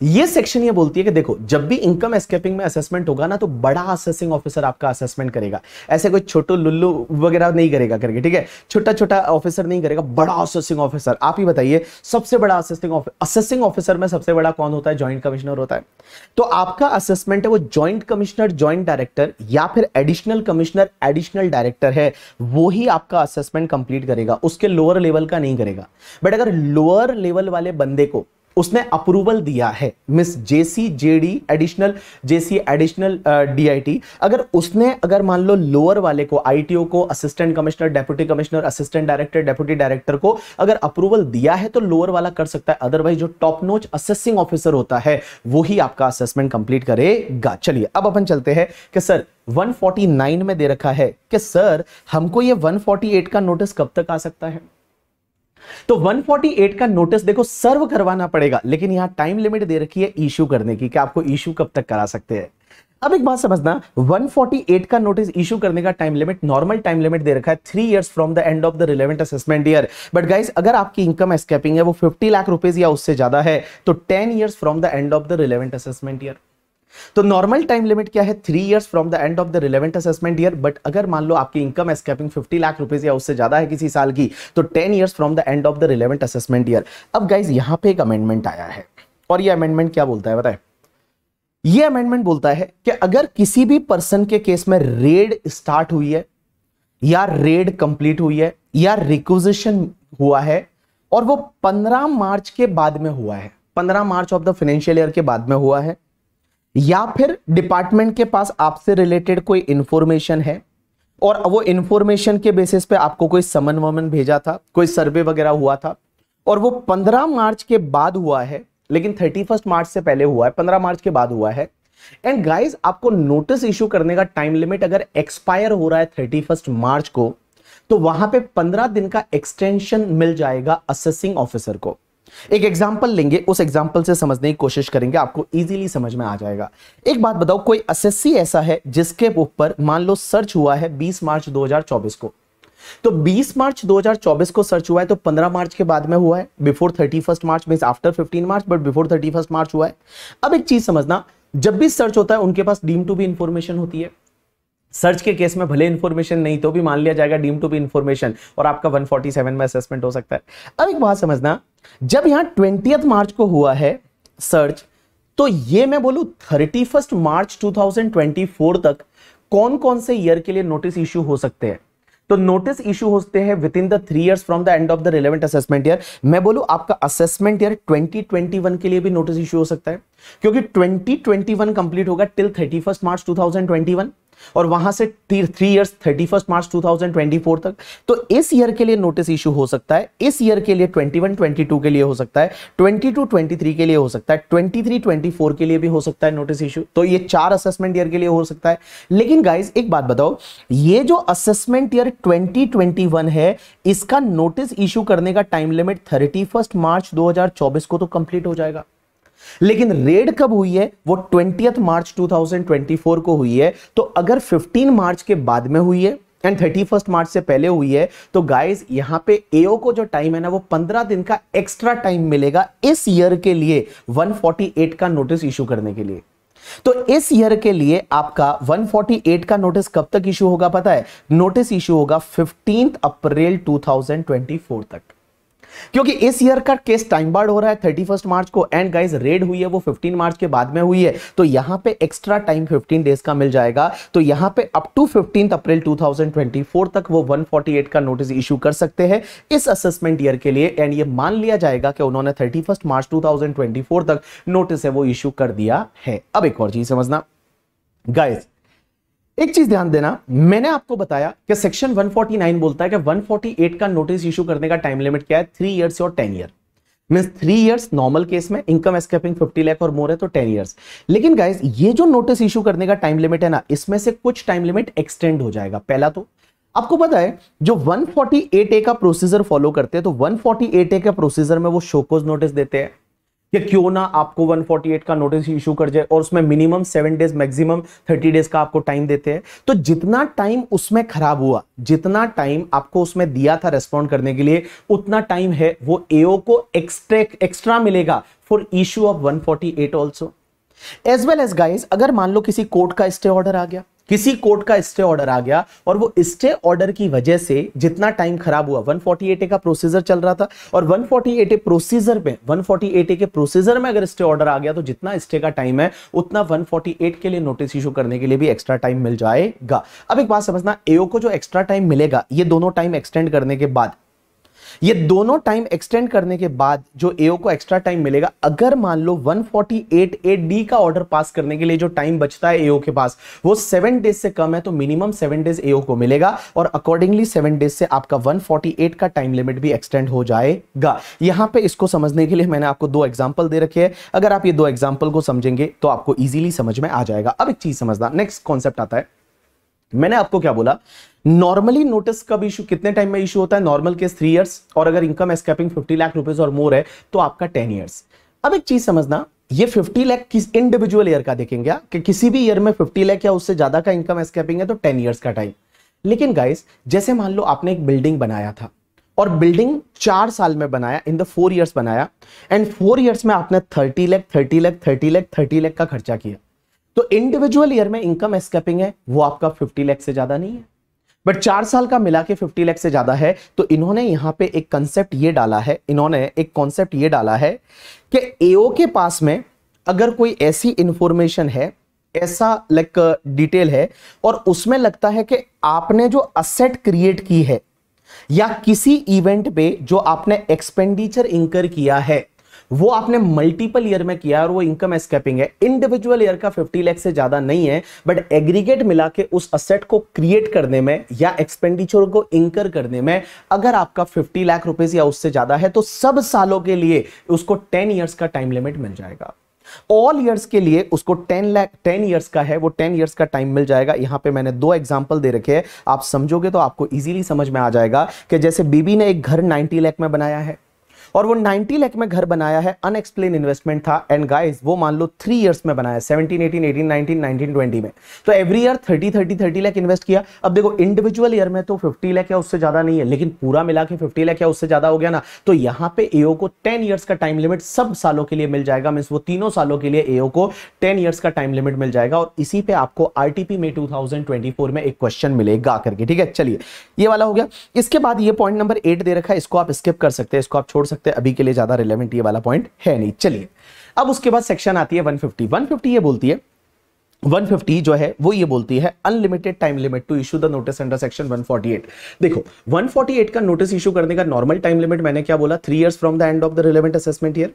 A: ये सेक्शन ये बोलती है कि देखो, जब भी इनकम एस्केपिंग में असेसमेंट होगा ना तो बड़ा असेसिंग ऑफिसर आपका असेसमेंट करेगा। ऐसे कोई छोटो लुल्लू वगैरह नहीं करेगा करके, ठीक है? छोटा छोटा ऑफिसर नहीं करेगा, बड़ा असेसिंग ऑफिसर आप ही बताइए, सबसे बड़ा असेसिंग असेसिंग ऑफिसर में सबसे बड़ा कौन होता है? ज्वाइंट कमिश्नर होता है। तो आपका असेसमेंट है वो ज्वाइंट कमिश्नर ज्वाइंट डायरेक्टर या फिर एडिशनल कमिश्नर एडिशनल डायरेक्टर है, वो आपका असेसमेंट कंप्लीट करेगा। उसके लोअर लेवल का नहीं करेगा। बट अगर लोअर लेवल वाले बंदे को उसने अप्रूवल दिया है। Miss JC JD additional JC additional DIT अगर उसने, अगर मान लो लोअर वाले को आईटीओ को assistant commissioner deputy commissioner assistant director deputy director को अगर अप्रूवल दिया है तो लोअर वाला कर सकता है। अदरवाइज़ जो टॉप नोच असेसिंग ऑफिसर होता है, वो ही आपका असेसमेंट कंप्लीट करेगा। चलिए, अब अपन चलते हैं कि सर 149 में दे रखा है कि सर हमको ये 148 का नोटिस कब तक आ सकता है? तो 148 का नोटिस देखो सर्व करवाना पड़ेगा, लेकिन यहाँ टाइम लिमिट दे रखी है इशू करने की कि आपको इशू कब तक करा सकते हैं। अब एक बात समझना 148 का नोटिस इशू करने का time limit normal time limit दे रखा है three years from the end of the relevant assessment year but guys अगर आपकी इनकम एस्केपिंग है, वो 50 लाख रुपीज़ या उससे ज़्यादा है तो 10 years from the end of the relevant assessment year तो नॉर्मल टाइम लिमिट क्या है? Three years from the end of the relevant assessment year but अगर मान लो आपकी इनकम एस्केपिंग 50 लाख रुपीज़ या उससे ज़्यादा है किसी साल की तो 10 years from the end of the relevant assessment year अब गाइज़ यहाँ पे एक अमेंडमेंट आया है। और ये अमेंडमेंट क्या बोलता है बताए? ये अमेंडमेंट बोलता है कि अगर किसी भी पर्सन के केस में रेड स्टार्ट हुई है, या रेड कंप्लीट हुई है, या रिक्विजिशन हुआ है, और वो 15 मार्च के बाद में हुआ है 15 March of the financial year के बाद में हुआ है या फिर डिपार्टमेंट के पास आपसे रिलेटेड कोई इंफॉर्मेशन है? और वो इंफॉर्मेशन के बेसिस पे आपको कोई समन वमन भेजा था? कोई सर्वे वगैरह हुआ था? और वो 15 मार्च के बाद हुआ है, लेकिन 31 मार्च से पहले हुआ है 15 मार्च के बाद हुआ है। एंड गाइस आपको नोटिस इश्यू करने का टाइम लिमिट अगर एक्सपायर हो रहा है थर्टी मार्च को तो वहाँ पे 15 दिन का एक्सटेंशन मिल जाएगा असेसिंग ऑफिसर को। एक एग्ज़ाम्पल लेंगे, उस एग्ज़ाम्पल से समझने की कोशिश करेंगे, आपको इजीली समझ में आ जाएगा। एक बात बताओ, कोई एसएससी ऐसा है जिसके ऊपर मान लो सर्च हुआ है 20 मार्च 2024 को? तो 20 मार्च 2024 को सर्च हुआ है तो 15 मार्च के बाद में हुआ है before 31 March mean after 15 March but before 31 March हुआ है। अब एक चीज़ समझना, जब भी सर्च होता है, उनके पास डीम टू भी इंफॉर्मेशन होती है। सर्च के केस में भले इंफॉर्मेशन नहीं तो भी मान लिया जाएगा डीम टू बी इंफॉर्मेशन और आपका 147 में असेसमेंट हो सकता है। अब एक बात समझना, जब यहाँ ट्वेंटी मार्च को हुआ है सर्च तो ये मैं बोलू थर्टी मार्च 2024 तक कौन कौन से ईयर के लिए नोटिस इश्यू हो सकते हैं? तो नोटिस इश्यू होते हैं within the three years from the end of the relevant assessment year मैं बोलूँ आपका असेसमेंट ईयर 2021 के लिए भी नोटिस इशू हो सकता है, क्योंकि 2021 कंप्लीट होगा टिल 31 मार्च 2021 और वहाँ से three years thirty first March 2024 तक। तो इस ईयर के लिए नोटिस इशू हो सकता है, इस ईयर के लिए 21 22 के लिए हो सकता है 22 23 के लिए हो सकता है 23 24 के लिए भी हो सकता है नोटिस इशू तो ये चार असेसमेंट ईयर के लिए हो सकता है। लेकिन गाइज़ एक बात बताओ, ये जो असेसमेंट ईयर 2021 है, इसका नोटिस इशू करने का टाइम लिमिट थर्टी मार्च 2024 को तो कंप्लीट हो जाएगा। लेकिन रेड कब हुई है? वो ट्वेंटी मार्च 2024 को हुई है। तो अगर 15 मार्च के बाद में हुई है एंड थर्टी फ़र्स्ट मार्च से पहले हुई है तो गाइस यहाँ पे एओ को जो टाइम है ना, वो 15 दिन का एक्स्ट्रा टाइम मिलेगा इस ईयर के लिए 148 का नोटिस इशू करने के लिए। तो इस ईयर के लिए आपका 148 का नोटिस कब तक इशू होगा पता है? नोटिस इशू होगा फिफ्टींथ अप्रैल 2024 तक। क्योंकि इस ईयर का केस टाइम बार्ड हो रहा है थर्टी फ़र्स्ट मार्च को। एंड गाइज़ रेड हुई है, वो फिफ्टीन मार्च के बाद में हुई है। तो यहाँ पे एक्स्ट्रा टाइम फिफ्टीन डेज़ का मिल जाएगा। तो यहाँ पे अप टू फिफ्टीन अप्रैल 2024 तक वो 148 का नोटिस इशू कर सकते हैं इस असेसमेंट ईयर के लिए। एंड ये मान लिया जाएगा कि उन्होंने thirty first March two thousand twenty four तक नोटिस है, वो इशू कर दिया है। अब एक और चीज़ समझना। गाइज़ एक चीज़ ध्यान देना, मैंने आपको बताया कि सेक्शन 149 बोलता है कि 148 का नोटिस इशू करने का टाइम लिमिट क्या है? थ्री इयर्स और ten year mean three years normal case में इनकम एस्केपिंग 50 लाख और मोर है तो टेन इयर्स लेकिन गाइज़ ये जो नोटिस इशू करने का टाइम लिमिट है ना, इसमें से कुछ टाइम लिमिट एक्सटेंड हो जाएगा। पहला तो आपको पता है, जो 148 ए का प्रोसीजर फॉलो करते हैं तो 148 ए का प्रोसीजर में वो शोकोज नोटिस देते हैं। कि क्यों ना आपको 148 का नोटिस इशू कर जाए और उसमें minimum seven days maximum 30 days का आपको टाइम देते हैं। तो जितना टाइम उसमें खराब हुआ, जितना टाइम आपको उसमें दिया था रेस्पॉन्ड करने के लिए, उतना टाइम है वो एओ को एक्स्ट्रा एक्स्ट्रा मिलेगा for issue of 148 also as well as guys अगर मान लो किसी कोर्ट का स्टे ऑर्डर आ गया किसी कोर्ट का स्टे ऑर्डर आ गया और वो स्टे ऑर्डर की वजह से जितना टाइम खराब हुआ 148 का प्रोसीजर चल रहा था और 148 प्रोसीजर में 148 के प्रोसीजर में अगर स्टे ऑर्डर आ गया तो जितना स्टे का टाइम है, उतना 148 के लिए नोटिस इशू करने के लिए भी एक्स्ट्रा टाइम मिल जाएगा। अब एक बात समझना एओ को जो एक्स्ट्रा टाइम मिलेगा, ये दोनों टाइम एक्सटेंड करने के बाद ये दोनों टाइम एक्सटेंड करने के बाद जो एओ को एक्स्ट्रा टाइम मिलेगा, अगर मान लो 148 ए डी का ऑर्डर पास करने के लिए जो टाइम बचता है एओ के पास, वो सेवन डेज़ से कम है तो मिनिमम सेवन डेज़ एओ को मिलेगा और अकॉर्डिंगली सेवन डेज़ से आपका 148 का टाइम लिमिट भी एक्सटेंड हो जाएगा। यहाँ पे इसको समझने के लिए मैंने आपको दो एग्ज़ाम्पल दे रखे हैं। अगर आप ये दो एग्ज़ाम्पल को समझेंगे तो आपको ईजिली समझ में आ जाएगा। अब एक चीज़ समझना नेक्स्ट कॉन्सेप्ट आता है। मैंने आपको क्या बोला? नॉर्मली नोटिस कब इशू कितने टाइम में इशू होता है? नॉर्मल केस थ्री इयर्स और अगर income escaping fifty lakh rupees और मोर है तो आपका टेन ईयर्स अब एक चीज़ समझना, ये 50 लाख किस इंडिविजुअल ईयर का देखेंगे कि किसी भी ईयर में 50 लाख या उससे ज़्यादा का इनकम एस्केपिंग है तो 10 ईयर्स का टाइम लेकिन गाइस जैसे मान लो आपने एक बिल्डिंग बनाया था और बिल्डिंग चार साल में बनाया इन द फोर ईयर्स बनाया एंड फोर ईयर्स में आपने thirty lakh thirty lakh thirty lakh thirty lakh का खर्चा किया। तो इंडिविजुअल ईयर में इनकम एस्केपिंग है, वो आपका फिफ्टी लाख से ज़्यादा नहीं है। बट चार साल का मिला के फिफ्टी लैख से ज़्यादा है तो इन्होंने यहाँ पे एक कंसेप्ट ये डाला है, इन्होंने एक कॉन्सेप्ट ये डाला है कि एओ के पास में अगर कोई ऐसी इंफॉर्मेशन है, ऐसा लाइक डिटेल है, और उसमें लगता है कि आपने जो असेट क्रिएट की है, या किसी इवेंट पे जो आपने एक्सपेंडिचर इंकर किया है वो आपने मल्टीपल ईयर में किया और वो इनकम एस्केपिंग है। इंडिविजुअल ईयर का 50 लाख से ज़्यादा नहीं है बट एग्रीगेट मिला के उस असेट को क्रिएट करने में या एक्सपेंडिचर को इंकर करने में अगर आपका 50 लाख रुपए या उससे ज़्यादा है तो सब सालों के लिए उसको 10 ईयर्स का टाइम लिमिट मिल जाएगा। ऑल ईयर्स के लिए उसको 10 लाख 10 ईयर्स का है, वो 10 ईयर्स का टाइम मिल जाएगा। यहाँ पे मैंने दो एग्जांपल दे रखे हैं। आप समझोगे तो आपको इजीली समझ में आ जाएगा कि जैसे बीबी ने एक घर 90 लाख में बनाया है। और वो 90 लाख में घर बनाया है अनएक्सप्लेन इन्वेस्टमेंट था। एंड गाइस वो मान लो थ्री इयर्स में बनाया 17 18 18 19 19 20 में। तो एवरी ईयर 30 30 30 लाख इन्वेस्ट किया। अब देखो इंडिविजुअल ईयर में तो 50 लाख या उससे ज़्यादा नहीं है, लेकिन पूरा मिला के 50 लाख या उससे ज़्यादा हो गया ना। तो यहाँ पे एओ को 10 इयर्स का टाइम लिमिट सब सालों के लिए मिल जाएगा। मीन वो तीनों सालों के लिए एओ को 10 ईयर्स का टाइम लिमिट मिल जाएगा। और इसी पे आपको आरटीपी में 2024 में एक क्वेश्चन मिलेगा करके, ठीक है? चलिए, ये वाला हो गया। इसके बाद ये पॉइंट नंबर एट दे रखा है, इसको आप स्किप कर सकते हैं, इसको आप छोड़ सकते हैं, अभी के लिए ज़्यादा रिलेवेंट ये वाला पॉइंट है नहीं। चलिए, अब उसके बाद सेक्शन आती है 150 150 ये बोलती है 150 जो है, वो ये बोलती है unlimited time limit to issue the notice under section 148 देखो 148 का नोटिस इशू करने का नॉर्मल टाइम लिमिट मैंने क्या बोला? Three years from the end of the relevant assessment year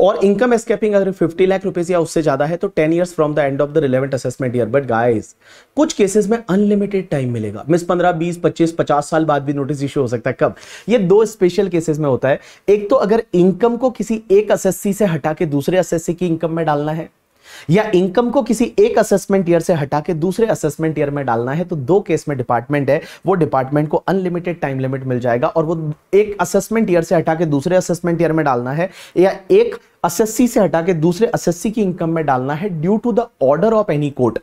A: और इनकम स्केपिंग अगर 50 लाख रुपीज़ या उससे ज़्यादा है तो 10 years from the end of the relevant assessment year but guys कुछ केसेस में अनलिमिटेड टाइम मिलेगा। मिस 15 20 25 50 साल बाद भी नोटिस इशू हो सकता है। कब? ये दो स्पेशल केसेस में होता है। एक तो अगर इनकम को किसी एक असेसी से हटा के दूसरे असेसी की इनकम में डालना है या इनकम को किसी एक असेसमेंट ईयर से हटा के दूसरे असेसमेंट ईयर में डालना है तो दो केस में डिपार्टमेंट है, वो डिपार्टमेंट को अनलिमिटेड टाइम लिमिट मिल जाएगा और वो एक असेसमेंट ईयर से हटा के दूसरे असेसमेंट ईयर में डालना है या एक असेसी से हटा के दूसरे असेसी की इनकम में डालना है due to the order of any court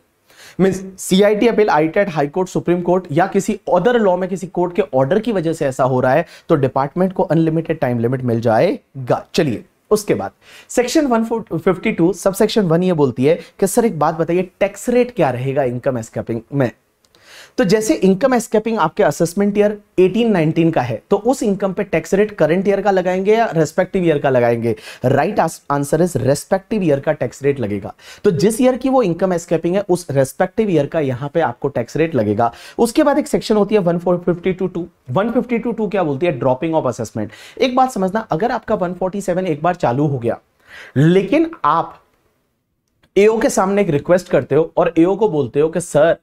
A: means CIT appeal ITAT high court supreme court या किसी अदर लॉ में किसी कोर्ट के ऑर्डर की वजह से ऐसा हो रहा है तो डिपार्टमेंट को अनलिमिटेड टाइम लिमिट मिल जाएगा। चलिए उसके बाद सेक्शन 152 सब सेक्शन वन ये बोलती है कि, सर, एक बात बताइए टैक्स रेट क्या रहेगा इनकम एस्केपिंग में? तो जैसे इनकम एस्केपिंग आपके असेसमेंट ईयर 18 19 का है तो उस इनकम पे टैक्स रेट करंट ईयर का लगाएँगे या रेस्पेक्टिव ईयर का लगाएँगे? Right answer is respective year का टैक्स रेट लगेगा। तो जिस ईयर की वो इनकम एस्केपिंग है, उस रेस्पेक्टिव ईयर का यहाँ पे आपको टैक्स रेट लगेगा। उसके बाद एक सेक्शन होती है वन फिफ्टी टू क्या बोलती है? ड्रॉपिंग ऑफ़ असेसमेंट एक बात समझना, अगर आपका वन एक बार चालू हो गया, लेकिन आप एओ के सामने एक रिक्वेस्ट करते हो और एओ को बोलते हो कि, सर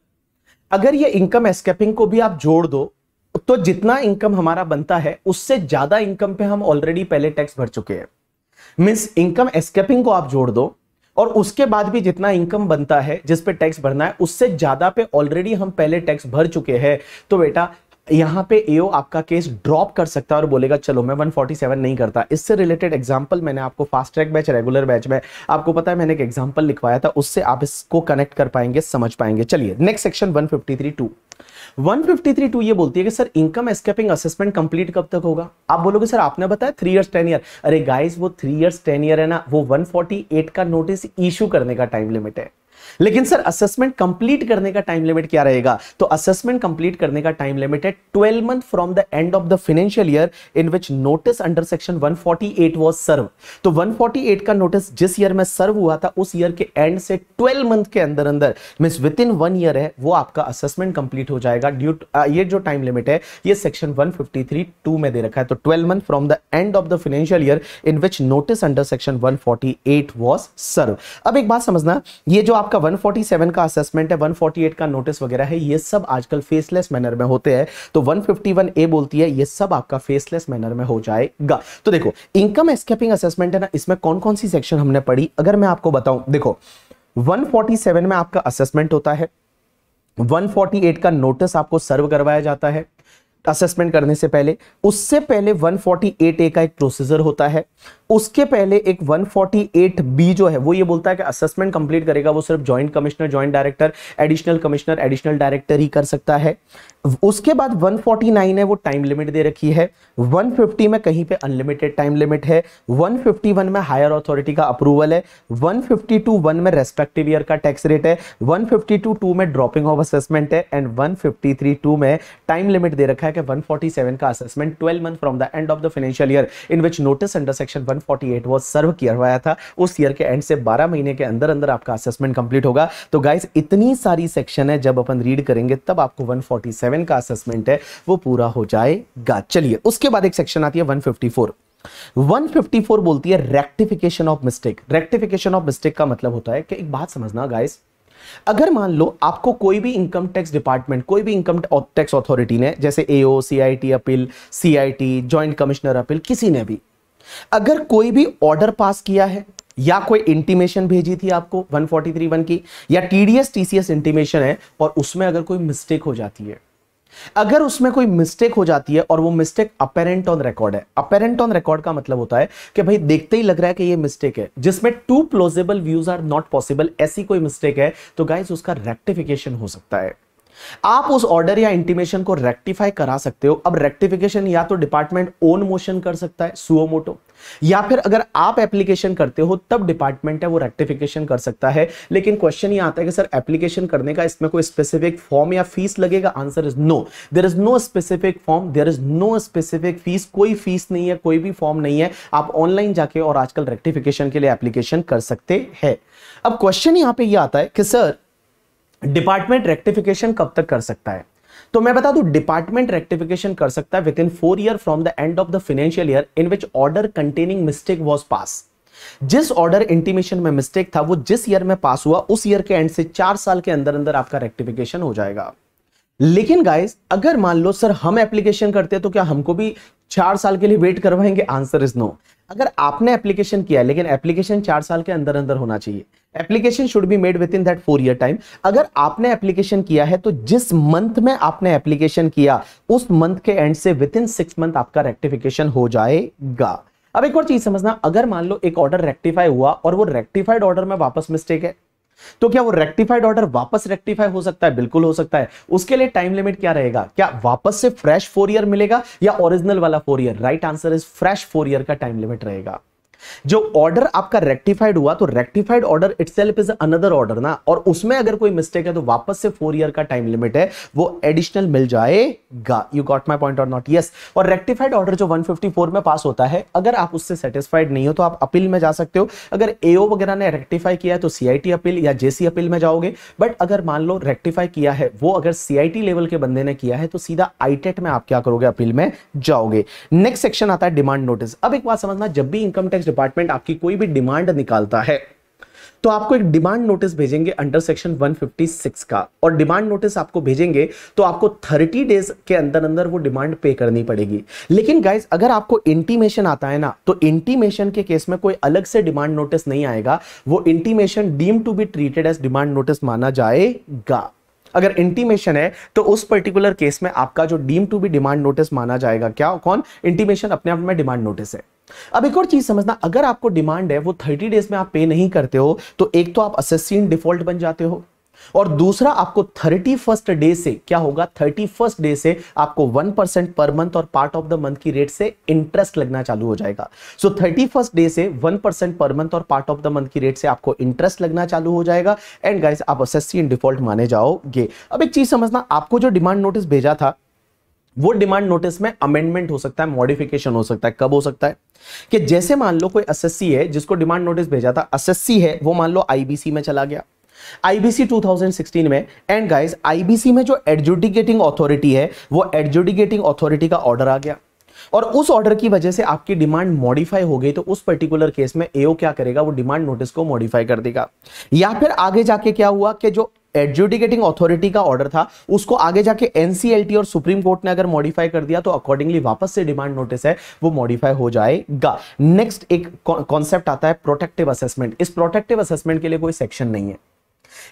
A: अगर ये इनकम एस्केपिंग को भी आप जोड़ दो तो जितना इनकम हमारा बनता है, उससे ज़्यादा इनकम पे हम ऑलरेडी पहले टैक्स भर चुके हैं। मीन्स इनकम एस्केपिंग को आप जोड़ दो, और उसके बाद भी जितना इनकम बनता है, जिस पे टैक्स भरना है, उससे ज़्यादा पे ऑलरेडी हम पहले टैक्स भर चुके हैं। तो बेटा यहाँ पे एओ आपका केस ड्रॉप कर सकता है और बोलेगा, चलो, मैं 147 नहीं करता। इससे रिलेटेड एग्जांपल मैंने आपको fast track batch regular batch में आपको पता है मैंने एक एग्जांपल लिखवाया था, उससे आप इसको कनेक्ट कर पाएँगे, समझ पाएँगे। चलिए नेक्स्ट सेक्शन 153 टू 153 टू ये बोलती है कि, sir income escaping assessment complete कब तक होगा? आप बोलोगे, सर, आपने बताया थ्री इयर्स टेन ईयर अरे गाइस वो थ्री इयर्स टेन ईयर है ना, वो 148 का नोटिस इशू करने का टाइम लिमिट है। लेकिन सर असेसमेंट कंप्लीट करने का टाइम लिमिट क्या रहेगा? तो असेसमेंट कंप्लीट करने का टाइम लिमिट है 12 month from the end of the financial year in which notice under section 148 was serve तो 148 का नोटिस जिस ईयर में सर्व हुआ था, उस ईयर के एंड से 12 मंथ के अंदर अंदर mean within one year है, वो आपका असेसमेंट कंप्लीट हो जाएगा। ड्यू ये जो टाइम लिमिट है, ये सेक्शन 153 टू में दे रखा है। तो 12 month from the end of the financial year in which notice under section 148 was serve अब एक बात समझना, ये जो आपका 147 का असेसमेंट है 148 का नोटिस वगैरह है, ये सब आजकल फेसलेस मैनर में होते हैं। तो 151 ए बोलती है, ये सब आपका फेसलेस मैनर में हो जाएगा। तो देखो इनकम एस्केपिंग असेसमेंट है ना, इसमें कौन कौन सी सेक्शन हमने पढ़ी? अगर मैं आपको बताऊँ, देखो 147 में आपका असेसमेंट होता है 148 का नोटिस आपको सर्व करवाया जाता है असेसमेंट करने से पहले। उससे पहले 148 ए का एक प्रोसीजर होता है उसके पहले एक 148 बी जो है, वो ये बोलता है कि असेसमेंट कंप्लीट करेगा, वो सिर्फ़ joint commissioner joint director additional commissioner additional director ही कर सकता है। उसके बाद 149 है, वो टाइम लिमिट दे रखी है। 150 में कहीं पे अनलिमिटेड टाइम लिमिट है। 151 में हायर अथॉरिटी का अप्रूवल है। 152 वन में रेस्पेक्टिव ईयर का टैक्स रेट है। 152 टू में ड्रॉपिंग ऑफ़ असेसमेंट है। एंड 153 टू में टाइम लिमिट दे रखा है कि 147 का assessment 12 month from the end of the financial year in which notice under section 148 was serve हुआ था उस ईयर के एंड से 12 महीने के अंदर अंदर आपका असेसमेंट कंप्लीट होगा तो गाइस इतनी सारी सेक्शन है जब अपन रीड करेंगे तब आपको 147 का असेसमेंट है वो पूरा हो जाएगा चलिए उसके बाद एक सेक्शन आती है 154 154 बोलती है rectification of mistake rectification of mistake का मतलब होता है कि एक बात समझना गाइस अगर मान लो आपको कोई भी इनकम टैक्स डिपार्टमेंट कोई भी इनकम टैक्स अथॉरिटी ने जैसे AO CIT appeal CIT joint commissioner appeal किसी ने भी अगर कोई भी ऑर्डर पास किया है, या कोई इंटीमेशन भेजी थी आपको 143 वन की, या टीडीएस टीसीएस इंटीमेशन है, और उसमें अगर कोई मिस्टेक हो जाती है, अगर उसमें कोई मिस्टेक हो जाती है, और वो मिस्टेक अपेरेंट ऑन रिकॉर्ड है अपेरेंट ऑन रिकॉर्ड का मतलब होता है कि भाई देखते ही लग रहा है कि ये मिस्टेक है, जिसमें two plausible views are not possible ऐसी कोई मिस्टेक है तो गाइज़ उसका रेक्टिफिकेशन हो सकता है। आप उस ऑर्डर या इंटीमेशन को रेक्टिफाई करा सकते हो। अब रेक्टिफिकेशन या तो डिपार्टमेंट ओन मोशन कर सकता है सुओमोटो या फिर अगर आप एप्लीकेशन करते हो, तब डिपार्टमेंट है, वो रेक्टिफिकेशन कर सकता है। लेकिन क्वेश्चन ये आता है कि सर एप्लीकेशन करने का इसमें कोई स्पेसिफिक फॉर्म या फ़ीस लगेगा? Answer is no there is no specific form there is no specific fees कोई फ़ीस नहीं है, कोई भी फॉर्म नहीं है। आप ऑनलाइन जाके और आजकल रेक्टिफिकेशन के लिए एप्लीकेशन कर सकते हैं। अब क्वेश्चन यहाँ पर यह आता है कि सर डिपार्टमेंट रेक्टिफिकेशन कब तक कर सकता है? तो मैं बता दूँ, डिपार्टमेंट रेक्टिफिकेशन कर सकता है within four year from the end of the financial year in which order containing mistake was pass जिस ऑर्डर इंटीमेशन में मिस्टेक था, वो जिस ईयर में पास हुआ, उस ईयर के एंड से चार साल के अंदर अंदर आपका रेक्टिफिकेशन हो जाएगा। लेकिन गाइस अगर मान लो सर हम एप्लीकेशन करते हैं तो क्या हमको भी चार साल के लिए वेट करवाएँगे? आंसर इज़ नो अगर आपने एप्लीकेशन किया है, लेकिन एप्लीकेशन चार साल के अंदर अंदर होना चाहिए। Application should be made within that four year time अगर आपने एप्लीकेशन किया है तो जिस मंथ में आपने एप्लीकेशन किया, उस मंथ के एंड से विद इन सिक्स मंथ आपका रेक्टिफिकेशन हो जाएगा। अब एक और चीज़ समझना, अगर मान लो एक ऑर्डर रेक्टिफाई हुआ, और वो रेक्टिफाइड ऑर्डर में वापस मिस्टेक है तो क्या वो रेक्टिफाइड ऑर्डर वापस रेक्टिफाई हो सकता है? बिल्कुल हो सकता है। उसके लिए टाइम लिमिट क्या रहेगा? क्या वापस से फ्रेश फोर ईयर मिलेगा या ओरिजिनल वाला four year right answer is fresh four year का टाइम लिमिट रहेगा। जो ऑर्डर आपका रेक्टिफाइड हुआ तो rectified order itself is another order ना। और उसमें अगर कोई मिस्टेक है तो वापस से फोर ईयर का टाइम लिमिट है, वो एडिशनल मिल जाएगा। यू गॉट माई पॉइंट और नॉट यस और रेक्टिफाइड ऑर्डर जो 154 में पास होता है, अगर आप उससे सेटिस्फाइड नहीं हो तो आप अपील में जा सकते हो। अगर एओ वगैरह ने रेक्टिफाई किया है तो सीआईटी अपील या जेसी अपील में जाओगे। बट अगर मान लो रेक्टिफाई किया है, वो अगर सीआईटी लेवल के बंदे ने किया है तो सीधा आईटेट में आप क्या करोगे अपील में जाओगे। नेक्स्ट सेक्शन आता है डिमांड नोटिस अब एक बात समझना, जब भी इनकम टैक्स डिपार्टमेंट आपकी कोई भी डिमांड निकालता है तो आपको एक डिमांड नोटिस भेजेंगे अंडर सेक्शन 156 का। और डिमांड नोटिस आपको भेजेंगे तो आपको 30 डेज़ के अंदर अंदर वो डिमांड पे करनी पड़ेगी। लेकिन गाइस अगर आपको इंटीमेशन आता है ना तो इंटीमेशन के केस में कोई अलग से डिमांड नोटिस नहीं आएगा। वो intimation deem to be treated as demand notice माना जाएगा। अगर इंटीमेशन है तो उस पर्टिकुलर केस में आपका जो deem to be demand notice माना जाएगा, क्या, कौन? इंटीमेशन अपने आप में डिमांड नोटिस है। अब एक और चीज़ समझना, अगर आपको डिमांड है, वो थर्टी डेज़ में आप पे नहीं करते हो तो एक तो आप असेसिन डिफ़ॉल्ट बन जाते हो। और दूसरा, आपको थर्टी फ़र्स्ट डे से, क्या होगा? थर्टी फ़र्स्ट डे से आपको वन परसेंट पर मंथ और पार्ट ऑफ़ द मंथ की रेट से इंटरेस्ट लगना चालू हो जाएगा। सो थर्टी फ़र्स्ट डे से वन परसेंट पर मंथ और पार्ट ऑफ़ द मंथ की रेट से आपको इंटरेस्ट लगना चालू हो जाएगा। एंड गाइस आप असेसी इन डिफ़ॉल्ट माने जाओगे। अब एक चीज़ समझना, आपको जो डिमांड नोटिस भेजा था वो डिमांड नोटिस में अमेंडमेंट हो सकता है मॉडिफिकेशन हो सकता है, कब हो सकता है? कि जैसे मान लो कोई एसएससी है, जिसको डिमांड नोटिस भेजा था एसएससी है, वो मान लो आईबीसी में चला गया। आईबीसी 2016 में एंड गाइस आईबीसी में जो एडजुडिकेटिंग अथॉरिटी है, वो एडजुडिकेटिंग अथॉरिटी का ऑर्डर आ गया। और उस ऑर्डर की वजह से आपकी डिमांड मॉडिफाई हो गई तो उस पर्टिकुलर केस में एओ क्या करेगा? वो डिमांड नोटिस को मॉडिफाई कर देगा। या फिर आगे जाके क्या हुआ कि जो एडजुडिकेटिंग अथॉरिटी का ऑर्डर था, उसको आगे जाके एनसीएलटी और सुप्रीम कोर्ट ने अगर मॉडिफाई कर दिया तो अकॉर्डिंगली वापस से डिमांड नोटिस है, वो मॉडिफाई हो जाएगा। नेक्स्ट एक कॉन्सेप्ट आता है प्रोटेक्टिव असेसमेंट इस प्रोटेक्टिव असेसमेंट के लिए कोई सेक्शन नहीं है।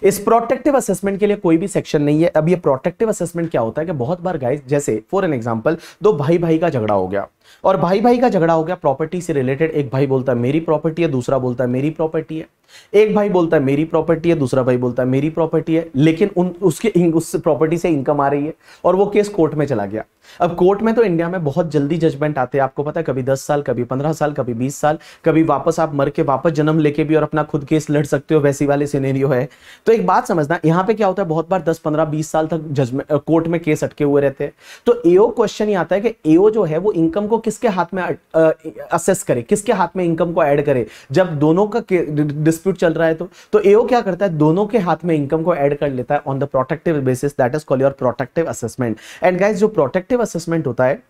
A: इस प्रोटेक्टिव असेसमेंट के लिए कोई भी सेक्शन नहीं है। अब ये प्रोटेक्टिव असेसमेंट क्या होता है कि बहुत बार गाइस जैसे फॉर एन एग्जांपल दो भाई भाई का झगड़ा हो गया। और भाई भाई का झगड़ा हो गया प्रॉपर्टी से रिलेटेड एक भाई बोलता है, मेरी प्रॉपर्टी है, दूसरा बोलता है, मेरी प्रॉपर्टी है। एक भाई बोलता है, मेरी प्रॉपर्टी है, दूसरा भाई बोलता है, मेरी प्रॉपर्टी है। लेकिन उन, उसके उस प्रॉपर्टी से इनकम आ रही है और वो केस कोर्ट में चला गया। अब कोर्ट में तो इंडिया में बहुत जल्दी जजमेंट आते हैं। आपको पता है, कभी दस साल, कभी पंद्रह साल, कभी बीस साल, कभी वापस आप मर के वापस जन्म लेके भी और अपना खुद केस लड़ सकते हो, वैसी वाले सिनेरियो है। तो एक बात समझना, यहाँ पे क्या होता है, बहुत बार दस, पंद्रह, बीस साल तक जजमेंट कोर्ट में केस अटके हुए रहते हैं। तो एओ क्वेश्चन ही आता है कि एओ जो है, वो इनकम को किसके हाथ में असेस करे, किसके हाथ में इनकम को ऐड करे? जब दोनों का डिस्प्यूट चल रहा है तो तो एओ क्या करता है, दोनों के हाथ में इनकम को ऐड कर लेता है on the protective basis that is call your protective assessment and guys जो प्रोटेक्टिव असेसमेंट होता है,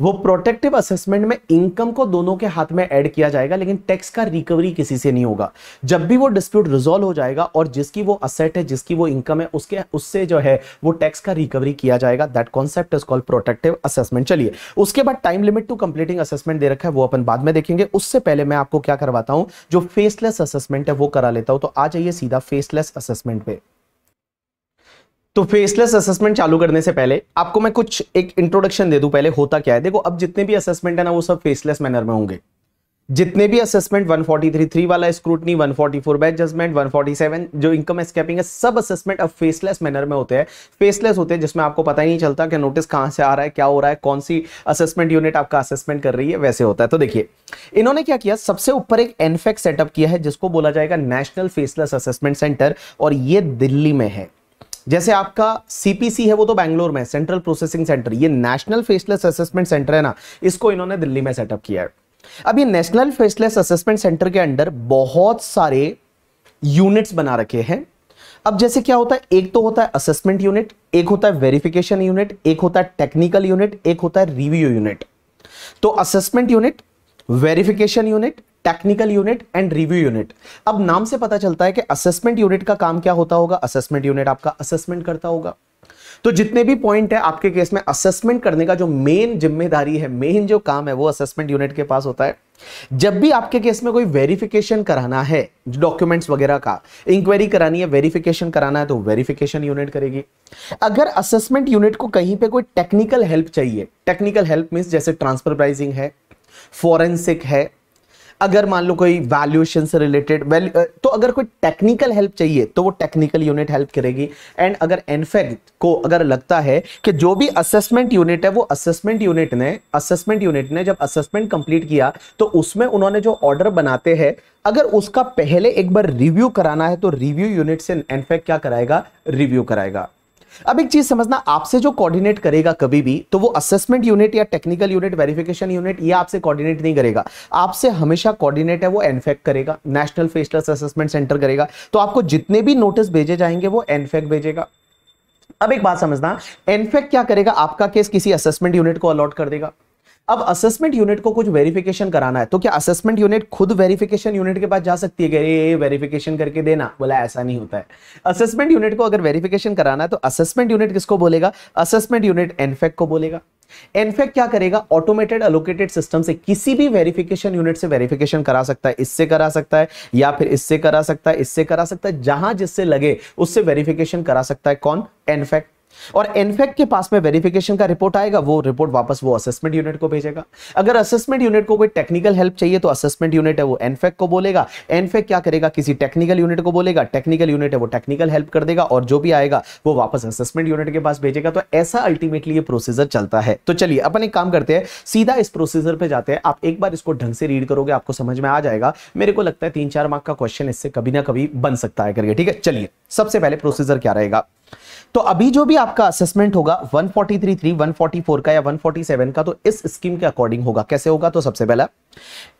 A: वो प्रोटेक्टिव असेसमेंट में इनकम को दोनों के हाथ में ऐड किया जाएगा, लेकिन टैक्स का रिकवरी किसी से नहीं होगा। जब भी वो डिस्प्यूट रिजोल्व हो जाएगा और जिसकी वो असेट है, जिसकी वो इनकम है, उसके, उससे जो है, वो टैक्स का रिकवरी किया जाएगा। That concept is called protective assessment चलिए, उसके बाद time limit to completing assessment दे रखा है, वो अपन बाद में देखेंगे। उससे पहले मैं आपको क्या करवाता हूँ, जो फेसलेस असेसमेंट है, वो करा लेता हूँ। तो आ जाइए सीधा फेसलेस असेसमेंट पे। तो फेसलेस असेसमेंट चालू करने से पहले आपको मैं कुछ एक इंट्रोडक्शन दे दूँ, पहले होता क्या है? देखो, अब जितने भी असेसमेंट है ना, वो सब फेसलेस मैनर में होंगे। जितने भी असेसमेंट 143 थ्री वाला स्क्रूटनी 144 बैच जजमेंट 147 जो इनकम एस्केपिंग है, सब असेसमेंट अब फेसलेस मैनर में होते हैं। फेसलेस होते हैं, जिसमें आपको पता ही नहीं चलता कि नोटिस कहाँ से आ रहा है, क्या हो रहा है, कौन सी असेसमेंट यूनिट आपका असेसमेंट कर रही है, वैसे होता है। तो देखिए, इन्होंने क्या किया? सबसे ऊपर एक एनफेक्ट सेटअप किया है, जिसको बोला जाएगा नेशनल फेसलेस असेसमेंट सेंटर और ये दिल्ली में है। जैसे आपका सीपीसी है वो तो बैंगलोर में सेंट्रल प्रोसेसिंग सेंटर ये नेशनल फेसलेस असेसमेंट सेंटर है ना, इसको इन्होंने दिल्ली में सेटअप किया है। अब ये नेशनल फेसलेस असेसमेंट सेंटर के अंडर बहुत सारे यूनिट्स बना रखे हैं। अब जैसे क्या होता है, एक तो होता है असेसमेंट यूनिट एक होता है वेरिफिकेशन यूनिट एक होता है टेक्निकल यूनिट एक होता है रिव्यू यूनिट तो assessment unit verification unit technical unit and review unit अब नाम से पता चलता है कि असेसमेंट यूनिट का काम क्या होता होगा? असेसमेंट यूनिट आपका असेसमेंट करता होगा। तो जितने भी पॉइंट है आपके केस में असेसमेंट करने का जो मेन ज़िम्मेदारी है मेन जो काम है वो असेसमेंट यूनिट के पास होता है। जब भी आपके केस में कोई वेरिफिकेशन कराना है डॉक्यूमेंट्स वगैरह का इंक्वायरी करानी है वेरिफिकेशन कराना है तो वेरिफिकेशन यूनिट करेगी। अगर असेसमेंट यूनिट को कहीं पे कोई टेक्निकल हेल्प चाहिए टेक्निकल हेल्प मीन जैसे ट्रांसफ़र प्राइसिंग है फॉरेंसिक है अगर मान लो कोई वैल्यूएशन से रिलेटेड तो अगर कोई टेक्निकल हेल्प चाहिए तो वो टेक्निकल यूनिट हेल्प करेगी। एंड अगर एनफेक्ट को अगर लगता है कि जो भी असेसमेंट यूनिट है, वो असेसमेंट यूनिट ने असेसमेंट यूनिट ने जब असेसमेंट कंप्लीट किया तो उसमें उन्होंने जो ऑर्डर बनाते हैं, अगर उसका पहले एक बार रिव्यू कराना है तो रिव्यू यूनिट से एनफेक्ट क्या कराएगा? रिव्यू कराएगा। अब एक चीज़ समझना, आपसे जो कोऑर्डिनेट करेगा कभी भी तो वो असेसमेंट यूनिट या टेक्निकल यूनिट वेरिफिकेशन यूनिट ये आपसे कोऑर्डिनेट नहीं करेगा। आपसे हमेशा कोऑर्डिनेट है, वो एनफेक्ट करेगा नेशनल फेसलेस असेसमेंट सेंटर करेगा। तो आपको जितने भी नोटिस भेजे जाएँगे, वो एनफेक्ट भेजेगा। अब एक बात समझना एनफेक्ट क्या करेगा? आपका केस किसी असेसमेंट यूनिट को अलॉट कर देगा। अब असेसमेंट यूनिट को कुछ वेरिफिकेशन कराना है। तो क्या असेसमेंट यूनिट खुद वेरिफिकेशन यूनिट के पास जा सकती है ये वेरिफिकेशन करके देना। बोला, ऐसा नहीं होता है। असेसमेंट यूनिट को अगर वेरिफिकेशन कराना है तो असेसमेंट यूनिट किसको बोलेगा? असेसमेंट यूनिट एनफेक्ट को बोलेगा। एनफेक्ट क्या करेगा? ऑटोमेटेड अलोकेटेड सिस्टम से किसी भी वेरिफिकेशन यूनिट से वेरिफिकेशन करा सकता है। इससे करा सकता है, या फिर इससे करा सकता है, इससे करा सकता है। जहाँ जिससे लगे, उससे वेरिफिकेशन करा सकता है। कौन? एनफेक्ट और एनफेक्ट के पास में वेरिफिकेशन का रिपोर्ट आएगा, वो रिपोर्ट वापस वो असेसमेंट यूनिट को भेजेगा। अगर असेसमेंट यूनिट को कोई टेक्निकल हेल्प चाहिए तो असेसमेंट यूनिट है वो एनफेक्ट को बोलेगा। एनफेक्ट क्या करेगा? किसी टेक्निकल यूनिट को बोलेगा। टेक्निकल यूनिट है वो टेक्निकल हेल्प कर देगा और जो भी आएगा, वो वापस असेसमेंट यूनिट के पास भेजेगा। तो ऐसा अल्टीमेटली ये प्रोसीजर चलता है। तो चलिए, अपन एक काम करते हैं। सीधा इस प्रोसीजर पे जाते हैं। आप एक बार इसको ढंग से रीड करोगे, आपको समझ में आ जाएगा। मेरे को लगता है तीन चार मार्क का क्वेश्चन इससे कभी ना कभी बन सकता है करके ठीक है? चलिए, सबसे पहले प्रोसीजर क्या रहेगा? तो अभी जो भी आपका असेसमेंट होगा 143.3, 144 का या 147 का तो इस स्कीम के अकॉर्डिंग होगा। कैसे होगा? तो सबसे पहला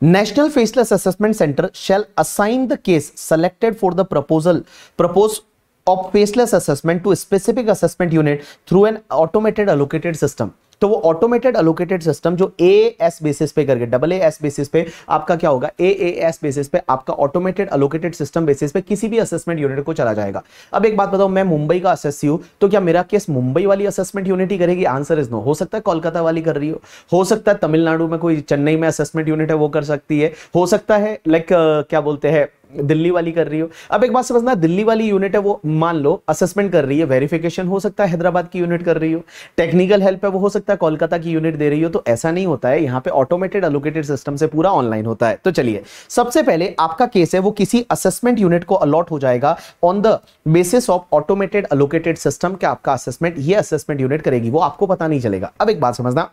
A: national faceless assessment centre shall assign the case selected for the proposal purpose of faceless assessment to specific assessment unit through an automated automated system तो वो ऑटोमेटेड अलोकेटेड सिस्टम जो ए एस बेसिस पे करके double A S basis पे आपका क्या होगा? ए A S basis पे आपका ऑटोमेटेड अलोकेटेड सिस्टम बेसिस पे किसी भी असेसमेंट यूनिट को चला जाएगा। अब एक बात बताओ, मैं मुंबई का असेस हूँ तो क्या मेरा केस मुंबई वाली असेसमेंट यूनिट ही करेगी? आंसर इज़ नो हो सकता है कोलकाता वाली कर रही हो। हो सकता है तमिलनाडु में कोई चेन्नई में असेसमेंट यूनिट है, वो कर सकती है। हो सकता है लाइक क्या बोलते हैं दिल्ली वाली कर रही हो। अब एक बात समझना, दिल्ली वाली यूनिट है वो, मान लो असेसमेंट कर रही है वेरिफिकेशन हो सकता है हैदराबाद की यूनिट कर रही हो टेक्निकल हेल्प है वो हो सकता है, कोलकाता की यूनिट दे रही हो तो ऐसा नहीं होता है, यहाँ पे ऑटोमेटेड अलोकेटेड सिस्टम से पूरा ऑनलाइन होता है। तो चलिए, सबसे पहले आपका केस है, वो किसी असेसमेंट यूनिट को अलॉट हो जाएगा on the basis of automated allocated system के आपका असेसमेंट ये असेसमेंट यूनिट करेगी, वो आपको पता नहीं चलेगा। अब एक बात समझना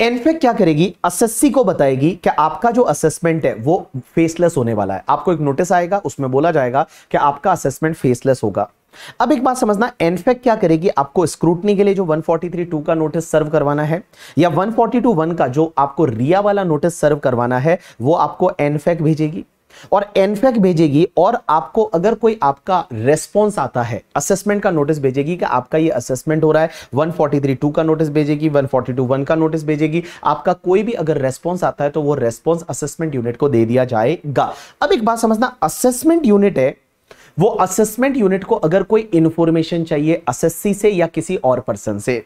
A: एनफेक क्या करेगी? असएससी को बताएगी कि आपका जो असेसमेंट है, वो फेसलेस होने वाला है। आपको एक नोटिस आएगा, उसमें बोला जाएगा कि आपका असेसमेंट फेसलेस होगा। अब एक बात समझना एनफेक क्या करेगी? आपको स्क्रूटनी के लिए जो 143.2 का नोटिस सर्व करवाना है, या 142.1 का जो आपको रिया वाला नोटिस सर्व करवाना है, वो आपको एनफेक भेजेगी। और एनफेक भेजेगी और आपको अगर कोई आपका रेस्पॉन्स आता है असेसमेंट का नोटिस भेजेगी कि आपका ये असेसमेंट हो रहा है 143.2 का नोटिस भेजेगी 142.1 का नोटिस भेजेगी, आपका कोई भी अगर रेस्पॉन्स आता है तो वो रेस्पॉन्स असेसमेंट यूनिट को दे दिया जाएगा। अब एक बात समझना असेसमेंट यूनिट है, वो असेसमेंट यूनिट को अगर कोई इंफॉर्मेशन चाहिए असेसी से या किसी और पर्सन से।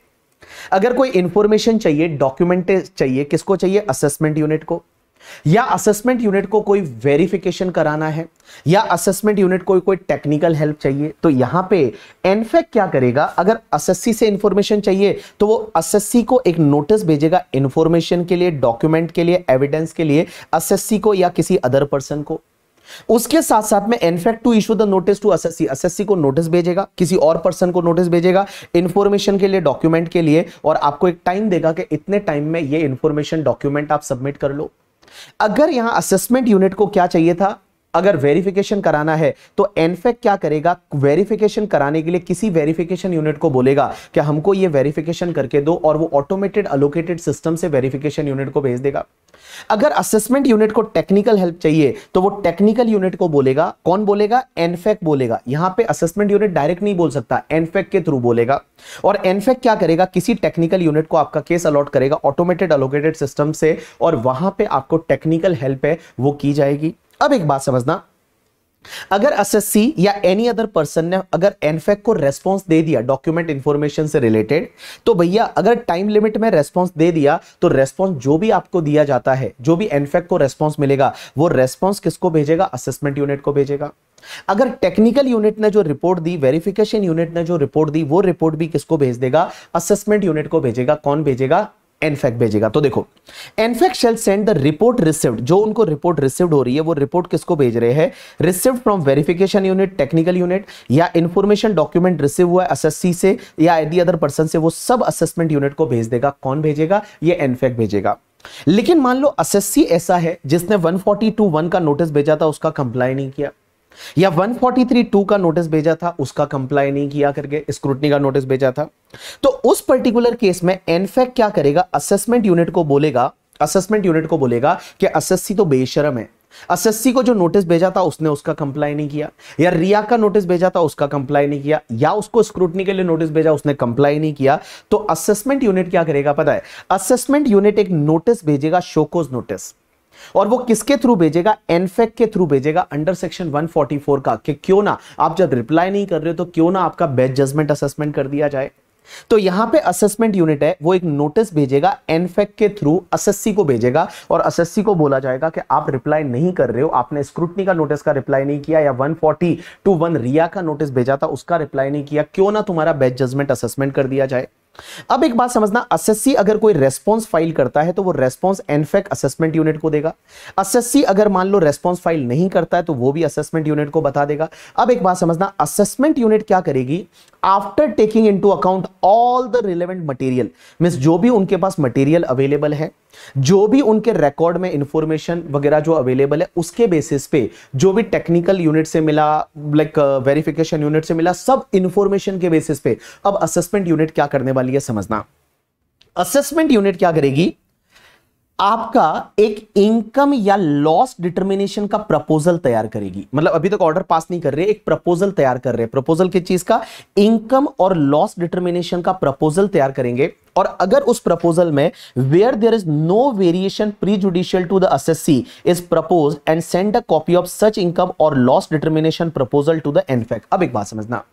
A: अगर कोई इंफॉर्मेशन चाहिए डॉक्यूमेंट चाहिए, किसको चाहिए? असेसमेंट यूनिट को। या असेसमेंट यूनिट को कोई वेरिफिकेशन कराना है, या असेसमेंट यूनिट को कोई टेक्निकल हेल्प चाहिए तो यहाँ पे एनफेक क्या करेगा? अगर एसएससी से इंफॉर्मेशन चाहिए तो वो एसएससी को एक नोटिस भेजेगा इंफॉर्मेशन के लिए डॉक्यूमेंट के लिए एविडेंस के लिए एसएससी को या किसी अदर पर्सन को। उसके साथ साथ में in fact to issue the notice to SSC SSC को नोटिस भेजेगा, किसी और पर्सन को नोटिस भेजेगा इंफॉर्मेशन के लिए डॉक्यूमेंट के लिए, और आपको एक टाइम देगा कि इतने टाइम में ये इंफॉर्मेशन डॉक्यूमेंट आप सबमिट कर लो। अगर यहाँ असेसमेंट यूनिट को क्या चाहिए था? अगर वेरिफिकेशन कराना है तो एनफेक क्या करेगा? वेरिफिकेशन कराने के लिए किसी वेरिफिकेशन यूनिट को बोलेगा कि हमको ये वेरिफिकेशन करके दो और वो ऑटोमेटेड अलोकेटेड सिस्टम से वेरिफिकेशन यूनिट को भेज देगा। अगर असेसमेंट यूनिट को टेक्निकल हेल्प चाहिए तो वो टेक्निकल यूनिट को बोलेगा। कौन बोलेगा? एनफेक बोलेगा। यहाँ पे असेसमेंट यूनिट डायरेक्ट नहीं बोल सकता एनफेक के थ्रू बोलेगा। और एनफेक क्या करेगा? किसी टेक्निकल यूनिट को आपका केस अलॉट करेगा ऑटोमेटेड अलोकेटेड सिस्टम से, और वहाँ पे आपको टेक्निकल हेल्प है, वो की जाएगी। अब एक बात समझना। अगर एसएससी या एनी अदर पर्सन ने अगर एनफेक को रेस्पॉन्स दे दिया डॉक्यूमेंट इंफॉर्मेशन से रिलेटेड तो भैया अगर टाइम लिमिट में रेस्पॉन्स दे दिया तो रेस्पॉन्स जो भी आपको दिया जाता है, जो भी एनफेक को रेस्पॉन्स मिलेगा, वो रेस्पॉन्स किसको भेजेगा? असेसमेंट यूनिट को भेजेगा। अगर टेक्निकल यूनिट ने जो रिपोर्ट दी वेरिफिकेशन यूनिट ने जो रिपोर्ट दी, वो रिपोर्ट भी किसको भेज देगा? असेसमेंट यूनिट को भेजेगा। कौन भेजेगा? एनफेक्ट भेजेगा। तो देखो NFAC shall send the report received जो उनको रिपोर्ट रिसिव्ड हो रही है, वो रिपोर्ट किसको भेज रहे हैं? Received from verification unit technical unit या इंफॉर्मेशन डॉक्यूमेंट रिसीव हुआ है एसएससी से, या एनी अदर पर्सन से, वो सब असेसमेंट यूनिट को भेज देगा। कौन भेजेगा? ये एनफेक्ट भेजेगा। लेकिन मान लो एसएससी ऐसा है, जिसने 142 का नोटिस भेजा था, उसका कंप्लाई नहीं किया। या 143.2 का नोटिस भेजा था, उसका कंप्लाई नहीं किया करके स्क्रूटनी का नोटिस भेजा था। तो उस पर्टिकुलर केस में एनफेक क्या करेगा? असेसमेंट यूनिट को बोलेगा असेसमेंट यूनिट को बोलेगा कि एसएससी तो बेशरम है। एसएससी को जो नोटिस भेजा था, उसने उसका कंप्लाई नहीं किया। या रिया का नोटिस भेजा था, उसका कंप्लाई नहीं किया। या उसको स्क्रूटनी के लिए नोटिस भेजा, उसने कंप्लाई नहीं किया। तो असेसमेंट यूनिट क्या करेगा पता है? असेसमेंट यूनिट एक नोटिस भेजेगा शोकोज नोटिस और वो किसके थ्रू भेजेगा? एनफेक के थ्रू भेजेगा अंडर सेक्शन 144 का कि क्यों ना आप जब रिप्लाई नहीं कर रहे हो तो क्यों ना आपका बेस्ट जजमेंट असेसमेंट कर दिया जाए। तो यहाँ पे असेसमेंट यूनिट है, वो एक नोटिस भेजेगा एनफेक के थ्रू एसएससी को भेजेगा और एसएससी को बोला जाएगा कि आप रिप्लाई नहीं कर रहे हो। आपने स्क्रूटनी का नोटिस का रिप्लाई नहीं किया या 140 टू 1 रिया का नोटिस भेजा था, उसका रिप्लाई नहीं किया। क्यों ना तुम्हारा बेस्ट जजमेंट असेसमेंट कर दिया जाए। अब एक बात समझना एसएससी अगर कोई रेस्पॉन्स फ़ाइल करता है तो वो रेस्पॉन्स एनफेक असेसमेंट यूनिट को देगा। एसएससी अगर मान लो रेस्पॉन्स फ़ाइल नहीं करता है तो वो भी असेसमेंट यूनिट को बता देगा। अब एक बात समझना असेसमेंट यूनिट क्या करेगी? After taking into account all the relevant material mean जो भी उनके पास मटेरियल अवेलेबल है जो भी उनके रिकॉर्ड में इंफॉर्मेशन वगैरह जो अवेलेबल है, उसके बेसिस पे जो भी टेक्निकल यूनिट से मिला लाइक वेरिफिकेशन यूनिट से मिला, सब इंफॉर्मेशन के बेसिस पे। अब असेसमेंट यूनिट क्या करने वाली है समझना। असेसमेंट यूनिट क्या करेगी? आपका एक इनकम या लॉस डिटर्मिनेशन का प्रपोजल तैयार करेगी। मतलब अभी तक ऑर्डर पास नहीं कर रहे, एक प्रपोजल तैयार कर रहे। प्रपोजल किस चीज़ का इनकम और लॉस डिटर्मिनेशन का प्रपोजल तैयार करेंगे। और अगर उस प्रपोजल में where there is no variation prejudicial to the assessee is propose and send a copy of such income और loss determination proposal to the NFAC अब एक बात समझना।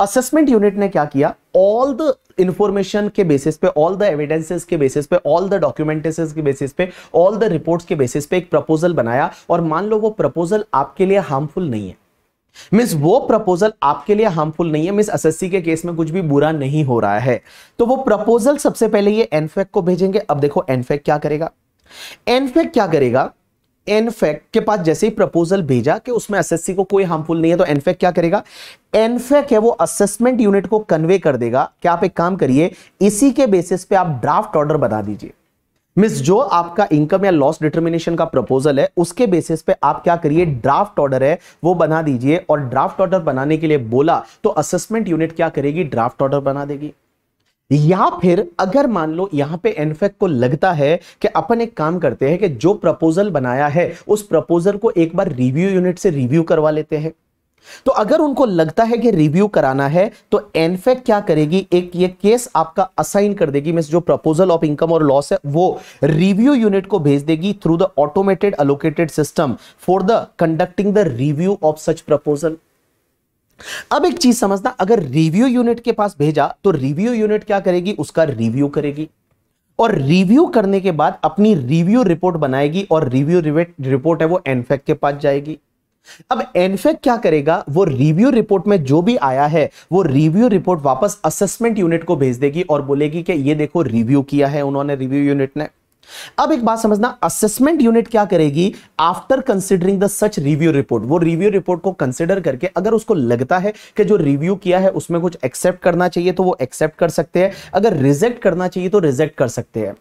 A: असेसमेंट यूनिट ने क्या किया? ऑल द इंफॉर्मेशन के बेसिस पे ऑल द एविडेंसेस के बेसिस पे ऑल द डॉक्यूमेंटेशन के बेसिस पे ऑल द रिपोर्ट्स के बेसिस पे एक प्रपोजल बनाया और मान लो वो प्रपोजल आपके लिए हार्मफुल नहीं है। मिस वो प्रपोजल आपके लिए हार्मफुल नहीं है। मिस एसएससी के केस में कुछ भी बुरा नहीं हो रहा है। तो वो प्रपोजल सबसे पहले ये एनफेक को भेजेंगे। अब देखो एनफेक क्या करेगा? एनफेक क्या करेगा? एनफेक के पास जैसे ही प्रपोजल भेजा कि उसमें एसएससी को कोई हार्मफुल नहीं है तो एनफेक क्या करेगा? एनफेक है वो असेसमेंट यूनिट को कन्वे कर देगा कि आप एक काम करिए, इसी के बेसिस पे आप ड्राफ्ट ऑर्डर बना दीजिए। मिस जो आपका इनकम या लॉस डिटर्मिनेशन का प्रपोजल है, उसके बेसिस पे आप क्या करिए ड्राफ्ट ऑर्डर है, वो बना दीजिए। और ड्राफ्ट ऑर्डर बनाने के लिए बोला तो असेसमेंट यूनिट क्या करेगी ड्राफ्ट ऑर्डर बना देगी। या फिर अगर मान लो यहाँ पे एनफेक को लगता है कि अपन एक काम करते हैं कि जो प्रपोजल बनाया है, उस प्रपोजल को एक बार रिव्यू यूनिट से रिव्यू करवा लेते हैं। तो अगर उनको लगता है कि रिव्यू कराना है तो एनफेक क्या करेगी? एक ये केस आपका असाइन कर देगी मीन जो प्रपोजल ऑफ़ इनकम और लॉस है, वो रिव्यू यूनिट को भेज देगी through the automated allocated system for the conducting the review of such proposal अब एक चीज़ समझना, अगर रिव्यू यूनिट के पास भेजा तो रिव्यू यूनिट क्या करेगी? उसका रिव्यू करेगी। और रिव्यू करने के बाद अपनी रिव्यू रिपोर्ट बनाएगी और रिव्यू रिपोर्ट है वो एनफेक के पास जाएगी। अब एनफेक क्या करेगा? वो रिव्यू रिपोर्ट में जो भी आया है, वो रिव्यू रिपोर्ट वापस असेसमेंट यूनिट को भेज देगी और बोलेगी कि ये देखो रिव्यू किया है उन्होंने रिव्यू यूनिट ने। अब एक बात समझना असेसमेंट यूनिट क्या करेगी after considering the such review report वो रिव्यू रिपोर्ट को कंसिडर करके अगर उसको लगता है कि जो रिव्यू किया है उसमें कुछ एक्सेप्ट करना चाहिए तो वो एक्सेप्ट कर सकते हैं। अगर रिजेक्ट करना चाहिए तो रिजेक्ट कर सकते हैं।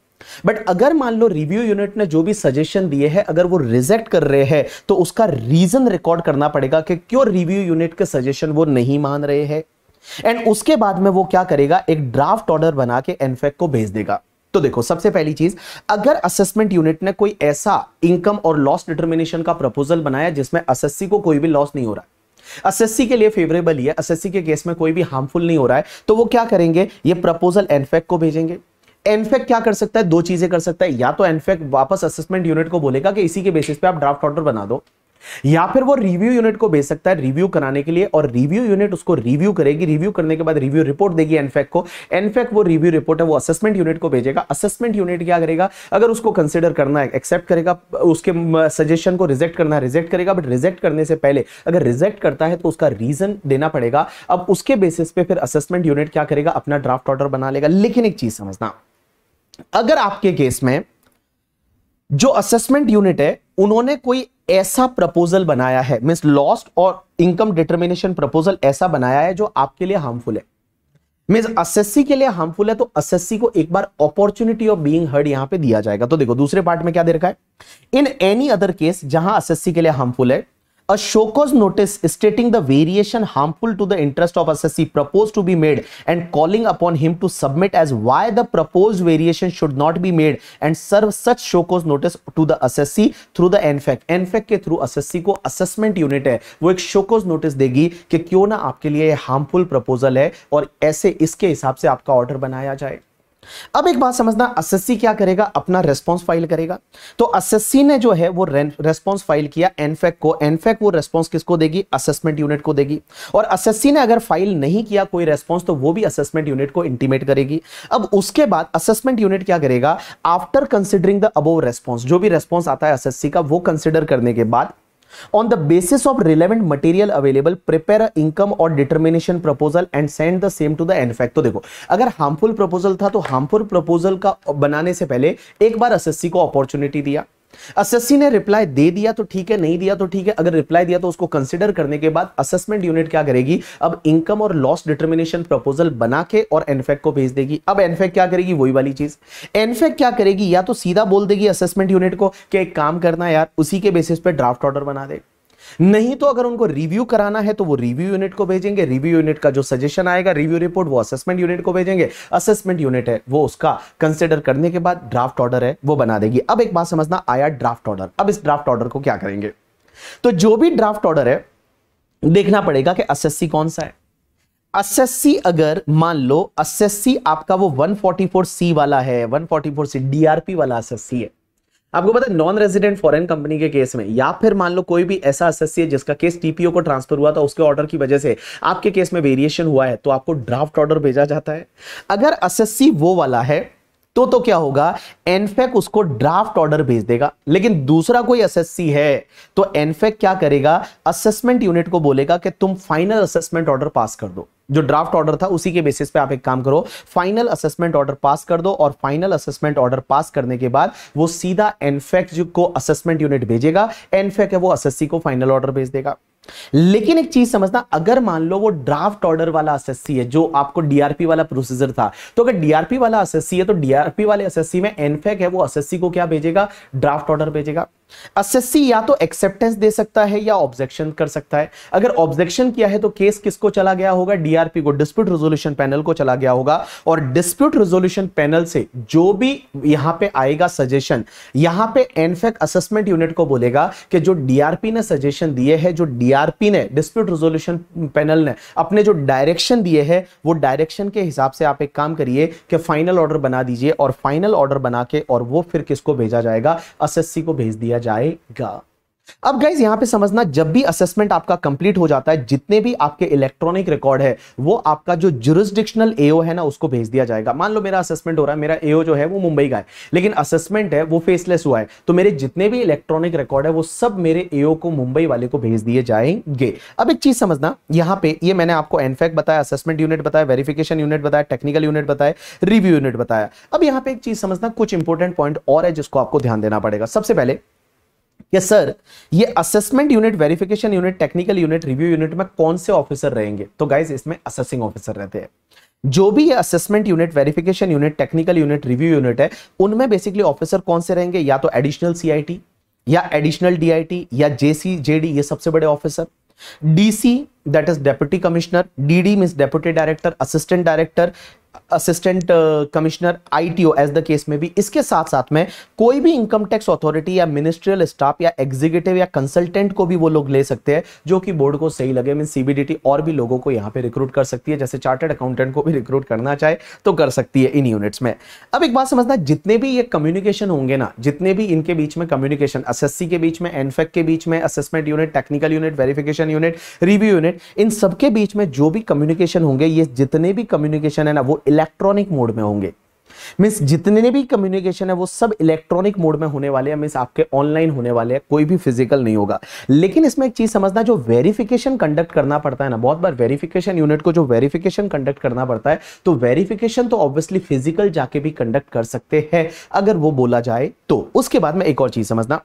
A: बट अगर मान लो रिव्यू यूनिट ने जो भी सजेशन दिए हैं, अगर वो रिजेक्ट कर रहे हैं तो उसका रीजन रिकॉर्ड करना पड़ेगा कि क्यों रिव्यू यूनिट के सजेशन वो नहीं मान रहे हैं। एंड उसके बाद में वो क्या करेगा? एक ड्राफ्ट ऑर्डर बना के एनफेक को भेज देगा। तो देखो, सबसे पहली चीज़, अगर असेसमेंट यूनिट ने कोई ऐसा इनकम और लॉस डिटर्मिनेशन का प्रपोजल बनाया जिसमें एसएससी को कोई भी लॉस नहीं हो रहा एसएससी के लिए फेवरेबल ही है एसएससी के केस में कोई भी हार्मफुल नहीं हो रहा है तो वो क्या करेंगे? ये प्रपोजल एनफेक को भेजेंगे। एनफेक क्या कर सकता है? दो चीज़ें कर सकता है। या तो एनफेक वापस असेसमेंट यूनिट को बोलेगा कि इसी के बेसिस पे आप ड्राफ्ट ऑर्डर बना दो। या फिर वो रिव्यू यूनिट को भेज सकता है रिव्यू कराने के लिए और रिव्यू यूनिट उसको रिव्यू करेगी रिव्यू करने के बाद रिव्यू रिपोर्ट देगी एनफेक को। एनफेक वो रिव्यू रिपोर्ट है, वो असेसमेंट यूनिट को भेजेगा। असेसमेंट यूनिट क्या करेगा? अगर उसको कंसिडर करना है एक्सेप्ट करेगा, उसके सजेशन को रिजेक्ट करना है रिजेक्ट करेगा बट रिजेक्ट करने से पहले अगर रिजेक्ट करता है तो उसका रीजन देना पड़ेगा। अब उसके बेसिस पे फिर असेसमेंट यूनिट क्या करेगा? अपना ड्राफ्ट ऑर्डर बना लेगा। लेकिन एक चीज़ समझना, अगर आपके केस में जो असेसमेंट यूनिट है, उन्होंने कोई ऐसा प्रपोजल बनाया है। मीन लॉस्ट और इनकम डिटर्मिनेशन प्रपोजल ऐसा बनाया है जो आपके लिए हार्मफुल है। मीन एसएससी के लिए हार्मफुल है तो एसएससी को एक बार अपॉर्चुनिटी ऑफ़ बीइंग हर्ड यहाँ पे दिया जाएगा। तो देखो, दूसरे पार्ट में क्या दे रखा है? इन एनी अदर केस जहाँ एसएससी के लिए हार्मफुल है a show cause notice stating the variation harmful to the interest of assessee proposed to be made and calling upon him to submit as why the proposed variation should not be made and serve such show cause notice to the assessee through the NFAC NFAC के through assessee को assessment unit है वो एक show cause notice देगी कि क्यों ना आपके लिए हार्मफुल प्रपोजल है और ऐसे इसके हिसाब से आपका ऑर्डर बनाया जाए अब एक बात समझना एसएससी क्या करेगा? अपना रेस्पॉन्स फ़ाइल करेगा। तो एसएससी ने जो है, वो रेस्पॉन्स फ़ाइल किया एनफेक को। एनफेक वो रेस्पॉन्स किसको देगी? असेसमेंट यूनिट को देगी। और एसएससी ने अगर फ़ाइल नहीं किया कोई रेस्पॉन्स तो वो भी असेसमेंट यूनिट को इंटीमेट करेगी। अब उसके बाद असेसमेंट यूनिट क्या करेगा? After considering the above response जो भी रेस्पॉन्स आता है एसएससी का, वो कंसिडर करने के बाद On the basis of relevant material available, prepare a income or determination proposal and send the same to the NFAC. तो देखो अगर हार्मफुल प्रपोजल था तो हार्मफुल प्रपोजल का बनाने से पहले एक बार एसएससी को अपॉर्चुनिटी दिया एसएससी ने रिप्लाई दे दिया तो ठीक है, नहीं दिया तो ठीक है। अगर रिप्लाई दिया तो उसको कंसिडर करने के बाद असेसमेंट यूनिट क्या करेगी? अब इनकम और लॉस डिटर्मिनेशन प्रपोजल बना के और एनफेक को भेज देगी। अब एनफेक क्या करेगी? वही वाली चीज़। एनफेक क्या करेगी? या तो सीधा बोल देगी असेसमेंट यूनिट को कि एक काम करना यार, उसी के बेसिस पे ड्राफ्ट ऑर्डर बना दे। नहीं तो अगर उनको रिव्यू कराना है तो वो रिव्यू यूनिट को भेजेंगे रिव्यू यूनिट का जो सजेशन आएगा रिव्यू रिपोर्ट वो असेसमेंट यूनिट को भेजेंगे। असेसमेंट यूनिट है, वो उसका कंसिडर करने के बाद ड्राफ्ट ऑर्डर है, वो बना देगी। अब एक बात समझना, आया ड्राफ्ट ऑर्डर अब इस ड्राफ्ट ऑर्डर को क्या करेंगे? तो जो भी ड्राफ्ट ऑर्डर है, देखना पड़ेगा कि एसएससी कौन सा है। एसएससी अगर मान लो एसएससी आपका वो 144 सी वाला है 144 सी डीआरपी वाला एसएससी है। आपको पता है नॉन रेजिडेंट फॉरेन कंपनी के केस में, या फिर मान लो कोई भी ऐसा है जिसका केस टीपीओ को ट्रांसफ़र हुआ था, उसके ऑर्डर की वजह से आपके केस में वेरिएशन हुआ है तो आपको ड्राफ्ट ऑर्डर भेजा जाता है। अगर एस वो वाला है तो तो क्या होगा? एनफेक उसको ड्राफ्ट ऑर्डर भेज देगा। लेकिन दूसरा कोई एसएससी है तो एनफेक क्या करेगा? असेसमेंट यूनिट को बोलेगा कि तुम फाइनल असेसमेंट ऑर्डर पास कर दो। जो ड्राफ्ट ऑर्डर था, उसी के बेसिस पे आप एक काम करो। फाइनल असेसमेंट ऑर्डर पास कर दो और फाइनल असेसमेंट ऑर्डर पास करने के बाद वो सीधा एनफेक्ट को असेसमेंट यूनिट भेजेगा। एनफेक है, वो एसएससी को फाइनल ऑर्डर भेज देगा। लेकिन एक चीज़ समझना, अगर मान लो वो ड्राफ्ट ऑर्डर वाला एसएससी है, जो आपको डीआरपी वाला प्रोसीजर था तो अगर डीआरपी वाला एसएससी है तो डीआरपी वाले एसएससी में एनफेक है, वो एसएससी को क्या भेजेगा? ड्राफ्ट ऑर्डर भेजेगा। एसएससी या तो एक्सेप्टेंस दे सकता है या ऑब्जेक्शन कर सकता है। अगर ऑब्जेक्शन किया है तो केस किसको चला गया होगा? डीआरपी को डिस्प्यूट रेजोल्यूशन पैनल को चला गया होगा। और डिस्प्यूट रेजोल्यूशन पैनल से जो भी यहाँ पे आएगा सजेशन यहाँ पे एनफेक असेसमेंट यूनिट को बोलेगा कि जो डीआरपी ने सजेशन दिए हैं, जो डीआरपी ने डिस्प्यूट रेजोल्यूशन पैनल ने अपने जो डायरेक्शन दिए है, वो डायरेक्शन के हिसाब से आप एक काम करिए कि फाइनल ऑर्डर बना दीजिए और फाइनल ऑर्डर बना के और वो फिर किसको भेजा जाएगा? एसएससी को भेज दिया जाएगा। अब गाइज़ यहाँ पे समझना, जब भी असेसमेंट आपका कंप्लीट हो जाता है, जितने भी आपके इलेक्ट्रॉनिक रिकॉर्ड है, वो आपका जो जुरिस्डिक्शनल एओ है ना, उसको भेज दिया जाएगा। मान लो मेरा असेसमेंट हो रहा है, मेरा एओ जो है, वो मुंबई का है, लेकिन असेसमेंट है, वो फेसलेस हुआ है तो मेरे जितने भी इलेक्ट्रॉनिक रिकॉर्ड है, वो सब मेरे एओ को, मुंबई वाले को भेज दिए जाएँगे। अब एक चीज़ समझना, यहाँ पर ये मैंने आपको एनफेक्ट बताया असेसमेंट यूनिट बताया वेरिफिकेशन यूनिट बताया टेक्निकल यूनिट बताया रिव्यू यूनिट बताया। अब यहाँ पर एक चीज़ समझना, कुछ इंपॉर्टेंट पॉइंट और है जिसको आपको ध्यान देना पड़ेगा। सबसे पहले कि सर ये assessment unit verification unit technical unit review unit में कौन से ऑफिसर रहेंगे? तो गाइज़ इसमें असेसिंग ऑफिसर रहते हैं। जो भी ये assessment unit verification unit technical unit review unit है, उनमें बेसिकली ऑफिसर कौन से रहेंगे? या तो एडिशनल सीआईटी या एडिशनल डीआईटी या जेसी जेडी ये सबसे बड़े officer DC that is deputy commissioner DD mean deputy director assistant director assistant commissioner ITO as the case में भी इसके साथ साथ में कोई भी इनकम टैक्स अथॉरिटी या मिनिस्ट्रियल स्टाफ या एग्जीक्यूटिव या कंसल्टेंट को भी वो लोग ले सकते हैं जो कि बोर्ड को सही लगे मीन सीबीडीटी और भी लोगों को यहाँ पे रिक्रूट कर सकती है जैसे चार्टर्ड अकाउंटेंट को भी रिक्रूट करना चाहे तो कर सकती है इन यूनिट्स में अब एक बात समझना जितने भी ये कम्युनिकेशन होंगे ना जितने भी इनके बीच में कम्युनिकेशन एस के बीच में एनफेक के बीच में assessment unit technical unit verification unit review unit इन सबके बीच में जो भी कम्युनिकेशन होंगे ये जितने भी कम्युनिकेशन है ना वो इलेक्ट्रॉनिक मोड में होंगे। मीन्स जितने भी कम्युनिकेशन है, वो सब इलेक्ट्रॉनिक मोड में होने वाले हैं मीन्स आपके ऑनलाइन होने वाले हैं, कोई भी फ़िज़िकल नहीं होगा। लेकिन इसमें एक चीज़ समझना, जो वेरिफिकेशन कंडक्ट करना पड़ता है ना, बहुत बार वेरिफिकेशन यूनिट को जो वेरिफिकेशन कंडक्ट करना पड़ता है तो वेरिफिकेशन तो ऑब्वियसली फ़िज़िकल जाके भी कंडक्ट कर सकते हैं, अगर वो बोला जाए तो। उसके बाद में एक और चीज़ समझना।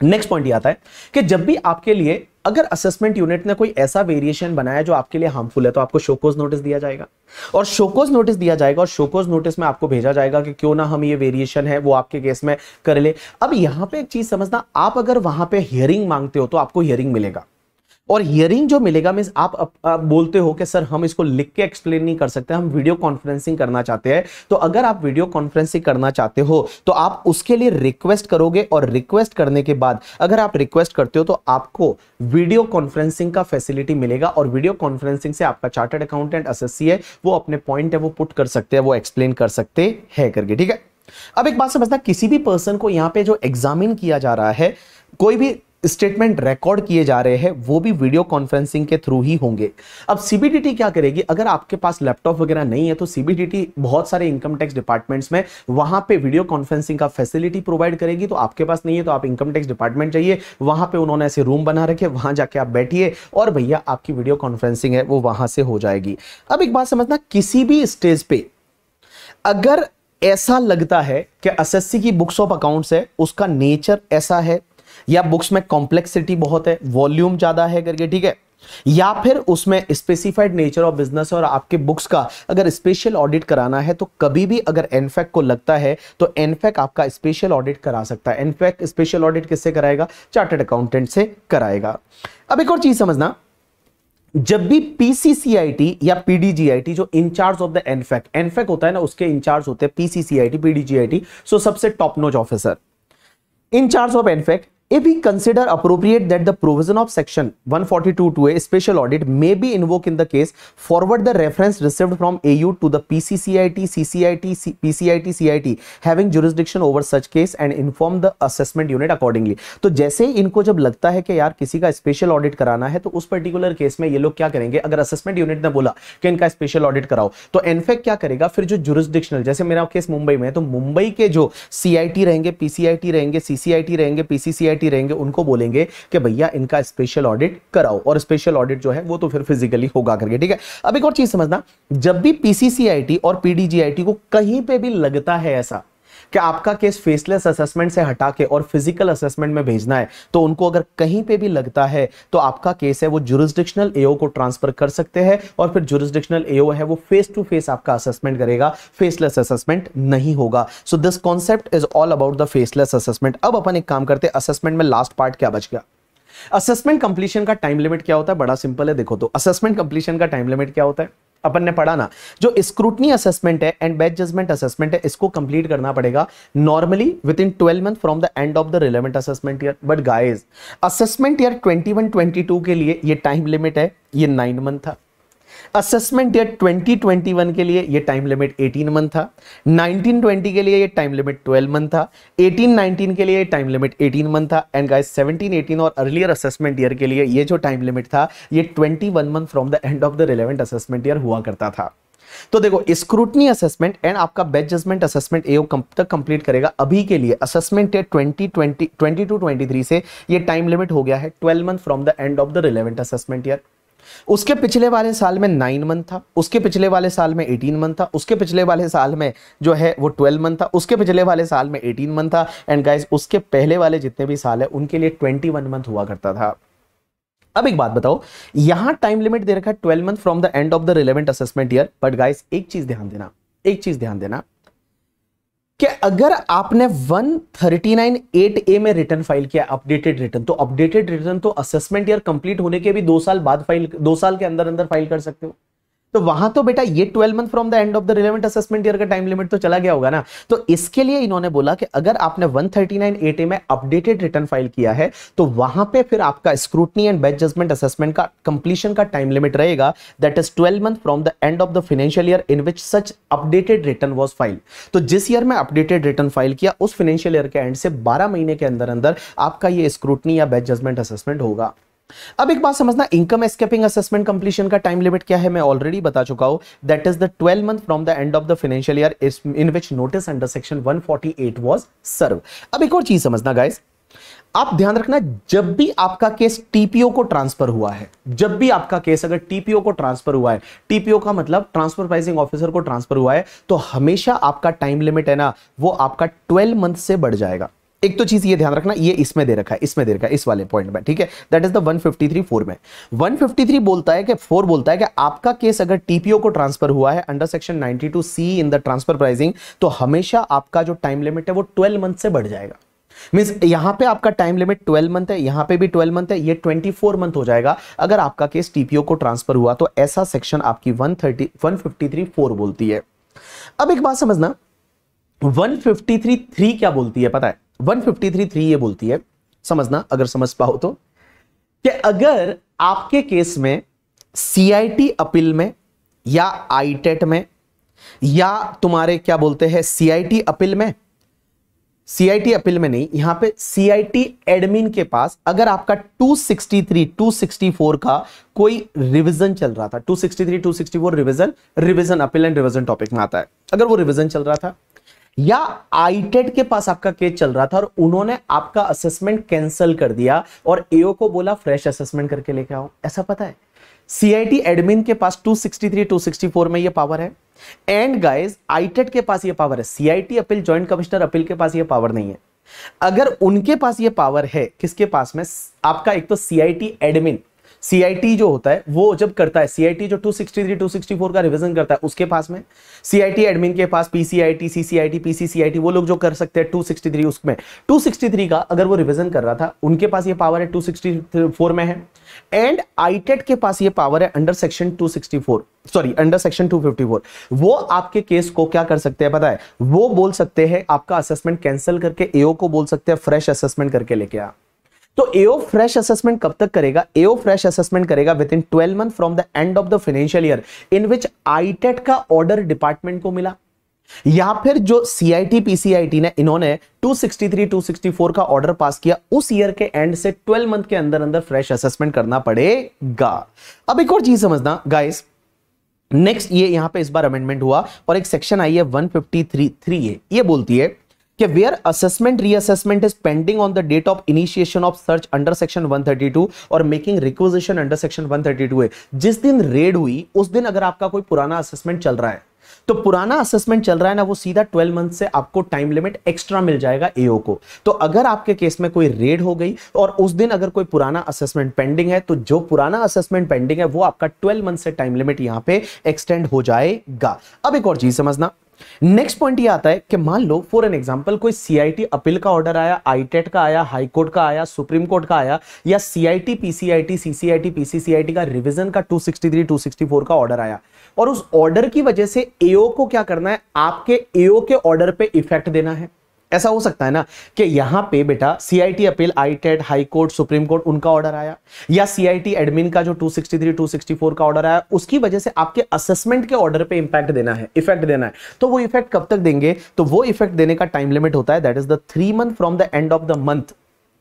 A: नेक्स्ट पॉइंट ये आता है कि जब भी आपके लिए अगर असेसमेंट यूनिट ने कोई ऐसा वेरिएशन बनाया जो आपके लिए हार्मफुल है तो आपको शोकोज नोटिस दिया जाएगा। और शोकोज नोटिस दिया जाएगा और शोकोज नोटिस में आपको भेजा जाएगा कि क्यों ना हम ये वेरिएशन है, वो आपके केस में कर ले। अब यहाँ पे एक चीज़ समझना, आप अगर वहाँ पे हियरिंग मांगते हो तो आपको हियरिंग मिलेगा। और हियरिंग जो मिलेगा मीन आप, आप, आप बोलते हो कि सर हम इसको लिख के एक्सप्लेन नहीं कर सकते हम वीडियो कॉन्फ्रेंसिंग करना चाहते हैं। तो अगर आप वीडियो कॉन्फ्रेंसिंग करना चाहते हो तो आप उसके लिए रिक्वेस्ट करोगे और रिक्वेस्ट करने के बाद अगर आप रिक्वेस्ट करते हो तो आपको वीडियो कॉन्फ्रेंसिंग का फैसिलिटी मिलेगा और वीडियो कॉन्फ्रेंसिंग से आपका चार्टर्ड अकाउंटेंट एस है वो अपने पॉइंट है वो पुट कर सकते हैं वो एक्सप्लेन कर सकते हैं करके ठीक है? अब एक बात समझना किसी भी पर्सन को यहाँ पे जो एग्जामिन किया जा रहा है कोई भी स्टेटमेंट रिकॉर्ड किए जा रहे हैं, वो भी वीडियो कॉन्फ्रेंसिंग के थ्रू ही होंगे। अब सीबीडीटी क्या करेगी? अगर आपके पास लैपटॉप वगैरह नहीं है तो सीबीडीटी बहुत सारे इनकम टैक्स डिपार्टमेंट्स में वहाँ पे वीडियो कॉन्फ्रेंसिंग का फैसिलिटी प्रोवाइड करेगी। तो आपके पास नहीं है तो आप इनकम टैक्स डिपार्टमेंट चाहिए वहाँ पे उन्होंने ऐसे रूम बना रखे, वहाँ जाके आप बैठिए और भैया आपकी वीडियो कॉन्फ्रेंसिंग है, वो वहाँ से हो जाएगी। अब एक बात समझना, किसी भी स्टेज पे अगर ऐसा लगता है कि एसएससी की बुक्स ऑफ़ अकाउंट्स है, उसका नेचर ऐसा है या बुक्स में कॉम्प्लेक्सिटी बहुत है वॉल्यूम ज़्यादा है करके, ठीक है? या फिर उसमें स्पेसिफाइड नेचर ऑफ़ बिज़नेस और आपके बुक्स का अगर स्पेशल ऑडिट कराना है तो कभी भी अगर एनफेक को लगता है तो एनफेक आपका स्पेशल ऑडिट करा सकता है। एनफेक स्पेशल ऑडिट किससे कराएगा? चार्टर्ड अकाउंटेंट से कराएगा। अब एक और चीज़ समझना। जब भी पीसीसीआईटी या पीडीजीआईटी जो incharge of the NFAC NFAC होता है ना, उसके इंचार्ज होते हैं पीसीसीआईटी पीडीजीआईटी सो सबसे top notch officer incharge of NFAC If we consider appropriate that the provision of section 142 to a special audit may be invoked in the case, forward the reference received from AU to the PCCIT, CCIT, C, PCIT, CIT having jurisdiction over such case and inform the assessment unit accordingly. तो जैसे इनको जब लगता है कि यार किसी का स्पेशल ऑडिट कराना है तो उस पर्टिकुलर केस में ये लोग क्या करेंगे अगर असेसमेंट यूनिट ने बोला कि इनका स्पेशल ऑडिट कराओ तो एनफेक क्या करेगा फिर जो जुरिस्डिक्शनल जैसे मेरा केस मुंबई में है तो मुंबई के जो सीआईटी रहेंगे पीसीआईटी रहेंगे सीसीआईटी रहेंगे पीसीसीआईटी अथॉरिटी रहेंगे, उनको बोलेंगे कि भैया इनका स्पेशल ऑडिट कराओ। और स्पेशल ऑडिट जो है, वो तो फिर फिजिकली होगा करके, ठीक है? अब एक और चीज़ समझना, जब भी पीसीसीआईटी और पीडीजीआईटी को कहीं पे भी लगता है ऐसा कि आपका केस फेसलेस असेसमेंट से हटा के और फ़िज़िकल असेसमेंट में भेजना है तो उनको अगर कहीं पे भी लगता है तो आपका केस है वो जुरिस्डिक्शनल एओ को ट्रांसफ़र कर सकते हैं और फिर जुरिस्डिक्शनल एओ है वो फेस टू फेस आपका असेसमेंट करेगा। फेसलेस असेसमेंट नहीं होगा। So this concept is all about the faceless assessment अब अपन एक काम करते असेसमेंट में लास्ट पार्ट क्या बच गया? असेसमेंट कंप्लीशन का टाइम लिमिट क्या होता है? बड़ा सिंपल है, देखो तो। असेसमेंट कंप्लीशन का टाइम लिमिट क्या होता है? अपन ने पढ़ा ना, जो स्क्रूटनी असेसमेंट है एंड बैच जजमेंट असेसमेंट है, इसको कंप्लीट करना पड़ेगा normally within twelve month from the end of the relevant assessment year but guys assessment year 21 22 के लिए ये टाइम लिमिट है, ये नाइन मंथ था। असेसमेंट ईयर 2021 के लिए ये टाइम लिमिट 18 मंथ था. 1920 के लिए ये टाइम लिमिट 12 मंथ था. 1819 के लिए ये टाइम लिमिट 18 मंथ था. एंड गाइस 17 18 और अर्लियर असेसमेंट ईयर के लिए ये जो टाइम लिमिट था, ये 21 month from the end of the relevant assessment year हुआ करता था. तो देखो स्क्रूटनी असेसमेंट एंड आपका बेस्ट जजमेंट असेसमेंट एओ कब तक कंप्लीट करेगा अभी के लिए. असेसमेंट है 2020 22 23 से ये टाइम लिमिट हो गया है 12 month from the end of the relevant assessment year उसके पिछले वाले साल में नाइन मंथ था, उसके पिछले वाले साल में एटीन मंथ था, उसके पिछले वाले साल में जो है वो ट्वेल्व मंथ था, उसके पिछले वाले साल में एटीन मंथ था एंड गाइस उसके पहले वाले जितने भी साल है, उनके लिए ट्वेंटी वन मंथ हुआ करता था। अब एक बात बताओ, यहाँ टाइम लिमिट दे रखा है twelve month from the end of the relevant assessment year but guys एक चीज़ ध्यान देना, एक चीज़ ध्यान देना कि अगर आपने 139 8 ए में रिटर्न फ़ाइल किया अपडेटेड रिटर्न तो अपडेटेड रिटर्न तो असेसमेंट ईयर कंप्लीट होने के भी दो साल बाद फ़ाइल दो साल के अंदर अंदर फ़ाइल कर सकते हो। तो वहाँ तो बेटा ये 12 month from the end of the relevant assessment year का टाइम लिमिट तो चला गया होगा ना? तो इसके लिए इन्होंने बोला कि अगर आपने 139 एटे में अपडेटेड रिटर्न फ़ाइल किया है तो वहाँ पे फिर आपका scrutiny and best judgment assessment का कंप्लीशन का टाइम लिमिट रहेगा। That is 12 month from the end of the financial year in which such updated return was file तो जिस ईयर में अपडेटेड रिटर्न फ़ाइल किया, उस फाइनेंशियल ईयर के end से बारह महीने के अंदर अंदर आपका ये स्क्रूटनी या बेस्ट जजमेंट असेसमेंट होगा। अब एक बात समझना इनकम एस्केपिंग असेसमेंट कंप्लीशन का टाइम लिमिट क्या है? मैं ऑलरेडी बता चुका हूँ that is the 12 month from the end of the financial year in which notice under section 148 was serve अब एक और चीज़ समझना गाइस आप ध्यान रखना, जब भी आपका केस टीपीओ को ट्रांसफ़र हुआ है, जब भी आपका केस अगर टीपीओ को ट्रांसफ़र हुआ है टीपीओ का मतलब ट्रांसफ़र प्राइसिंग ऑफिसर को ट्रांसफ़र हुआ है तो हमेशा आपका टाइम लिमिट है ना, वो आपका 12 मंथ से बढ़ जाएगा। एक तो चीज़ ये ध्यान रखना, ये इसमें दे रखा है, इसमें दे रखा है, इस वाले पॉइंट में, ठीक है? दैट इज़ द 153 फोर में। 153 बोलता है कि फोर बोलता है कि आपका केस अगर टीपीओ को ट्रांसफ़र हुआ है under section 92 C in the transfer pricing तो हमेशा आपका जो टाइम लिमिट है वो 12 मंथ से बढ़ जाएगा। मीन यहाँ पे आपका टाइम लिमिट 12 मंथ है, यहाँ पे भी 12 मंथ है, ये 24 मंथ हो जाएगा। अगर आपका केस टीपीओ को ट्रांसफ़र हुआ तो ऐसा सेक्शन आपकी 130 153 फोर बोलती है। अब एक बात समझना 153 थ्री क्या बोलती है, पता है? 153.3 ये बोलती है, समझना, अगर समझ पाओ तो कि अगर आपके केस में सीआईटी अपील में या आईटेट में या तुम्हारे, क्या बोलते हैं सीआईटी अपील में सीआईटी अपील में नहीं, यहाँ पे सीआईटी एडमिन के पास अगर आपका 263 264 का कोई रिवीजन चल रहा था 263 264 revision revision appeal and revision topic में आता है। अगर वो रिवीजन चल रहा था या आईटेड के पास आपका केस चल रहा था और उन्होंने आपका असेसमेंट कैंसिल कर दिया और एओ को बोला फ्रेश असेसमेंट करके लेके आओ। ऐसा पता है? सीआईटी एडमिन के पास 263 264 में ये पावर है। एंड गाइस आईटेड के पास ये पावर है। CIT appeal joint commissioner appeal के पास ये पावर नहीं है। अगर उनके पास ये पावर है, किसके पास में? आपका एक तो सीआईटी एडमिन सीआईटी जो होता है, वो जब करता है सीआईटी जो 263 264 का रिवीजन करता है, उसके पास में सीआईटी एडमिन के पास पीसीआईटी सीसीआईटी पीसीसीआईटी वो लोग जो कर सकते हैं 263 उसमें। 263 का अगर वो रिवीजन कर रहा था, उनके पास ये पावर है 264 में है। एंड आईटेट के पास ये पावर है under section 264 sorry under section 254 वो आपके केस को क्या कर सकते हैं, पता है? वो बोल सकते हैं, आपका असेसमेंट कैंसिल करके एओ को बोल सकते हैं फ्रेश असेसमेंट करके लेके आ। तो एओ फ्रेश असेसमेंट कब तक करेगा? एओ फ्रेश असेसमेंट करेगा within twelve month from the end of the financial year in which ITAT का ऑर्डर डिपार्टमेंट को मिला। या फिर जो सीआईटी पीसीआईटी ने, इन्होंने 263 264 का ऑर्डर पास किया, उस ईयर के एंड से 12 मंथ के अंदर अंदर फ्रेश असेसमेंट करना पड़ेगा। अब एक और चीज़ समझना गाइस नेक्स्ट ये यहाँ पे इस बार अमेंडमेंट हुआ, और एक सेक्शन आई है 153 3 ए ये बोलती है कि where assessment reassessment is pending on the date of initiation of search under section 132 और मेकिंग रिक्वेजिशन अंडर सेक्शन 132 है। जिस दिन रेड हुई, उस दिन अगर आपका कोई पुराना असेसमेंट चल रहा है तो पुराना असेसमेंट चल रहा है ना, वो सीधा 12 मंथ से आपको टाइम लिमिट एक्स्ट्रा मिल जाएगा एओ को। तो अगर आपके केस में कोई रेड हो गई और उस दिन अगर कोई पुराना असेसमेंट पेंडिंग है तो जो पुराना असेसमेंट पेंडिंग है, वो आपका 12 मंथ से टाइम लिमिट यहाँ पे एक्सटेंड हो जाएगा। अब एक और चीज़ समझना। नेक्स्ट पॉइंट ये आता है कि मान लो फॉर एन एग्जांपल कोई सीआईटी अपील का ऑर्डर आया आईटेट का आया हाई कोर्ट का आया सुप्रीम कोर्ट का आया, या सीआईटी पीसीआईटी सीसीआईटी पीसीसीआईटी का रिवीजन का 263 264 का ऑर्डर आया। और उस ऑर्डर की वजह से एओ को क्या करना है? आपके एओ के ऑर्डर पे इफ़ेक्ट देना है। ऐसा हो सकता है ना कि यहाँ पे बेटा CIT appeal ITAT high court supreme court उनका ऑर्डर आया। या सीआईटी एडमिन का जो 263 264 का ऑर्डर आया, उसकी वजह से आपके असेसमेंट के ऑर्डर पे इंपैक्ट देना है इफ़ेक्ट देना है। तो वो इफ़ेक्ट कब तक देंगे? तो वो इफ़ेक्ट देने का टाइम लिमिट होता है that is the three month from the end of the month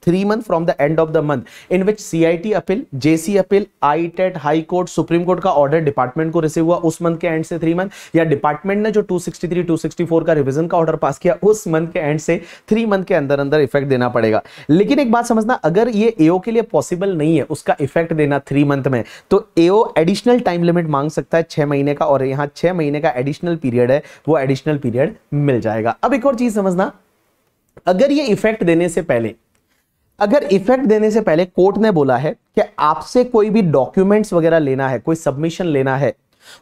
A: three months from the end of the month in which CIT appeal, JC appeal, ITET, high court supreme court का order department को receive हुआ उस month के end से three month या department ने जो 263, 264 का रिवीजन का ऑर्डर पास किया उस मंथ के एंड से थ्री मंथ के अंदर अंदर इफ़ेक्ट देना पड़ेगा. लेकिन एक बात समझना अगर ये एओ के लिए पॉसिबल नहीं है उसका इफ़ेक्ट देना थ्री मंथ में तो एओ एडिशनल टाइम लिमिट मांग सकता है छह महीने का और यहाँ छह महीने का एडिशनल पीरियड है वो एडिशनल पीरियड मिल जाएगा. अब एक और चीज़ समझना अगर ये इफ़ेक्ट देने से पहले अगर इफ़ेक्ट देने से पहले कोर्ट ने बोला है कि आपसे कोई भी डॉक्यूमेंट्स वगैरह लेना है, कोई सबमिशन लेना है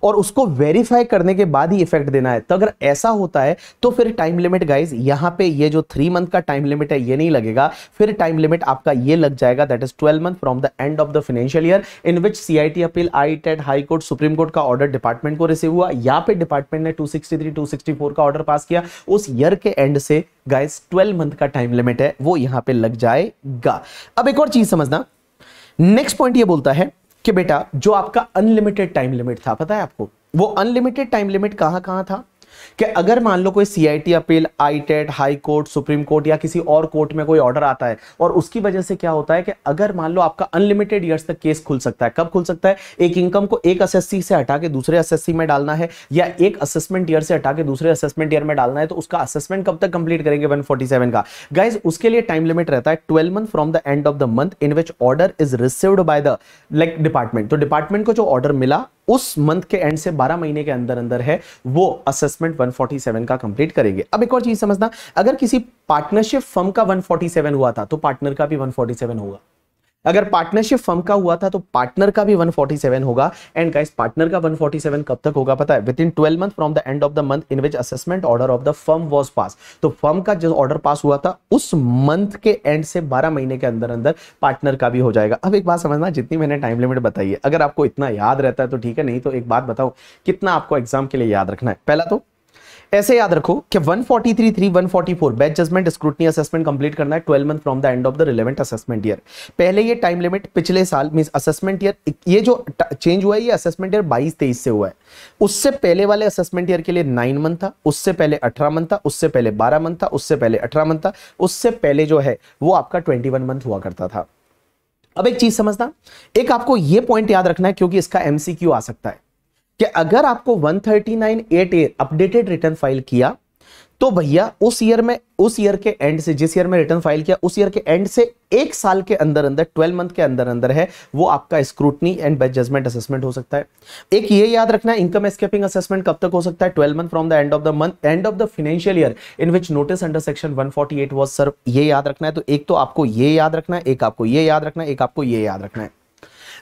A: और उसको वेरीफाई करने के बाद ही इफ़ेक्ट देना है। तो अगर ऐसा होता है तो फिर टाइम लिमिट गाइज़ यहाँ पे ये जो थ्री मंथ का टाइम लिमिट है, ये नहीं लगेगा। फिर टाइम लिमिट आपका ये लग जाएगा that is twelve month from the end of the financial year in which CIT appeal ITAT high court supreme court का ऑर्डर डिपार्टमेंट को रिसीव हुआ। या फिर डिपार्टमेंट ने 263 264 का ऑर्डर पास किया। उस ईयर के एंड से गाइज़ 12 मंथ का टाइम लिमिट है, वो यहाँ पे लग जाएगा। अब एक और चीज़ समझना। नेक्स्ट पॉइंट ये बोलता है कि बेटा, जो आपका अनलिमिटेड टाइम लिमिट था, पता है आपको? वो अनलिमिटेड टाइम लिमिट कहाँ कहाँ था? कि अगर मान लो कोई CIT appeal ITAT high court supreme court या किसी और कोर्ट में कोई ऑर्डर आता है, और उसकी वजह से क्या होता है कि अगर मान लो आपका अनलिमिटेड ईयर्स तक केस खुल सकता है, कब खुल सकता है? एक इनकम को एक एसएससी से हटा के दूसरे एसएससी में डालना है, या एक असेसमेंट ईयर से हटा के दूसरे असेसमेंट ईयर में डालना है तो उसका असेसमेंट कब तक कंप्लीट करेंगे? 147 का। गाइज़ उसके लिए टाइम लिमिट रहता है 12 month from the end of the month in which order is received by the like department तो डिपार्टमेंट को जो ऑर्डर मिला उस मंथ के एंड से 12 महीने के अंदर अंदर है, वो असेसमेंट 147 का कंप्लीट करेंगे। अब एक और चीज़ समझना, अगर किसी पार्टनरशिप फर्म का 147 हुआ था तो पार्टनर का भी 147 होगा। अगर पार्टनरशिप फर्म का हुआ था तो पार्टनर का भी 147 होगा। एंड गाइस पार्टनर का 147 कब तक होगा पता है? Within 12 month from the end of the month in which assessment order of the firm was pass तो फर्म का जो ऑर्डर पास हुआ था, उस मंथ के एंड से 12 महीने के अंदर अंदर पार्टनर का भी हो जाएगा। अब एक बात समझना, जितनी मैंने टाइम लिमिट बताई है, अगर आपको इतना याद रहता है तो ठीक है, नहीं तो एक बात बताओ कितना आपको एग्ज़ाम के लिए याद रखना है? पहला तो ऐसे याद रखो कि 143 3 144 best judgment scrutiny assessment complete करना है 12 month from the end of the relevant assessment year पहले ये टाइम लिमिट पिछले साल मींस असेसमेंट ईयर ये जो चेंज हुआ है, ये असेसमेंट ईयर 22 23 से हुआ है। उससे पहले वाले असेसमेंट ईयर के लिए 9 मंथ था, उससे पहले 18 मंथ था, उससे पहले 12 मंथ था, उससे पहले 18 मंथ था, उससे पहले जो है, वो आपका 21 मंथ हुआ करता था। अब एक चीज़ समझना, एक आपको ये पॉइंट याद रखना है, क्योंकि इसका एमसीक्यू आ सकता है। कि अगर आपको 139 एट अपडेटेड रिटर्न फ़ाइल किया तो भैया उस ईयर में, उस ईयर के एंड से, जिस ईयर में रिटर्न फ़ाइल किया, उस ईयर के एंड से एक साल के अंदर अंदर 12 मंथ के अंदर अंदर है, वो आपका scrutiny and best judgment assessment हो सकता है। एक ये याद रखना है इनकम एस्केपिंग असेसमेंट कब तक हो सकता है? 12 month from the end of the month end of the financial year in which notice under section one 148 was serve ये याद रखना है। तो एक तो आपको ये याद रखना है, एक आपको ये याद रखना है, एक आपको ये याद रखना है।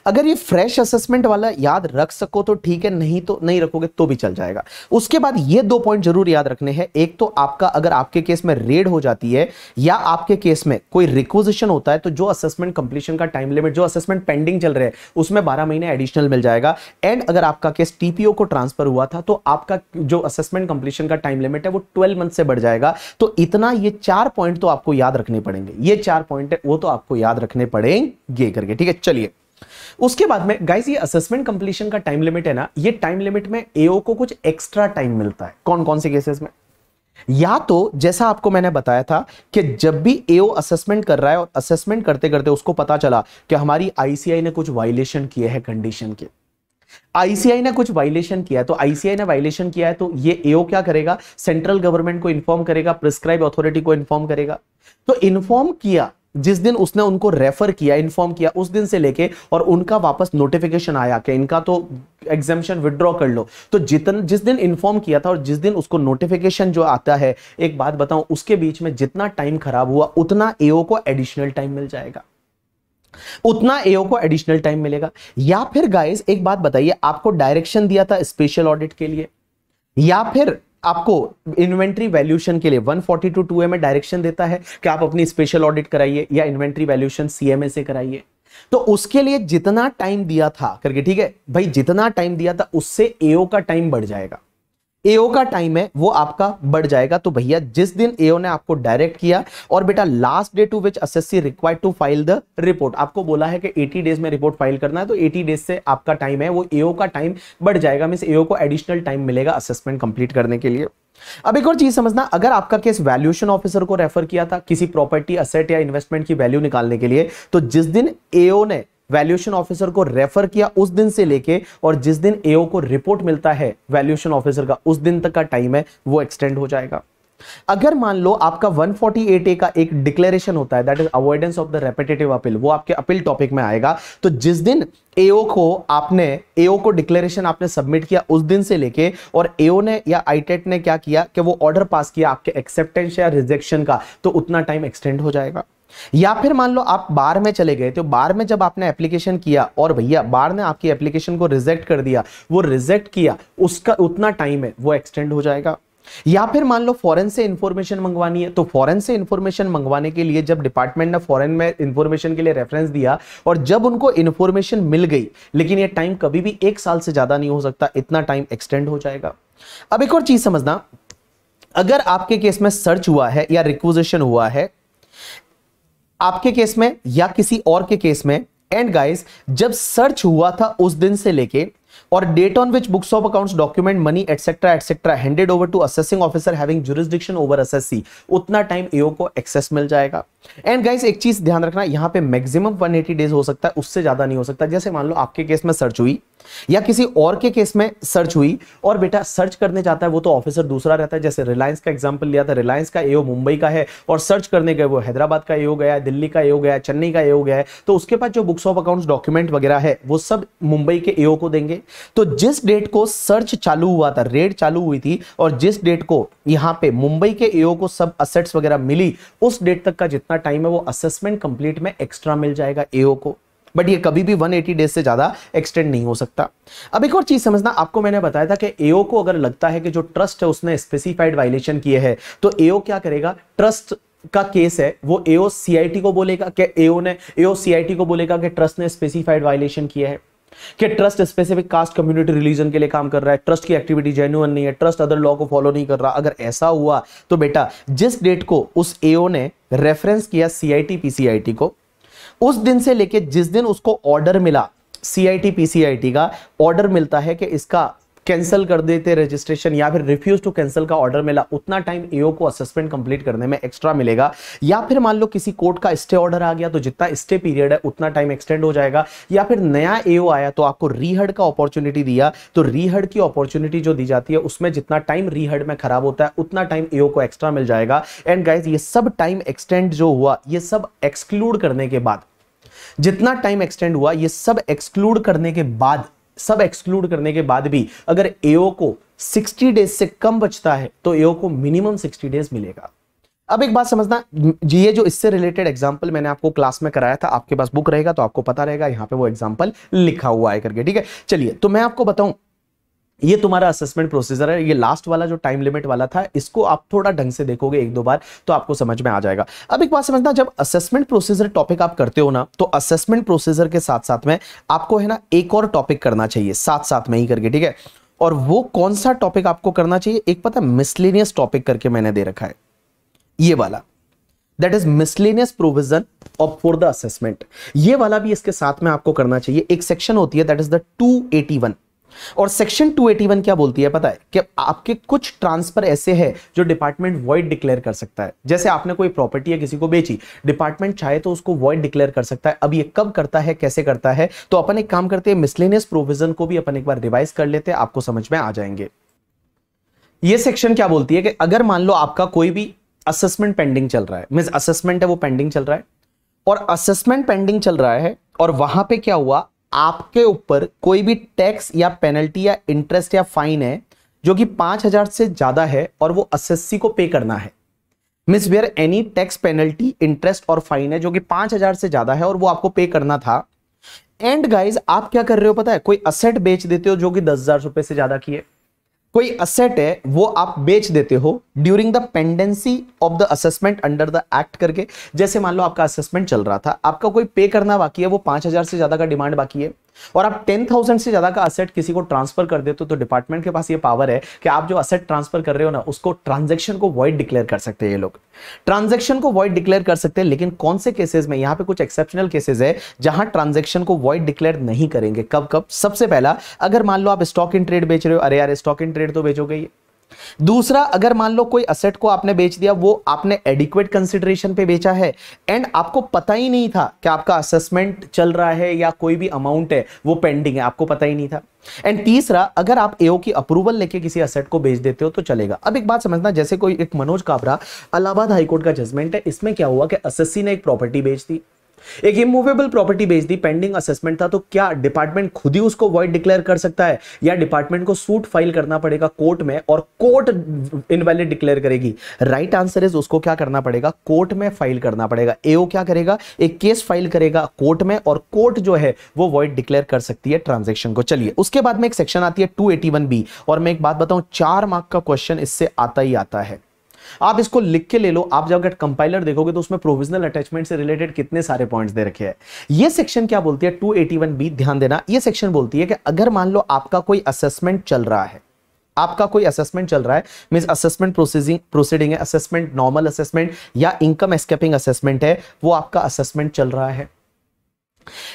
A: अगर ये फ्रेश असेसमेंट वाला याद रख सको तो ठीक है, नहीं तो नहीं रखोगे तो भी चल जाएगा। उसके बाद ये दो पॉइंट ज़रूर याद रखने हैं। एक तो आपका, अगर आपके केस में रेड हो जाती है, या आपके केस में कोई रिक्वजिशन होता है तो जो असेसमेंट कंप्लीशन का टाइम लिमिट जो असेसमेंट पेंडिंग चल रहे हैं, उसमें बारह महीने एडिशनल मिल जाएगा। एंड अगर आपका केस टीपीओ को ट्रांसफ़र हुआ था तो आपका जो असेसमेंट कंप्लीशन का टाइम लिमिट है, वो ट्वेल्व मंथ से बढ़ जाएगा। तो इतना ये चार पॉइंट तो आपको याद रखने पड़ेंगे। ये चार पॉइंट है, वो तो आपको याद रखने पड़ेंगे करके। ठीक है, चलिए। उसके बाद में गाइस ये असेसमेंट कंप्लीशन का टाइम लिमिट है ना, ये टाइम लिमिट में एओ को कुछ एक्स्ट्रा टाइम मिलता है। कौन कौन से केसेस में? या तो जैसा आपको मैंने बताया था कि जब भी एओ असेसमेंट कर रहा है और असेसमेंट करते करते उसको पता चला कि हमारी आईसीआई ने कुछ वायलेशन किए हैं कंडीशन के। आईसीआई ने कुछ वायलेशन किया है तो आईसीआई ने वायलेशन किया है तो ये एओ क्या करेगा? सेंट्रल गवर्नमेंट को इन्फॉर्म करेगा प्रिस्क्राइब अथॉरिटी को इन्फॉर्म करेगा। तो इन्फॉर्म किया जिस दिन उसने उनको रेफर किया इन्फॉर्म किया, उस दिन से लेके और उनका वापस नोटिफिकेशन आया कि इनका तो एग्जामेशन विड्रॉ कर लो। तो जितन, जिस दिन इन्फॉर्म किया था और जिस दिन उसको नोटिफिकेशन जो आता है, एक बात बताऊँ, उसके बीच में जितना टाइम खराब हुआ, उतना एओ को एडिशनल टाइम मिल जाएगा। उतना एओ को एडिशनल टाइम मिलेगा। या फिर गाइस एक बात बताइए, आपको डायरेक्शन दिया था स्पेशल ऑडिट के लिए? या फिर आपको इन्वेंट्री वैल्यूशन के लिए 142 2 में डायरेक्शन देता है कि आप अपनी स्पेशल ऑडिट कराइए या इन्वेंट्री वैल्यूशन सीएमए से कराइए। तो उसके लिए जितना टाइम दिया था, करके ठीक है, भाई जितना टाइम दिया था, उससे एओ का टाइम बढ़ जाएगा। एओ का टाइम है, वो आपका बढ़ जाएगा। तो भैया, जिस दिन एओ ने आपको डायरेक्ट किया, और बेटा last day to which SSC required to file the report आपको बोला है कि 80 डेज़ में रिपोर्ट फ़ाइल करना है तो 80 डेज़ से आपका टाइम है, वो एओ का टाइम बढ़ जाएगा। मीन एओ को एडिशनल टाइम मिलेगा असेसमेंट कंप्लीट करने के लिए। अब एक और चीज़ समझना, अगर आपका केस वैल्यूएशन ऑफिसर को रेफर किया था, किसी प्रॉपर्टी असेट या इन्वेस्टमेंट की वैल्यू निकालने के लिए तो जिस दिन एओ ने वैल्यूएशन ऑफिसर को रेफर किया उस दिन से लेके और जिस दिन एओ को रिपोर्ट मिलता है वैल्यूएशन ऑफिसर का उस दिन तक का टाइम है, वो एक्सटेंड हो जाएगा। अगर मान लो आपका 148 ए का एक डिक्लेरेशन होता है that is avoidance of the repetitive appeal वो आपके अपील टॉपिक में आएगा तो जिस दिन एओ को आपने एओ को डिक्लेरेशन आपने सबमिट किया उस दिन से लेके और एओ ने या आईटेट ने क्या किया कि वो ऑर्डर पास किया आपके एक्सेप्टेंस या रिजेक्शन का तो उतना टाइम एक्सटेंड हो जाएगा। या फिर मान लो आप बार में चले गए तो बार में जब आपने एप्लीकेशन किया और भैया बार ने आपकी एप्लीकेशन को रिजेक्ट कर दिया, वो रिजेक्ट किया, उसका उतना टाइम है, वो एक्सटेंड हो जाएगा। या फिर मान लो फॉरेन से इंफॉर्मेशन मंगवानी है तो फॉरेन से इंफॉर्मेशन मंगवाने के लिए जब डिपार्टमेंट ने फॉरेन में इंफॉर्मेशन के लिए रेफरेंस दिया और जब उनको इंफॉर्मेशन मिल गई, लेकिन ये टाइम कभी भी एक साल से ज़्यादा नहीं हो सकता, इतना टाइम एक्सटेंड हो जाएगा। अब एक और चीज़ समझना, अगर आपके केस में सर्च हुआ है या रिक्वजिशन हुआ है आपके केस में या किसी और के केस में। एंड गाइस जब सर्च हुआ था उस दिन से लेके और date on which books of accounts document money etcetera etcetera handed over to assessing officer having jurisdiction over SSC उतना टाइम एओ को एक्सेस मिल जाएगा। एंड गाइस एक चीज़ ध्यान रखना, यहाँ पे मैक्सिमम 180 डेज़ हो सकता है, उससे ज़्यादा नहीं हो सकता। जैसे मान लो आपके केस में सर्च हुई या किसी और के केस में सर्च हुई और बेटा सर्च करने जाता है, वो तो ऑफिसर दूसरा रहता है। जैसे रिलायंस का एग्जांपल लिया था रिलायंस का एओ मुंबई का है और सर्च करने गए, वो हैदराबाद का एओ गया, दिल्ली का एओ गया, चेन्नई का एओ गया तो उसके पास जो बुक्स ऑफ़ अकाउंट्स डॉक्यूमेंट वगैरह है, वो सब मुंबई के एओ को देंगे। तो जिस डेट को सर्च चालू हुआ था रेड चालू हुई थी और जिस डेट को यहाँ पे मुंबई के एओ को सब असेट्स वगैरह मिली, उस डेट तक का जितना टाइम है, वो असेसमेंट कंप्लीट में एक्स्ट्रा मिल जाएगा एओ को। बट ये कभी भी 180 डेज़ से ज़्यादा एक्सटेंड नहीं हो सकता। अब एक और चीज़ समझना, आपको मैंने बताया था कि एओ को अगर लगता है कि जो ट्रस्ट है उसने स्पेसिफाइड वायलेशन किए हैं तो एओ क्या करेगा? ट्रस्ट का केस है, वो एओ सीआईटी को बोलेगा कि एओ ने एओ सीआईटी को बोलेगा कि ट्रस्ट ने स्पेसिफाइड वायलेशन किया है। कि trust specific caste community religion के लिए काम कर रहा है ट्रस्ट की एक्टिविटी जेन्युइन नहीं है ट्रस्ट अदर लॉ को फॉलो नहीं कर रहा। अगर ऐसा हुआ तो बेटा, जिस डेट को उस एओ ने रेफरेंस किया सीआईटी पीसीआईटी को उस दिन से लेके जिस दिन उसको ऑर्डर मिला C I T P C I T का ऑर्डर मिलता है कि इसका कैंसिल कर देते रजिस्ट्रेशन या फिर रिफ्यूज टू कैंसिल का ऑर्डर मिला, उतना टाइम एओ को असेसमेंट कंप्लीट करने में एक्स्ट्रा मिलेगा। या फिर मान लो किसी कोर्ट का स्टे ऑर्डर आ गया तो जितना स्टे पीरियड है, उतना टाइम एक्सटेंड हो जाएगा। या फिर नया एओ आया तो आपको रीहड का अपॉर्चुनिटी दिया तो रीहड की अपॉर्चुनिटी जो दी जाती है, उसमें जितना टाइम रीहड में खराब होता है, उतना टाइम एओ को एक्स्ट्रा मिल जाएगा। एंड गाइज़ ये सब टाइम एक्सटेंड जो हुआ, ये सब एक्सक्लूड करने के बाद, जितना टाइम एक्सटेंड हुआ, ये सब एक्सक्लूड करने के बाद सब एक्सक्लूड करने के बाद भी अगर एओ को 60 डेज़ से कम बचता है तो एओ को मिनिमम 60 डेज़ मिलेगा। अब एक बात समझना, जी, ये जो इससे रिलेटेड एग्ज़ाम्पल मैंने आपको क्लास में कराया था, आपके पास बुक रहेगा तो आपको पता रहेगा, यहाँ पे वो एग्ज़ाम्पल लिखा हुआ है करके, ठीक है? चलिए तो मैं आपको बताऊँ ये तुम्हारा असेसमेंट प्रोसीजर है, ये लास्ट वाला जो टाइम लिमिट वाला था, इसको आप थोड़ा ढंग से देखोगे एक दो बार तो आपको समझ में आ जाएगा। अब एक बात समझना, जब असेसमेंट प्रोसीजर टॉपिक आप करते हो ना तो असेसमेंट प्रोसीजर के साथ साथ में आपको है ना, एक और टॉपिक करना चाहिए साथ साथ में ही करके, ठीक है? और वो कौन सा टॉपिक आपको करना चाहिए, एक पता मिसलेनियस टॉपिक करके मैंने दे रखा है। ये वाला। That is miscellaneous provision of for the assessment ये वाला भी इसके साथ में आपको करना चाहिए। एक सेक्शन होती है दैट इज़ द 281 और सेक्शन 281 क्या बोलती है, पता है? कि आपके कुछ ट्रांसफ़र ऐसे हैं जो डिपार्टमेंट वॉइड डिक्लेयर कर सकता है। जैसे आपने कोई प्रॉपर्टी या किसी को बेची डिपार्टमेंट चाहे तो उसको वॉइड डिक्लेयर कर सकता है। अब ये कब करता है, कैसे करता है तो अपन एक काम करते हैं मिसलेनियस प्रोविज़न को भी अपन एक बार रिवाइज कर लेते हैं, आपको समझ में आ जाएँगे। ये सेक्शन क्या बोलती है कि अगर मान लो आपका कोई भी असेसमेंट पेंडिंग चल रहा है मीन असेसमेंट है, वो पेंडिंग चल रहा है, और असेसमेंट पेंडिंग चल रहा है, और वहाँ पे क्या हुआ आपके ऊपर कोई भी टैक्स या पेनल्टी या इंटरेस्ट या फाइन है, जो कि पाँच हज़ार से ज़्यादा है और वो एसएससी को पे करना है। Miss where any tax penalty interest और फाइन है, जो कि पाँच हज़ार से ज़्यादा है और वो आपको पे करना था। एंड गाइज़ आप क्या कर रहे हो पता है? कोई असेट बेच देते हो जो कि दस हज़ार रुपए से ज़्यादा की है। कोई असेट है, वो आप बेच देते हो during the pendency of the assessment under the act करके। जैसे मान लो आपका असेसमेंट चल रहा था, आपका कोई पे करना बाकी है, वो पाँच हज़ार से ज़्यादा का डिमांड बाकी है। और आप टेन थाउज़ेंड से ज़्यादा का असेट किसी को ट्रांसफ़र कर देते हो तो डिपार्टमेंट के पास ये पावर है कि आप जो असेट ट्रांसफ़र कर रहे हो ना, उसको ट्रांजेक्शन को वॉइड डिक्लेयर कर सकते हैं ये लोग। ट्रांजेक्शन को वॉइड डिक्लेयर कर सकते हैं, लेकिन कौन से केसेस में? यहाँ पे कुछ एक्सेप्शनल केसेस है, जहाँ ट्रांजेक्शन को वॉइड डिक्लेयर नहीं करेंगे। कब कब? सबसे पहला, अगर मान लो आप स्टॉक इन ट्रेड बेच रहे हो, अरे यार स्टॉक इन ट्रेड तो बेचोगे दूसरा, अगर मान लो कोई असेट को आपने बेच दिया, वो आपने एडिक्वेट कंसिडरेशन पे बेचा है एंड आपको पता ही नहीं था कि आपका असेसमेंट चल रहा है या कोई भी अमाउंट है, वो पेंडिंग है, आपको पता ही नहीं था। एंड तीसरा, अगर आप एओ की अप्रूवल लेके किसी असेट को बेच देते हो तो चलेगा। अब एक बात समझना, जैसे कोई एक मनोज काबरा, अलाहाबाद हाईकोर्ट का जजमेंट है, इसमें क्या हुआ कि एसएससी ने एक प्रॉपर्टी बेच दी। एक इमूवेबल प्रॉपर्टी बेच दी पेंडिंग असेसमेंट था तो क्या डिपार्टमेंट खुद ही उसको वॉइड डिक्लेयर कर सकता है? या डिपार्टमेंट को सूट फ़ाइल करना पड़ेगा कोर्ट में और कोर्ट इनवैलिड डिक्लेयर करेगी? राइट आंसर इज़ उसको क्या करना पड़ेगा? कोर्ट में फ़ाइल करना पड़ेगा। एओ क्या करेगा? एक केस फ़ाइल करेगा कोर्ट में और कोर्ट जो है, वो वॉइड डिक्लेयर कर सकती है ट्रांजेक्शन को। चलिए, उसके बाद में एक सेक्शन आती है टू बी और मैं एक बात बताऊँ, चार मार्क का क्वेश्चन इससे आता ही आता है। आप इसको लिख के ले लो, आप जब अगर कंपाइलर देखोगे तो उसमें प्रोविजनल अटैचमेंट से रिलेटेड कितने सारे पॉइंट्स दे रखे हैं। ये सेक्शन क्या बोलती है? 281 बी ध्यान देना, ये सेक्शन बोलती है कि अगर मान लो आपका कोई असेसमेंट चल रहा है, आपका कोई असेसमेंट चल रहा है मीन असेसमेंट प्रोसीजिंग प्रोसीडिंग है असेसमेंट नॉर्मल असेसमेंट या इनकम एस्केपिंग असेसमेंट है, वो आपका असेसमेंट चल रहा है।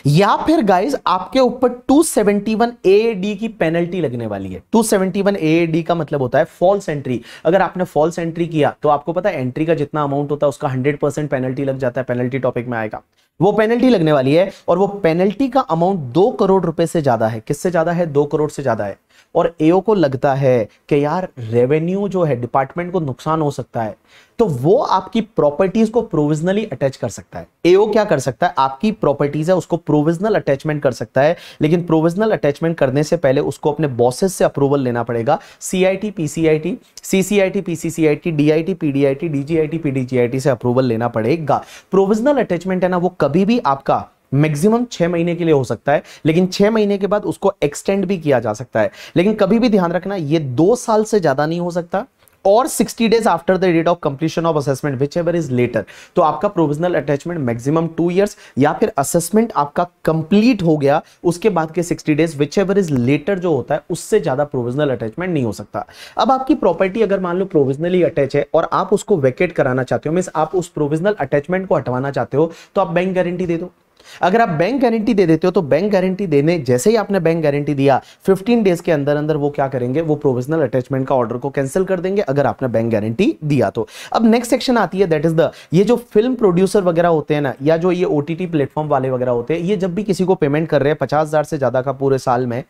A: या फिर गाइस आपके ऊपर 271 एडी की पेनल्टी लगने वाली है। 271 एडी का मतलब होता है फॉल्स एंट्री अगर आपने फॉल्स एंट्री किया तो आपको पता है एंट्री का जितना अमाउंट होता है, उसका 100 परसेंट पेनल्टी लग जाता है पेनल्टी टॉपिक में आएगा। वो पेनल्टी लगने वाली है और वो पेनल्टी का अमाउंट दो करोड़ रुपए से ज़्यादा है। किससे ज़्यादा है? दो करोड़ से ज़्यादा है। और एओ को लगता है कि यार रेवेन्यू जो है डिपार्टमेंट को नुकसान हो सकता है। तो वो आपकी प्रॉपर्टीज़ को प्रोविजनली अटैच कर सकता है। एओ क्या कर सकता है? आपकी प्रॉपर्टीज़ है, उसको प्रोविजनल अटैचमेंट कर सकता है, लेकिन प्रोविजनल अटैचमेंट करने से पहले उसको अपने बॉसेस से अप्रूवल लेना पड़ेगा। CIT PCIT CCIT PCCIT DIT PDIT DGIT PDGIT से अप्रूवल लेना पड़ेगा। प्रोविजनल अटैचमेंट है ना, वो कभी भी आपका मैक्सिमम छह महीने के लिए हो सकता है, लेकिन छह महीने के बाद उसको एक्सटेंड भी किया जा सकता है। लेकिन कभी भी ध्यान रखना, ये दो साल से ज़्यादा नहीं हो सकता। और 60 days after the date of completion of assessment which ever is later तो आपका provisional attachment maximum two years या फिर असेसमेंट आपका कंप्लीट हो गया, उसके बाद के 60 days which ever is later जो होता है, उससे ज़्यादा प्रोविजनल अटैचमेंट नहीं हो सकता। अब आपकी प्रॉपर्टी अगर मान लो प्रोविजनली अटैच है और आप उसको वेकेट कराना चाहते हो मीन आप उस प्रोविजनल अटैचमेंट को हटवाना चाहते हो तो आप बैंक गारंटी दे दो। अगर आप बैंक गारंटी दे देते हो तो बैंक गारंटी देने जैसे ही आपने बैंक गारंटी दिया 15 डेज़ के अंदर अंदर वो क्या करेंगे? वो प्रोविजनल अटैचमेंट का ऑर्डर को कैंसिल कर देंगे अगर आपने बैंक गारंटी दिया तो। अब नेक्स्ट सेक्शन आती है दैट इज़ द ये जो फ़िल्म प्रोड्यूसर वगैरह होते हैं ना, या जो ये ओटीटी प्लेटफॉर्म वाले वगैरह होते हैं, ये जब भी किसी को पेमेंट कर रहे हैं, पचास से ज़्यादा का पूरे साल में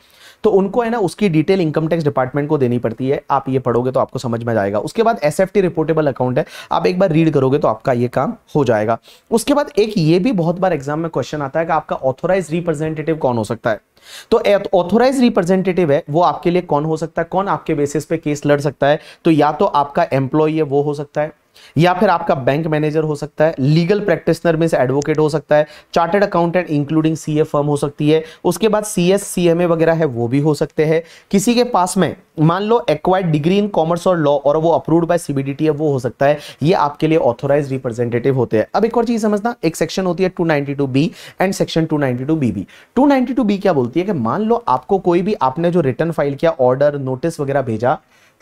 A: तो उनको है ना, उसकी डिटेल इनकम टैक्स डिपार्टमेंट को देनी पड़ती है। आप ये पढ़ोगे तो आपको समझ में जाएगा। उसके बाद एसएफटी रिपोर्टेबल अकाउंट है। आप एक बार रीड करोगे तो आपका ये काम हो जाएगा। उसके बाद एक ये भी बहुत बार एग्ज़ाम में क्वेश्चन आता है कि आपका ऑथोराइज रिप्रेजेंटेटिव कौन हो सकता है। तो ऑथोराइज रिप्रेजेंटेटिव है, वो आपके लिए कौन हो सकता है? कौन आपके बेसिस पे केस लड़ सकता है? तो या तो आपका एम्प्लॉय है, वो हो सकता है। या फिर आपका बैंक मैनेजर हो सकता है लीगल प्रैक्टिसनर में से एडवोकेट हो सकता है chartered accountant including CA firm हो सकती है, उसके बाद सीएस सीएमए वगैरह है, वो भी हो सकते हैं। किसी के पास में, मान लो एक्वायर्ड डिग्री इन कॉमर्स और लॉ और वो अप्रूव्ड बाय सीबीडीटी है, वो हो सकता है, ये आपके लिए ऑथोराइज रिप्रेजेंटेटिव होते हैं। अब एक और चीज़ समझना, एक सेक्शन होती है 292 B and section 292 B B 292 B क्या बोलती है कि मान लो आपको कोई भी, आपने जो रिटर्न फ़ाइल किया ऑर्डर नोटिस वगैरह भेजा,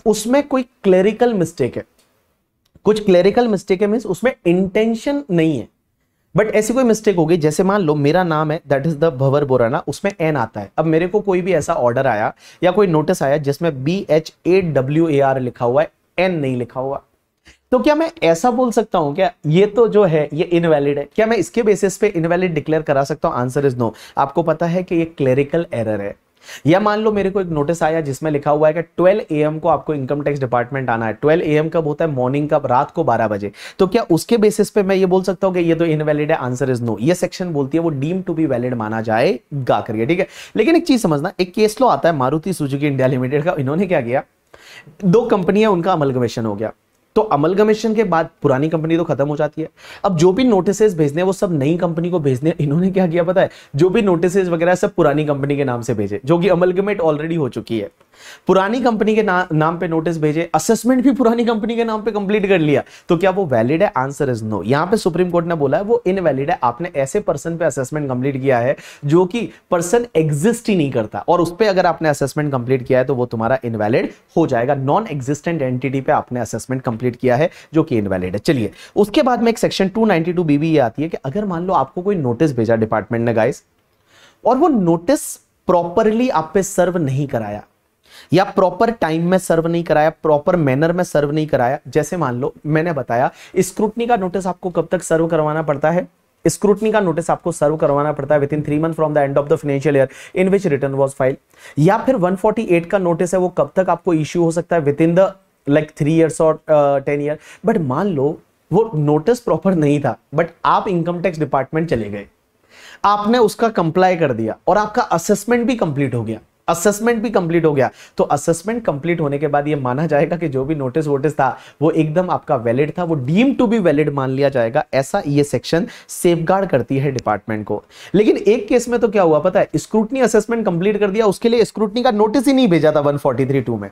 A: उसमें कोई क्लेरिकल मिस्टेक है। कुछ क्लेरिकल मिस्टेक है मीन उसमें इंटेंशन नहीं है। बट ऐसी कोई मिस्टेक होगी, जैसे मान लो, मेरा नाम है that is the Bhavar Borana, उसमें एन आता है। अब मेरे को कोई भी ऐसा ऑर्डर आया, या कोई नोटिस आया, जिसमें B H A W A R लिखा हुआ है एन नहीं लिखा हुआ। तो क्या मैं ऐसा बोल सकता हूँ, क्या ये तो जो है, ये इनवैलिड है? क्या मैं इसके बेसिस पे इनवैलिड डिक्लेयर करा सकता हूँ? आंसर इज़ नो आपको पता है कि ये क्लेरिकल एरर है। या मान लो मेरे को एक नोटिस आया जिसमें लिखा हुआ है कि 12 एम को आपको इनकम टैक्स डिपार्टमेंट आना है। 12 एम कब होता है? मॉर्निंग कब? रात को 12 बजे। तो क्या उसके बेसिस पे मैं ये बोल सकता हूँ कि ये तो इनवैलिड है आंसर इज़ नो ये सेक्शन बोलती है वो डीम टू बी वैलिड माना जाएगा करिए, ठीक है? लेकिन एक चीज़ समझना, एक केस लो आता है मारुति सुजुकी इंडिया लिमिटेड का। इन्होंने क्या किया? दो कंपनियाँ उनका अमलगमेशन हो गया। तो अमल अमलगमेशन के बाद पुरानी कंपनी तो खत्म हो जाती है। अब जो भी नोटिस भेजने वो सब नई कंपनी को भेजने इन्होंने क्या किया पता है? जो भी नोटिस वगैरह सब पुरानी कंपनी के नाम से भेजे, जो कि अमलगमेट ऑलरेडी हो चुकी है। पुरानी कंपनी के ना, नाम पे नोटिस भेजे असेसमेंट भी पुरानी कंपनी के नाम पे कंप्लीट कर लिया। तो क्या वो वैलिड है? आंसर इज़ नो यहाँ पे सुप्रीम कोर्ट ने बोला है वो इनवैलिड है। आपने ऐसे पर्सन पे असेसमेंट कंप्लीट किया है जो कि पर्सन एग्जिस्ट ही नहीं करता। और उस पर अगर आपने असेसमेंट कंप्लीट किया है तो वो तुम्हारा इनवैलिड हो जाएगा। नॉन एग्जिस्टेंट एंटिटी पे आपने असेसमेंट कंप्लीट किया है जो कि इनवैलिड है। चलिए उसके बाद में एक सेक्शन 292 बीबी ये आती है कि अगर मान लो आपको कोई नोटिस भेजा डिपार्टमेंट ने गाइस और वो नोटिस प्रॉपरली आप पे सर्व नहीं कराया या प्रॉपर टाइम में सर्व नहीं कराया प्रॉपर मैनर में सर्व नहीं कराया। जैसे मान लो, मैंने बताया स्क्रूटनी का नोटिस आपको कब तक सर्व करवाना पड़ता है? स्क्रूटनी का नोटिस आपको सर्व करवाना पड़ता है within three month from the end of the financial year in which return was file या फिर 148 का नोटिस है, वो कब तक आपको इश्यू हो सकता है? Within the like three years और टेन ईयर बट मान लो, वो नोटिस प्रॉपर नहीं था बट आप इनकम टैक्स डिपार्टमेंट चले गए। आपने उसका कंप्लाई कर दिया और आपका असेसमेंट भी कंप्लीट हो गया। असेसमेंट भी कंप्लीट हो गया। तो असेसमेंट कंप्लीट होने के बाद ये माना जाएगा कि जो भी नोटिस वोटिस था, वो एकदम आपका वैलिड था, वो डीम टू बी वैलिड मान लिया जाएगा। ऐसा ये सेक्शन सेफगार्ड करती है डिपार्टमेंट को। लेकिन एक केस में तो क्या हुआ, पता है? स्क्रूटनी असेसमेंट कंप्लीट कर दिया, उसके लिए स्क्रूटनी का नोटिस ही नहीं भेजा था वन में।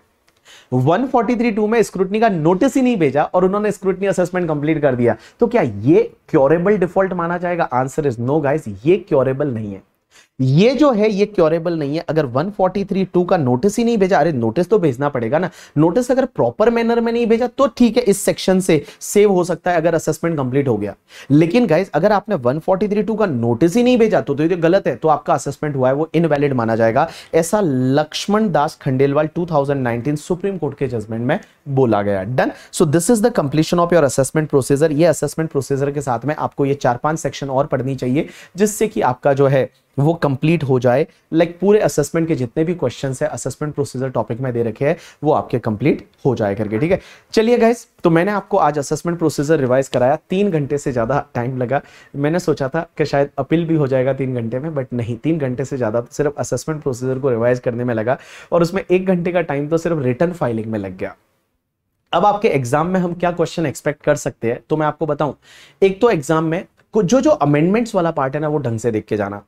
A: 143.2 में स्क्रूटनी का नोटिस ही नहीं भेजा और उन्होंने स्क्रूटनी असेसमेंट कंप्लीट कर दिया। तो क्या ये क्योरेबल डिफ़ॉल्ट माना जाएगा? आंसर इज़ नो गाइस ये क्योरेबल नहीं है। ये जो है ये क्योरेबल नहीं है। अगर 143.2 का नोटिस ही नहीं भेजा अरे नोटिस तो भेजना पड़ेगा ना। नोटिस अगर प्रॉपर मैनर में नहीं भेजा तो ठीक है इस सेक्शन से सेव हो सकता है अगर असेसमेंट कंप्लीट हो गया। लेकिन गाइज़ अगर आपने 143.2 का नोटिस ही नहीं भेजा तो, तो ये गलत है तो आपका असेसमेंट हुआ है वो इनवैलिड माना जाएगा। ऐसा Lakshman Das Khandelwal to supreme court के जजमेंट में बोला गया। Done so this is the completion of your assessment procedure ये असेसमेंट प्रोसीजर के साथ में आपको ये चार पाँच सेक्शन और पढ़नी चाहिए जिससे कि आपका जो है वो कंप्लीट हो जाए। लाइक like, पूरे असेसमेंट के जितने भी क्वेश्चन है असेसमेंट प्रोसीजर टॉपिक में दे रखे हैं, वो आपके कंप्लीट हो जाए करके, ठीक है? चलिए गाइस तो मैंने आपको आज असेसमेंट प्रोसीजर रिवाइज कराया। तीन घंटे से ज़्यादा टाइम लगा। मैंने सोचा था कि शायद अपील भी हो जाएगा तीन घंटे में बट नहीं। तीन घंटे से ज़्यादा तो सिर्फ़ असेसमेंट प्रोसीजर को रिवाइज करने में लगा और उसमें एक घंटे का टाइम तो सिर्फ़ रिटर्न फाइलिंग में लग गया। अब आपके एग्ज़ाम में हम क्या क्वेश्चन एक्सपेक्ट कर सकते हैं? तो मैं आपको बताऊँ। एक तो एग्ज़ाम में जो जो अमेंडमेंट्स वाला पार्ट है ना, वो ढंग से देख के जाना।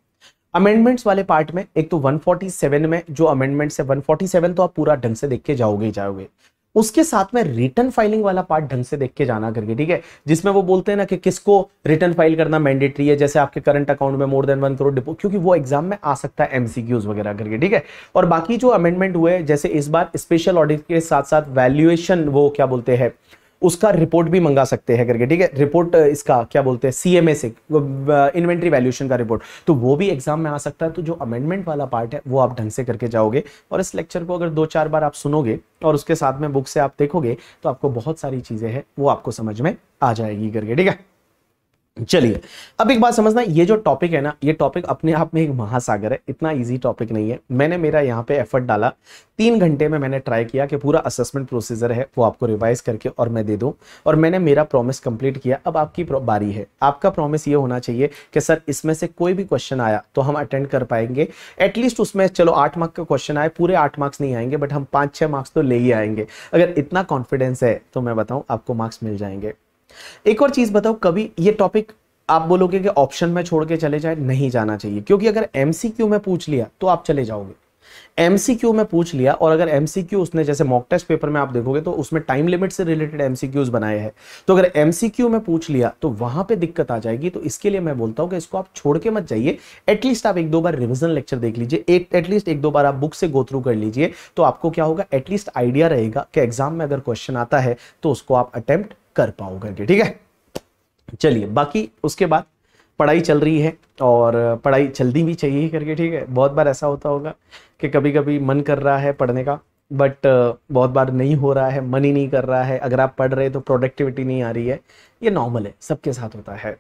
A: अमेंडमेंट्स वाले पार्ट में, एक तो 147 में, जो अमेंडमेंट्स है 147 तो आप पूरा ढंग से देख के जाओगे ही जाओगे। उसके साथ में रिटर्न फाइलिंग वाला पार्ट ढंग से देख के जाना करके, ठीक है? जिसमें वो बोलते हैं ना कि किसको रिटर्न फ़ाइल करना मैंडेटरी है, जैसे आपके करंट अकाउंट में more than one crore depot क्योंकि वो एग्ज़ाम में आ सकता है एमसीक्यूज वगैरह करके, ठीक है? और बाकी जो अमेंडमेंट हुए, जैसे इस बार स्पेशल ऑडिट के साथ साथ वैल्यूएशन वो क्या बोलते हैं उसका रिपोर्ट भी मंगा सकते हैं करके, ठीक है? रिपोर्ट इसका, क्या बोलते हैं सी सीएमए से इन्वेंट्री वैल्यूशन का रिपोर्ट। तो वो भी एग्ज़ाम में आ सकता है तो जो अमेंडमेंट वाला पार्ट है, वो आप ढंग से करके जाओगे और इस लेक्चर को अगर दो चार बार आप सुनोगे और उसके साथ में बुक से आप देखोगे तो आपको बहुत सारी चीज़ें हैं, वो आपको समझ में आ जाएगी करके, ठीक है? चलिए, अब एक बात समझना, ये जो टॉपिक है ना, ये टॉपिक अपने आप में एक महासागर है, इतना इजी टॉपिक नहीं है। मैंने मेरा यहाँ पे एफर्ट डाला, तीन घंटे में मैंने ट्राई किया कि पूरा असेसमेंट प्रोसीजर है, वो आपको रिवाइज करके और मैं दे दूँ, और मैंने मेरा प्रॉमिस कंप्लीट किया। अब आपकी बारी है। आपका प्रॉमिस ये होना चाहिए कि, सर, इसमें से कोई भी क्वेश्चन आया तो हम अटेंड कर पाएँगे। एटलीस्ट उसमें, चलो, आठ मार्क्स का क्वेश्चन आए, पूरे आठ मार्क्स नहीं आएँगे बट हम पाँच छह मार्क्स तो ले ही आएँगे। अगर इतना कॉन्फिडेंस है तो मैं बताऊँ, आपको मार्क्स मिल जाएँगे। एक और चीज़ बताओ, कभी ये टॉपिक आप बोलोगे कि ऑप्शन में छोड़ के चले जाए, नहीं जाना चाहिए। क्योंकि अगर एमसीक्यू में पूछ लिया तो आप चले जाओगे। एमसीक्यू में पूछ लिया, और अगर एमसीक्यू उसने जैसे मॉक टेस्ट पेपर में आप देखोगे तो उसमें टाइम लिमिट से रिलेटेड एमसीक्यूज बनाए हैं। तो अगर एमसीक्यू में पूछ लिया तो वहाँ पे दिक्कत आ जाएगी। तो इसके लिए मैं बोलता हूँ कि इसको आप छोड़ के मत जाइए। एटलीस्ट आप एक दो बार रिविजन लेक्चर देख लीजिए। एक एटलीस्ट एक दो बार आप बुक से गो थ्रू कर लीजिए। तो आपको क्या होगा एटलीस्ट आइडिया रहेगा कि एग्ज़ाम में अगर क्वेश्चन आता है तो उसको आप अटेम्प्ट कर पाओगे ठीक है? चलिए, बाकी उसके बाद पढ़ाई चल रही है और पढ़ाई चलनी भी चाहिए करके, ठीक है? बहुत बार ऐसा होता होगा कि कभी कभी मन कर रहा है पढ़ने का बट बहुत बार नहीं हो रहा है, मन ही नहीं कर रहा है। अगर आप पढ़ रहे तो प्रोडक्टिविटी नहीं आ रही है। ये नॉर्मल है, सबके साथ होता है।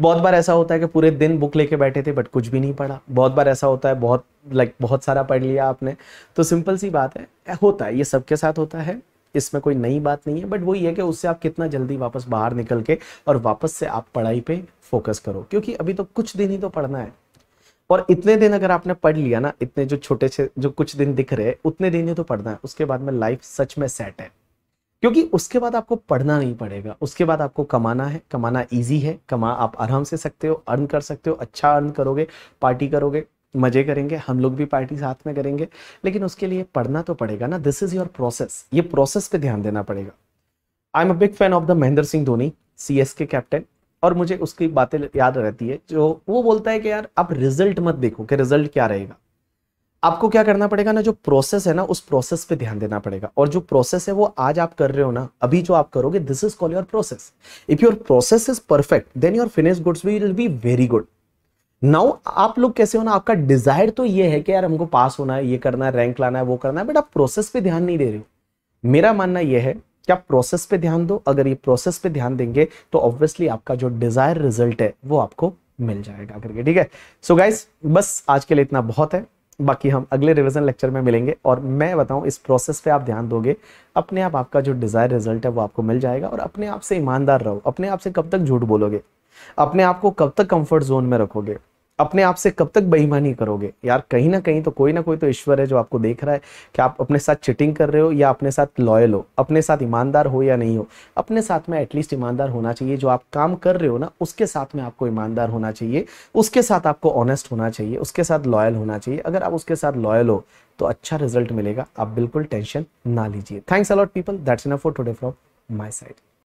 A: बहुत बार ऐसा होता है कि पूरे दिन बुक लेके बैठे थे बट कुछ भी नहीं पढ़ा। बहुत बार ऐसा होता है, बहुत लाइक बहुत सारा पढ़ लिया आपने। तो सिंपल सी बात है, होता है, ये सबके साथ होता है। इसमें कोई नई बात नहीं है बट वही है कि उससे आप कितना जल्दी वापस बाहर निकल के और वापस से आप पढ़ाई पे फोकस करो। क्योंकि अभी तो कुछ दिन ही तो पढ़ना है। और इतने दिन अगर आपने पढ़ लिया ना, इतने जो छोटे से, जो कुछ दिन दिख रहे हैं, उतने दिन ही तो पढ़ना है। उसके बाद में लाइफ सच में सेट है। क्योंकि उसके बाद आपको पढ़ना नहीं पड़ेगा। उसके बाद आपको कमाना है। कमाना इजी है। कमा, आप आराम से सकते हो अर्न कर सकते हो अच्छा अर्न करोगे पार्टी करोगे। मज़े करेंगे, हम लोग भी पार्टी साथ में करेंगे, लेकिन उसके लिए पढ़ना तो पड़ेगा ना। दिस इज़ योर प्रोसेस ये प्रोसेस पे ध्यान देना पड़ेगा। I am a big fan of the Mahendra Singh Dhoni C S K captain और मुझे उसकी बातें याद रहती है, जो वो बोलता है कि यार, आप रिज़ल्ट मत देखो कि रिज़ल्ट क्या रहेगा। आपको क्या करना पड़ेगा ना, जो प्रोसेस है ना, उस प्रोसेस पे ध्यान देना पड़ेगा। और जो प्रोसेस है, वो आज आप कर रहे हो ना, अभी जो आप करोगे this is call your process if your process is perfect then your finish goods will be very good now आप लोग कैसे हो ना? आपका डिज़ायर तो ये है कि यार हमको पास होना है, ये करना है रैंक लाना है, वो करना है बट आप प्रोसेस पे ध्यान नहीं दे रहे हो। मेरा मानना यह है कि आप प्रोसेस पे ध्यान दो। अगर ये प्रोसेस पे ध्यान देंगे तो ऑब्वियसली आपका जो डिज़ायर रिज़ल्ट है, वो आपको मिल जाएगा करके, ठीक है? सो so गाइज़ बस आज के लिए इतना बहुत है। बाकी हम अगले रिवीजन लेक्चर में मिलेंगे और मैं बताऊँ, इस प्रोसेस पे आप ध्यान दोगे, अपने आप आपका जो डिज़ायर रिज़ल्ट है, वो आपको मिल जाएगा और अपने आप से ईमानदार रहो। अपने आप से कब तक झूठ बोलोगे? अपने आप को कब तक कंफर्ट जोन में रखोगे? अपने आप से कब तक बेईमानी करोगे? यार, कहीं ना कहीं तो कोई ना कोई तो ईश्वर है जो आपको देख रहा है कि आप अपने साथ चिटिंग कर रहे हो या अपने साथ लॉयल हो, अपने साथ ईमानदार हो या नहीं हो। अपने साथ में एटलीस्ट ईमानदार होना चाहिए। जो आप काम कर रहे हो ना, उसके साथ में आपको ईमानदार होना चाहिए। उसके साथ आपको ऑनेस्ट होना चाहिए। उसके साथ लॉयल होना चाहिए। अगर आप उसके साथ लॉयल हो तो अच्छा रिज़ल्ट मिलेगा। आप बिल्कुल टेंशन ना लीजिए। Thanks a lot people that's enough for today from my side